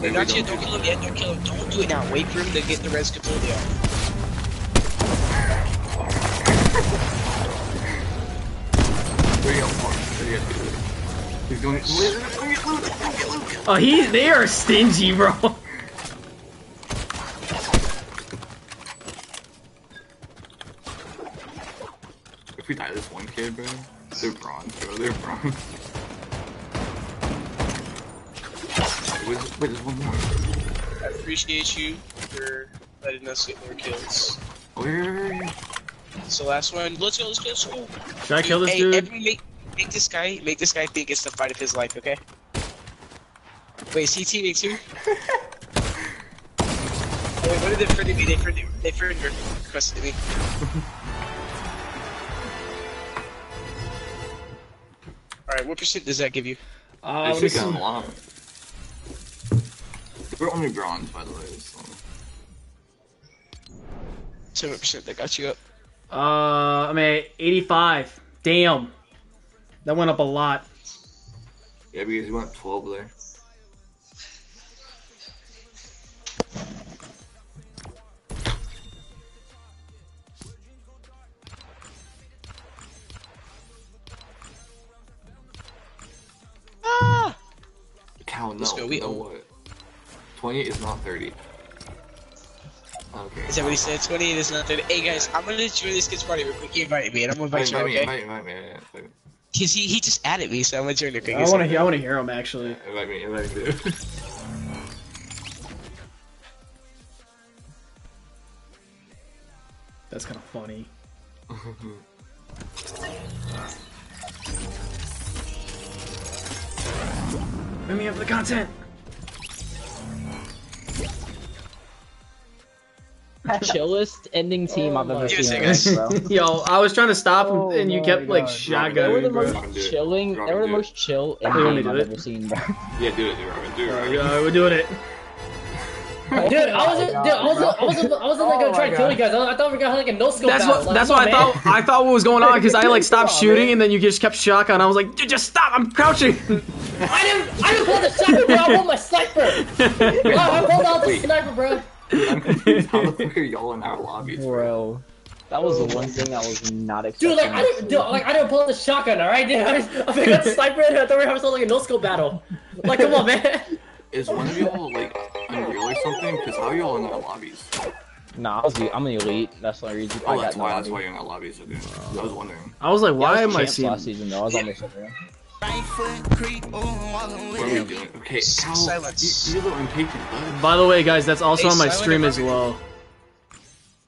Wait, not yet. Don't kill him yet. Don't kill him. Don't do it now. Wait for him to get the res completely off. Where you going? Where you going? He's going. oh, he, they are stingy, bro. if we die to this one kid, bro, they're bronze, bro. They're bronze. Wait, wait, there's one more. I appreciate you for letting us get more kills. Oh, wait. So last one, let's go, let's go, let's go. Should I kill this hey, dude? everyone make, make this guy, make this guy think it's the fight of his life, okay? Wait, is he teaming too? Wait, what did they friend me? They friend they friend requested me. Alright, what percent does that give you? Uh, They let me should get see. a lot. We're only bronze, by the way. So. So what percent that got you up? Uh, I'm at 85. Damn. That went up a lot. Yeah, because you went 12 there. Cow, no. Let's go, we you know own. what? 28 is not 30. Okay. Is that what he said? 28 is not 30. Hey guys, I'm gonna join this kid's party real quick. He invited me and I'm gonna invite Invite you, okay? invite me, invite me, yeah, yeah, invite me. Cause he, he just added me, so I'm gonna join real quick. I want to hear. I want to hear him actually. Invite me, invite me, dude. That's kind of funny. Bring me up for the content. chillest ending team I've ever seen. a Yo, I was trying to stop him, Oh and you my kept like They God. were the bro. most Robin, do it. chilling. They Robin, were the most chill You want me ending to I've ever seen, bro. yeah, do it, do it, Robin, do it, Robin. Yeah, we're doing it. Oh dude, I wasn't, dude, I wasn't, I wasn't, I wasn't like Oh gonna try to kill you guys. I, I thought we got like a no scope. That's battle. what. Like, That's come what I thought. I thought what was going on because I like stopped shooting and then you just kept shotgun. I was like, dude, just stop! I'm crouching. I didn't, I didn't pull the sniper, bro. I pulled my sniper. Oh, I pulled out the sniper, bro. I'm confused. How the fuck are y'all in our lobbies, bro? Bro, that was the one thing I was not expecting. Dude, like I didn't, dude, like I didn't pull the shotgun. All right, dude. I, just, I picked up the sniper and I thought we were having like a no scope battle. Like, come on, man. Is one of y'all, like, Unreal or something? Because how are y'all in our lobbies? Nah, I was, I'm an elite. That's the reason. I Oh, got that's no why, that's idea. why you're in our lobbies, okay. I was wondering. I was like, Yeah, why I was am I seeing? last season though? I was almost there. What are we doing? Okay, Cal, Silence. you, you're little impatient. By the way, guys, that's also Hey, on my stream as well.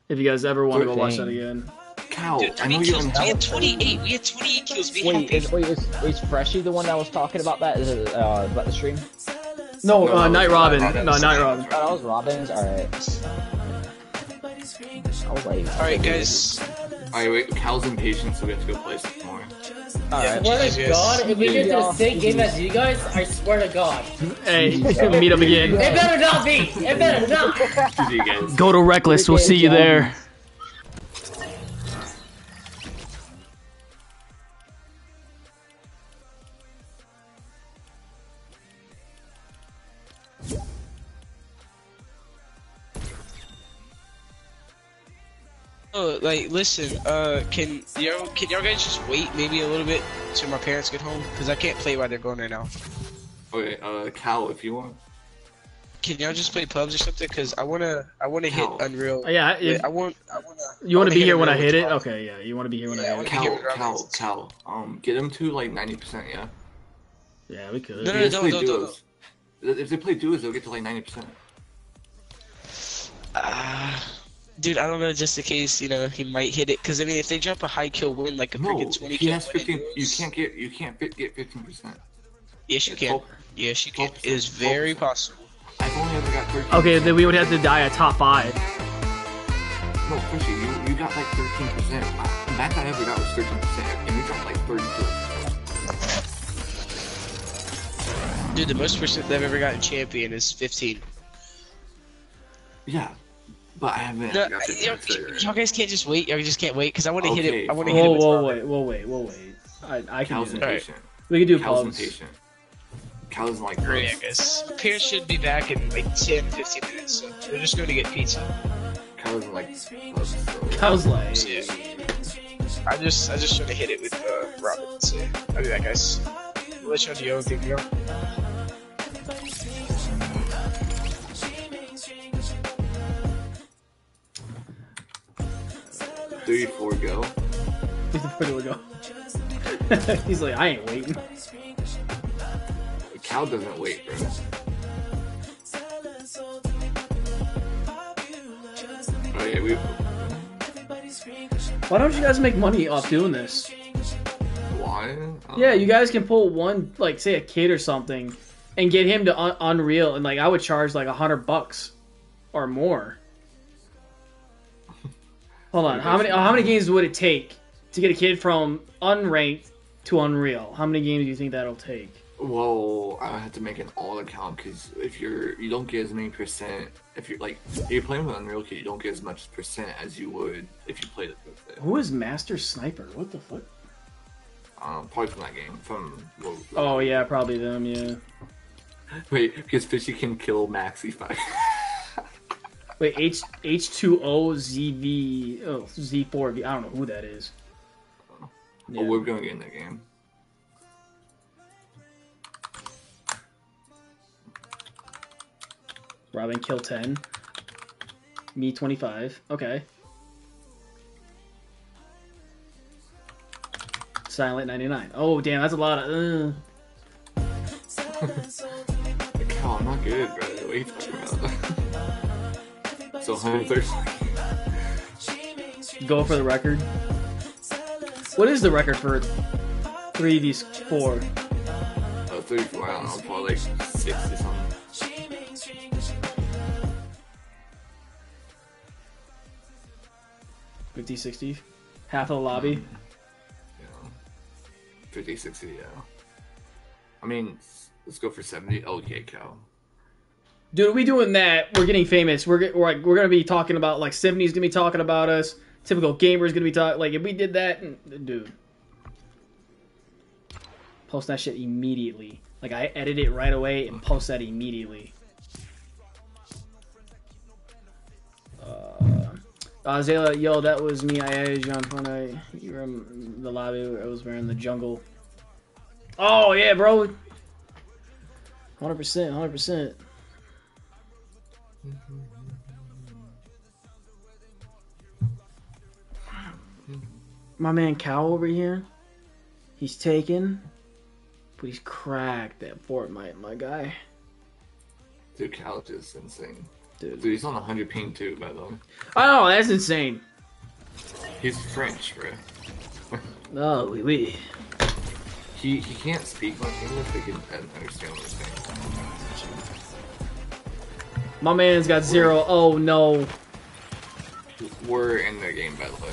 If you guys ever want to go watch that again. Cal, Dude, I know 20 you're kills. We had 28. We had 28 kills. We Wait, had is, wait, is, is Freshy the one that was talking about that? Is it, uh, about the stream? No, No, uh, that Night was Robin. Robin. No, Knight Robin. Oh, that was Robin's. All right. I was like, All right, guys. Alright, wait, Cal's impatient, so we have to go play some more. all right. Swear to God, if we get to the same game as you guys, I swear to God, Hey, meet up again. it better not be. It better not. See you guys. Go to Reckless. We'll see you there. Oh, like, listen. Uh, can y'all can y'all guys just wait maybe a little bit till my parents get home? Cause I can't play while they're going right now. Okay, uh, Cal, if you want. Can y'all just play pubs or something? Cause I wanna I wanna hit Unreal. Yeah, Yeah, if, I want I wanna. you want to be here when I hit it? with Okay, yeah, you want to be here when Yeah, I I hit wanna it. be here Cal. Cal, Cal, um, get him to like 90%, yeah? Yeah, we could. No, no, If they don't, play don't, don't, If they play duos, they'll get to like 90%. Ah, dude, I don't know. Just in case, you know, he might hit it. Cause I mean, if they drop a high kill win, like a No, freaking 20 he kill has win, 15, you can't get, you can't get 15%. Yes, you can. Twelve- Yes, you can. 12%. It is very possible. I've only ever got 13. Okay, then we would have to die at top five. No, Fishy, you, you got like 13%. I- The max I ever got was 13%, and you dropped like 32. Dude, the most percent I've ever gotten champion is 15. Yeah, but I haven't No, y'all, y'all guys can't just wait. Y'all just can't wait. Cause I want to hit it. I want to hit it Whoa, whoa, wait, whoa, wait, whoa, wait. I, I can Cal's do that. impatient. We can do Cal's pubs. impatient. Cal doesn't like Great, I guess. Parents should be back in like 10, 15 minutes. So we're just going to get pizza. Cal doesn't like pubs. So. I was like, So, yeah. I just, I just trying to hit it with uh, Robin. So I'll be back, guys. We'll let y'all do your own thing, yo. 34 go. He's the first go. He's like, I ain't waiting. Cal doesn't wait, bro. Oh yeah, we. Why don't you guys make money off doing this? Why? Yeah, you um, guys can pull one, like, say a kid or something, and get him to un- Unreal, and like I would charge like a hundred bucks or more. Hold on, how many how many games would it take to get a kid from unranked to Unreal? How many games do you think that'll take? Well, I have to make an all account because if you're you don't get as many percent if you're like if you're playing with Unreal Kit, you don't get as much percent as you would if you played it with it. Who is Master Sniper? What the fuck? Um, probably from that game. From well, Oh yeah, probably them. Yeah. wait, because Fishy can kill Maxi five. Wait, H H two O Z V oh Z four V. I don't know who that is. Oh, we're gonna get in that game. Robin kill ten. Me twenty five. Okay. Silent ninety nine. Oh damn, that's a lot of. Uh. Cal, I'm not good, bro. What are you talking about? So 130. Go for the record. What is the record for three v four? Uh, 34, I don't know, probably like 60 something. Fifty sixty, half of the lobby. Yeah. 50, 60, yeah. I mean, let's go for 70. Okay, Cal. Dude, we doing that. We're getting famous. We're we're, like, we're gonna be talking about like seventies gonna be talking about us. Typical gamers gonna be talking like if we did that, mm, dude. Post that shit immediately. Like I edit it right away and post that immediately. Uh, Zayla, yo, that was me. I added you on Fortnite. You were in the lobby. I was wearing the jungle. Oh yeah, bro. Hundred percent, hundred percent. My man Cow over here, he's taken, but he's cracked at Fortnite, my guy. Dude, Cal is insane. Dude. Dude, he's on 100 ping too, by the way. Oh, that's insane. He's French, bro. No, oui, oui. He he can't speak much English, but he can understand what he's saying. My man's got zero. Oh no. We're in the game, by the way.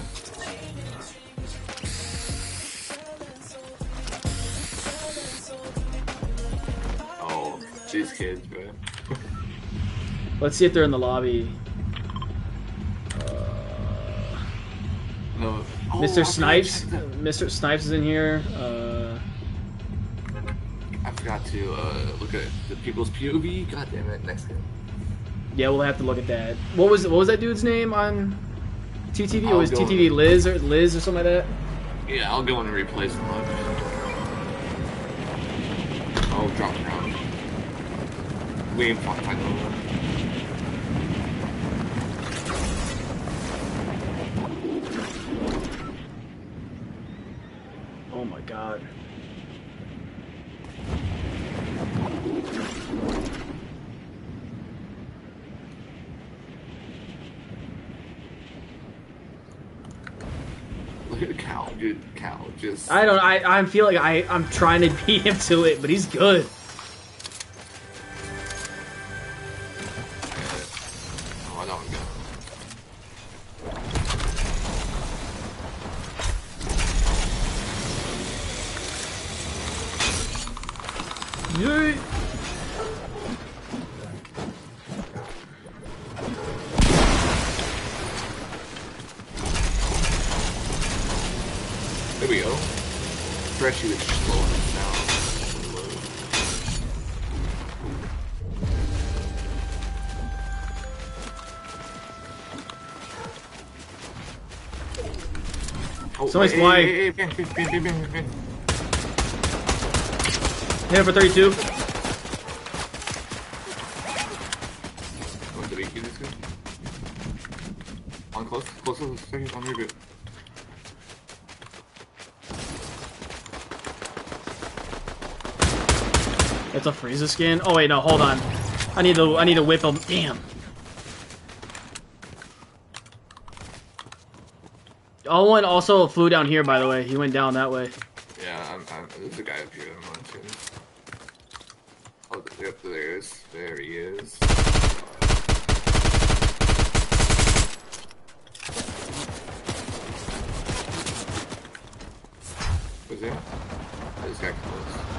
Oh, these kids, bro. Let's see if they're in the lobby. No. Oh, Mr. Snipes. Mr. Snipes is in here. Uh, I forgot to uh, look at the people's POV. God damn it! Next game. Yeah, we'll have to look at that. What was what was that dude's name on TTV? It I'll was TTV Liz or Liz or something like that. Yeah, I'll go and replace them. I'll drop down. We ain't fuck find them. Oh my god. Look at Cal, dude. Cal, just. I don't. I I feel like I I'm trying to beat him to it, but he's good. Somebody's hey, flying. Hey, Hit for 32. On close, close, close, second, on your good. It's a Frieza skin. Oh wait, no, hold on. I need to, I need to whip him. Damn. Owen also flew down here, by the way. He went down that way. Yeah, I'm, I'm, there's a guy up here I'm watching. Oh, yep, there he is. There he is. Who's there? This guy close.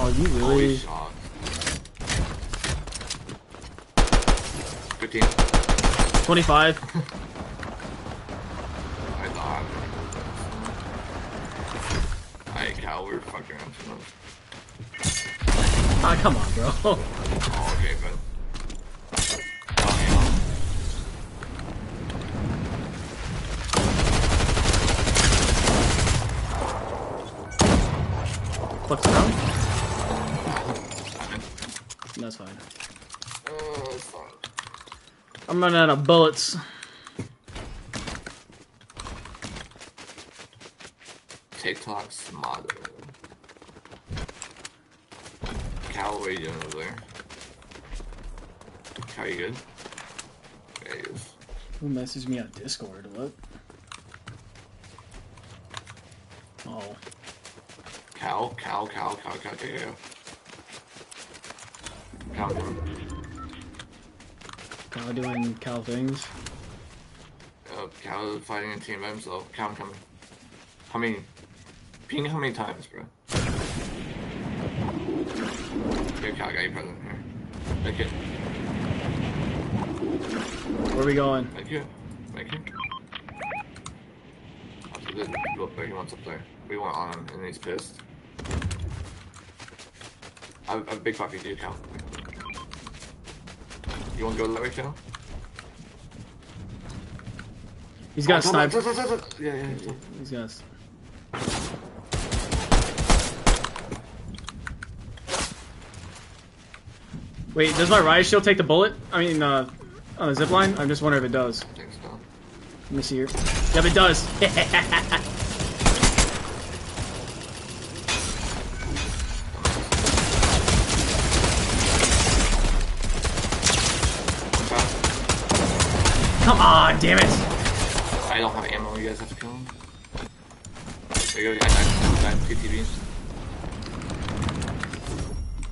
Oh, you Holy really? shot. Good team. 25. I thought. Alright, Cal, we're fucking. Ah, come on, bro. Oh, okay, but. Oh, Flips around. That's fine. yeah. Uh, it's fine. I'm running out of bullets. TikTok's motto. Cal, what are you doing over there? Cal, you good? There he is. Who messaged me on Discord? What? Oh. Cal, Cal, Cal, Cal, Cal, Cal, Cal. Cal, come on. Cal doing Cal things. Uh, Cal is fighting a team by himself. I'm coming. How many? Ping how many times, bro? Here, Cal, got you present here. Make it. Where we going? Make it. Make it. Oh, so there's people up there. He wants up there. We want on him, and he's pissed. I have, a big puppy, dude, Cal. You want to go that way, Cal? He's got Oh, top. Yeah, yeah, yeah. He's got. Wait, does my riot shield take the bullet? I mean, uh, on the zip line? I'm just wondering if it does. I think so. Let me see here. Yep, it does. Come on, damn it! I don't have ammo. You guys have to kill him. There you go. I died. Died. PTV.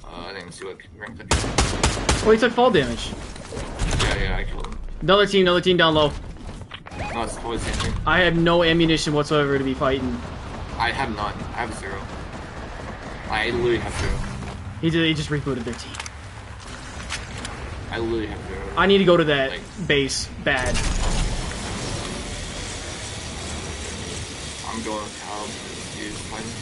Uh, I didn't see what rank that. Oh, he took fall damage. Yeah, yeah, I killed him. Another team, another team down low. No, it's totally same thing. I have no ammunition whatsoever to be fighting. I have none. I have zero. I literally have zero. He, did, he just rebooted their team. I literally have zero. I need to go to that base bad. I'm going. He's fighting.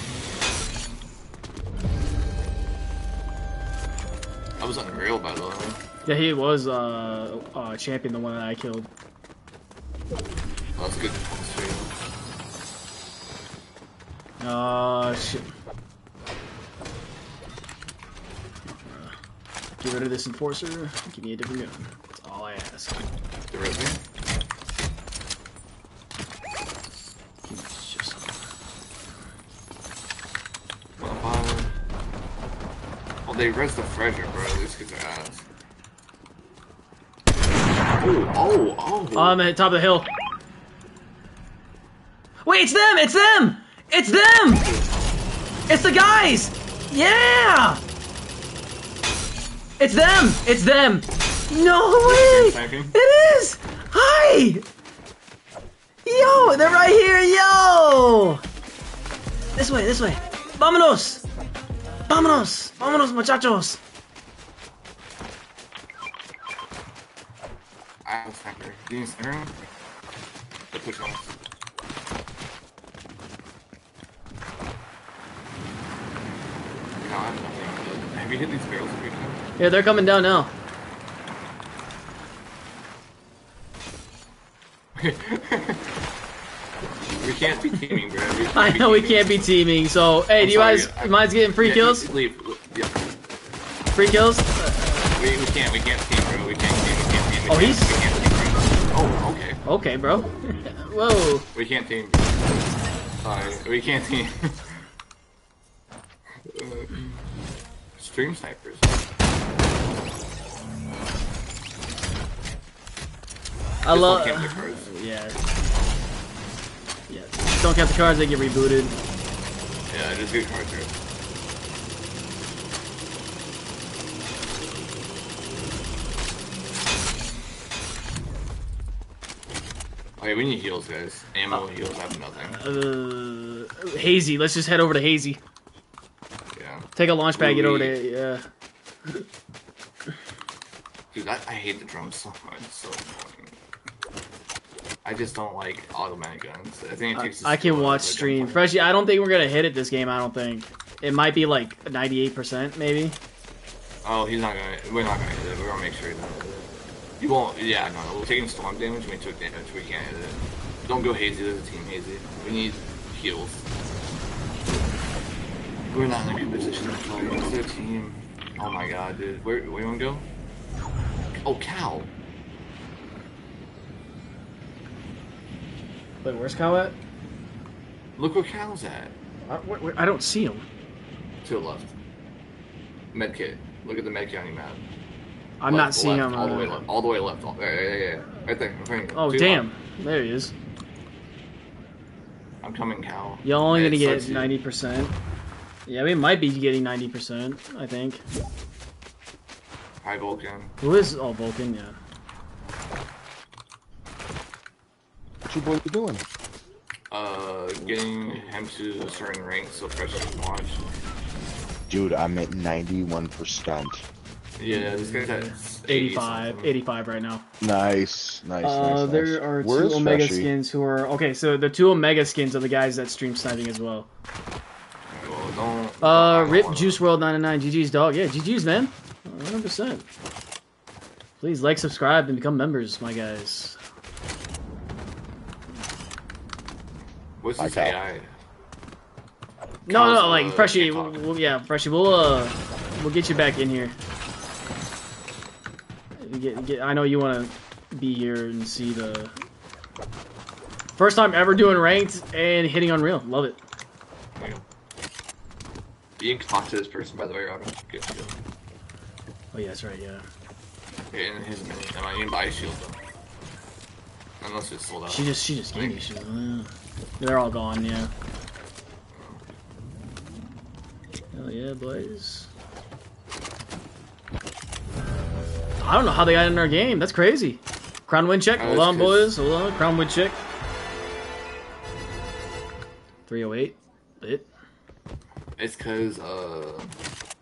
That was unreal, by the way. Yeah, he was uh, uh champion, the one that I killed. That was good. Sweet. Uh, shit. Get rid of this enforcer. Give me a different gun. All I ask. The Rizzy. It's just- One. Oh, they res the Frederick, bro. These kids are ass. Oh, oh, oh. On the top of the hill. Wait, it's them! It's them! It's them! It's the guys! Yeah! It's them! It's them! No way! Sniping? It is! Hi! Yo, they're right here, yo! This way, this way. Vámonos! Vámonos! Vámonos, muchachos! I have a sniper. Do you need a sniper? Push off. No, I have nothing. Have you hit these barrels a few? Yeah, they're coming down now. We can't be teaming, bro. I know we can't be teaming, so hey, I'm do you sorry, guys I- mine's getting free Yeah, kills? Leave. Yeah. Free kills? We, we can't. We can't team, bro. We can't team. We can't team. We Oh, can't, he's- We can't team, bro. Oh, okay. Okay, bro. Whoa. We can't team. Sorry, we can't team. Uh, Stream snipers. I love. don't count the cards. Yeah. Yeah. Don't count the cards; they get rebooted. Yeah, I just get cards here. Okay, we need heals, guys. Ammo, heals, I have nothing. Uh, hazy. Let's just head over to hazy. Yeah. Take a launch pad. Get over there. Yeah. Dude, I, I hate the drums so much. So annoying. I just don't like automatic guns. I think it takes. the I can watch stream. Freshie, I don't think we're gonna hit it this game. I don't think. It might be like 98% maybe. Oh, he's not gonna. We're not gonna hit it. We're gonna make sure he doesn't hit it. You won't. Yeah, no, no. We're taking storm damage. We took damage. We can't hit it. Don't go hazy. There's a team hazy. We need heals. We're not in a good position to their team. Oh my god, dude. Where where you wanna go? Oh, Cal. Wait, where's Cow at? Look where Cal's at. I, where- where- I don't see him. To the left. Medkit. Look at the medkit on your map. I'm Left, not seeing left, him. All the way uh, left. All the way left. All, yeah, yeah, yeah. Right there. front of. Oh To damn! left. There he is. I'm coming, Cal. Y'all only Yeah, gonna get ninety percent. Yeah, we might be getting ninety percent. I think. Hi, Vulcan. Who is? Oh, Vulcan. Yeah. What you boys doing? Uh, getting him to a certain rank so Fresh can watch. Dude, I'm at 91%. Yeah, this guy's at 85, 85 right now. Nice, nice, Uh, nice, there nice. are Where two is Omega Freshy? skins who are okay. So the two Omega skins are the guys that stream sniping as well. Well, don't. Uh, don't Rip Juice WRLD 99, GG's dog. Yeah, GG's man, 100. percent Please like, subscribe, and become members, my guys. What's Hi, this Cal. AI? No, no, like Freshie, we'll, we'll- yeah, Freshie, we'll uh, we'll get you back in here. Get, get, I know you want to be here and see the first time ever doing ranked and hitting Unreal. Love it. There you can talk to this person, by the way, Robin. Good shield. Oh yeah, that's right. Yeah. Yeah, in his mini. Am I even buy a shield though? Unless it's sold out. She just she just gave me shit. They're all gone. Yeah. Hell yeah, boys. I don't know how they got in our game. That's crazy. Crown win check. Hold on, on, 'cause- boys. Hold on. Crown win check. 308. Bit. It's cause uh,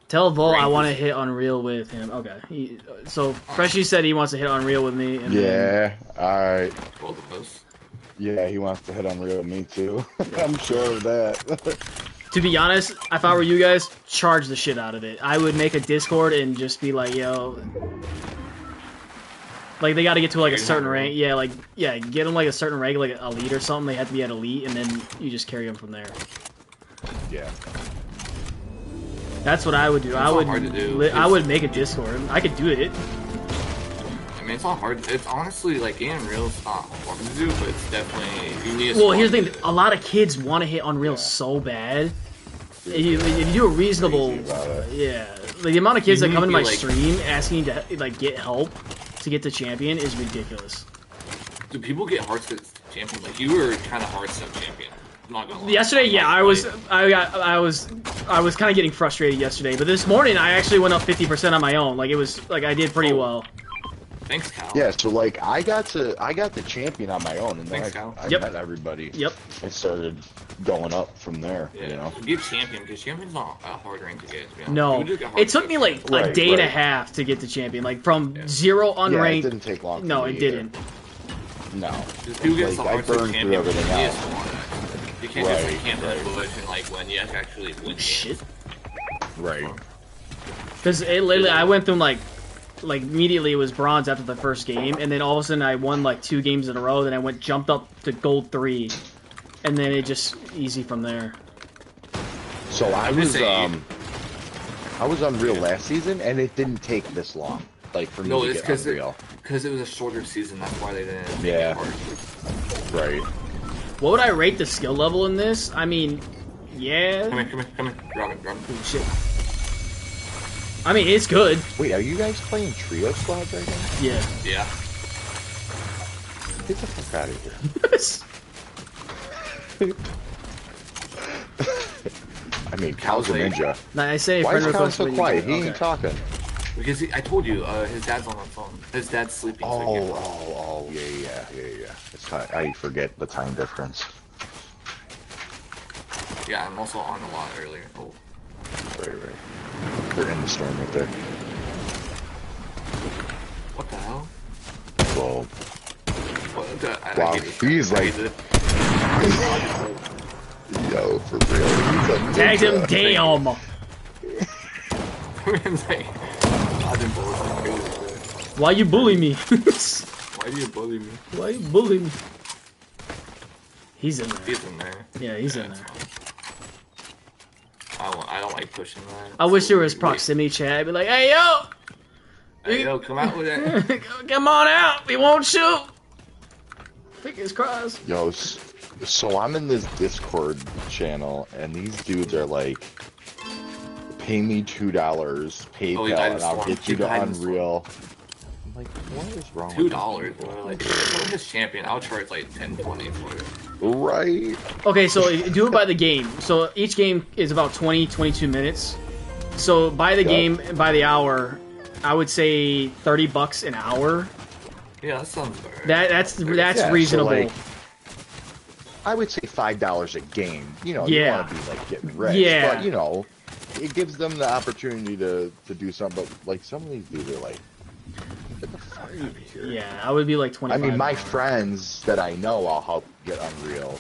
Tell Vol I want to hit Unreal with him. Okay. He, so Freshie said he wants to hit Unreal with me. And then- Yeah, alright. both of us. Yeah, he wants to hit Unreal, with me too. I'm sure of that. To be honest, if I were you guys, charge the shit out of it. I would make a Discord and just be like, yo, like they got to get to like a certain rank. Yeah, like yeah, get them like a certain rank, like elite or something. They have to be at elite, and then you just carry them from there. yeah. That's what I would do. It's I would, hard to do. I would make a Discord. I could do it. I mean, it's not hard. It's honestly like getting real. It's not hard to do, but it's definitely you need. Well, here's the thing: a lot of kids want to hit Unreal so bad. If you, if you do a reasonable, Crazy about it. yeah, like the amount of kids You that come into my like- stream asking to like get help to get to champion is ridiculous. Do people get hard step champion? Like you were kind of hard step champion. Not. Yesterday, yeah, I was, I got, I was, I was kind of getting frustrated yesterday. But this morning, I actually went up fifty percent on my own. Like it was, like I did pretty Oh. well. Thanks, Cal. Yeah, so like I got to I got the champion on my own and then Thanks, I, Cal. I Yep. met everybody. Yep. It started going up from there, Yeah. you know. Get champion because champion's not a hard rank to get. To be honest. No, People just get hard it took step me like champion. a Right, day and a right. half to get to champion. Like from Yeah. zero Yeah, it unranked. didn't take long. for no, me it either. didn't. No. Just people get Like, so I hard step burned through champion. everything You else. You can't just Right, like, camp in right. the bush and like when you have to actually win. Shit. Right. Because it literally, I went through like, like immediately it was bronze after the first game, and then all of a sudden I won like two games in a row. Then I went jumped up to gold three, and then it just easy from there. So I was um I was Unreal last season and it didn't take this long. Like for me No, to it's get because it, it was a shorter season. That's why they didn't. Yeah. It. Right. What would I rate the skill level in this? I mean, yeah. Come here, come here, come here. Robin, Robin. Oh, shit. I mean, it's good. Wait, are you guys playing trio squads right now? Yeah. Yeah. Get the fuck out of here. I mean, Cow's a ninja. Nah, I say Why friend is Cal so quiet? He Okay. ain't talking. Because he, I told you, uh, his dad's on the phone. His dad's sleeping. Oh, can't oh, oh, yeah, yeah, yeah, yeah. It's time. I forget the time difference. Yeah, I'm also on a lot earlier. Oh, Right, right. They're in the storm right there. what the hell? Well, What the, I, Wow, I he's like- yo, for real. He's a Tagged him, damn. it. It's like, dodging bullets is crazy, bro. Why you bully me? Why do you bully me? Why you bully me? He's in there. He's in there. Yeah, he's Yeah, in it's there. Fine. I don't, I don't like pushing that. I wish there was Wait, proximity chat. I'd be like, hey, yo, Hey, yo, come out with it. come on out. We won't shoot. Fingers crossed. Yo, so I'm in this Discord channel, and these dudes are like, "Pay me two dollars PayPal, Oh, he died in and I'll get you to Unreal. Storm. Unreal." I'm like, what is wrong? Two dollars, people? Like, if I'm his champion, I'll charge like 10, 20 for it. Right? Okay, so uh, do it by the game. So each game is about 20, 22 minutes. So by the Yeah. game, by the hour, I would say 30 bucks an hour. Yeah, that sounds better. That that's that's Yeah, so, reasonable. like, I would say five dollars a game. You know, Yeah. you want to be like getting rich, Yeah. but you know, it gives them the opportunity to to do something. But like some of these dudes are like, get the fuck out of here. yeah, I would be like 25. I mean, my an hour. friends that I know, I'll help get Unreal.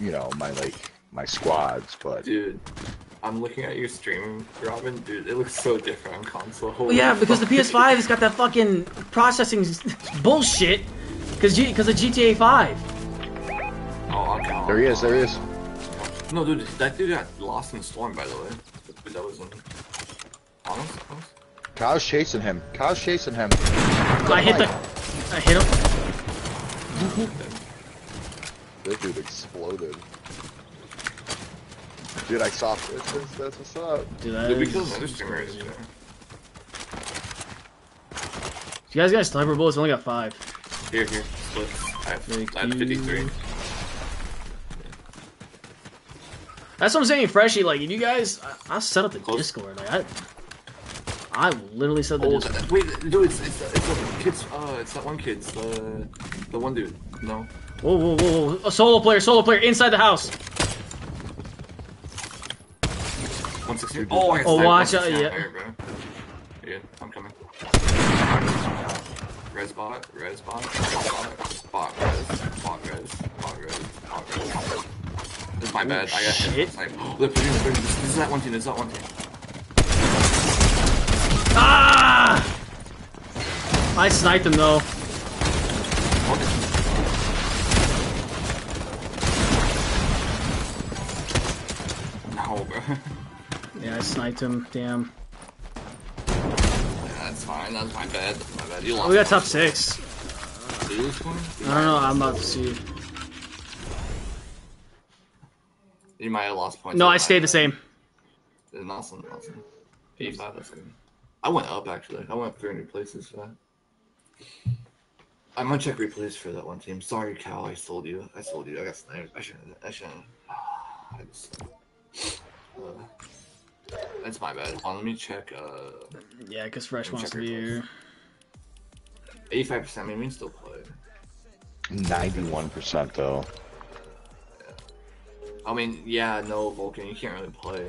You know, my like my squads, but Dude, I'm looking at your stream, Robin. Dude, it looks so different on console. Well, Holy yeah, because the. PS5 has got that fucking processing bullshit. Because because of GTA 5. Oh, I'm down. there he is. There he is. No, dude, that dude got lost in the storm, by the way. That- That was. Honest? Honest? Kyle's chasing him. Kyle's chasing him. I hit the. I hit him. That dude exploded. Dude, I saw this. That's, that's what's up. Dude, that Dude, we is- killed another streamer yesterday. You guys got sniper bullets? I only got five. Here, here. Split. I have, Thank I have 53. you. That's what I'm saying, Freshie. Like, if you guys, I, I set up the Close. Discord. Like, I, I literally set the Oh, Discord. that, wait, dude, it's, it's, it's the kid's, uh, it's that one kid's, the, the one dude. No. Whoa, whoa, whoa, whoa! A solo player, solo player inside the house. 160. Oh, I Oh, watch out, yeah. on bro. Yeah, I'm coming. Res bot, res bot, bot, bot res, bot res, bot res, bot res. This is my bad. I got hit. shit. Snipe. Look, look, look, this, this is that one team. This is that one team. Ah! I sniped him though. No, bro. yeah, Yeah, I sniped him. Damn. Yeah, that's fine. That's my bad. That's my bad. You lost. We got top six. Did you lose one? I don't know. I'm about to see. You might have lost points. No, I stayed the same. It's awesome, awesome. 85, that's good. I went up actually. I went up 300 places for that. I'm gonna check replays for that one team. Sorry, Cal. I sold you. I sold you. I got sniped. I shouldn't. I shouldn't. I just. Uh, that's my bad. Hold on, let me check. Uh, Yeah, because Fresh Let wants to be here. 85%. I mean, we can still play. Ninety-one percent though. I mean, yeah, no, Vulcan, you can't really play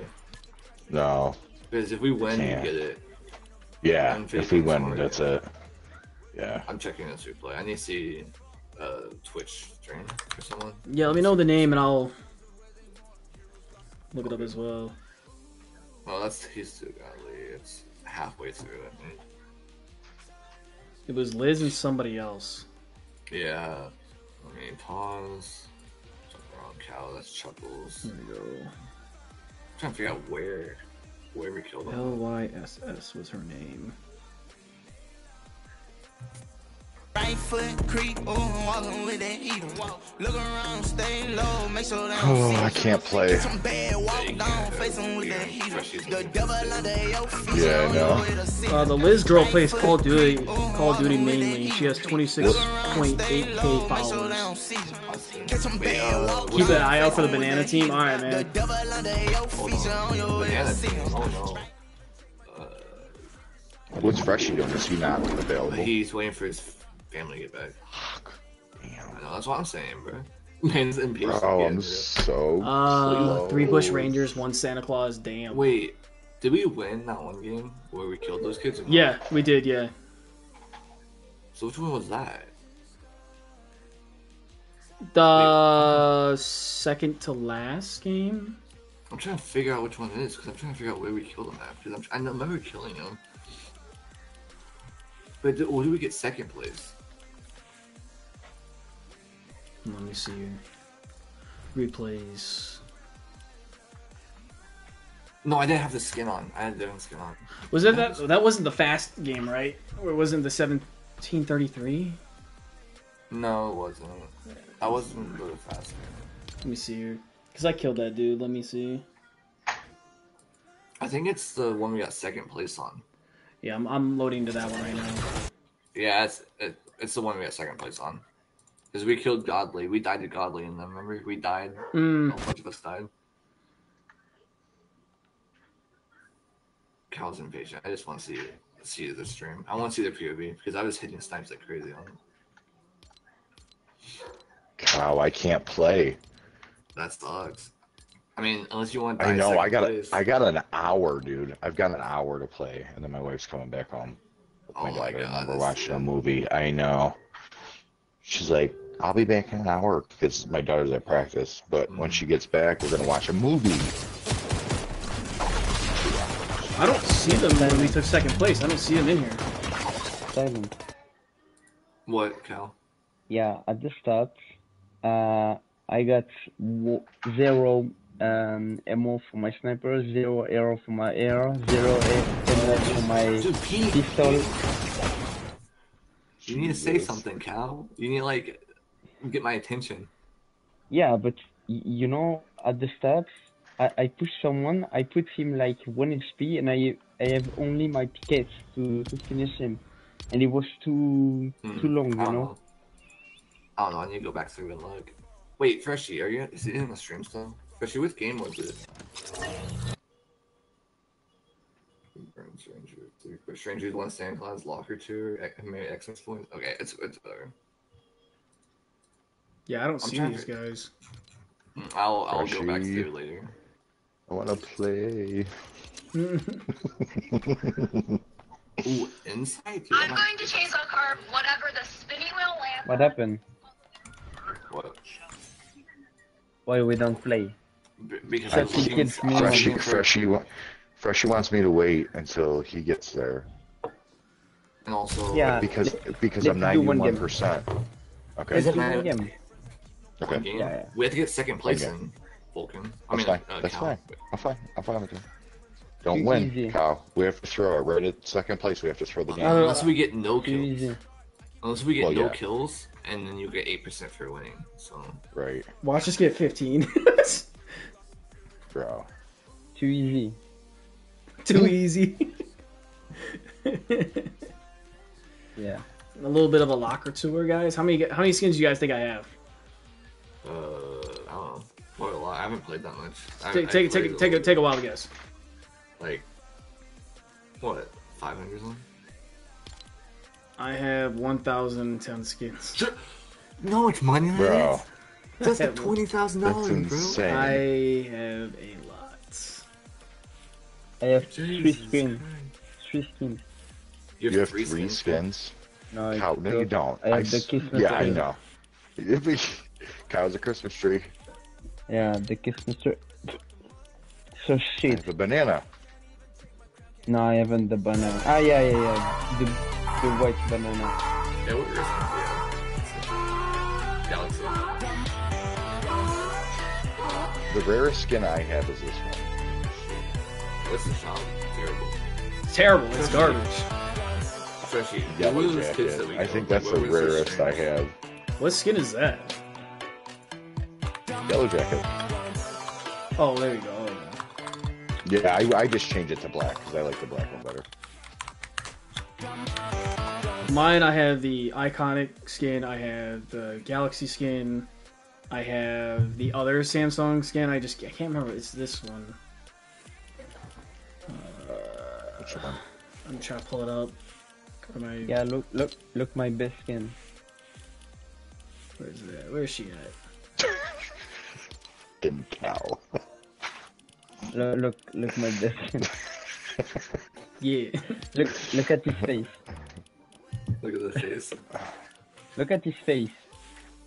No. because if we win, you get it. Yeah. If we Faithful's win, already- that's it. Yeah. I'm checking this replay. I need to see uh, Twitch stream for someone. Yeah, let me know the name and I'll look it up as well. Well, that's he's too godly. It's halfway through, I think. It was Liz and somebody else. Yeah. Let me pause. Jump around cow. That's Chuckles. There we go. I'm trying to figure out where, we killed him. L Y S S was her name. Right foot creep, oh, walking with that heater. Look around, stay low, make sure they don't Oh, I can't play. Some bad walk down, face 'em with that heater. The devil under your feet, Yeah, I know. way to see. Uh, the Liz girl plays Call of Duty, Call of Duty mainly. She has 26.8k followers. Wait, uh, Keep an eye out for the banana team. All right, man. devil under on your way Banana team. Oh What's Freshie doing? Is he not available? He's waiting for his family to get back. Damn. I know, that's what I'm saying, bro. Man's impatient. Bro, Yeah, I'm so Uh, three Bush. Rangers, one Santa Claus. Damn. Wait, did we win that one game where we killed those kids? Yeah, we did. Yeah. So which one was that? The second to last game. I'm trying to figure out which one it is because I'm trying to figure out where we killed them at. Because I remember killing them. But did, or did we get second place? Let me see here. Replays. No, I didn't have the skin on. I had a different skin on. Was that that? That wasn't the fast game, right? Or it wasn't the 1733? No, it wasn't. I wasn't really fast. Let me see here. Cause I killed that dude. Let me see. I think it's the one we got second place on. Yeah, I'm, I'm loading to that one right now. Yeah, it's it, it's the one we got second place on. Because we killed Godly. We died to Godly in them. Remember? We died. Mm. A bunch of us died. Cal's impatient. I just want to see. See the stream. I want to see the POV because I was hitting snipes like crazy on it. Cow, I can't play. That sucks. I mean, unless you want. to I know. I got place. I got an hour, dude. I've got an hour to play, and then my wife's coming back home. with Oh my daughter, God, We're watching a movie. I know. She's like, "I'll be back in an hour," because my daughter's at practice. But when Mm. she gets back, we're gonna watch a movie. I don't see them when we took second place. I don't see them in here. Simon. What, Cal? Yeah, at the start, uh, I got w- zero um, ammo for my sniper, zero arrow for my air, zero a- ammo for my Dude, pistol. You need to say something, Cal. You need to like get my attention. Yeah, but you know, at the start, I, I push someone, I put him like 1 HP, and I I have only my pickets to, to finish him. And it was too Hmm, too long, you don't know? I don't know. I need to go back through and look. Wait, Freshie, are you? Is it in the stream still? Freshie, what game was it? Burn Stranger, three, but Strangers One Santa Claus Locker Tour, X- points. Okay, it's it's better. Yeah, I don't I'm see these to- guys. Mm, I'll I'll go back Freshie. through later. I want to play. Ooh, Insight. I'm I'm going to chase our car, whatever the spinning wheel lands. What happened? What? Why we don't play? B- because Such I was looking, kids I was Freshie, Freshie, wa- Freshie wants me to wait until he gets there and also Yeah. because because I'm do one game. ninety-one percent. Okay. Let's it Okay. game. Yeah, yeah. We have to get second place Okay. in Vulcan. I That's mean, fine. uh, That's Cal. fine. I'm fine. I'm fine with it. Don't Too win, easy. Kyle. We have to throw it right at second place. We have to throw the game. Unless we get no Too kills. easy. Unless we get Well, no yeah. kills, and then you get eight percent for winning. So Right, Watch us get 15. bro. Too easy. Too easy. Yeah. a little bit of a locker tour, guys. How many how many skins do you guys think I have? Uh, I don't know. What a lot. I haven't played that much. I, Take I take played take take a, take a while to guess. like what five hundred something. I have 1,010 skins. No, it's money. Bro, That's like twenty thousand that's dollars, bro. insane. I have a lot. I have three skins. Christ. Three skins. You You have have three three skins. skins. No, it's no, you don't. I have the s- Christmas Yeah, I know. Kyle's a Christmas tree. Yeah, the Christmas tree. So I shit. have a banana. No, I haven't the banana. Ah, yeah, yeah, yeah. The, the white banana. Yeah, what yours? Yeah. Galaxy. The rarest skin I have is this one. What's the shop? Terrible. It's terrible. It's garbage. Freshie, Yellow who are those kids that jacket. I think that's the rarest I have. What skin is that? Yellow jacket. Oh, there you go. Oh, yeah, I, I just changed it to black because I like the black one better. Mine, I have the iconic skin. I have the Galaxy skin. I have the other Samsung skin. I just I can't remember. It's this one. Uh, Which one? I'm trying to pull it up. Go my, Yeah, look, look, look, my best skin. Where's that? Where's she at? Fucking cow. Look, look, look, my best skin. Yeah. Look, look at his face. Look at the face. Look at his face.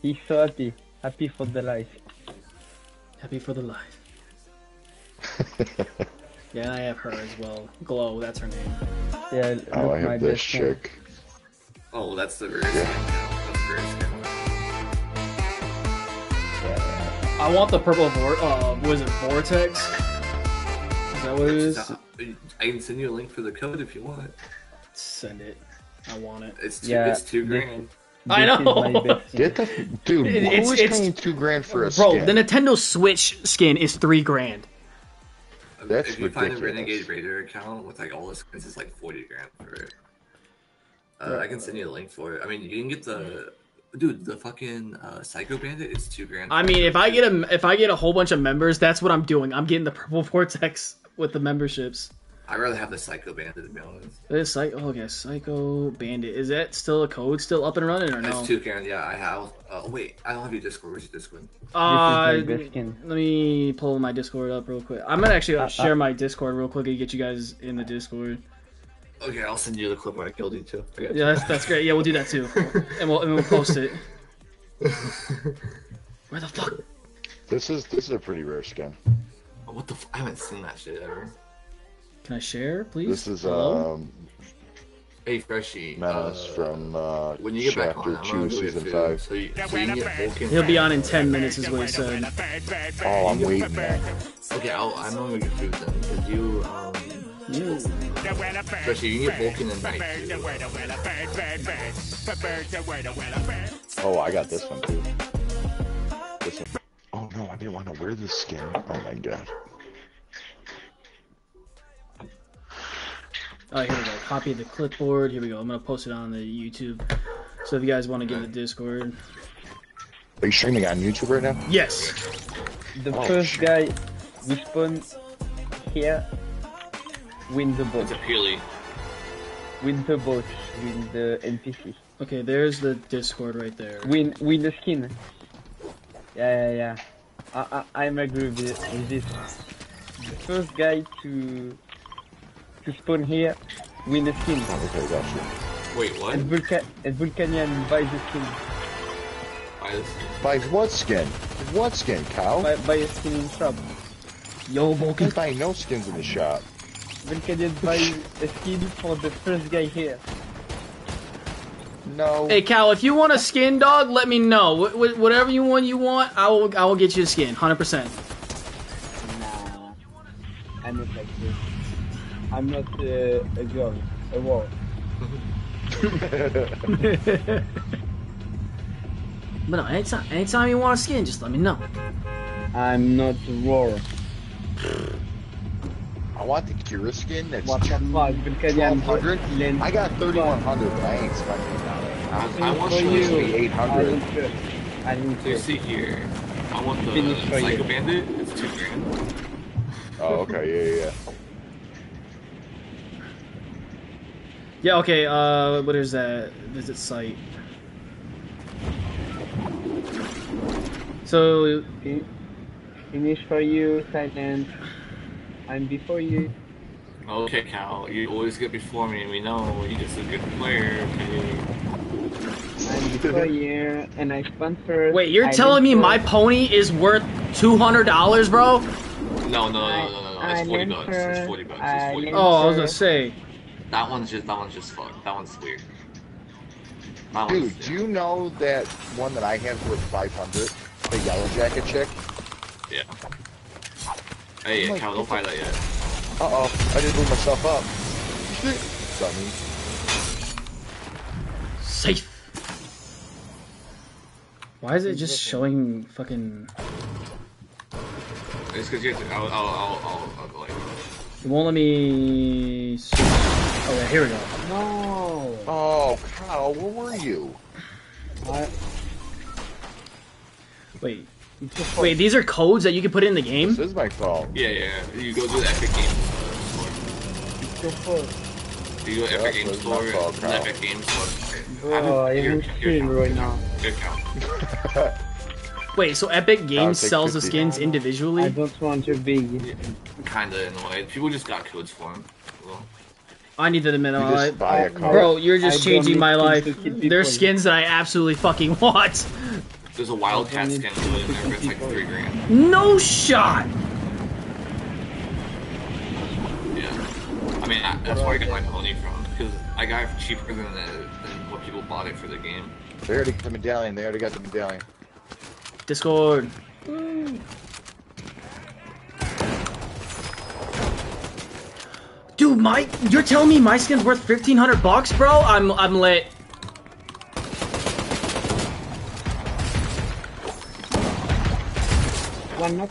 He's so happy, happy for the life. Happy for the life. Yeah, I have her as well. Glow, that's her name. Yeah, look, Oh, I my have this chick. Oh, that's the rare. Yeah, that's the rare I want the purple vor- uh, what is it, Vortex? Is that what it is? I can send you a link for the code if you want. Send it. I want it. It's two, Yeah, it's two this- grand. I This is know. my best. Get the dude. It- who it's- is it's- paying two grand for a Bro, skin? the Nintendo Switch skin is three grand. That's if you find a ridiculous. Renegade Raider account with like all the skins, it's like forty grand for it. Uh, I can send you a link for it. I mean, you can get the dude the fucking uh, Psycho Bandit. It's two grand. I mean, if I get a if I get a whole bunch of members, that's what I'm doing. I'm getting the purple Vortex with the memberships. I'd rather have the Psycho Bandit to be honest. This psycho, oh, okay, Psycho Bandit. Is that still a code still up and running or no? It's two grand. Yeah, I have. Uh, wait, I don't have your Discord. Where's your Discord? Uh, This is my best skin. let me pull my Discord up real quick. I'm gonna actually uh, Uh, share uh, my Discord real quick and get you guys in the Discord. Okay, I'll send you the clip where I killed you too. You. Yeah, that's, that's great. Yeah, we'll do that too, and we'll and we'll post it. Where the fuck? This is this is a pretty rare skin. Oh, what the? F- I haven't seen that shit ever. Can I share, please? This is Hello? um Hey, Freshie. Menace uh, from uh, when you get back on, chapter two, gonna go get season food. five. So you, so you get He'll be on in ten minutes, is what he said. Oh, I'm waiting. Man. Okay, I'll, I'm gonna get food then. Cause you, um, Freshie, you can get Vulcan in night. Oh, I got this one too. This one. Oh no, I didn't want to wear this skin. Oh my god. Oh, here we go. Copy the clipboard. Here we go. I'm gonna post it on the YouTube. So if you guys want to get in the Discord, Are you streaming on YouTube right now? yes. The Oh, first shit. guy we spawn here win the boat. It's a Peely. Win the boat. Win the NPC. Okay, there's the Discord right there. Win win the skin. Yeah, yeah, yeah. I, I, I'm agree with, with this. The first guy to to spawn here win the skin. Okay, gotcha. Wait, what? And, Vulca- and Vulcanian buy the skin. Buy this. Buy what skin? What skin, cow? Buy, buy a skin in shop. Yo, You Vulcan. can buy no skins in the shop. Vulcanian buy a skin for the first guy here. No. Hey Cal, if you want a skin, dog, let me know. Wh- wh- whatever you want, you want, I will. I will get you a skin, hundred percent. Nah, I'm not like this. I'm not uh, a girl, a. But no, anytime, anytime you want a skin, just let me know. I'm not a war. I want the Kira skin. That's What the fuck? 1200. I got 3100, but I ain't spending that. I, I want for you you. to Usually I 800. I will So you see here, I want the Finish for Psycho you. Bandit. It's two grand. Oh, okay, yeah, yeah, yeah. Yeah. Okay. Uh, what is that? Visit site. So Fin- Finish for you, silent. I'm before you. Okay, Cal, you always get before me, and we know you're just a good player. Okay. I'm before you, and I spawn first. wait, you're I telling me win my pony is worth two hundred dollars, bro? No, no, no, no, no, no. I It's forty learned bucks. It's forty bucks. It's forty bucks. Oh, I was gonna say. That one's just that one's just fun. That one's weird. That Dude, one's, do you know that one that I have worth 500? The yellow jacket chick? yeah. Hey, oh Cal, don't fight like that. Uh-oh, I just blew myself up. Shit. Dummy. Safe. Why is it just showing fucking... It's because you have to... I'll, I'll, I'll, I'll, I'll like... It won't let me... Switch. Oh, yeah, here we go. No! Oh, Kyle, where were you? What? Wait wait. These are codes that you can put in the game. This is my fault. Yeah, yeah. yeah. You go to the Epic Games Store. You go to Epic That's Games my Store. fault, the Kyle. Epic Games Store. bro, I Here, am here, stream here. right now. Good count. Wait, so Epic Games sells the skins I individually? I don't want to be. Kinda in a way. People just got codes for them. Well, I need to admit, You I, just buy a card. bro, you're just don't changing my life. to kill people. There's skins that I absolutely fucking want. There's a Wildcat skin to it in there, but it's like three grand. No shot. Yeah. I mean, I, that's where I got my pony from. Because I got it cheaper than, the, than what people bought it for the game. They already got the medallion. They already got the medallion. Discord. Dude, my you're telling me my skin's worth fifteen hundred bucks, bro? I'm I'm lit. One knock.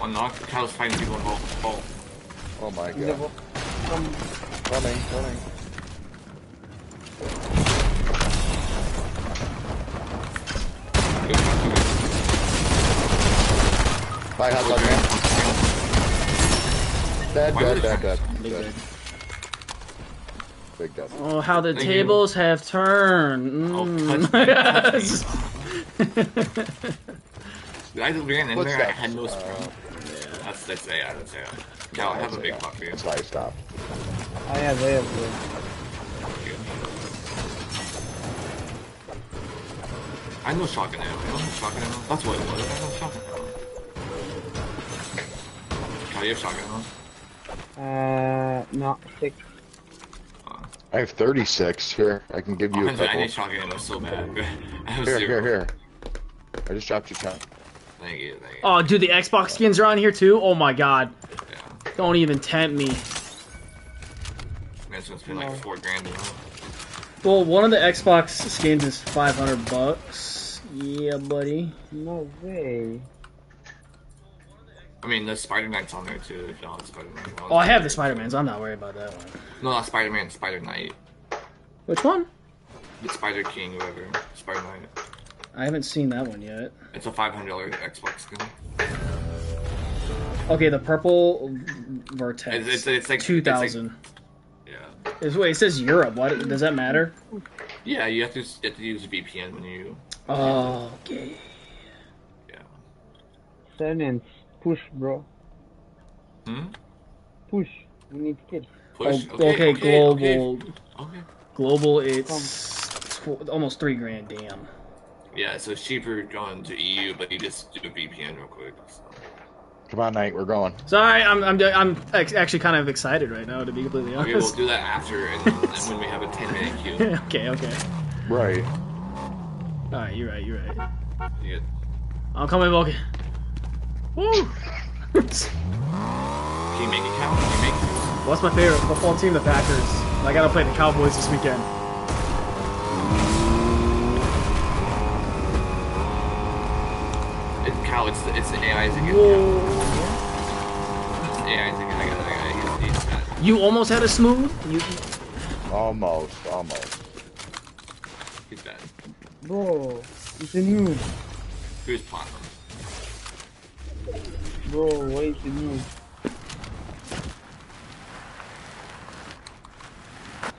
One knock. Kyle's fighting people in both. Oh. Oh my god. vo- Come. Coming, coming. Bye, hot dog man. Dead, Why dead, would dead, it- dead. Big dead. dead. Big dead. Oh, how the Thank you. tables have turned. Oh, Mm. I ran in What's there, I had no Uh, scrub. That's, that's AI, that's AI. Cal, I have a big buck for you. That's why I stopped. I have, I have. bro. I know shotgun ammo. I know shotgun ammo. That's what it was. I know shotgun ammo. Cal, you have shotgun ammo? Uh, no, six. I have 36 here. I can give you a Honestly, I need shotgun ammo so bad. I have Here, zero. here, here. I just dropped your 10. Thank you, thank you. Oh, dude, the Xbox skins are on here too. Oh my god. Yeah. Don't even tempt me. Man, it's gonna spend like four grand. You? Well, one of the Xbox skins is 500 bucks. Yeah, buddy. No way. I mean, the Spider Knight's on there too. If y'all have Spider Man. Oh, I have the Spider-Mans. I'm not worried about that one. No, not Spider Man. Spider Knight. Which one? The Spider King, whatever. Spider Knight. I haven't seen that one yet. It's a five hundred dollar Xbox skin. Okay, the purple Vertex. It's, it's, it's like two it's like- thousand. yeah. Wait, it says Europe. What does that matter? Yeah, you have to you have to use a VPN when you. Oh, okay. Silence. Push, bro. Hmm. Push. We need kills. Push. Oh, okay, okay, okay, global. Okay. okay. Global, it's tw- almost three grand. Damn. Yeah, so it's cheaper going to EU, but you just do a VPN real quick. So. Come on, Knight, we're going. Sorry, I'm I'm I'm actually kind of excited right now to be completely Okay, we'll do that after, and then and when we have a ten minute queue. okay, okay. Right. All right, you're right. You're right. You get- I'm coming, Vulcan. Woo! Can you make it count? Can you make it? What's my favorite football team? The Packers. I gotta play the Cowboys this weekend. It, Cal, it's the, it's the AIs that get Whoa. It's the AIs that get I got I got he's bad. You almost had a smooth. You. Almost, almost. He's bad. Bro, it's a noob. Who's platinum? Bro, why is it noob?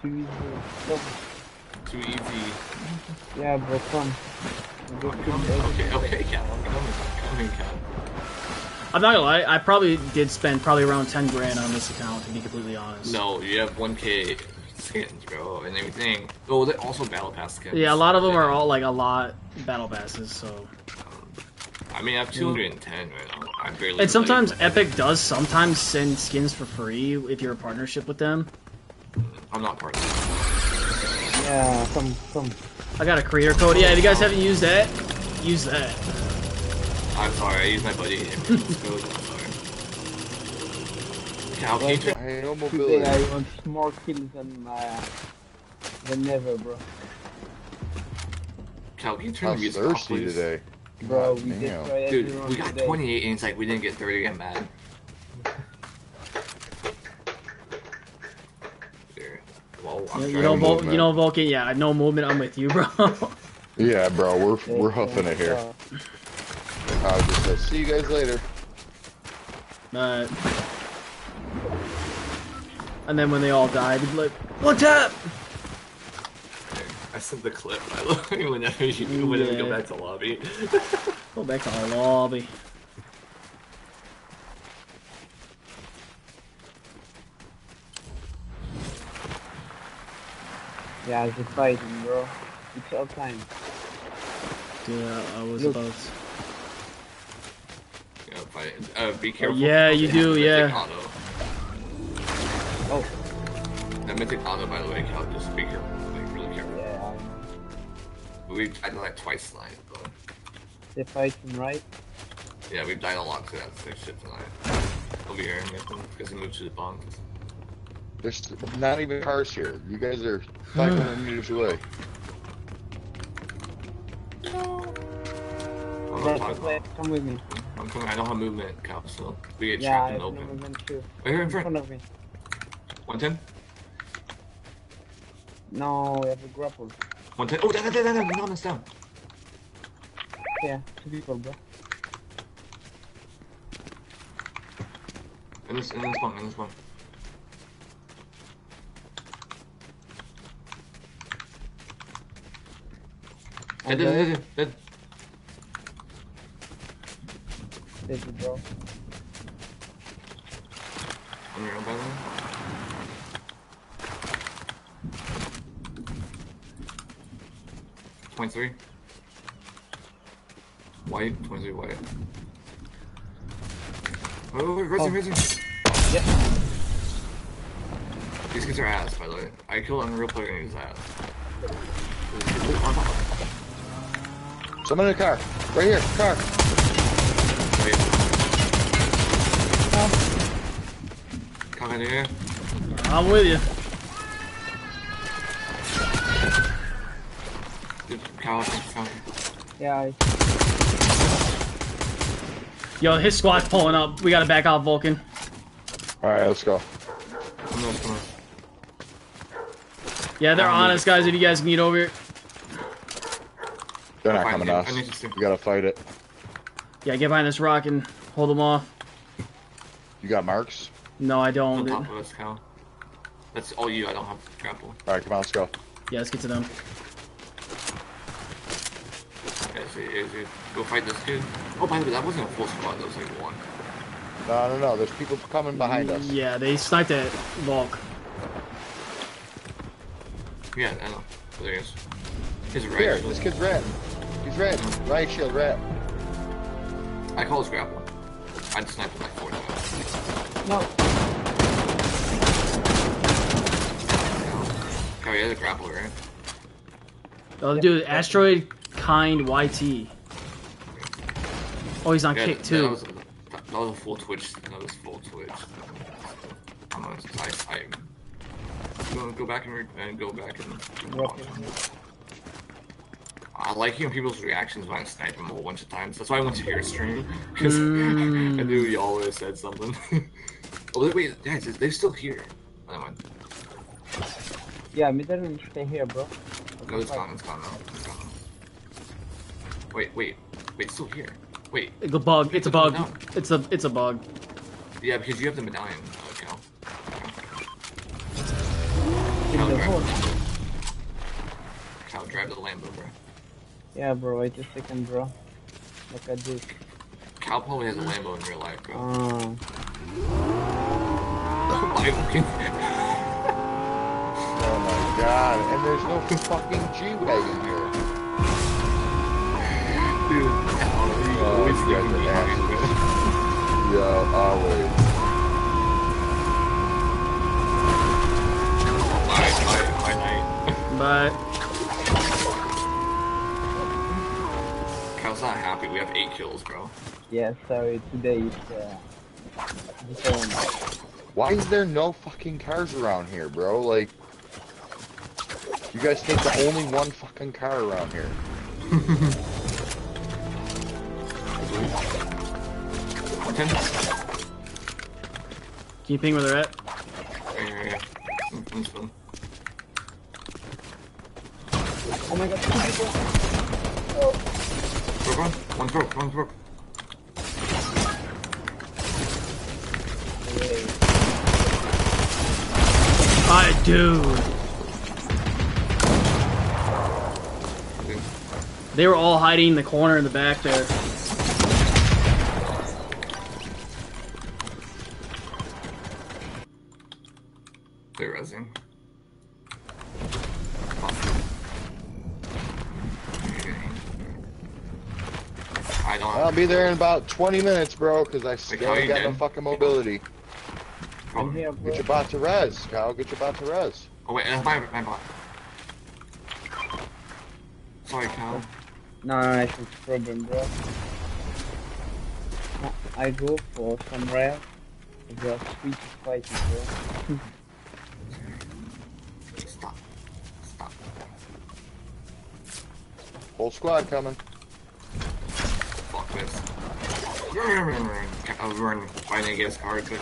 Too easy. Come. Too easy. Yeah, bro, come. Okay, Okay, kill okay, okay, Cal. Coming, coming, Cal. I'm not gonna lie. I probably did spend probably around ten grand on this account to be completely honest. No, you have 1k skins, bro, and everything. Oh, they're also battle pass skins. Yeah, a lot of them are all like a lot battle passes. So, I mean, I have 210 right now. I barely. and sometimes Epic does sometimes send skins for free if you're a partnership with them. I'm not part of it. Yeah, come, come. I got a creator code. Yeah, if you guys haven't used that, use that. I'm sorry, I used my buddy. Let's. I'm sorry. Cal, can you Well, check- I know Today mobility. I want more kills than, uh, than ever, bro. Cal, can you turn I'm the music off, thirsty please? today. Bro, we Damn. destroyed Dude, we got today. 28 and it's like we didn't get 30. I'm mad. Here. Well, I'm You, you trying know, Vul- move, you know, Vulcan. Yeah, no movement. I'm with you, bro. Yeah, bro, we're we're huffing it here. I just said, see you guys later. Uh, and then when they all died, he'd be like, "What's up?" I sent the clip. I love whenever you whenever we go Yeah. back to lobby. Go back to our lobby. Yeah, it's a fighting, bro. It's all time. Yeah, I was Look. about. Yeah, fight. Uh, be careful. yeah, you do, have yeah. Mythic Auto. Oh. That mythic auto, by the way, Cal, just be careful. Like, really careful. Yeah, We've died like twice tonight, but If I can right? yeah, we've died a lot to that same shit tonight. Over here, Nathan, because he moved to the bunk. There's not even cars here. You guys are 500 meters away. I'm not Let's talking play. about. Come with me. I'm coming. I don't have movement, Cal, so we get Yeah, trapped in the no open. movement too. Right here in front. of me. 110? No, we have a grapple. 110. Oh, down, down, down, down. No, that's down. Yeah, two people, bro. In this, in this bunk, in this bunk. Dead, dead, dead, dead, dead. Thank you, bro. On your own, by the way. Twenty-three. White, twenty-three white. Oh, racing, Oh. racing. Yeah. These kids are ass, by the way. I killed Unreal player and he's ass. Someone in the car. Right here, car. Wait. Oh. Come in here. I'm with you. Good cow, cow. Yeah, Yo, his squad's pulling up. We gotta back out, Vulcan. All right, let's go. Come on, come on. Yeah, they're on us, guys. If you guys can get over here. They're not coming I- to I need us. to see. We gotta fight it. Yeah, get behind this rock and hold them off. You got marks? No, I don't. On top of us, cow. That's all you. I don't have grapple. All right, come on, let's go. Yeah, let's get to them. Yeah, see, see, see. Go fight this kid. Oh, by the way, that wasn't a full squad. That was like one. No, no, no. There's people coming behind us. Yeah, they sniped at Volk. Yeah, I know. But there he is. His right. Here, shield. this kid's red. He's red. Right shield, red. I call his grapple. I'd snipe him like four times. No. Oh, yeah, the grapple, right? Oh, dude, Asteroid Kind YT. Oh, he's on Yeah, kick that- too. That was, that, that was a full twitch. That was full twitch. I'm gonna I, I go, go back and, re- and go back and. I like hearing people's reactions when I snipe them a whole bunch of times. That's why I went to your stream because Mm. I knew you always said something. oh wait, wait, guys, they're still here. Never mind. Yeah, me didn't stay here, bro. No, it's gone. It's gone now. It's gone. Wait, wait, wait, it's still here. Wait, It's a bug. It's a bug. No. It's a it's a bug. yeah, because you have the medallion, uh, Cal. In Cal, the drive, hole. Cal, drive the Lambo, bro. Yeah, bro, wait a second, bro. Look at this. Cal probably has a Lambo in real life, bro. Oh. Oh my god. And there's no fucking G-Wagon here. Dude, Oh, always you guys leaving me are hanging. Yeah, always. Bye, bye, bye, night. But Cal's not happy. We have eight kills, bro. Yeah, sorry, today it's, uh... different. Why is there no fucking cars around here, bro? Like, you guys take the only one fucking car around here. One ten. Can you ping where they're at? Yeah, yeah, yeah. I'm- I'm still- Oh my god. Broke one. One's broke. One's broke. Ah, dude. They were all hiding in the corner in the back there. They're resing. I don't I'll be there in about 20 minutes, bro, because I still how ain't you got no dead? fucking mobility. I'm here, Get your bot to res, Kyle. Get your bot to res. Oh wait, that's my my bot. Sorry, Cal. Nah, it's no problem, bro. I- I go for some rare. They are sweet to spicy, bro. Stop. Stop. Whole squad coming. Fuck this. I'll run fighting against hard good.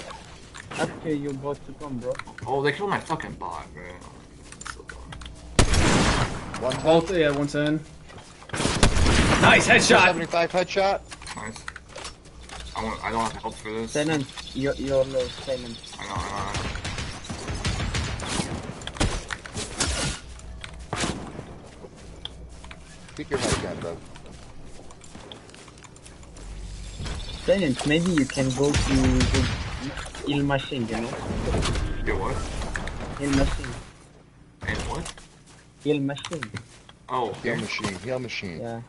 After you're about to come, bro. Oh, they killed my fucking bot, bro. One Oh, yeah, 110. Nice headshot. 75 headshot. Nice. I want. I don't have health for this. Silent. You're, you're low, silent. I know. I know. Keep your head down, bro. Silent, maybe you can go to the heal machine, you know? Get what? Heal machine. And what? Heal machine. Oh, Heal machine. Heal machine. Yeah.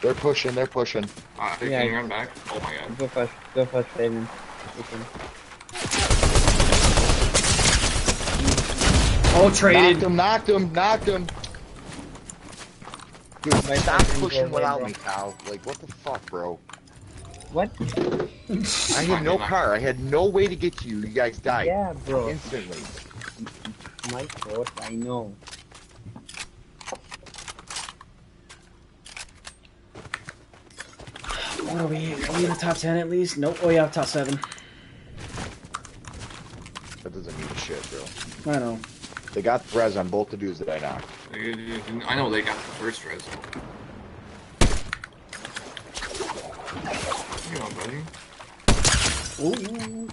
They're pushing. They're pushing. Uh, they Yeah. can run back. Oh my god. Go fast, go fast, silent. You can. Oh, traded. Knocked him. Knocked him. Knocked him. Dude, stop pushing without me, Kyle. Like, what the fuck, bro? What? I had no car. I had no way to get to you. You guys died. Yeah, bro. Instantly. My fault, I know. What are we? Are we in the top 10 at least? Nope. Oh, yeah, top 7. That doesn't mean shit, bro. I know. They got the res on both the dudes that I knocked. I know they got the first res. Come on, buddy. Ooh.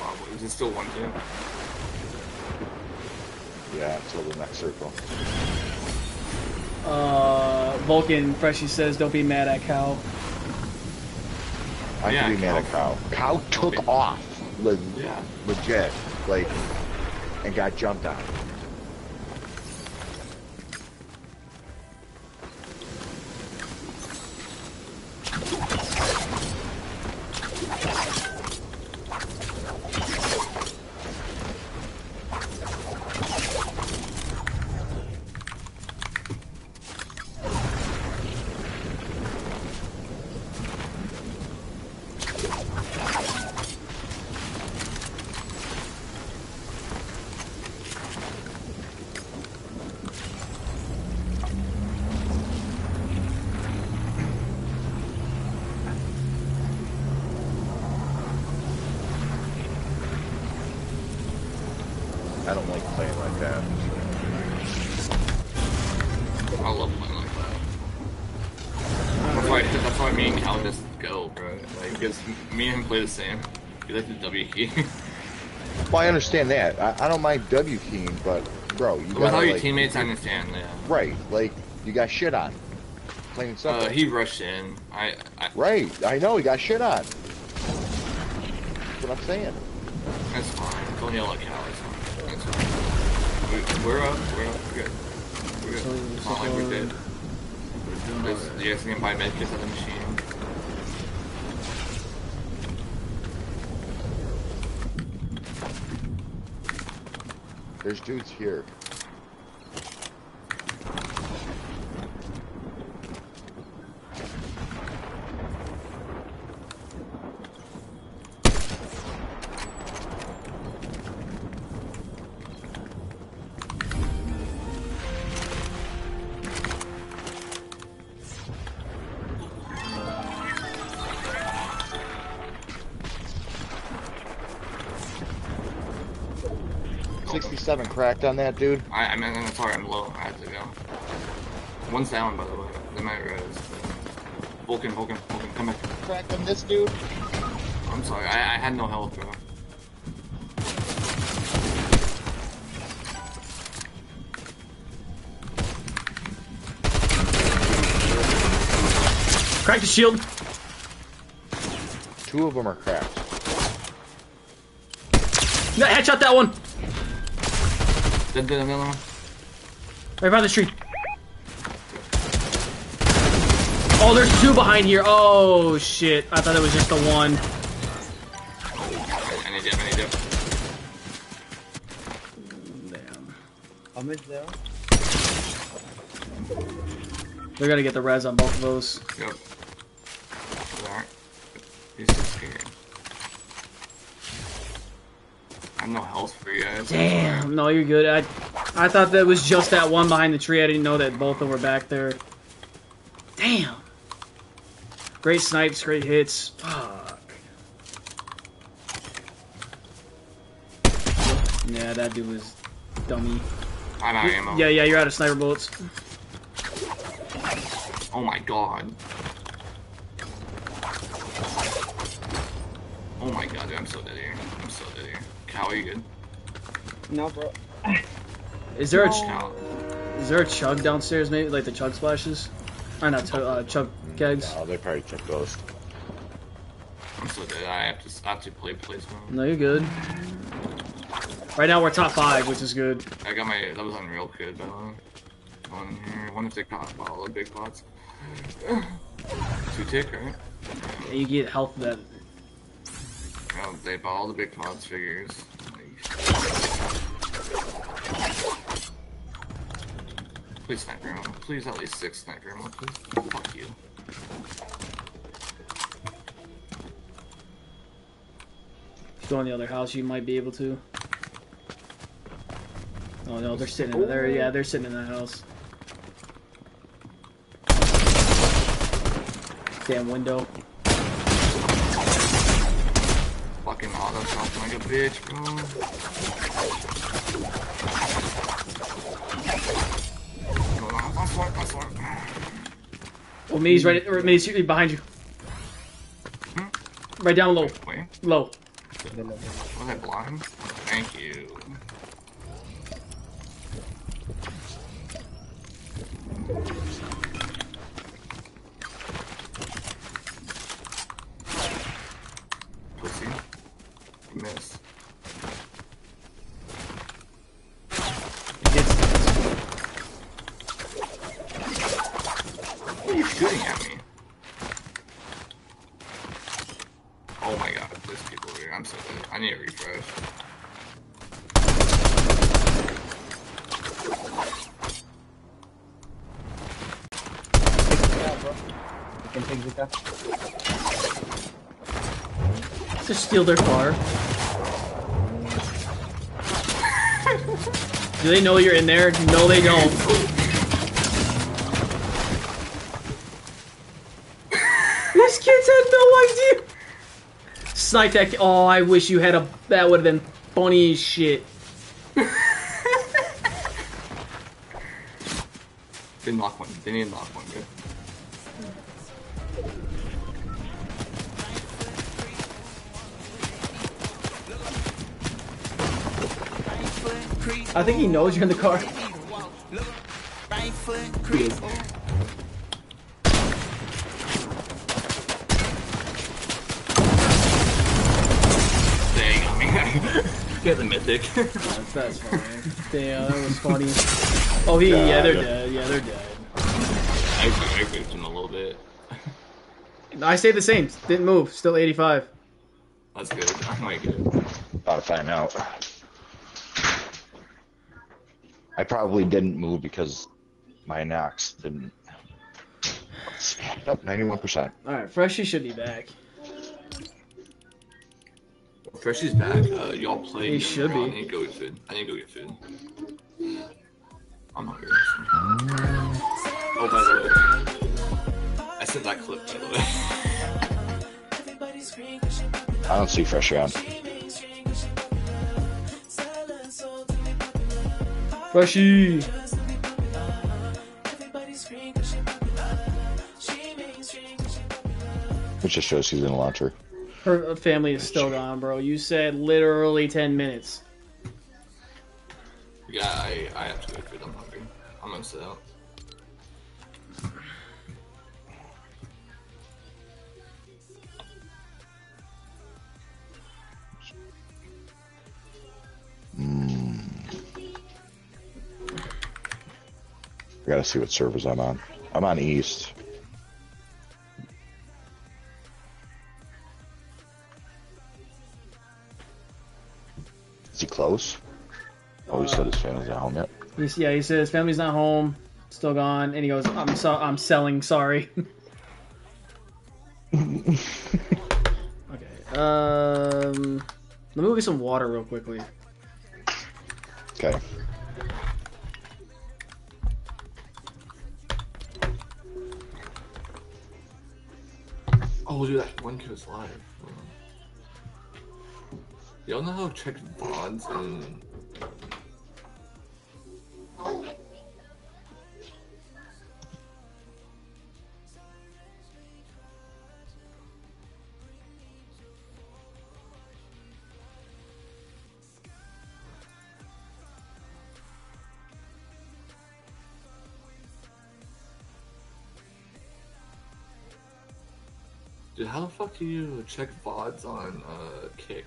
Wow, is it still one two? Yeah, until the next circle. Uh, Vulcan Freshie says, don't be mad at Cal. I Yeah, can be mad at Cow. Cow took off. Le- Yeah. Legit. Like, and got jumped on. Play the same. We like the W key. Well, I understand that. I, I don't mind W keying, but bro, you With gotta all your like, teammates, I understand, yeah. right? Like, you got shit on. Plain and simple. Uh, he rushed in. I, I, Right. I know he got shit on. That's what I'm saying. that's fine. Don't yell at Cal, it's fine. That's fine. We, we're up, we're up, we're good. We're good. It's not like we're dead. Just, you guys can buy medkits at the machine. There's dudes here. Cracked on that dude. I, I mean, I'm sorry, I'm low. I have to go. One's down, by the way. They might uh, res. Vulcan, Vulcan, Vulcan, come back. Cracked on this dude. I'm sorry, I, I had no health, bro. Crack the shield. Two of them are cracked. No, headshot that one. Did the another one? Right by the tree. Oh, there's two behind here. Oh shit! I thought it was just the one. I need dip, I need dip. How much there? They're gonna get the res on both of those. Yep. Alright. He's so scared. I have no health for you guys. Damn. No, you're good. I, I thought that was just that one behind the tree. I didn't know that both of them were back there. Damn. Great snipes, great hits. Fuck. Yeah, that dude was dummy. I'm out of ammo. Yeah, yeah, you're out of sniper bullets. Oh my god. Oh my god, dude, I'm so dead here. I'm so dead here. Cal, are you good? No, bro. Is there a Cal. is there a chug downstairs? Maybe like the chug splashes, or not chug, uh, chug kegs? No, they probably took those. I'm so dead. I have to, I have to play placement. No, you're good. Right now we're top five, which is good. I got my, that was unreal kid, by the way. One here, one if they caught all the big pots. Two tick, right? And you get health that. Oh, they bought all the big pots figures. Please sniper ammo. Please at least six sniper ammo, please. Fuck you. If you go in the other house, you might be able to. Oh no, they're sitting in there. Yeah, they're sitting in that house. Damn window. Like a bitch, bro. Hold I'm sorry, I'm sorry. Oh, Mi's right. Or Mi's behind you. Hmm? Right down low. Wait. Low. Was I blind? Thank you. Pussy. Miss. Why are you shooting at me? Oh my god, there's people here. I'm so dead. I need a refresh. Yeah, bro. You can take the car. Just steal their car. Do they know you're in there? No, they don't. These kids had no idea. Snipe that. ki- Oh, I wish you had a. That would have been funny as shit. Didn't knock one. They need to knock one, I think he knows you're in the car. There you go, man. Get the mythic. That's, that's fine. Damn, that was funny. Oh, he. Yeah, they're dead. Yeah, they're dead. I actually I him a little bit. I stayed the same. Didn't move. Still 85. That's good. I might get it. About to find out. I probably didn't move because my Nox didn't. Up 91%. All right, Freshie should be back. Freshie's back. Uh, y'all play. He should be. I be. need to go get food. I need to go get food. I'm hungry. Oh, by the way, I sent that clip. By the way. I don't see fresh around. Freshie. Which just shows she's in a launcher. Her family is still gone, bro. You said literally 10 minutes. Yeah, I, I have to go food. I'm hungry. I'm gonna sit out. Mm. I gotta see what servers I'm on. I'm on East. Is he close? Oh, he said his family's not home yet. He's, yeah, he says family's not home, still gone, and he goes, "I'm so I'm selling. Sorry." okay. Um, let me go get some water real quickly. Okay. Oh, dude, that one kid's live. Y'all know how to check VODs and Dude, how the fuck do you check VODs on uh, Kick?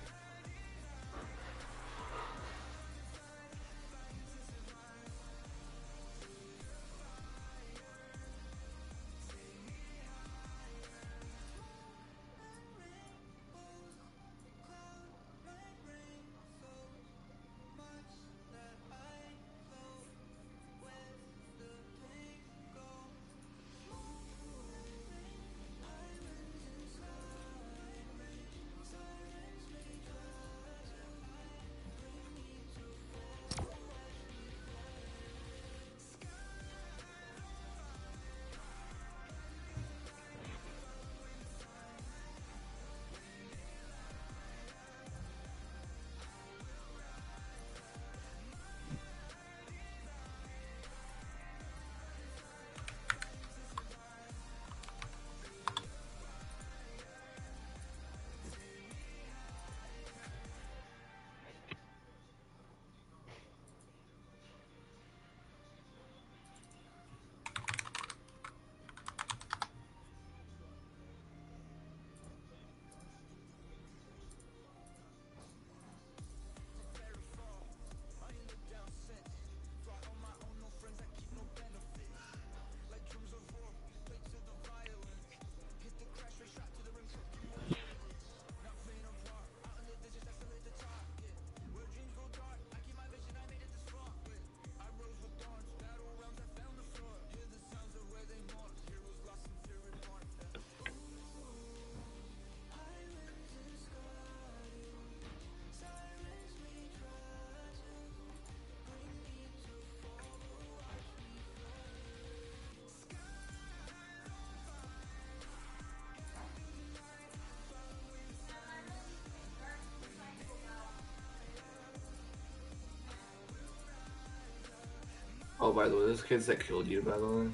Oh, by the way, those kids that killed you, by the way,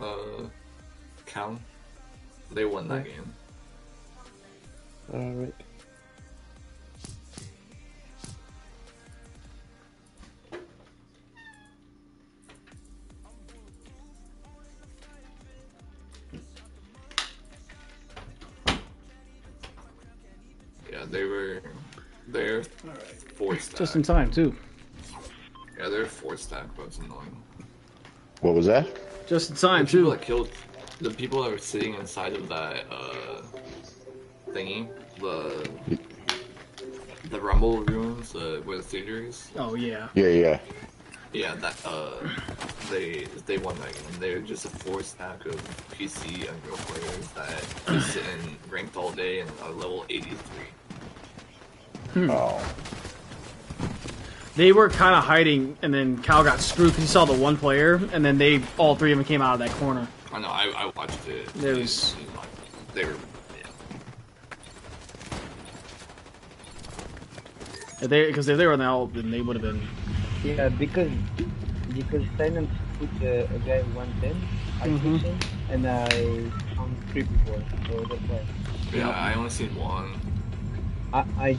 uh, Cal, they won that game. Alright. Yeah, they were, they're four stack. Just in time too. Yeah, they're four stack, but it's annoying. What was that? Just in time the people too. that killed the people that were sitting inside of that uh thingy, the the rumble rooms uh, where the theater is. Oh yeah. Yeah, yeah. Yeah, that uh, they they won that game. They're just a four stack of PC and Unreal players that just sit in ranked all day and are level 83. Hmm. Oh. They were kind of hiding, and then Cal got screwed because he saw the one player, and then they all three of them came out of that corner. I know. I, I watched it. There was- They were. If they because if they were now, then they would have been. Yeah, because because Silence put uh, a guy 110, I Mhm. him, and I found three people, so that's why. Yeah, I only seen one. I I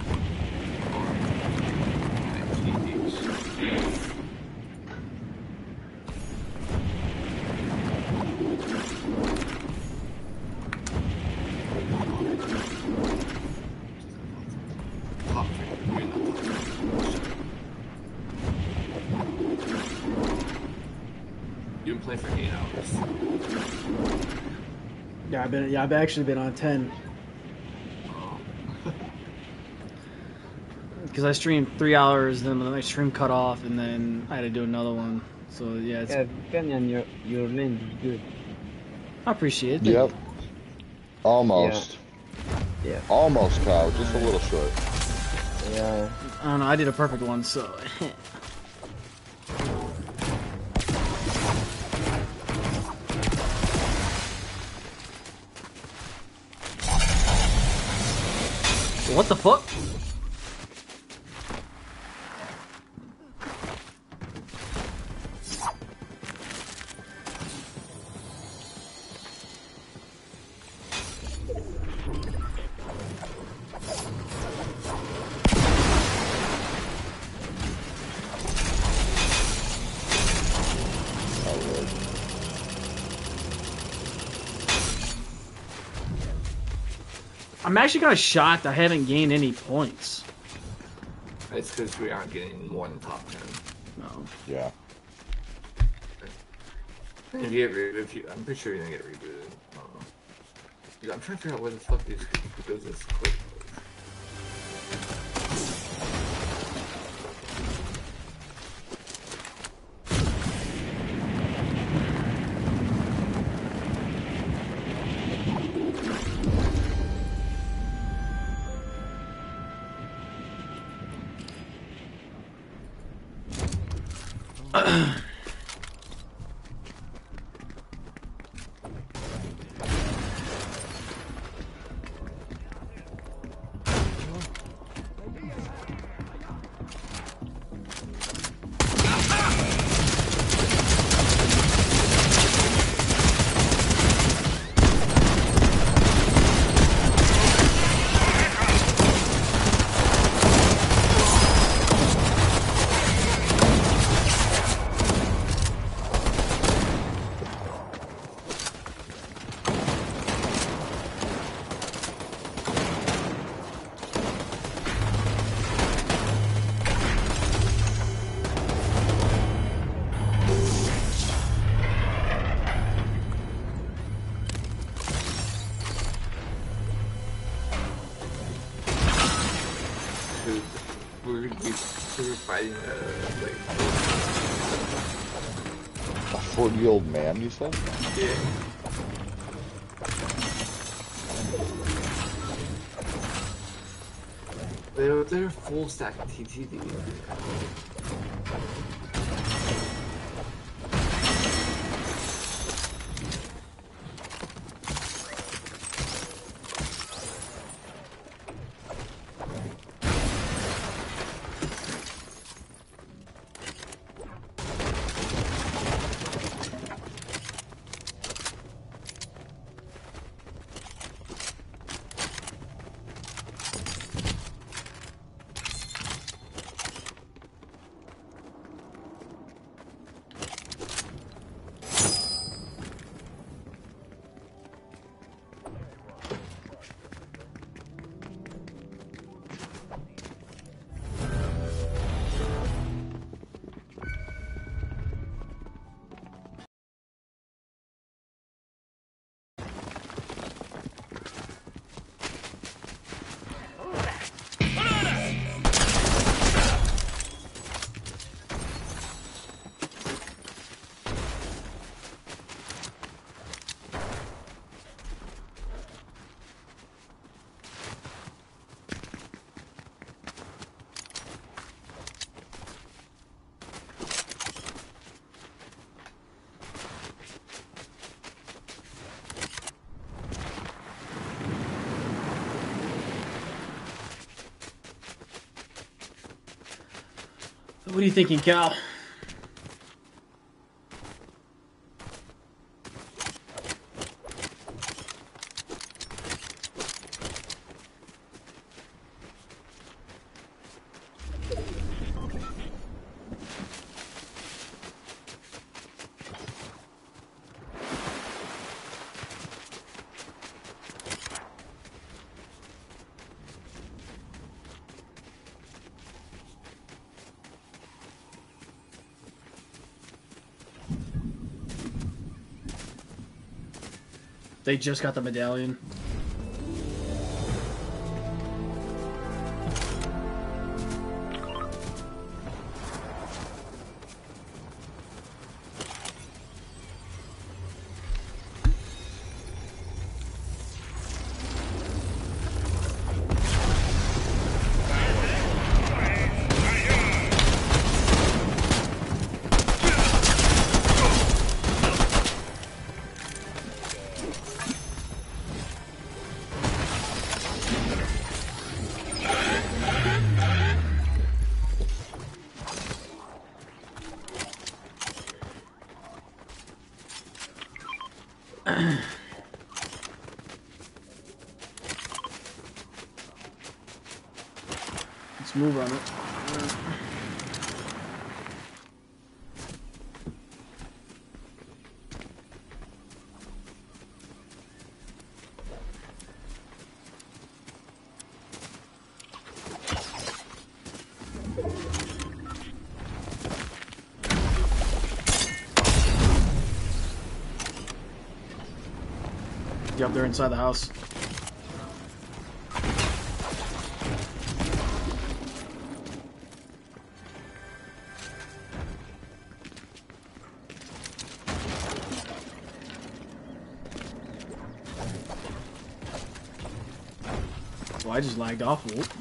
Yeah, I've been. Yeah, I've actually been on ten. Because I streamed three hours, then my stream cut off, and then I had to do another one. So yeah, it's, Yeah, Canyon, your your lane is good. I appreciate it. Yep. Almost. Yeah. Almost, Kyle. Just a little short. Yeah. I don't know. I did a perfect one, so. what the fuck? I'm actually kind of shocked I haven't gained any points. It's because we aren't getting more than top ten. No. Yeah. If you get re- if you, I'm pretty sure you're gonna get rebooted. I don't know. Dude, I'm trying to figure out where the fuck these goes this quick. You said? yeah. They're they're full stack TTD. What are you thinking, Cal? They just got the medallion. They're inside the house. Well, I just lagged off. Whoop.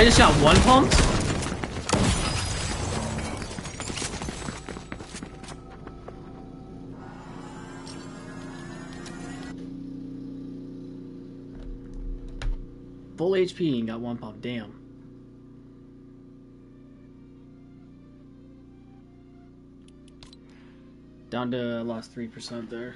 I just got one pumped? Full HP and got one pump. Damn. Down to lost 3% there.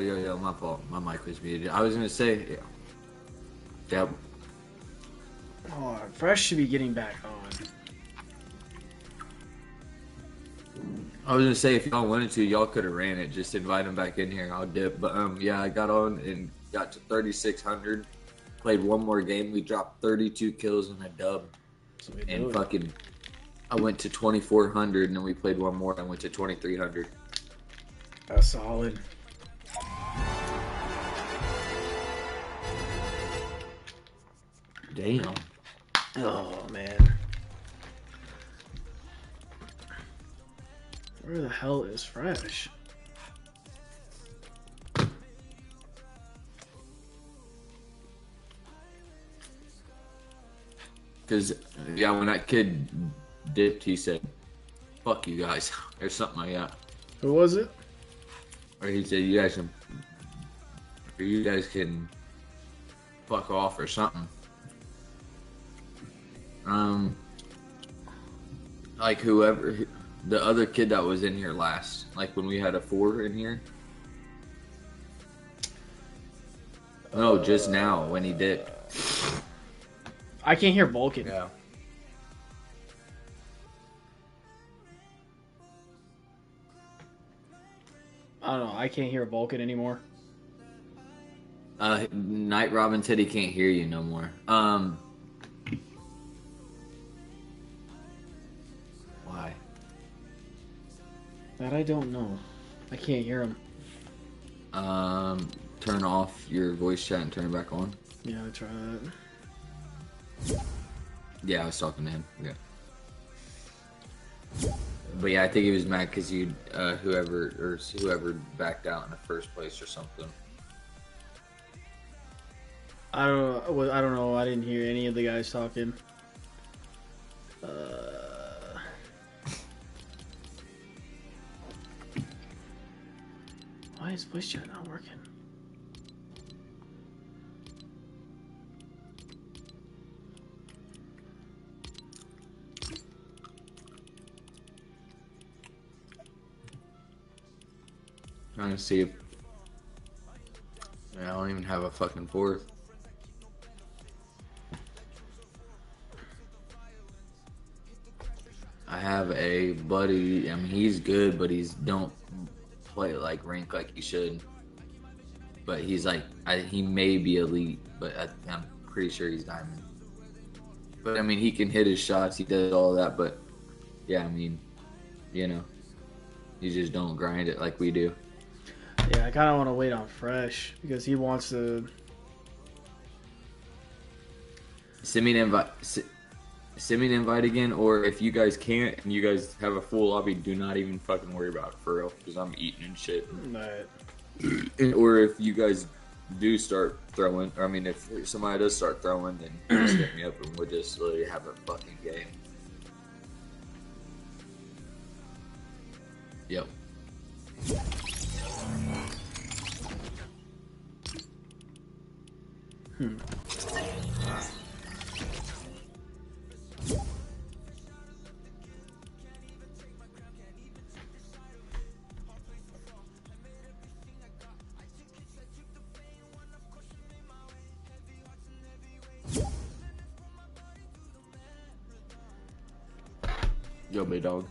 Yo, yo, my fault. My mic was muted. I was gonna say, yeah. Yep. Oh, Fresh should be getting back on. I was gonna say if y'all wanted to, y'all could have ran it. Just invite him back in here. I'll dip. But um, yeah, I got on and got to 3600. Played one more game. We dropped 32 kills and a dub. And fucking, I went to 2400 and then we played one more. and went to 2300. That's solid. Damn. Oh man. Where the hell is Fresh? Cause yeah, when that kid dipped, he said, "Fuck you guys," or something like that. Who was it? Or he said, "You guys can or you guys can fuck off or something. Um, like whoever the other kid that was in here last, like when we had a four in here. No, just now when he did. I can't hear Vulcan. Yeah. I don't know. I can't hear Vulcan anymore. Uh, Knight Robin said he can't hear you no more. Um, That I don't know. I can't hear him. Um, turn off your voice chat and turn it back on. Yeah, I try that. Yeah, I was talking to him. Yeah. But yeah, I think he was mad because you, uh, whoever or whoever backed out in the first place or something. I don't know. I don't know. I didn't hear any of the guys talking. Uh, why is voice chat not working? Trying to see if. I don't even have a fucking fourth. I have a buddy. I mean, he's good, but he's don't play like rank like he should. But he's like, I, he may be elite, but I, I'm pretty sure he's diamond. But I mean, he can hit his shots. He does all that. But yeah, I mean, you know, you just don't grind it like we do. Yeah, I kind of want to wait on Fresh because he wants to. Send me an invite. Send me an invite again, or if you guys can't and you guys have a full lobby, do not even fucking worry about it for real, because I'm eating and shit. Right. And- or if you guys do start throwing, or I mean, if somebody does start throwing, then just hit me up and we'll just literally have a fucking game. Yep. Hmm. Yo, big dog.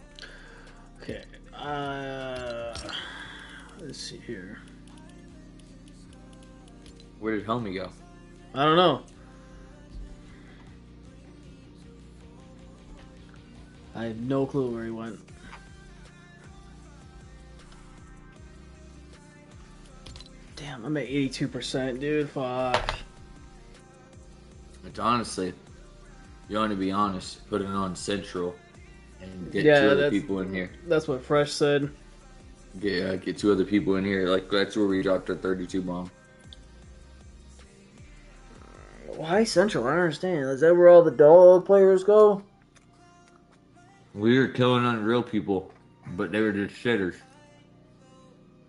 Okay. Uh, let's see here. Where did Homie go? I don't know. I have no clue where he went. Damn, I'm at 82%, dude. Fuck. But honestly, you want to be honest, put it on Central and get Yeah, two other people in here. That's what Fresh said. Get uh, get two other people in here. Like that's where we dropped our 32 bomb. Why Central? I don't understand. Is that where all the dog players go? We were killing unreal people, but they were just shitters.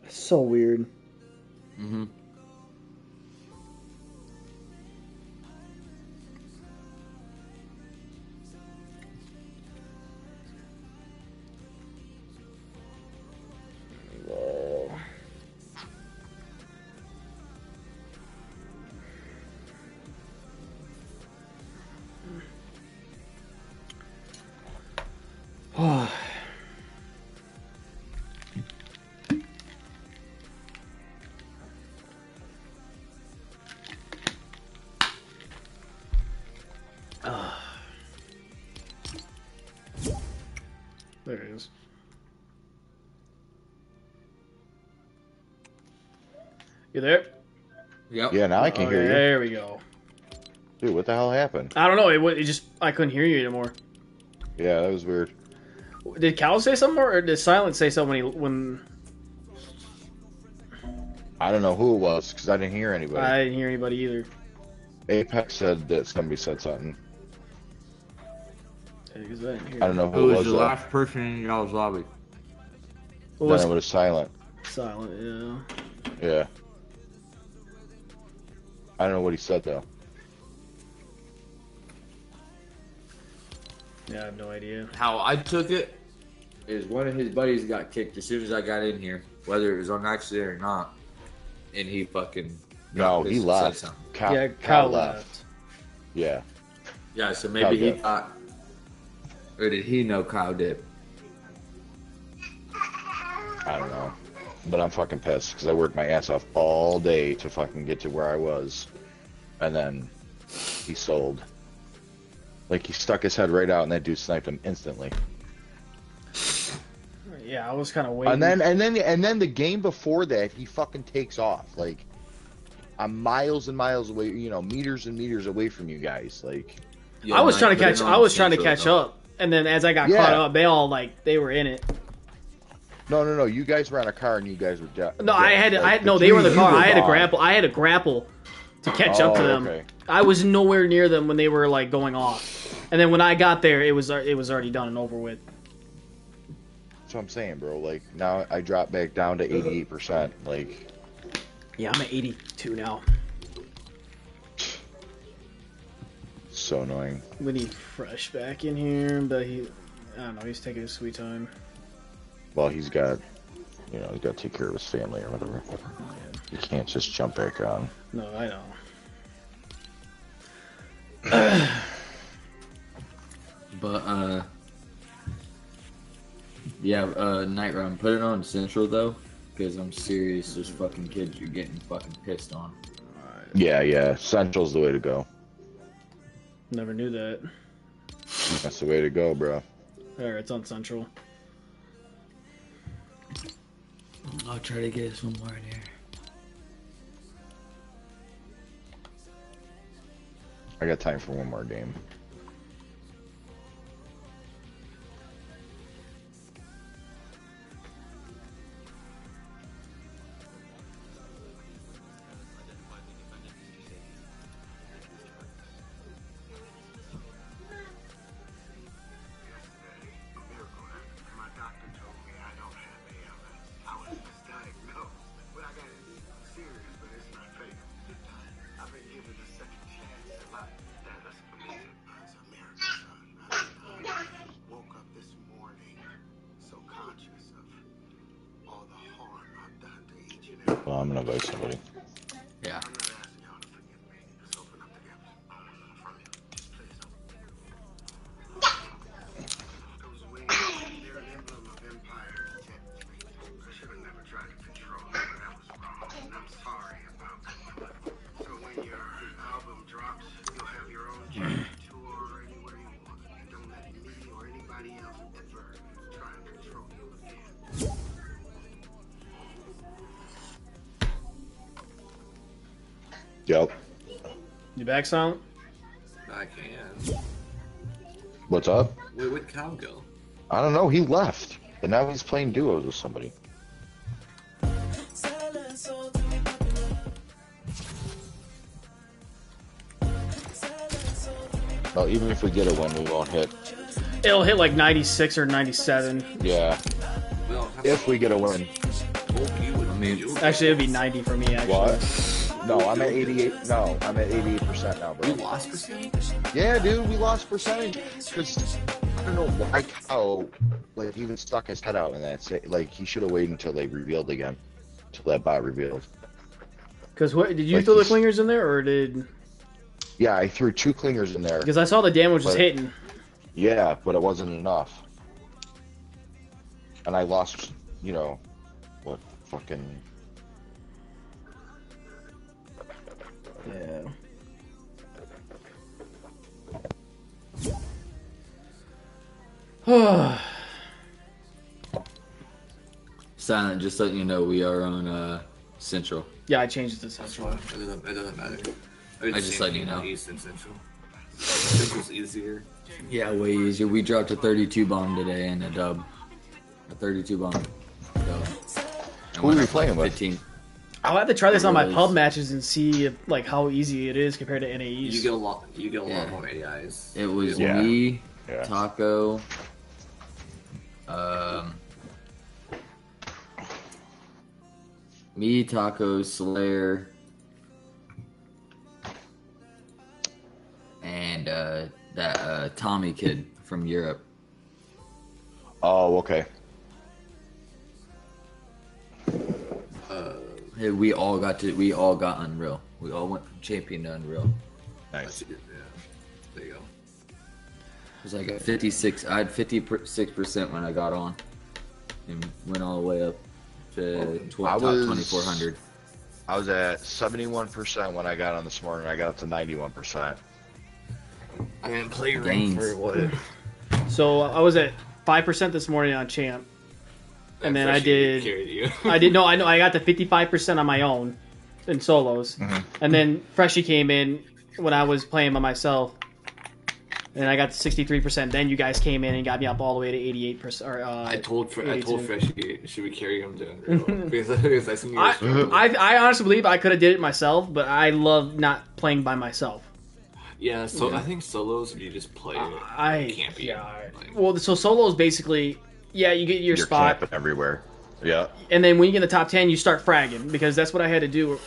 It's So weird. Mm-hmm. You there? Yep. Yeah, now I can Okay, hear you. There we go. Dude, what the hell happened? I don't know. It, wa- it just I couldn't hear you anymore. Yeah, that was weird. Did Cal say something or did Silent say something when he, when I don't know who it was because I didn't hear anybody. I didn't hear anybody either? Apex said that somebody said something. I. I don't know Who who, was was. the though. last person in y'all's lobby? What Then was it was silent. Silent? Yeah. Yeah. I don't know what he said though. Yeah, I have no idea. How I took it is one of his buddies got kicked as soon as I got in here, whether it was on accident or not, and he fucking No, he pissed left. said something. Kyle, Yeah, Kyle Kyle left. left. Yeah. Yeah, so Kyle maybe he did. thought, or did he know Kyle did? I don't know. But I'm fucking pissed because I worked my ass off all day to fucking get to where I was. And then he sold. Like he stuck his head right out and that dude sniped him instantly. Yeah, I was kind of waiting. And then and then and then the game before that he fucking takes off. Like I'm miles and miles away, you know, meters and meters away from you guys. Like I was trying to catch. I was trying to catch up, and then as I got Yeah. caught up, they all like they were in it. No, no, no. You guys were on a car and you guys were dead. No, I had. Like, I the no, they were in the car. I had to on- grapple. I had to grapple to catch up to Oh, them. okay. I was nowhere near them when they were like going off, and then when I got there, it was uh, it was already done and over with. That's what I'm saying, bro. Like now I dropped back down to 88%. Like Yeah, I'm at 82 now. so annoying. We need fresh back in here, but he, I don't know, he's taking his sweet time. Well, he's got, you know, he's got to take care of his family or whatever. You can't just jump back on. No, I know. But uh, yeah, uh, night run. Put it on central though, because I'm serious. There's fucking kids you're getting fucking pissed on. Yeah, yeah. Central's the way to go. Never knew that. That's the way to go, bro. There, it's on Central. I'll try to get one more in here. I got time for one more game. Back, Silent? I can. What's up? Where would Cal go? I don't know. He left, and now he's playing duos with somebody. Well, even if we get a win, we won't hit. It'll hit like 96 or 97. Yeah. If we get a win. I mean, Actually, it'd be 90 for me. Actually. What? No, I'm at 88. No, I'm at 88% now, bro. You lost percentage? Yeah, dude, we lost percentage because I don't know why Kyle like even stuck his head out in that. Like he should have waited until they revealed again, until that bot revealed. Because what did you Like throw the clingers in there, or did? Yeah, I threw two clingers in there. Because I saw the damage was hitting. Yeah, but it wasn't enough, and I lost. You know, what fucking Yeah. Silent, just letting you know we are on uh, Central. yeah, I changed it to Central. It doesn't, it doesn't matter. I just letting you know. East and Central. Central's easier. Yeah, way easier. We dropped a 32 bomb today and a dub. A 32 bomb. Dub. Who are we playing with? 15. I'll have to try this on my pub matches and see if, like how easy it is compared to NAEs. You get a lot. You get a lot yeah. more ADIs. It was yeah. me, yeah. Taco. Um, me, Taco, Slayer, and uh, that uh, Tommy kid from Europe. Oh, okay. Uh, we all got to. We all got Unreal. We all went from champion to Unreal. Nice. Yeah. There you go. It was like a 56. I had 56 percent when I got on, and went all the way up to tw- I top 2400. I was at 71% when I got on this morning. I got up to 91%. I didn't play Gains. rank for what? So I was at five percent this morning on champ, and then I did. you. I did no, I know I got to fifty five percent on my own in solos, and then Freshie came in when I was playing by myself, and I got to sixty three percent. Then you guys came in and got me up all the way to eighty eight percent. Uh, I told Fre- I told Freshie should we carry him to because, because I. I, I, I honestly believe I could have did it myself, but I love not playing by myself. yeah, so Yeah. I think solos you just play. I can't be. yeah. Well, so solos basically yeah, you get your You're spot, camping everywhere. Yeah. and then when you get in the top ten, you start fragging because that's what I had to do.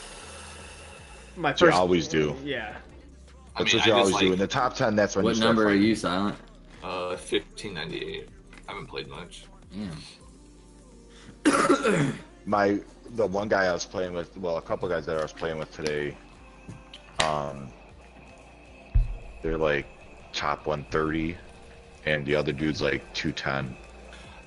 My first, you always do. yeah. I That's mean, what you I just always do. In the top 10, that's when What you start number are you, Silent? Uh, fifteen ninety eight. I haven't played much. my the one guy I was playing with, well, a couple guys that I was playing with today, um, they're like top 130, and the other dude's like 210.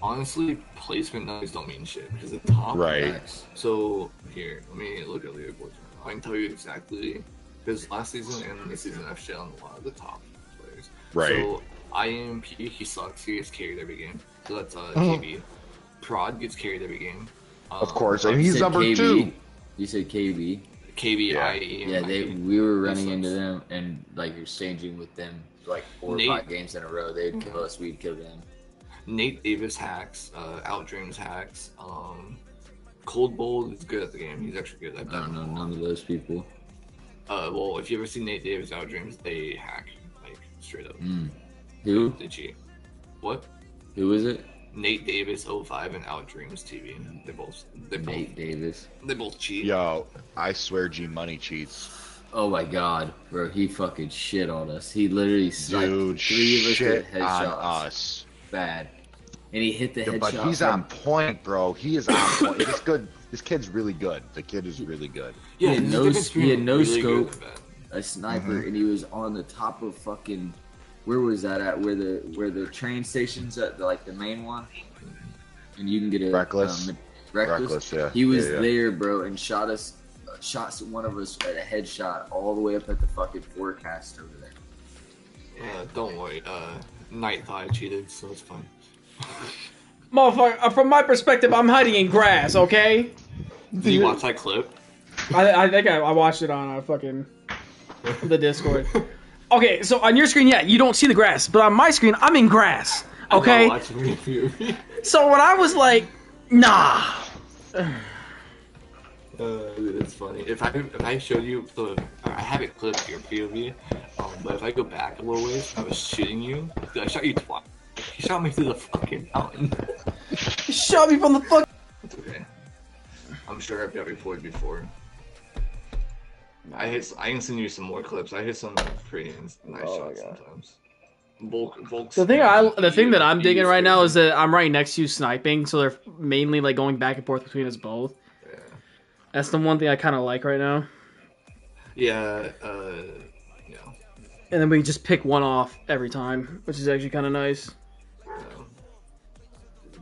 Honestly, placement numbers don't mean shit because the top. Right. So here, let me look at leaderboards. I can tell you exactly because last season and this season I've shit on a lot of the top players. Right. So IMP he sucks. He gets carried every game. So that's uh, Oh. KB. Prod gets carried every game. Of Um, course, and he's number KB. two. You said KB. KB, Yeah. IE, Yeah, they we were running into them and like exchanging with them like four Nate- or five games in a row. They'd kill us, we'd kill them. Nate Davis hacks. Uh, Outdreams hacks. Um, Cold Bold is good at the game. He's actually good. I've I done don't know none of those people. Uh, well, if you ever see Nate Davis Outdreams, they hack like straight up. Mm. Who? They cheat. What? Who is it? Nate Davis 05 and Outdreams TV. They both. They both. Nate Davis. They both cheat. Yo, I swear G Money cheats. Oh my god, bro, he fucking shit on us. He literally sniped Dude, three of us shit headshots. on us. Bad. And he hit the Yeah, headshot. but he's from- on point, bro. He is on point. He's good. This kid's really good. The kid is really good. he had no, difference he had no really scope, a sniper, Mhm. and he was on the top of fucking. Where was that at? Where the where the train stations at? Like the main one, and you can get a Reckless? Um, reckless. Reckless, yeah. He was Yeah, yeah. there, bro, and shot us. uh, Shot one of us at a headshot all the way up at the fucking forecast over there. Uh, don't worry. Uh, Knight thought I cheated, so it's fine. Motherfucker, uh, from my perspective, I'm hiding in grass. Okay. Did you watch that clip? I, I think I, I watched it on uh, fucking the Discord. Okay, so on your screen, yeah, you don't see the grass, but on my screen, I'm in grass. I'm not Okay. watching your So when I was like, nah. Uh, it's funny. If I if I showed you the, I have it clipped your POV, um, but if I go back a little ways, I was shooting you. Dude, I shot you twice. He shot me through the fucking mountain. he shot me from the fuck. It's okay. I'm sure I've got reported before. I hit. I can send you some more clips. I hit some pretty nice shots sometimes. Volk, Volk The thing I, the thing that I'm digging right now is that I'm right next to you sniping, so they're mainly like going back and forth between us both. That's the one thing I kind of like right now. Yeah. Uh, yeah. And then we just pick one off every time, which is actually kind of nice.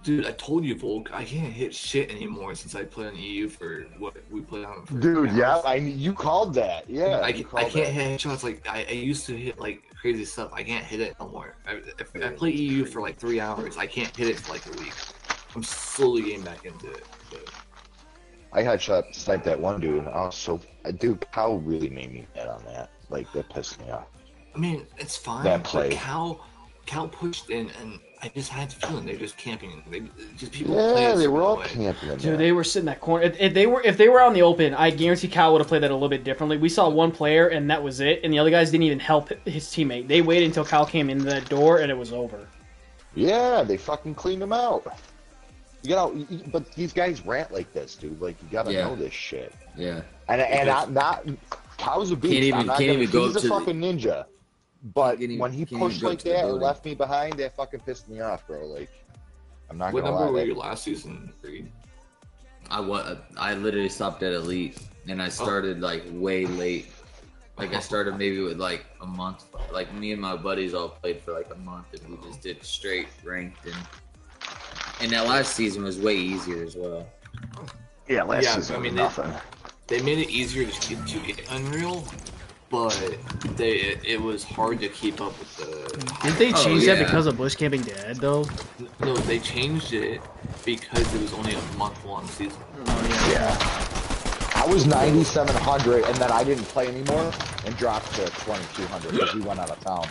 Dude, I told you, Volk, I can't hit shit anymore since I played on EU for what we played on. Dude, yeah, I you called that. Yeah, I, I can't that. hit shots like I, I used to hit like crazy stuff. I can't hit it no more. I, if I play EU for like three hours, I can't hit it for like a week. I'm slowly getting back into it. But I had shot sniped that one dude. I was so dude. Cal really made me mad on that. Like that pissed me off. I mean, it's fine. That play. Cal, Cal pushed in, and I just had the feeling they're just camping. They just people. Yeah, playing they were all way. camping in Dude, there. they were sitting that corner. If, if they were if they were out in the open, I guarantee Cal would have played that a little bit differently. We saw one player and that was it, and the other guys didn't even help his teammate. They waited until Cal came in that door and it was over. Yeah, they fucking cleaned him out. You know, but these guys rant like this, dude. Like you gotta Yeah. know this shit. Yeah. And and Because- I'm not. Cal's a beast. Can't even- I'm not can't gonna, even go he's up a to the- fucking ninja. But Can you- when he pushed go like that and left me behind, that fucking pissed me off, bro. Like, I'm not What gonna number lie. were that- you last season, Reed? I wa- I literally stopped at elite, and I oh. started like way late. Like I started maybe with like a month. Like me and my buddies all played for like a month, and we just did straight ranked. And and that last season was way easier as well. Yeah, last yeah, season I mean, was nothing. They, they made it easier to get to get Unreal, but they it, it was hard to keep up with the. Did they Oh, change that yeah. because of Bush Camping Dad though? No, they changed it because it was only a month long season. Oh, yeah. I was 9,700, and then I didn't play anymore and dropped to 2,200 because we went out of town.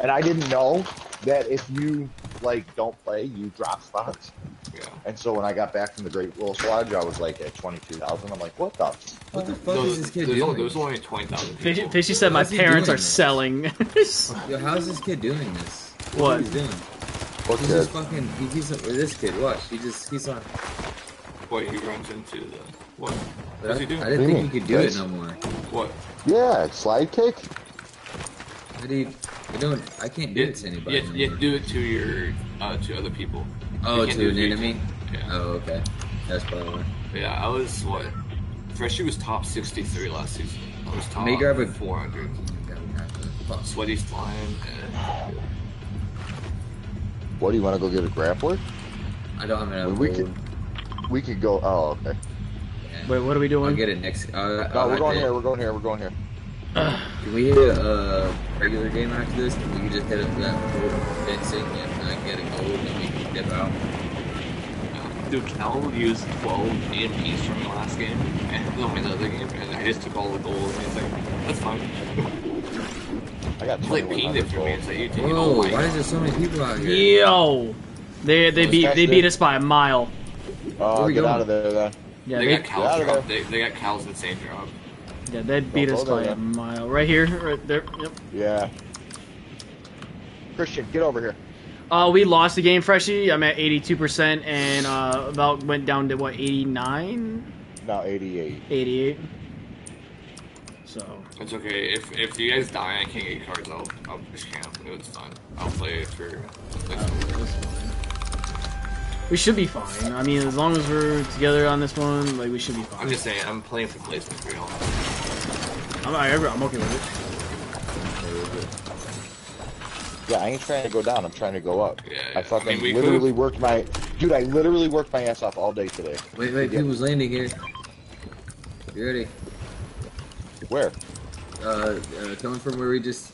And I didn't know that if you like don't play, you drop spots. Yeah. And so when I got back from the Great Wolf Lodge, I was like at 22,000. I'm like, what the? What the fuck No, is this kid there's doing? Only, there's only twenty thousand. Fishy, Fishy said my parents are this? selling. Yo, how's this kid doing this? What? What he's doing? What he's kid? just fucking. He keeps with this kid. Watch. He just he's on. What he runs into the what? What's he doing? I didn't think he could do it no more. What? Yeah, slide kick. How do you? I don't. I can't do You, it to anybody. you, you do it to your uh, to other people. Oh, You to an enemy? Yeah. Oh, okay. That's probably. Yeah, I was what? Freshie was top sixty three last season. I was top May grab a- four hundred. Sweaty's flying. And, What do you want to go get a grappler? I don't have enough. we gold. could, we could go. Oh, okay. Wait, what are we doing? I'll get it next. Uh, No, we're going here. We're going here. We're going here. Can we hit a uh, regular game after this? Can we can just hit up that gold fencing and uh, get a gold and we can dip out? Dude, Cal used 12 EMPs from the last game, and no, my other game, and I just took all the gold, and he's like, that's fine. I got He's like pinged it for me, it's like, you taking Whoa! all my Why is there so many people out here? Yo, they they Those beat they beat us by a mile. Oh, Where get going? out of there then. Yeah, they, they, got Get Cal's out of drop. They, they got Cal's insane drop. yeah they beat Don't us by there, a mile. Right here, right there. Yep. Yeah. Christian, get over here. Uh, we lost the game, Freshie. I'm at 82% and uh, about went down to what 89, No, 88. 88. So It's okay. If if you guys die I can't get cards, I'll I'll just camp. It's fine. I'll play it for. we should be fine. I mean, as long as we're together on this one, like we should be fine. I'm just saying. I'm playing for placement for y'all. I'm, I'm okay with it. Yeah, I ain't trying to go down. I'm trying to go up. Yeah, I fucking I mean, we literally could've- worked my dude. I literally worked my ass off all day today. Wait, wait, Yeah. people's landing here. You ready? Where? Uh, uh, coming from where we just.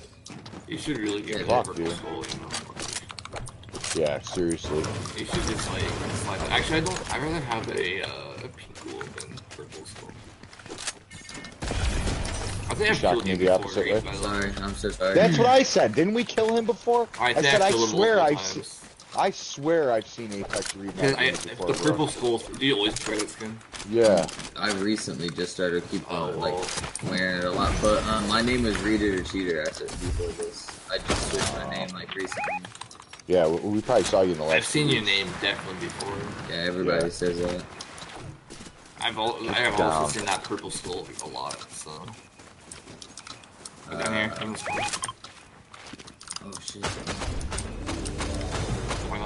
You should really get Yeah, rid fuck, of dude. purple. You know. Yeah, seriously. You should just like slide. Actually, I don't. I'd rather have a uh, I think Shocking killed you me the opposite way. by the way. Sorry, I'm so sorry. That's what I said. Didn't we kill him before? I think said I I killed him swear I've se- I swear I've seen Apex Reed Because I, do it if before. the bro. purple skull, do you always credit skin? Yeah. I recently just started keep Oh, like wearing it a lot, but um, my name is Reader or Cheater. I said before this. I just switched my name like recently. Yeah, we, we probably saw you in the last. I've seen two your name definitely before. Yeah, everybody Yeah. says that. I've al- I have down. also seen that purple skull a lot. So. Go down here. Uh, I'm just going. Oh shit. Why?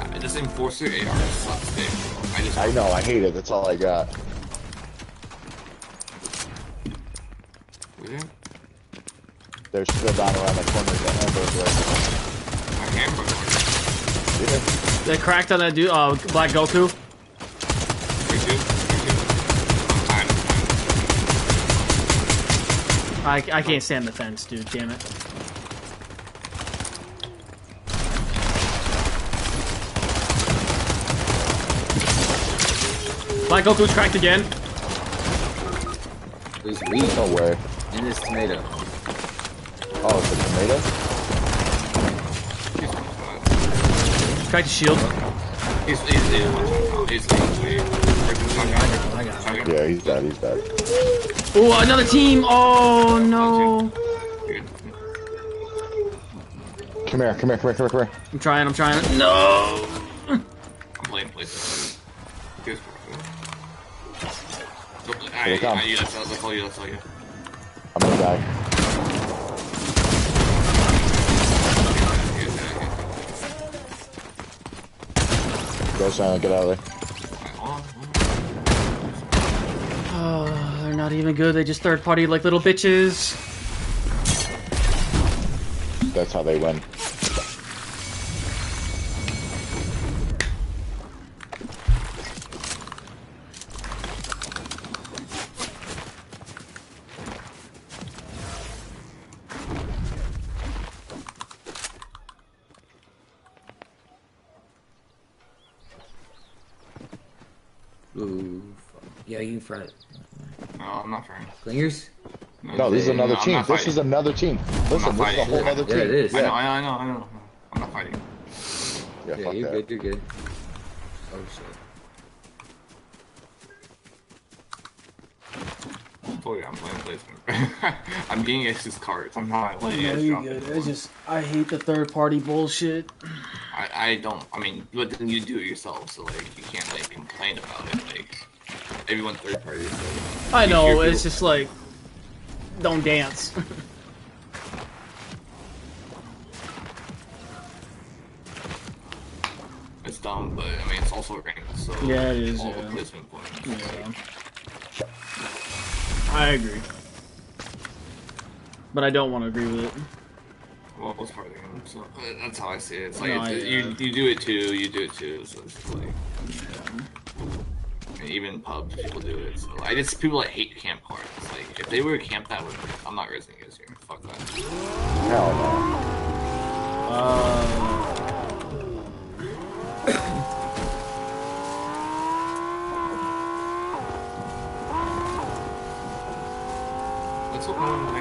Uh, This enforcer AR sucks dick. I just. I know. I hate it. That's all I got. Was it? They're still down around the corner the hamburger. My hamburger. Yeah. They cracked on that dude. Uh, Black Goku. Three, two, I, I can't stand the fence, dude. Damn it. Black Goku's cracked again. There's weed No way. in this tomato. Oh, it's a tomato. He's fine. Cracked his shield. He's he's he's he's he's he's I got it. Yeah, he's dead. He's dead. Oh, another team! Oh no! Come here, come here, come here, come here, come here. I'm trying, I'm trying. No! I'm playing places. Here's I, I, I'll that's, you, you. I'm gonna die. Go, Silent, get out of there. Even good. They just third party like little bitches. That's how they win. Ooh, fuck. yeah, you can fry it. No, I'm not frying. Clingers? No, this is another No, team. This fighting. is another team. Listen, this is a fighting. whole other team. Yeah, it is. I know, I know, I know, I know. I'm not fighting. Yeah, Yeah, you're that. good, you're good. Oh shit. I told you I'm playing placement. I'm getting X's cards. I'm not playing letting X you drop good. it. I just I hate the third party bullshit. I, I don't. I mean, but then you do it yourself, so like you can't like complain about it. Like everyone third party. So I know. It's just like don't dance. it's dumb, but I mean it's also ranked, so Yeah, it is, All yeah. placement points. Yeah. I agree, but I don't want to agree with it. Well, it's part of the game, so uh, that's how I see it. It's like No, it's- I- you you do it too, you do it too. So it's like. And even pubs, people do it. So I just people that hate camp cards. Like if they were a camp that would, I'm not raising guys here. Fuck that. Hell no. Um. Let's hope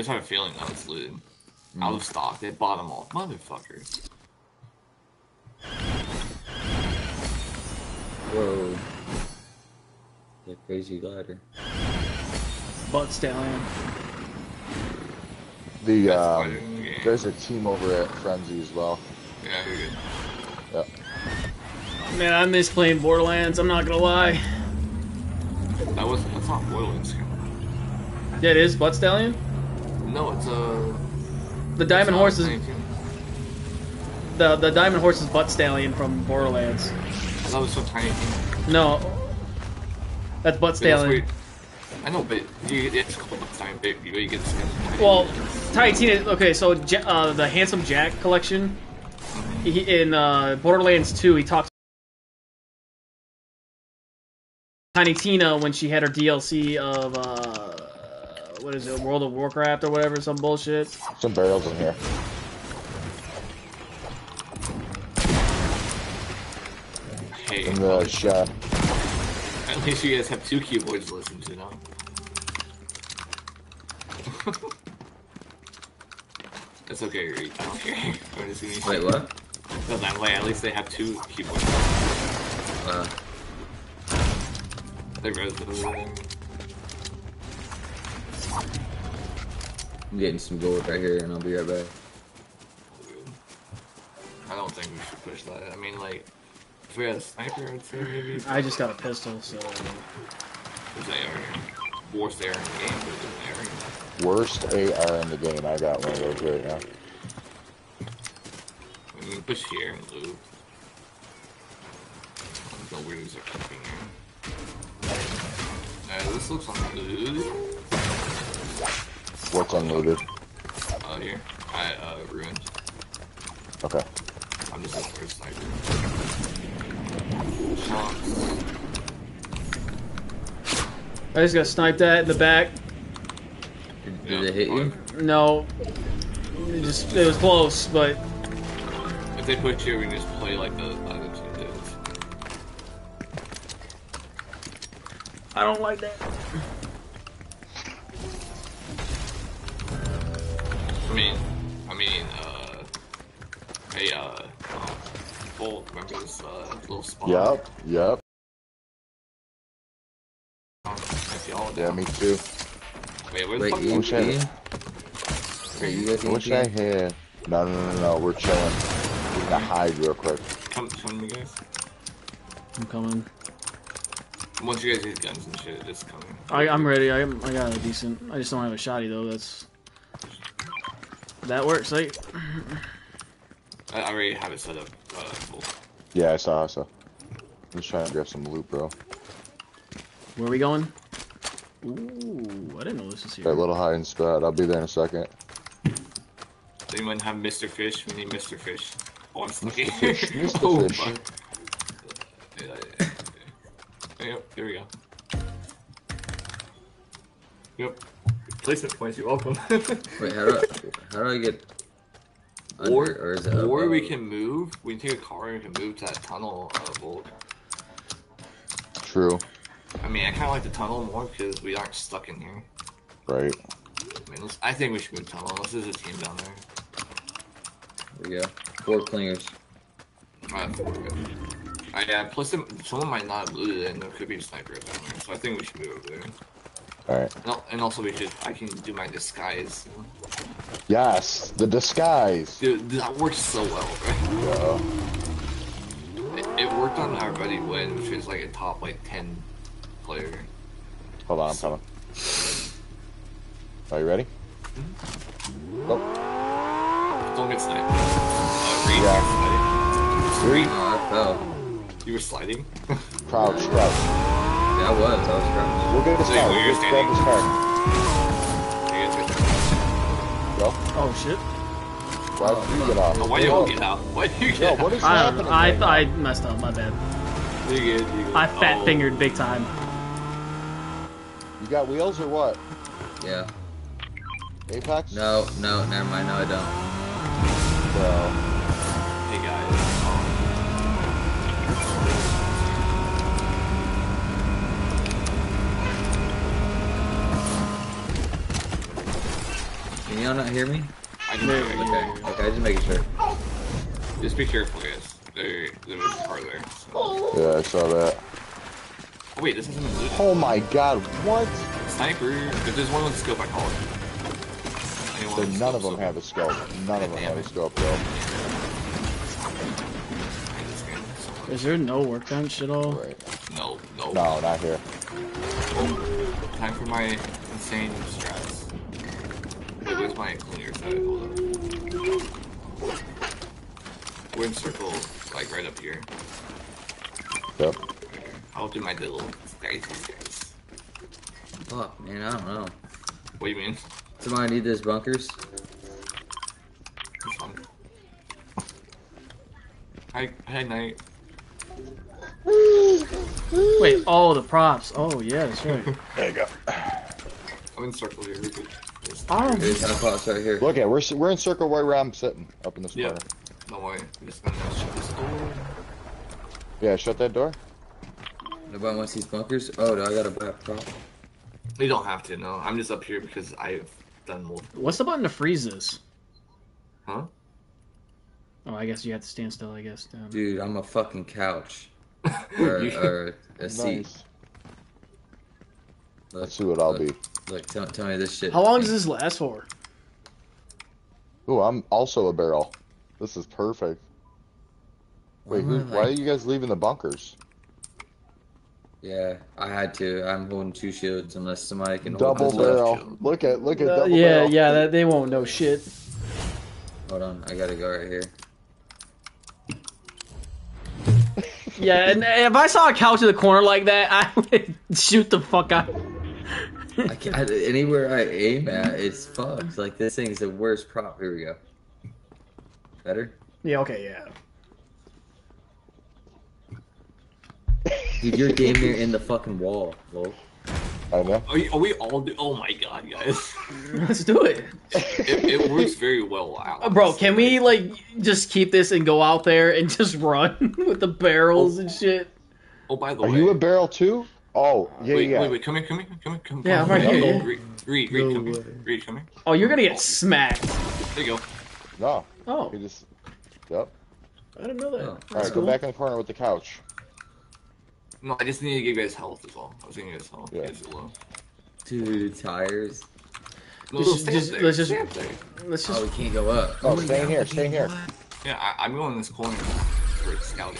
just have a feeling that was looted. Out of stock. They bought them all. Motherfuckers. Whoa. The crazy glider. butt stallion. The um, there's a team over at Frenzy as well. Yeah, you're good. Yep. Man, I miss playing Borderlands. I'm not gonna lie. That was that's not Borderlands. Yeah, it is butt stallion. No, it's uh The diamond horse is the the diamond horse is butt stallion from Borderlands. That was so tiny. No, that's butt stallion. I know, but you, it's called the time but You get the skin. Well, Tiny Tina. Okay, so uh, the Handsome Jack collection he, in uh, Borderlands 2, he talks Tiny Tina when she had her DLC of uh, what is it, World of Warcraft or whatever, some bullshit. Some barrels in here. Hey, In the shed. at least you guys have two keyboards to listen to now. That's okay, Reed. I don't care. I'm just gonna Wait, what? No, that way, at least they have two keyboards. Uh, They wrote I'm getting some gold right here, and I'll be right back. I don't think we should push that. I mean, like, if we had a sniper, I'd say maybe. I just got a pistol, so There's AR. Worst AR in the game, but there's AR. Worst AR in the game. I got one of those right now. We can push here and loot. There's no weirdos are cooking here. Uh, this looks like unlooted. What's unloaded? Uh, here. I, uh, ruined. Okay. I'm just looking for a sniper. Shots. I just got sniped at in the back. Did, did it hit you? No, it just it was close, but If they put you, we can just play like the other two did. I don't like that. I mean, I mean, uh, hey, uh, um, Bolt, remember this, uh, little spot? Yep, yep. Um, Yeah, me too. Wait, where the Wait, fuck you are wish I- peeing? Wait, you guys I wish I had. No, no, no, no. We're chilling. We're gonna hide real quick. Come, come, you guys. I'm coming. Once you guys get guns and shit, it's coming. I, I'm ready. I, I got a decent. I just don't have a shotty though. That's that works. Like I I already have it set up. Uh, full. Yeah, I saw. I saw. I'm just trying to grab some loot, bro. where are we going? Ooh, I didn't know this was here. That little hiding spot. I'll be there in a second. Does anyone have Mr. Fish? We need Mr. Fish. Oh, I'm stuck Mr. here. Fish, Mr. oh, Fish. fuck. Yep, here we go. Yep. Placement points, you're welcome. Wait, how do I, how do I get under, or, or is it up? or we can move. We can take a car and we can move to that tunnel, uh, Volk. True. I mean, I kind of like the tunnel more because we aren't stuck in here. Right. I mean, let's, I think we should move tunnel unless there's a team down there. There we go. Four clingers. Uh, four, good. Uh, yeah, plus some- someone might not have looted it and there could be a sniper down there, so I think we should move over there. All right. And also we should, I can do my disguise. Yes, the disguise. Dude, that works so well, right? Yeah. It, it worked on our buddy Win, which is like a top like 10 player. Hold on, I'm coming. Are you ready? Oh, Don't get sniped. Uh, Reed, Yeah. you're sliding. Reed, Oh, you were sliding? crouch, crouch. Yeah, I was. I was crouching. We'll get this So car. We'll you're just grab this car. You guys get- Go. Oh shit! Why did you get off? Why did you get out? Why did you get Yo, out? what is I happening? know. I right now? I messed up. My bad. You good, you good. I fat Oh. fingered big time. You got wheels or what? Yeah. Apex? No, no, never mind. No, I don't. Bro. Can y'all not hear me? I can hear you. Okay. Okay, just making sure. Just be careful, guys. There, there was a car there. so- Yeah, I saw that. Oh, wait, this isn't a loot. Oh my god, what? Sniper. If there's one with a scope, I call it. Anyone So with a none of scope, them have a scope. None of them have a scope, though. I hate this game so much. Is there no workbench at all? Right. No, no. No, not here. Oh, time for my insane strats. Wait, where's my cleaner set? Hold on. We're in circle, like right up here. Yep. I'll do my little guys, guys. Fuck, man, I don't know. What do you mean? Somebody need those bunkers? It's fun. Hi, hi, night. Wait, oh the props. Oh yeah, that's right. There you go. I'm in circle here. We could just- Oh, There's no pots right here. Look at we're we're in circle right where I'm sitting, up in this Yeah. corner. No way. I'm just gonna shut this door. Yeah, shut that door. Nobody wants these bunkers? Oh, do I gotta buy a prop? You don't have to. No, I'm just up here because I've done multiple. what's the button to freeze this? Huh? Oh, I guess you have to stand still. I guess. Down. Dude, I'm a fucking couch. or, or a seat. Nice. Look, Let's see what I'll look, be. Look, tell, tell me this shit. How long does this last for? Ooh, I'm also a barrel. This is perfect. Wait, Why who, why are you guys leaving the bunkers? Yeah, I had to. I'm holding two shields unless somebody can Double hold this left barrel. Look at look at Uh, double yeah, barrel. yeah, that, they won't know shit. Hold on, I gotta go right here. Yeah, and if I saw a couch in the corner like that, I would shoot the fuck out. I can't, I, anywhere I aim at, it's fucked. Like this thing's the worst prop. Here we go. Better, Yeah, okay, yeah. dude. You're damn near in the fucking wall, lol. I know. Are, you, are we all? Do- oh my god, guys! Let's do it. it, it works very well out. Uh, Bro, can we like just keep this and go out there and just run with the barrels and shit? Oh, by the Are way, are you a barrel too? Oh, yeah, wait, yeah. wait, wait, come here, come here, come here, come here. Yeah, come right here. here, yeah. Reed, Reed, Reed, come here. Reed, come here. Oh, you're gonna get smacked. There you go. No. Oh. He just. Yep. I didn't know that. Oh. All That's right, cool. go back in the corner with the couch. No, I just need to give you guys health as well. I was giving you guys health. Yeah. You guys low. Two tires. No, Just- no, just- let's just- stay up there. Let's just. Oh, we can't go up. Oh, stay in here, stay in here. Yeah, I, I'm going this corner for scouting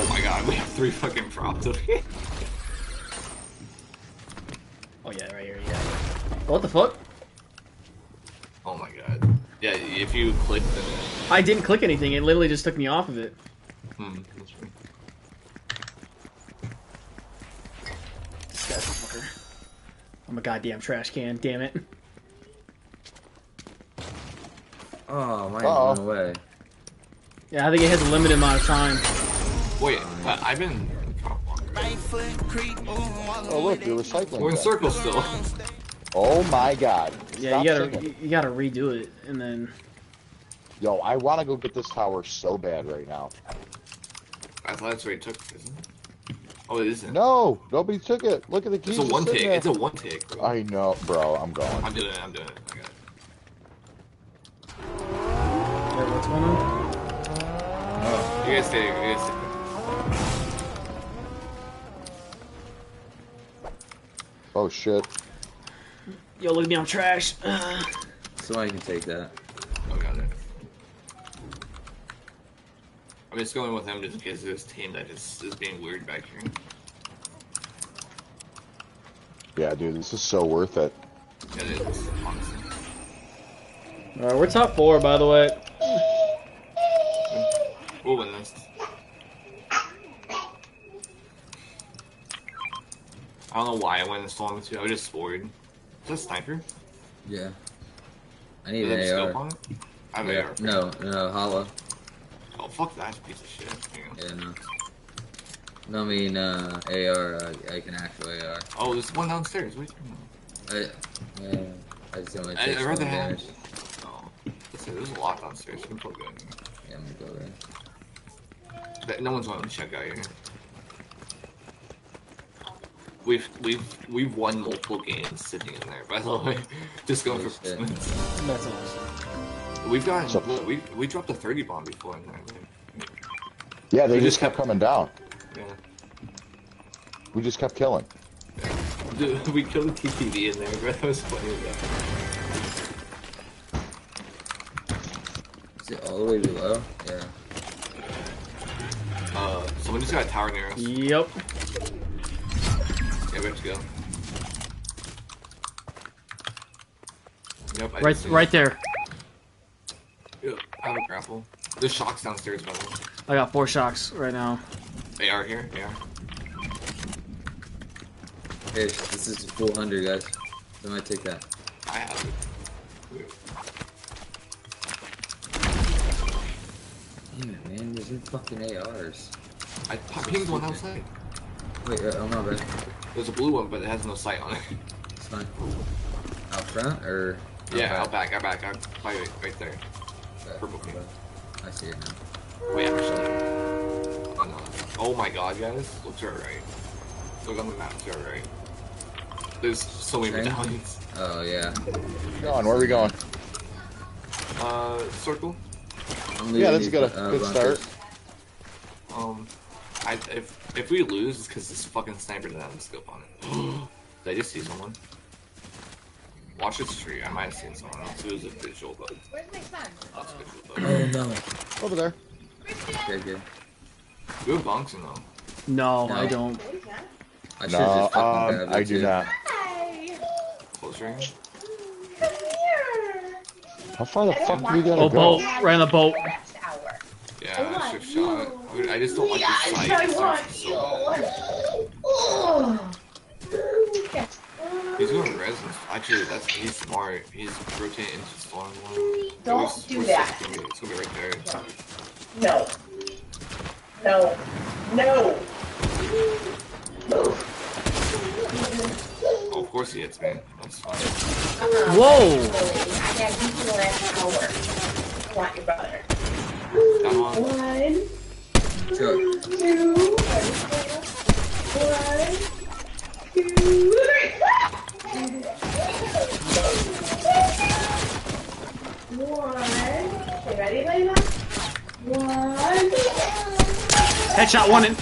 Oh my god, we have three fucking props over here. Oh yeah, right here. Yeah. What the fuck? Oh my god. Yeah, if you click then I didn't click anything. It literally just took me off of it. hmm, that's right. Disgusting fucker. I'm a goddamn trash can. Damn it. Oh, mine Uh-oh. went away. Yeah, I think it has a limited amount of time. Wait, but I've been. Oh, look, you're recycling. We're in circles still. Oh my god. Yeah, Stop you gotta singing. you, you gotta redo it and then. Yo, I want to go get this tower so bad right now. I thought that's where he took, isn't it? Oh, it isn't. No, nobody took it. Look at the keys. It's a one sitting take. there. It's a one take, bro. I know, bro. I'm going. I'm doing it. I'm doing it. I got it. Wait, what's going on? Oh, You guys stay. You guys stay. Oh shit. Yo, look at me, I'm trash. Uh, I can take that. Oh, got it. I'm just going with him just because this team that is, is being weird back here. Yeah, dude, this is so worth it. It is, honestly. Alright, we're top four, by the way. We'll win this. I don't know why I went this long too. I was just bored. Is that a sniper? Yeah. I need an scope AR. on it? I have Yeah. AR. No, no, hollow. Oh fuck that piece of shit. Yeah, no. No, I mean, uh, AR, uh, I can actually AR. Oh, there's one downstairs. What are you talking I, yeah, I just don't want about? to I, take I'd some rather have. damage. Oh, listen, there's a lot downstairs. You can put good. Yeah, I'm gonna go there. No one's going to check out here. We've we've we've won multiple games sitting in there. By the way, just going for shit. placements. That's awesome. We've gotten we we dropped a thirty bomb before in there. Yeah, they We just just kept coming down. Yeah. We just kept killing. Dude, we killed TTV in there, bro. That was funny. Though. Is it all the way below? Yeah. Uh, someone just got a tower near us. Yep. Yeah, we have to go. Yep. I Right, right there. Yep, I have a grapple. There's shocks downstairs, by the way. I got four shocks right now. They are here, AR. Hey, this is a full hundred, guys. So I might take that. I have it. Damn it, man. There's no fucking ARs. I I pinged one outside. Wait, uh, oh my bad. There's a blue one, but it has no sight on it. It's fine. Out front or? Yeah, out back, out back, out right, right there. Okay, Purple ping. I see it now. Wait, I'm actually. Oh no. Oh my god, guys. Look to our right. Look on the map to our right. There's so many Train? medallions. Oh yeah. Going, where are we going? Uh, circle. Yeah, that's a good, uh, good start. Um, I if if we lose, it's because this fucking sniper didn't have a scope on it. Did I just see someone? Watch this tree. I might have seen someone else. It was a visual bug. Where's my son? That's a visual bug. Oh no. Over there. Okay, good. You have bonks in though. No, No. I don't. I should No, just fucking um, grabbed it I do too. not. Hi. Close range. How far the fuck do want we gotta Oh, go? boat. Right on the boat. Yeah, want that's shot. Dude, I just don't like Yes, the sight. I It want sucks you. so bad. Oh. He's going resistance. Actually, that's he's smart. He's rotating into storm one. Don't We're- do that. It's gonna, be, it's gonna be right there. No. No. No. Oh, of course he hits me. That's fine. Whoa! I got you for the. I want your brother. One, two, two, one, two. ready, One. Headshot one in.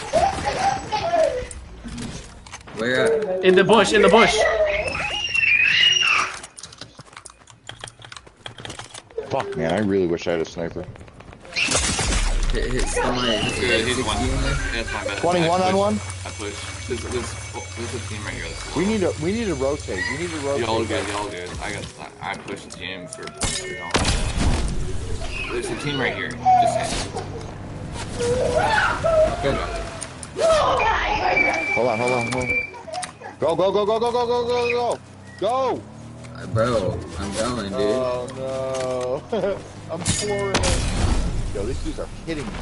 Where? At? In the bush, in the bush. Fuck, man, I really wish I had a sniper. Hit, hit somebody. Yeah, Hit he's 60 one. in there. That's my bad. 21 on one? I pushed. There's, there's, there's a team right here. That's We need to we need to rotate. We need to rotate. Y'all good, y'all good. I got, I, I pushed the team for, for y'all. There's a team right here. Just saying. Hold on, hold on, hold on. Go, go, go, go, go, go, go, go, go, go! Uh, Bro, I'm going, dude. Oh no! I'm pouring it. Yo, these dudes are hitting me.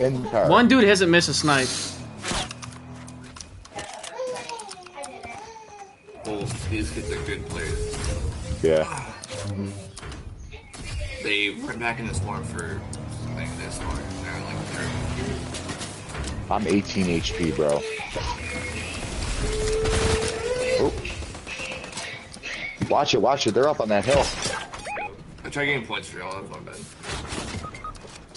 In the car. One dude hasn't missed a snipe. Well, these kids are good players. Yeah. Mm-hmm. They went back in the storm for something this far. They're like third. I'm 18 HP, bro. Oh. Watch it, watch it. They're up on that hill. I try getting points for y'all. That's my bad.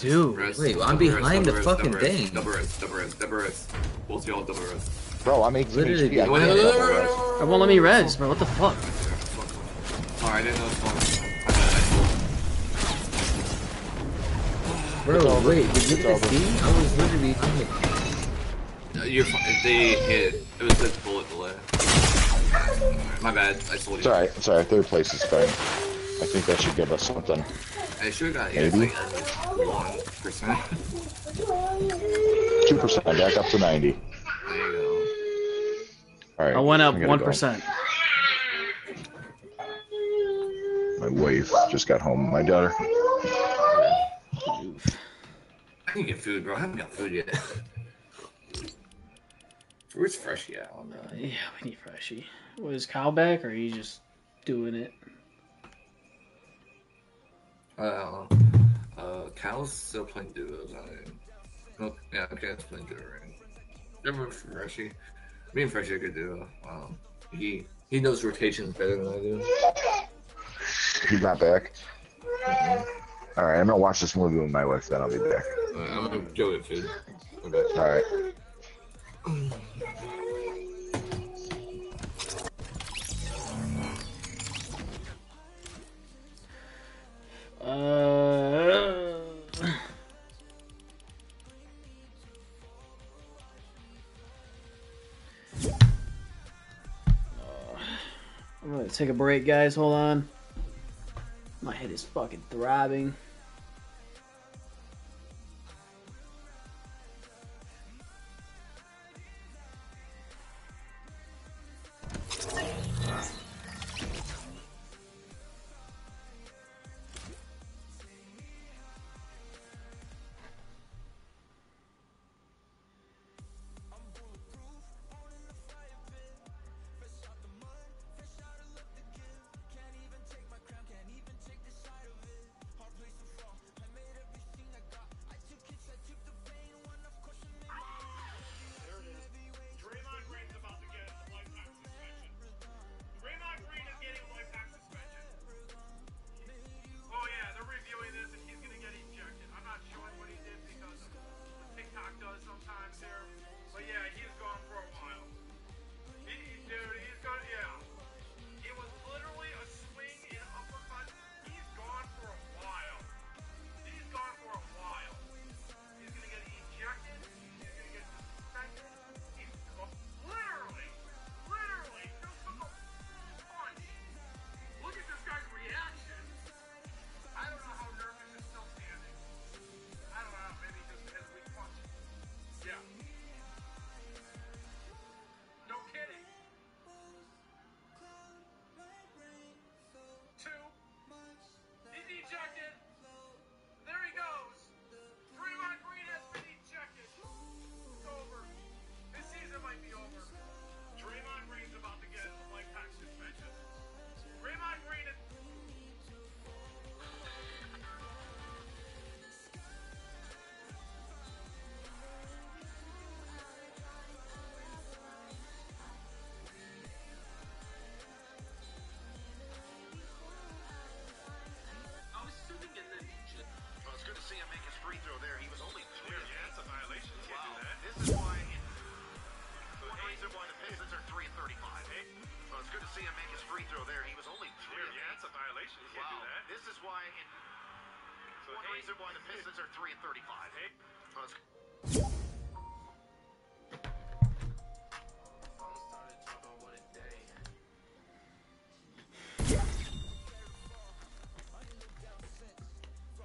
Dude. Rest, Wait, I'm double behind the rest, fucking double rest, thing. Double rest, double rest, double rest. Both y'all double rest. Bro, I'm 18 Literally HP. I Wait, can't wait, wait, double wait, rest. wait, It won't let me res, bro. What the fuck? Sorry, I didn't know it was going. I bet Bro, wait, did you It's get over. the C? I was literally behind it. told. You're fine. If they hit, it was a bullet delay. My bad. I told It's you. alright, it's alright. Third place is fine. I think that should give us something. I should have got Maybe. like one percent. 2% back up to 90. There you go. Alright. I went up one My wife just got home. My daughter. I can get food, bro. I haven't got food yet. Where's Freshie at on that? Yeah, we need Freshie. Was Kyle back, or are you just doing it? Uh, Cal's still playing duos. I. No, yeah, Cal's playing duo right. Remember Freshie? Me and Freshie are good duo. Um, he he knows rotations better than I do. He's not back. Alright, I'm gonna watch this movie with my wife, then I'll be back. Uh, I'm gonna go get food. Okay. Alright. Uh, I'm gonna take a break, guys. Hold on. My head is fucking throbbing.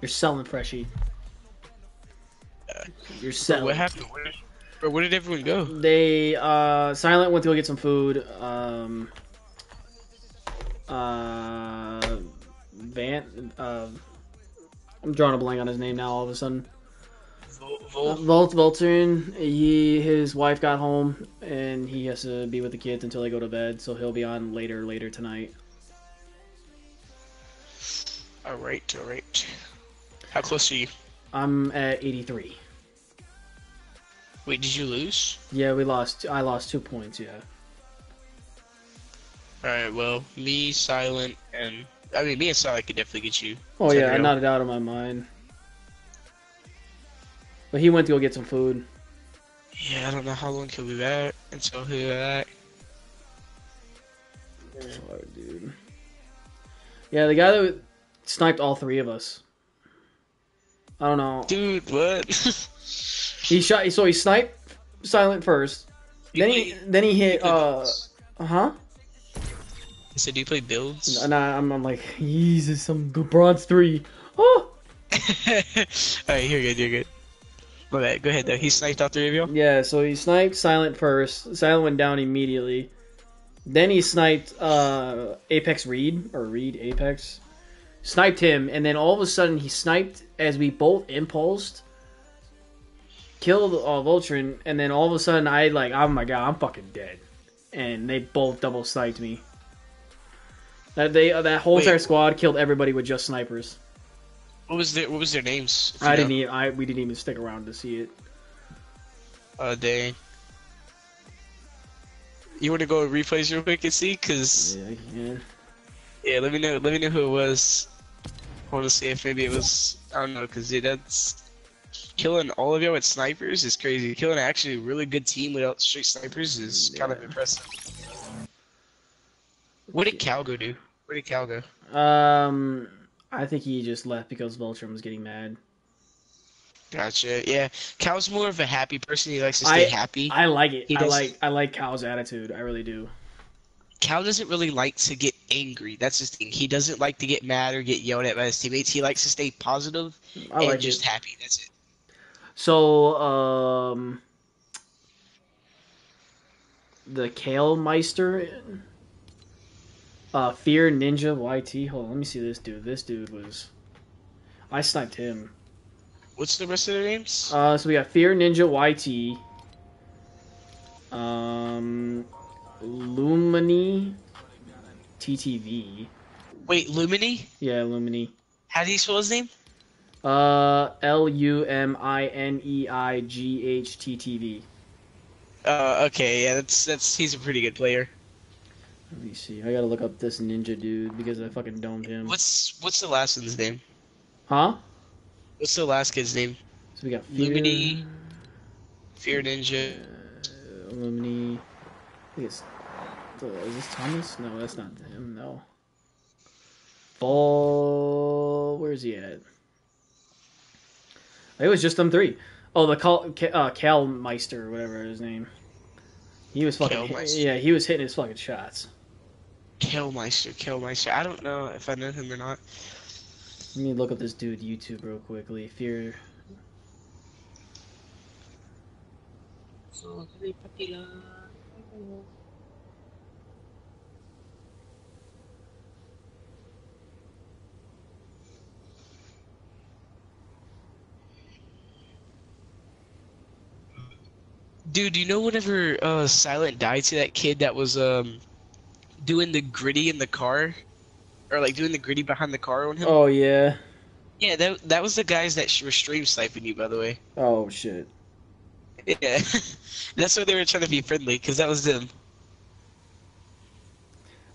You're selling freshie. You're selling. What happened? Where did, bro, where did everyone go? They uh Silent went to go get some food. Um uh Van uh I'm drawing a blank on his name now all of a sudden. Vol- Volt Voltern, he his wife got home and he has to be with the kids until they go to bed, so he'll be on later later tonight. How close are you? I'm at 83. Wait, did you lose? Yeah, we lost. I lost two points. Yeah. All right. Well, me, Silent, and I mean, me and Silent could definitely get you. Oh yeah, Zendriel. not a doubt in my mind. But he went to go get some food. Yeah, I don't know how long he'll be back until he'll be back. Fuck, dude. Yeah, the guy that sniped all three of us. I don't know. Dude, what? he shot. So he sniped silent first. Then he then he hit. Uh, huh? I said, do you play builds? And I, I'm, I'm like, Jesus, some good bronze three. Oh. All right, you're good. You're good. My bad. Go ahead though. He sniped all three of you. Yeah, so he sniped Silent first. Silent went down immediately. Then he sniped uh, Apex Reed or Reed Apex. Sniped him, and then all of a sudden he sniped as we both impulsed, killed uh, Voltron, and then all of a sudden I like, oh my god, I'm fucking dead, and they both double sniped me. That they uh, that whole Wait. entire squad killed everybody with just snipers. What was their What was their names? I know? didn't. Even, I we didn't even stick around to see it. Oh dang. You want to go replays real quick and see? Cause yeah, yeah. yeah, let me know. Let me know who it was. I want to see if maybe it was. I don't know, cause dude, that's killing all of you with snipers is crazy. Killing actually a really good team without straight snipers is kind of impressive. What did Cal go do? Where did Cal go? Um, I think he just left because Voltron was getting mad. Gotcha. Yeah, Cal's more of a happy person. He likes to stay I, happy. I like it. He I does- like I like Cal's attitude. I really do. Cal doesn't really like to get angry. That's his thing. He doesn't like to get mad or get yelled at by his teammates. He likes to stay positive I and like just it. happy. That's it. So, um, the Kale Meister, uh, Fear Ninja YT. Hold on, let me see this dude. This dude was, I sniped him. What's the rest of their names? Uh, so we got Fear Ninja YT, um, Lumini, TTV. Wait, Lumini? Yeah, Lumini. How do you spell his name? Uh, L U M I N E I G H T T V. Uh, okay, yeah, that's that's he's a pretty good player. Let me see. I gotta look up this ninja dude because I fucking domed him. What's what's the last one's name? Huh? What's the last kid's name? So we got Fear, Lumini, Fear Ninja. uh, Lumini. I think it's. Is this Thomas? No, that's not him. No. Ball. Where's he at? It was just them three. Oh, the Cal, uh, Cal Meister, or whatever his name. He was fucking. Yeah, he was hitting his fucking shots. Killmeister, Killmeister. I don't know if I know him or not. Let me look up this dude YouTube real quickly. Fear. Dude, do you know whenever uh, Silent died to that kid that was um doing the gritty in the car, or like doing the gritty behind the car on him? Oh yeah. Yeah, that that was the guys that were stream sniping you, by the way. Oh shit. Yeah, that's why they were trying to be friendly, because that was them.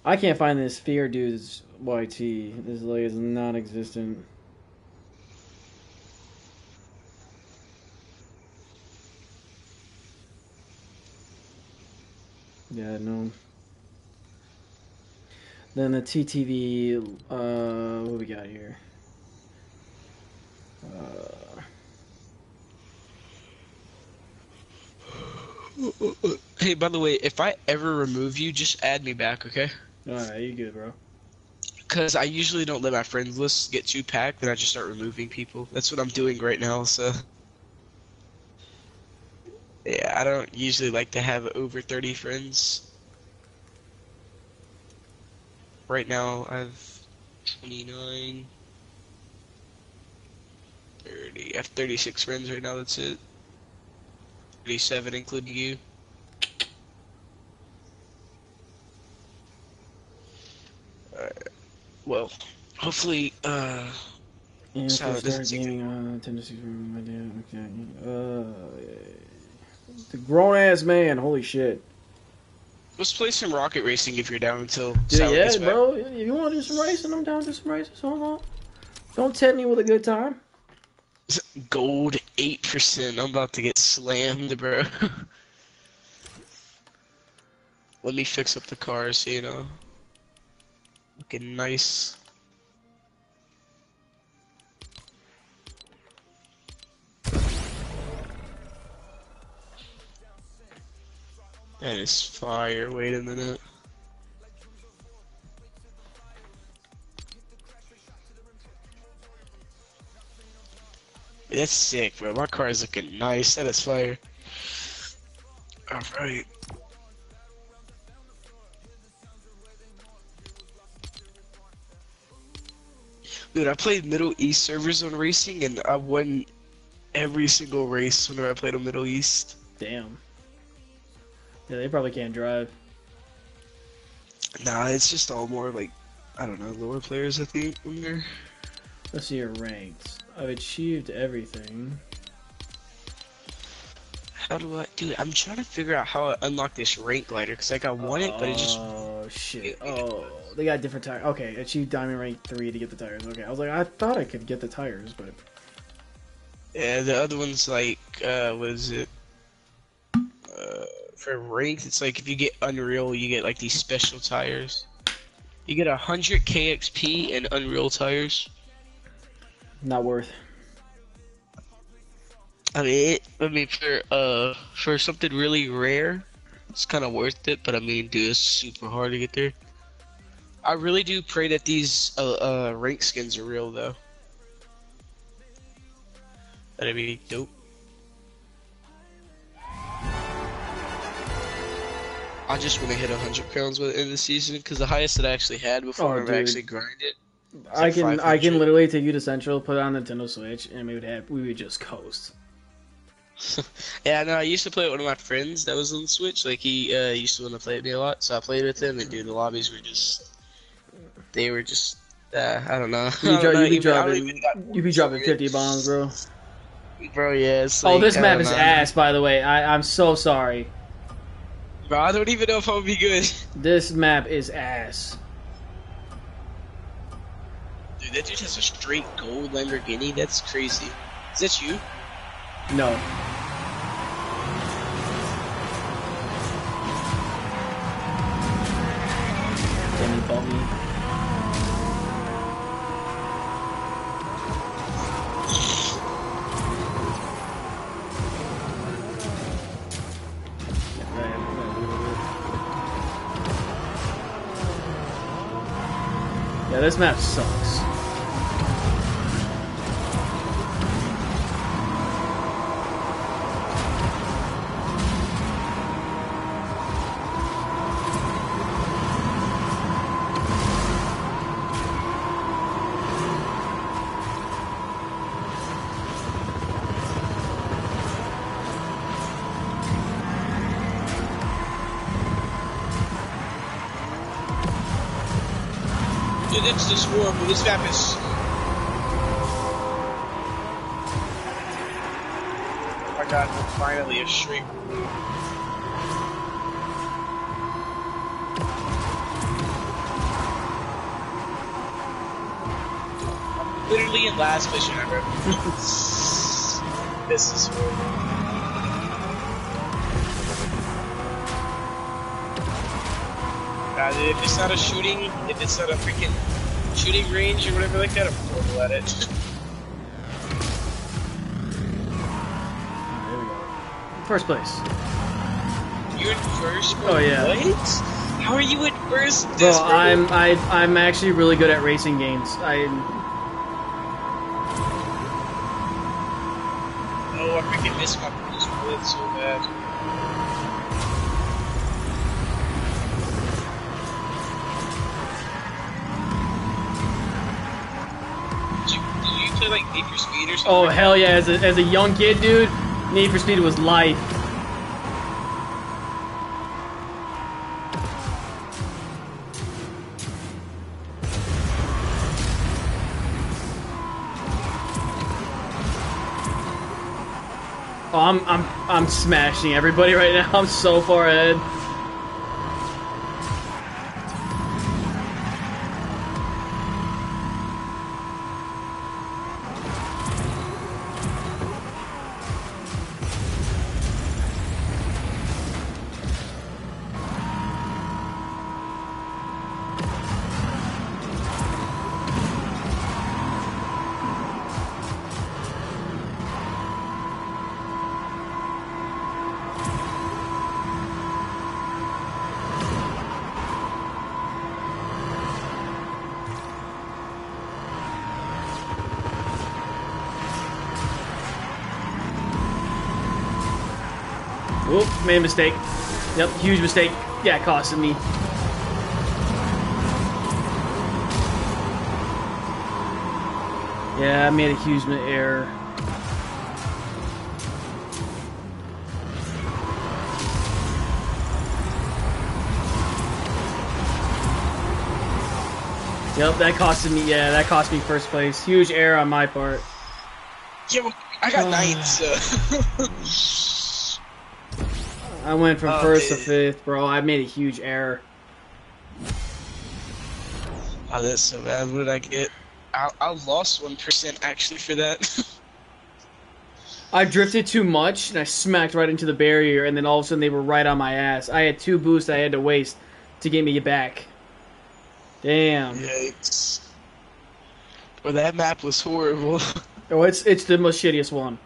I can't find this fear dude's YT. This like is non-existent. Yeah, no. Then the TTV. Uh, what we got here? Hey, by the way, if I ever remove you, just add me back, okay? Alright, you good, bro. Because I usually don't let my friends list get too packed, and I just start removing people. That's what I'm doing right now, so. Yeah, I don't usually like to have over 30 friends. Right now, I have 29. 30. I have 36 friends right now, that's it. 37, including you. Alright. Well, hopefully, uh. Yeah, so so it doesn't start take- uh, tendencies from my dad. Okay. Uh, the grown ass man. Holy shit. Let's play some rocket racing if you're down until Dude, Sally yeah, bro. If you want to do some racing, I'm down to do some racing. Hold on. Don't tempt me with a good time. Gold 8%. I'm about to get slammed, bro. Let me fix up the car so you know. Looking nice. That is fire. Wait a minute. That's sick, bro. My car is looking nice. That is fire. Alright. Dude, I played Middle East servers on racing and I won every single race whenever I played on Middle East. Damn. Yeah, they probably can't drive. Nah, it's just all more like, I don't know, lower players, I think, on there. Let's see your ranks. I've achieved everything. How do I, dude, I'm trying to figure out how I unlock this rank glider because like I want it, but it just, Oh shit. Oh, they got different tires. Okay, achieve diamond rank three to get the tires. Okay, I was like, I thought I could get the tires, but yeah, the other one's like, uh, what is it? Uh, for ranked, it's like if you get Unreal, you get like these special tires. You get a hundred KXP and Unreal tires. Not worth. I mean, it, I mean for uh for something really rare, it's kind of worth it. But I mean, dude, it's super hard to get there. I really do pray that these uh, uh rank skins are real though. That'd be dope. I just want to hit 100 crowns by the season because the highest that I actually had before Oh, I've dude. actually grinded. I like can I 500. can literally take you to Central, put it on Nintendo Switch, and we would have we would just coast. Yeah, no, I used to play with one of my friends that was on the Switch. Like he uh, used to want to play with me a lot, so I played with him. And dude, the lobbies were just, they were just, uh, I don't know. You I be, don't dro- know, you be even- dropping you be dropping fifty bombs, bro. bro. Yeah. It's oh, this map is know. ass. By the way, I I'm so sorry. Bro, I don't even know if I'll be good. This map is ass. Dude, that dude has a straight gold Lamborghini. That's crazy. Is that you? No. Can you bump me? Yeah, this map sucks. Dude, that's just horrible. This map is. Oh my god, we're finally a shrink. I'm literally in last position ever. this is horrible. If it's not a shooting, if it's not a freaking shooting range or whatever like that, I'm horrible at it. First place. You're in first place? Oh yeah. What? How are you at first? Well. I'm I I'm actually really good at racing games. I. Oh, I freaking missed my first blitz so bad. Speed or oh, something? oh hell yeah! As a as a young kid, dude, Need for Speed was life. Oh, I'm I'm I'm smashing everybody right now. I'm so far ahead. Made a mistake. Yep, huge mistake. Yeah, it costed me. Yeah, I made a huge error. Yep, that costed me. Yeah, that cost me first place. Huge error on my part. Yeah, well, I got ninth, so. I went from Oh, first to fifth, bro. I made a huge error. Oh, that's so bad. What did I get? I, I lost 1% actually for that. I drifted too much and I smacked right into the barrier, and then all of a sudden they were right on my ass. I had two boosts I had to waste to get me back. Damn. Yikes. Well, that map was horrible. Oh, it's it's the most shittiest one.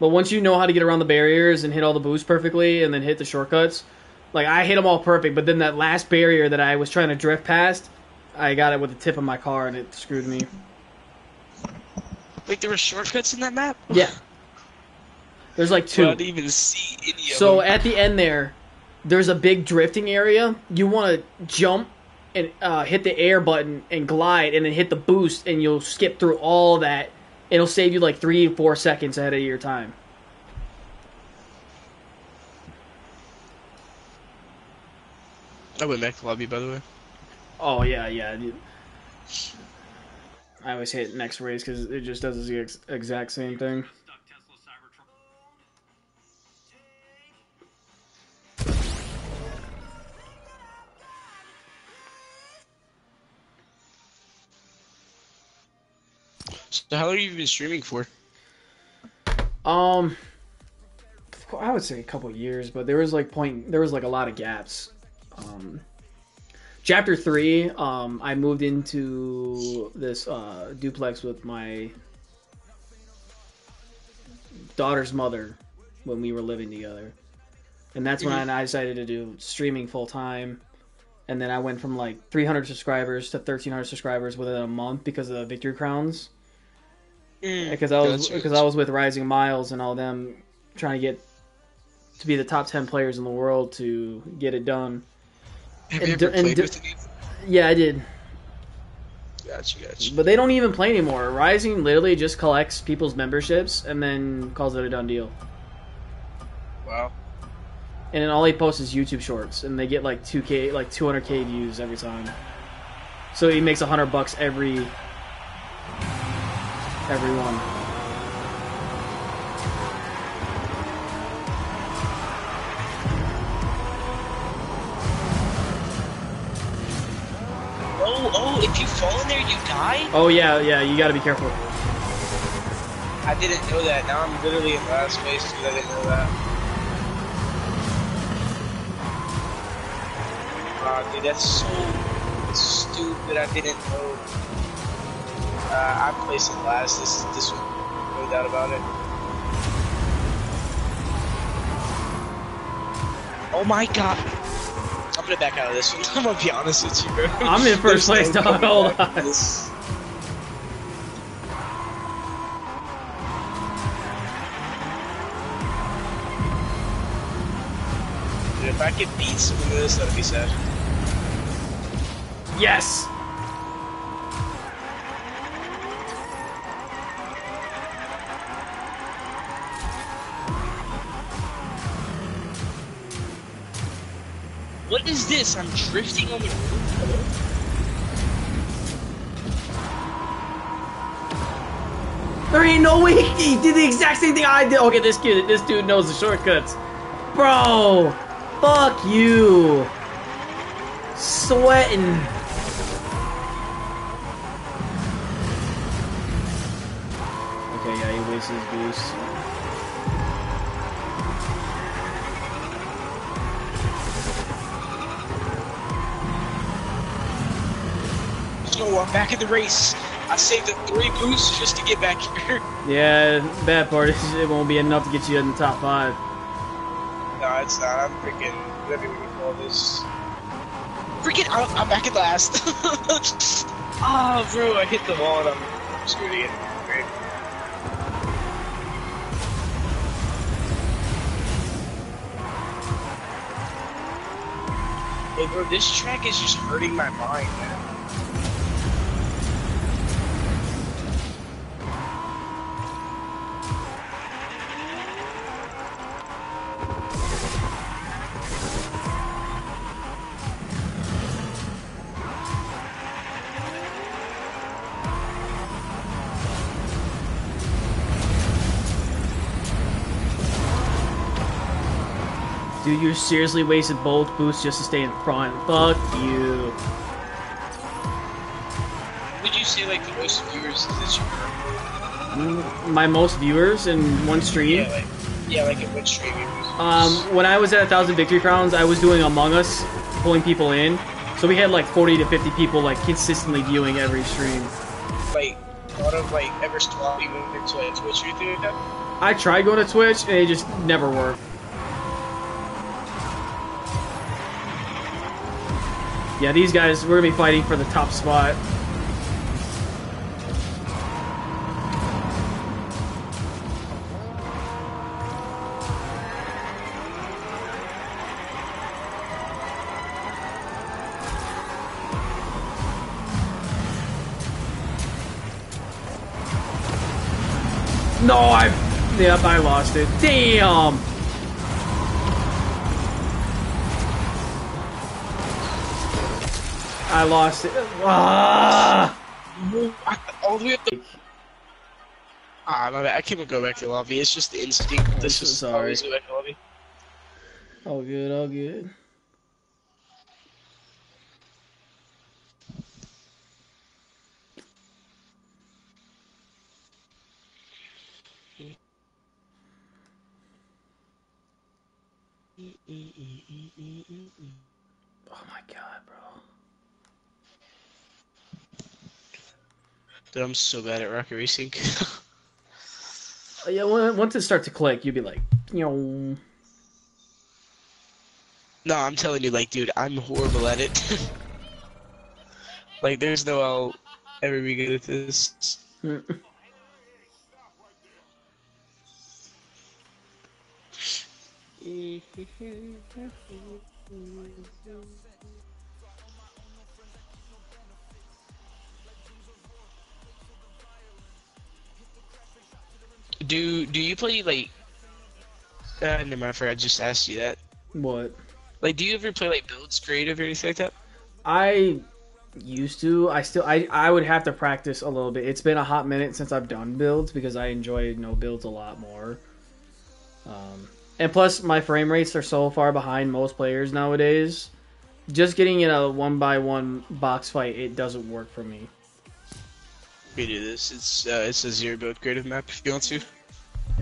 But once you know how to get around the barriers and hit all the boosts perfectly, and then hit the shortcuts, like I hit them all perfect. But then that last barrier that I was trying to drift past, I got it with the tip of my car, and it screwed me. Wait, there were shortcuts in that map? Yeah. There's like two. I didn't even see any of So them. at the end there, there's a big drifting area. You want to jump and uh, hit the air button and glide, and then hit the boost, and you'll skip through all that. It'll save you like three, four seconds ahead of your time. I went back to lobby, by the way. Oh yeah, yeah. dude. I always hit next race because it just does the ex- exact same thing. So how long have you been streaming for? Um, I would say a couple years, but there was like point there was like a lot of gaps. Um, chapter three, um, I moved into this uh, duplex with my daughter's mother when we were living together, and that's when I decided to do streaming full time. And then I went from like 300 subscribers to 1300 subscribers within a month because of the victory crowns Mm. because I was because I was with Rising Miles and all them trying to get to be the top ten players in the world to get it done. Have And you ever and played d- with any? Yeah, I did, Gotcha, gotcha. but they don't even play anymore. Rising literally just collects people's memberships and then calls it a done deal. Wow. And then all he posts is YouTube shorts, and they get like two k, like two hundred k views every time. So he makes hundred bucks every every one. Oh, oh, if you fall in there, you die? Oh yeah, yeah, you got to be careful. I didn't know that. Now I'm literally in last place because I didn't know that. Wow, dude, that's so stupid. I didn't know. Uh, I'm placing last. This is this one, no doubt about it. Oh my god. I'm gonna back out of this one. I'm gonna be honest with you, bro. I'm in first place, no dog. Hold on. this. Dude, if I could beat some of this, that'd be sad. Yes. What is this? I'm drifting on the roof. There ain't no way he did the exact same thing I did. Okay, this kid, this dude knows the shortcuts. Bro, fuck you. Sweating. Back in the race. I saved the three boosts just to get back here. Yeah, bad part is it won't be enough to get you in the top five. No, it's not. I'm freaking whatever you call this. Freaking, I'm, I'm back at last. Ah, bro, I hit the wall and I'm screwed again. Great. Hey, bro, this track is just hurting my mind, man. You seriously wasted both boosts just to stay in front. Fuck you. Would you say like the most viewers that you Mm, My most viewers in one stream. Yeah, like, yeah, like in which stream. Um, when I was at a thousand victory crowns, I was doing Among Us, pulling people in. So we had like 40 to 50 people like consistently viewing every stream. like thought of like ever swapping over to like Twitch or anything like that? I tried going to Twitch and it just never worked. Yeah, these guys, we're gonna be fighting for the top spot. No, I. Yep, I lost it. Damn! I lost it. Ah! All the way up the. Ah, my bad. I can't go back to the lobby. It's just the instinct. This so is sorry. always go back to the lobby. All good, all good. Oh my god, bro. Dude, I'm so bad at rocket racing. Yeah, once it starts to click, you'd be like, you know. no, I'm telling you, like, dude, I'm horrible at it. like, there's no I'll ever be good at this. Mm. Do do you play like? Uh, never mind. I forgot. I just asked you that. What? Like, do you ever play like builds creative or anything like that? I used to. I still. I. I would have to practice a little bit. It's been a hot minute since I've done builds because I enjoy no builds a lot more. Um, and plus, my frame rates are so far behind most players nowadays. Just getting in a one by one box fight, it doesn't work for me. We do this. It's uh, it's a zero build creative map if you want to.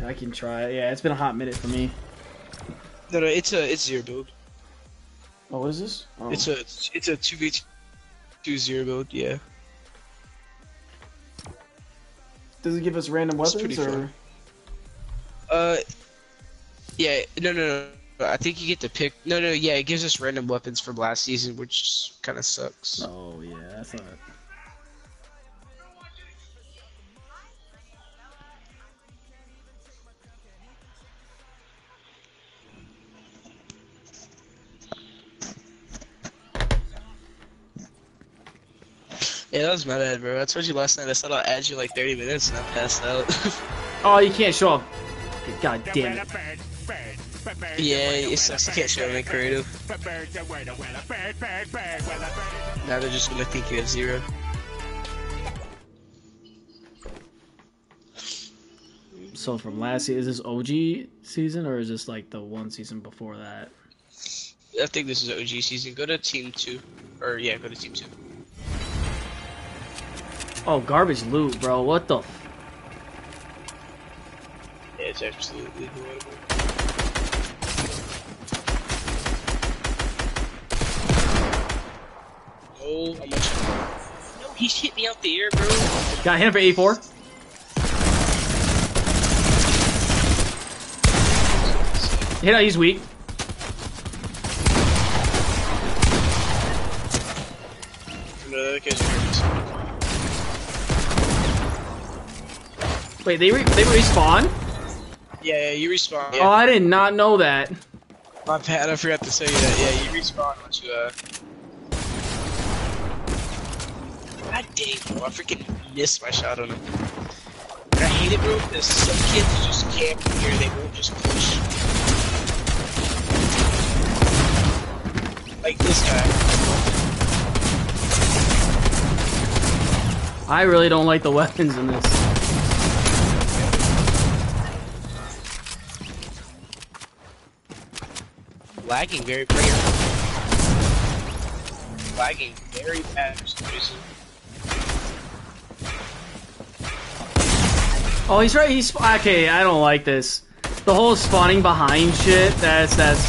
I can try it. Yeah, it's been a hot minute for me. No, no, it's a it's zero build. Oh, what is this? Oh. It's a it's a two v two zero build. Yeah. Does it give us random It's weapons or? fun. Uh, yeah. No, no, no. I think you get to pick. No, no, yeah, it gives us random weapons from last season, which kind of sucks. Oh yeah, that's not. Yeah, that was my bad, bro. I told you last night I said I'll add you like 30 minutes and I passed out. Oh, you can't show up. God damn it. yeah, it sucks. I can't show them creative. Now they're just gonna think you have zero. So from last season, is this OG season or is this like the one season before that? I think this is OG season. Go to team two, or yeah, go to team two. Oh, garbage loot, bro. What the? F- Yeah, it's absolutely horrible. Oh, I'm not. No, he hit me out the air, bro. Got him for 84. Hit out, he's weak. No, that guy's hurt. Wait, they re- they respawn? Yeah, yeah, you respawn. Oh, I did not know that. My bad, I forgot to tell you that. Yeah, you respawn once you, uh. God dang, bro, I freaking missed my shot on him. I hate it, bro, because some kids just camp here, they won't just push. Like this guy. I really don't like the weapons in this. Lagging very bad. Lagging very bad for some reason. Oh, he's right. He's okay. I don't like this. The whole spawning behind shit. That's that's.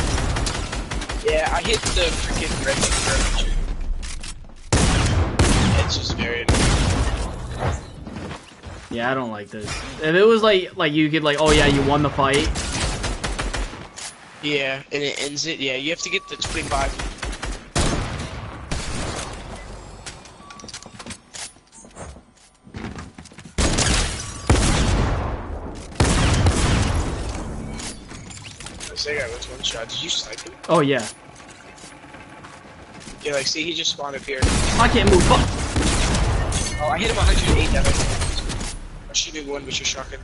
Yeah, I hit the freaking red furniture. It's just very annoying. Yeah, I don't like this. If it was like like you could like, oh yeah, you won the fight. Yeah, and it ends it. Yeah, you have to get the 25. This guy was one shot. Did you snipe him? Oh yeah. Yeah, like, see, he just spawned up here. I can't move. Fuck. Oh, I hit him 108 damage. I should be one, but you're shocking.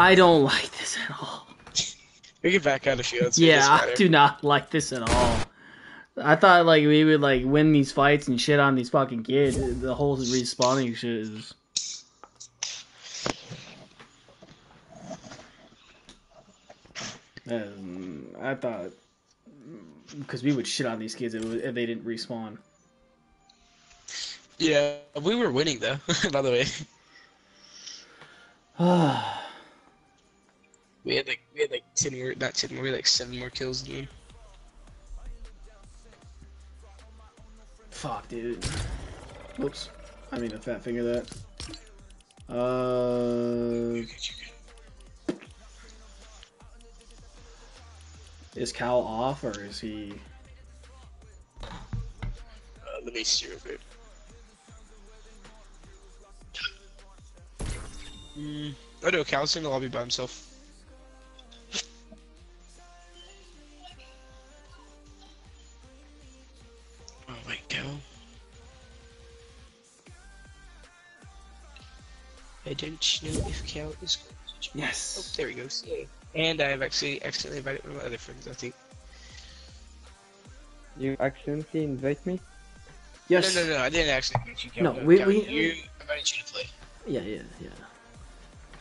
I don't like this at all. We get back out of field. So Yeah, I do not like this at all. I thought like we would like win these fights and shit on these fucking kids. The whole respawning shit is. Um, I thought because we would shit on these kids if, if they didn't respawn. Yeah, we were winning though. By the way, we had like we had like ten more, not ten more, we had like seven more kills than them. Fuck, dude. Oops. I mean, a fat finger that. Uh. Is Cal off or is he? Uh, let me see real quick. Mm, oh no, Cal's in the lobby by himself. Wait, Cal. I don't know if Cal is going to join. Yes. Oh, there he goes. Yay. And I have actually accidentally invited one of my other friends, I think. You accidentally invite me? Yes. No, no, no, I didn't actually invite you, Cal. No, we- Cal, we- You invited you to play. Yeah, yeah, yeah.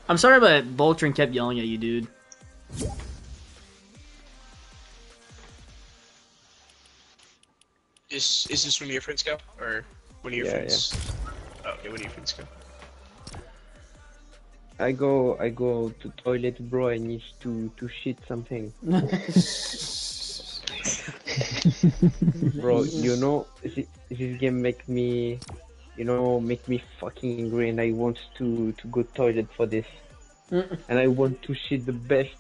I'm sorry, but Voltron kept yelling at you, dude. Is is this one of your friends, Cal? Or one of your Yeah, friends? Oh, okay, one of your friends, Cal. I go I go to toilet bro I need to to shit something. bro, you know this, this game make me you know, make me fucking angry, and I want to to go toilet for this, and I want to shit the best,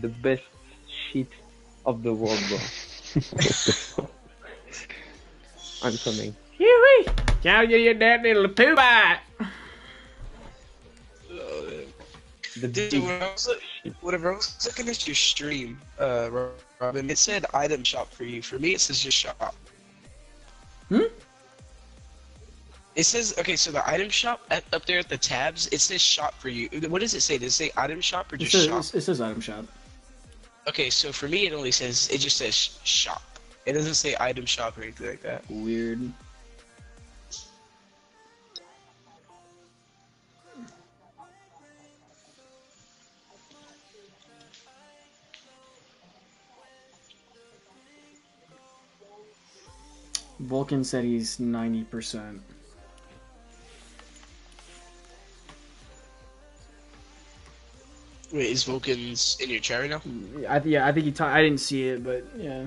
the best shit of the world, bro. I'm coming. Huey! Cow, you your dad little poo bite. The Dude, big when I was, look- whenever I was looking at your stream, uh, Ro- Robin, it said item shop for you. For me, it says just shop. Hmm? It says okay, so the item shop at, up there at the tabs, it says shop for you. What does it say? Does it say item shop or It just says, shop? it says item shop. Okay, so for me, it only says it just says shop. It doesn't say item shop or anything like that. Weird. Vulcan said he's 90%. Wait, is Vulcan's in your chair right now? I, th- yeah, I think he. ta- I didn't see it, but yeah.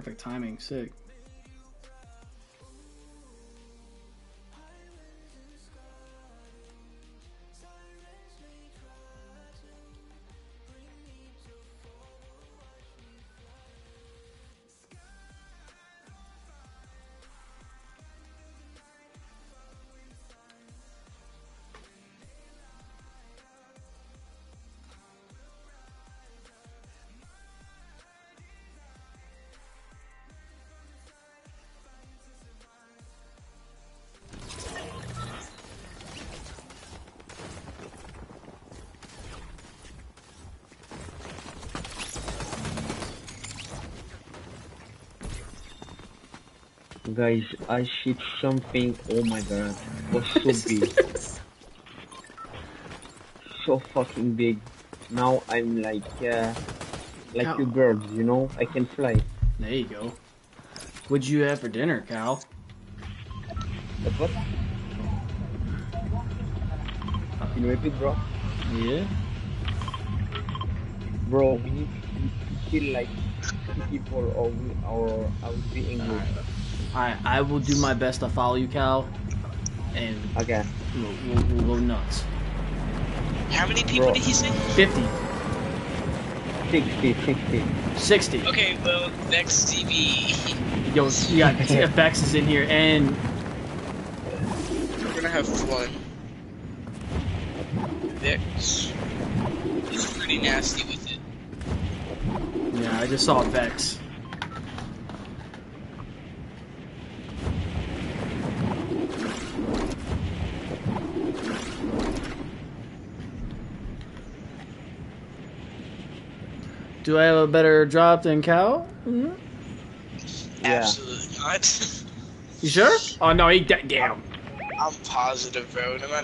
perfect timing. Sick. Guys, I shit something. Oh my god, was so big, so fucking big. Now I'm like, uh, like Ow. you birds, you know. I can fly. There you go. What'd you have for dinner, Cal? What? Can you repeat, bro? Yeah. Bro, we need to kill like people, or we, or I will be angry. I I will do my best to follow you, Cal, and okay, we'll, we'll, we'll go nuts. How many people Bro. did he say? 50, 60, 60. 60. Okay, well, next TV. Yo, yeah, TFX is in here, and We're gonna have fun. Vix is pretty nasty with it. yeah, I just saw Vex. Do I have a better drop than Cow? Mhm. Absolutely not. You sure? Oh no, he da- damn. I'm positive, bro. No matter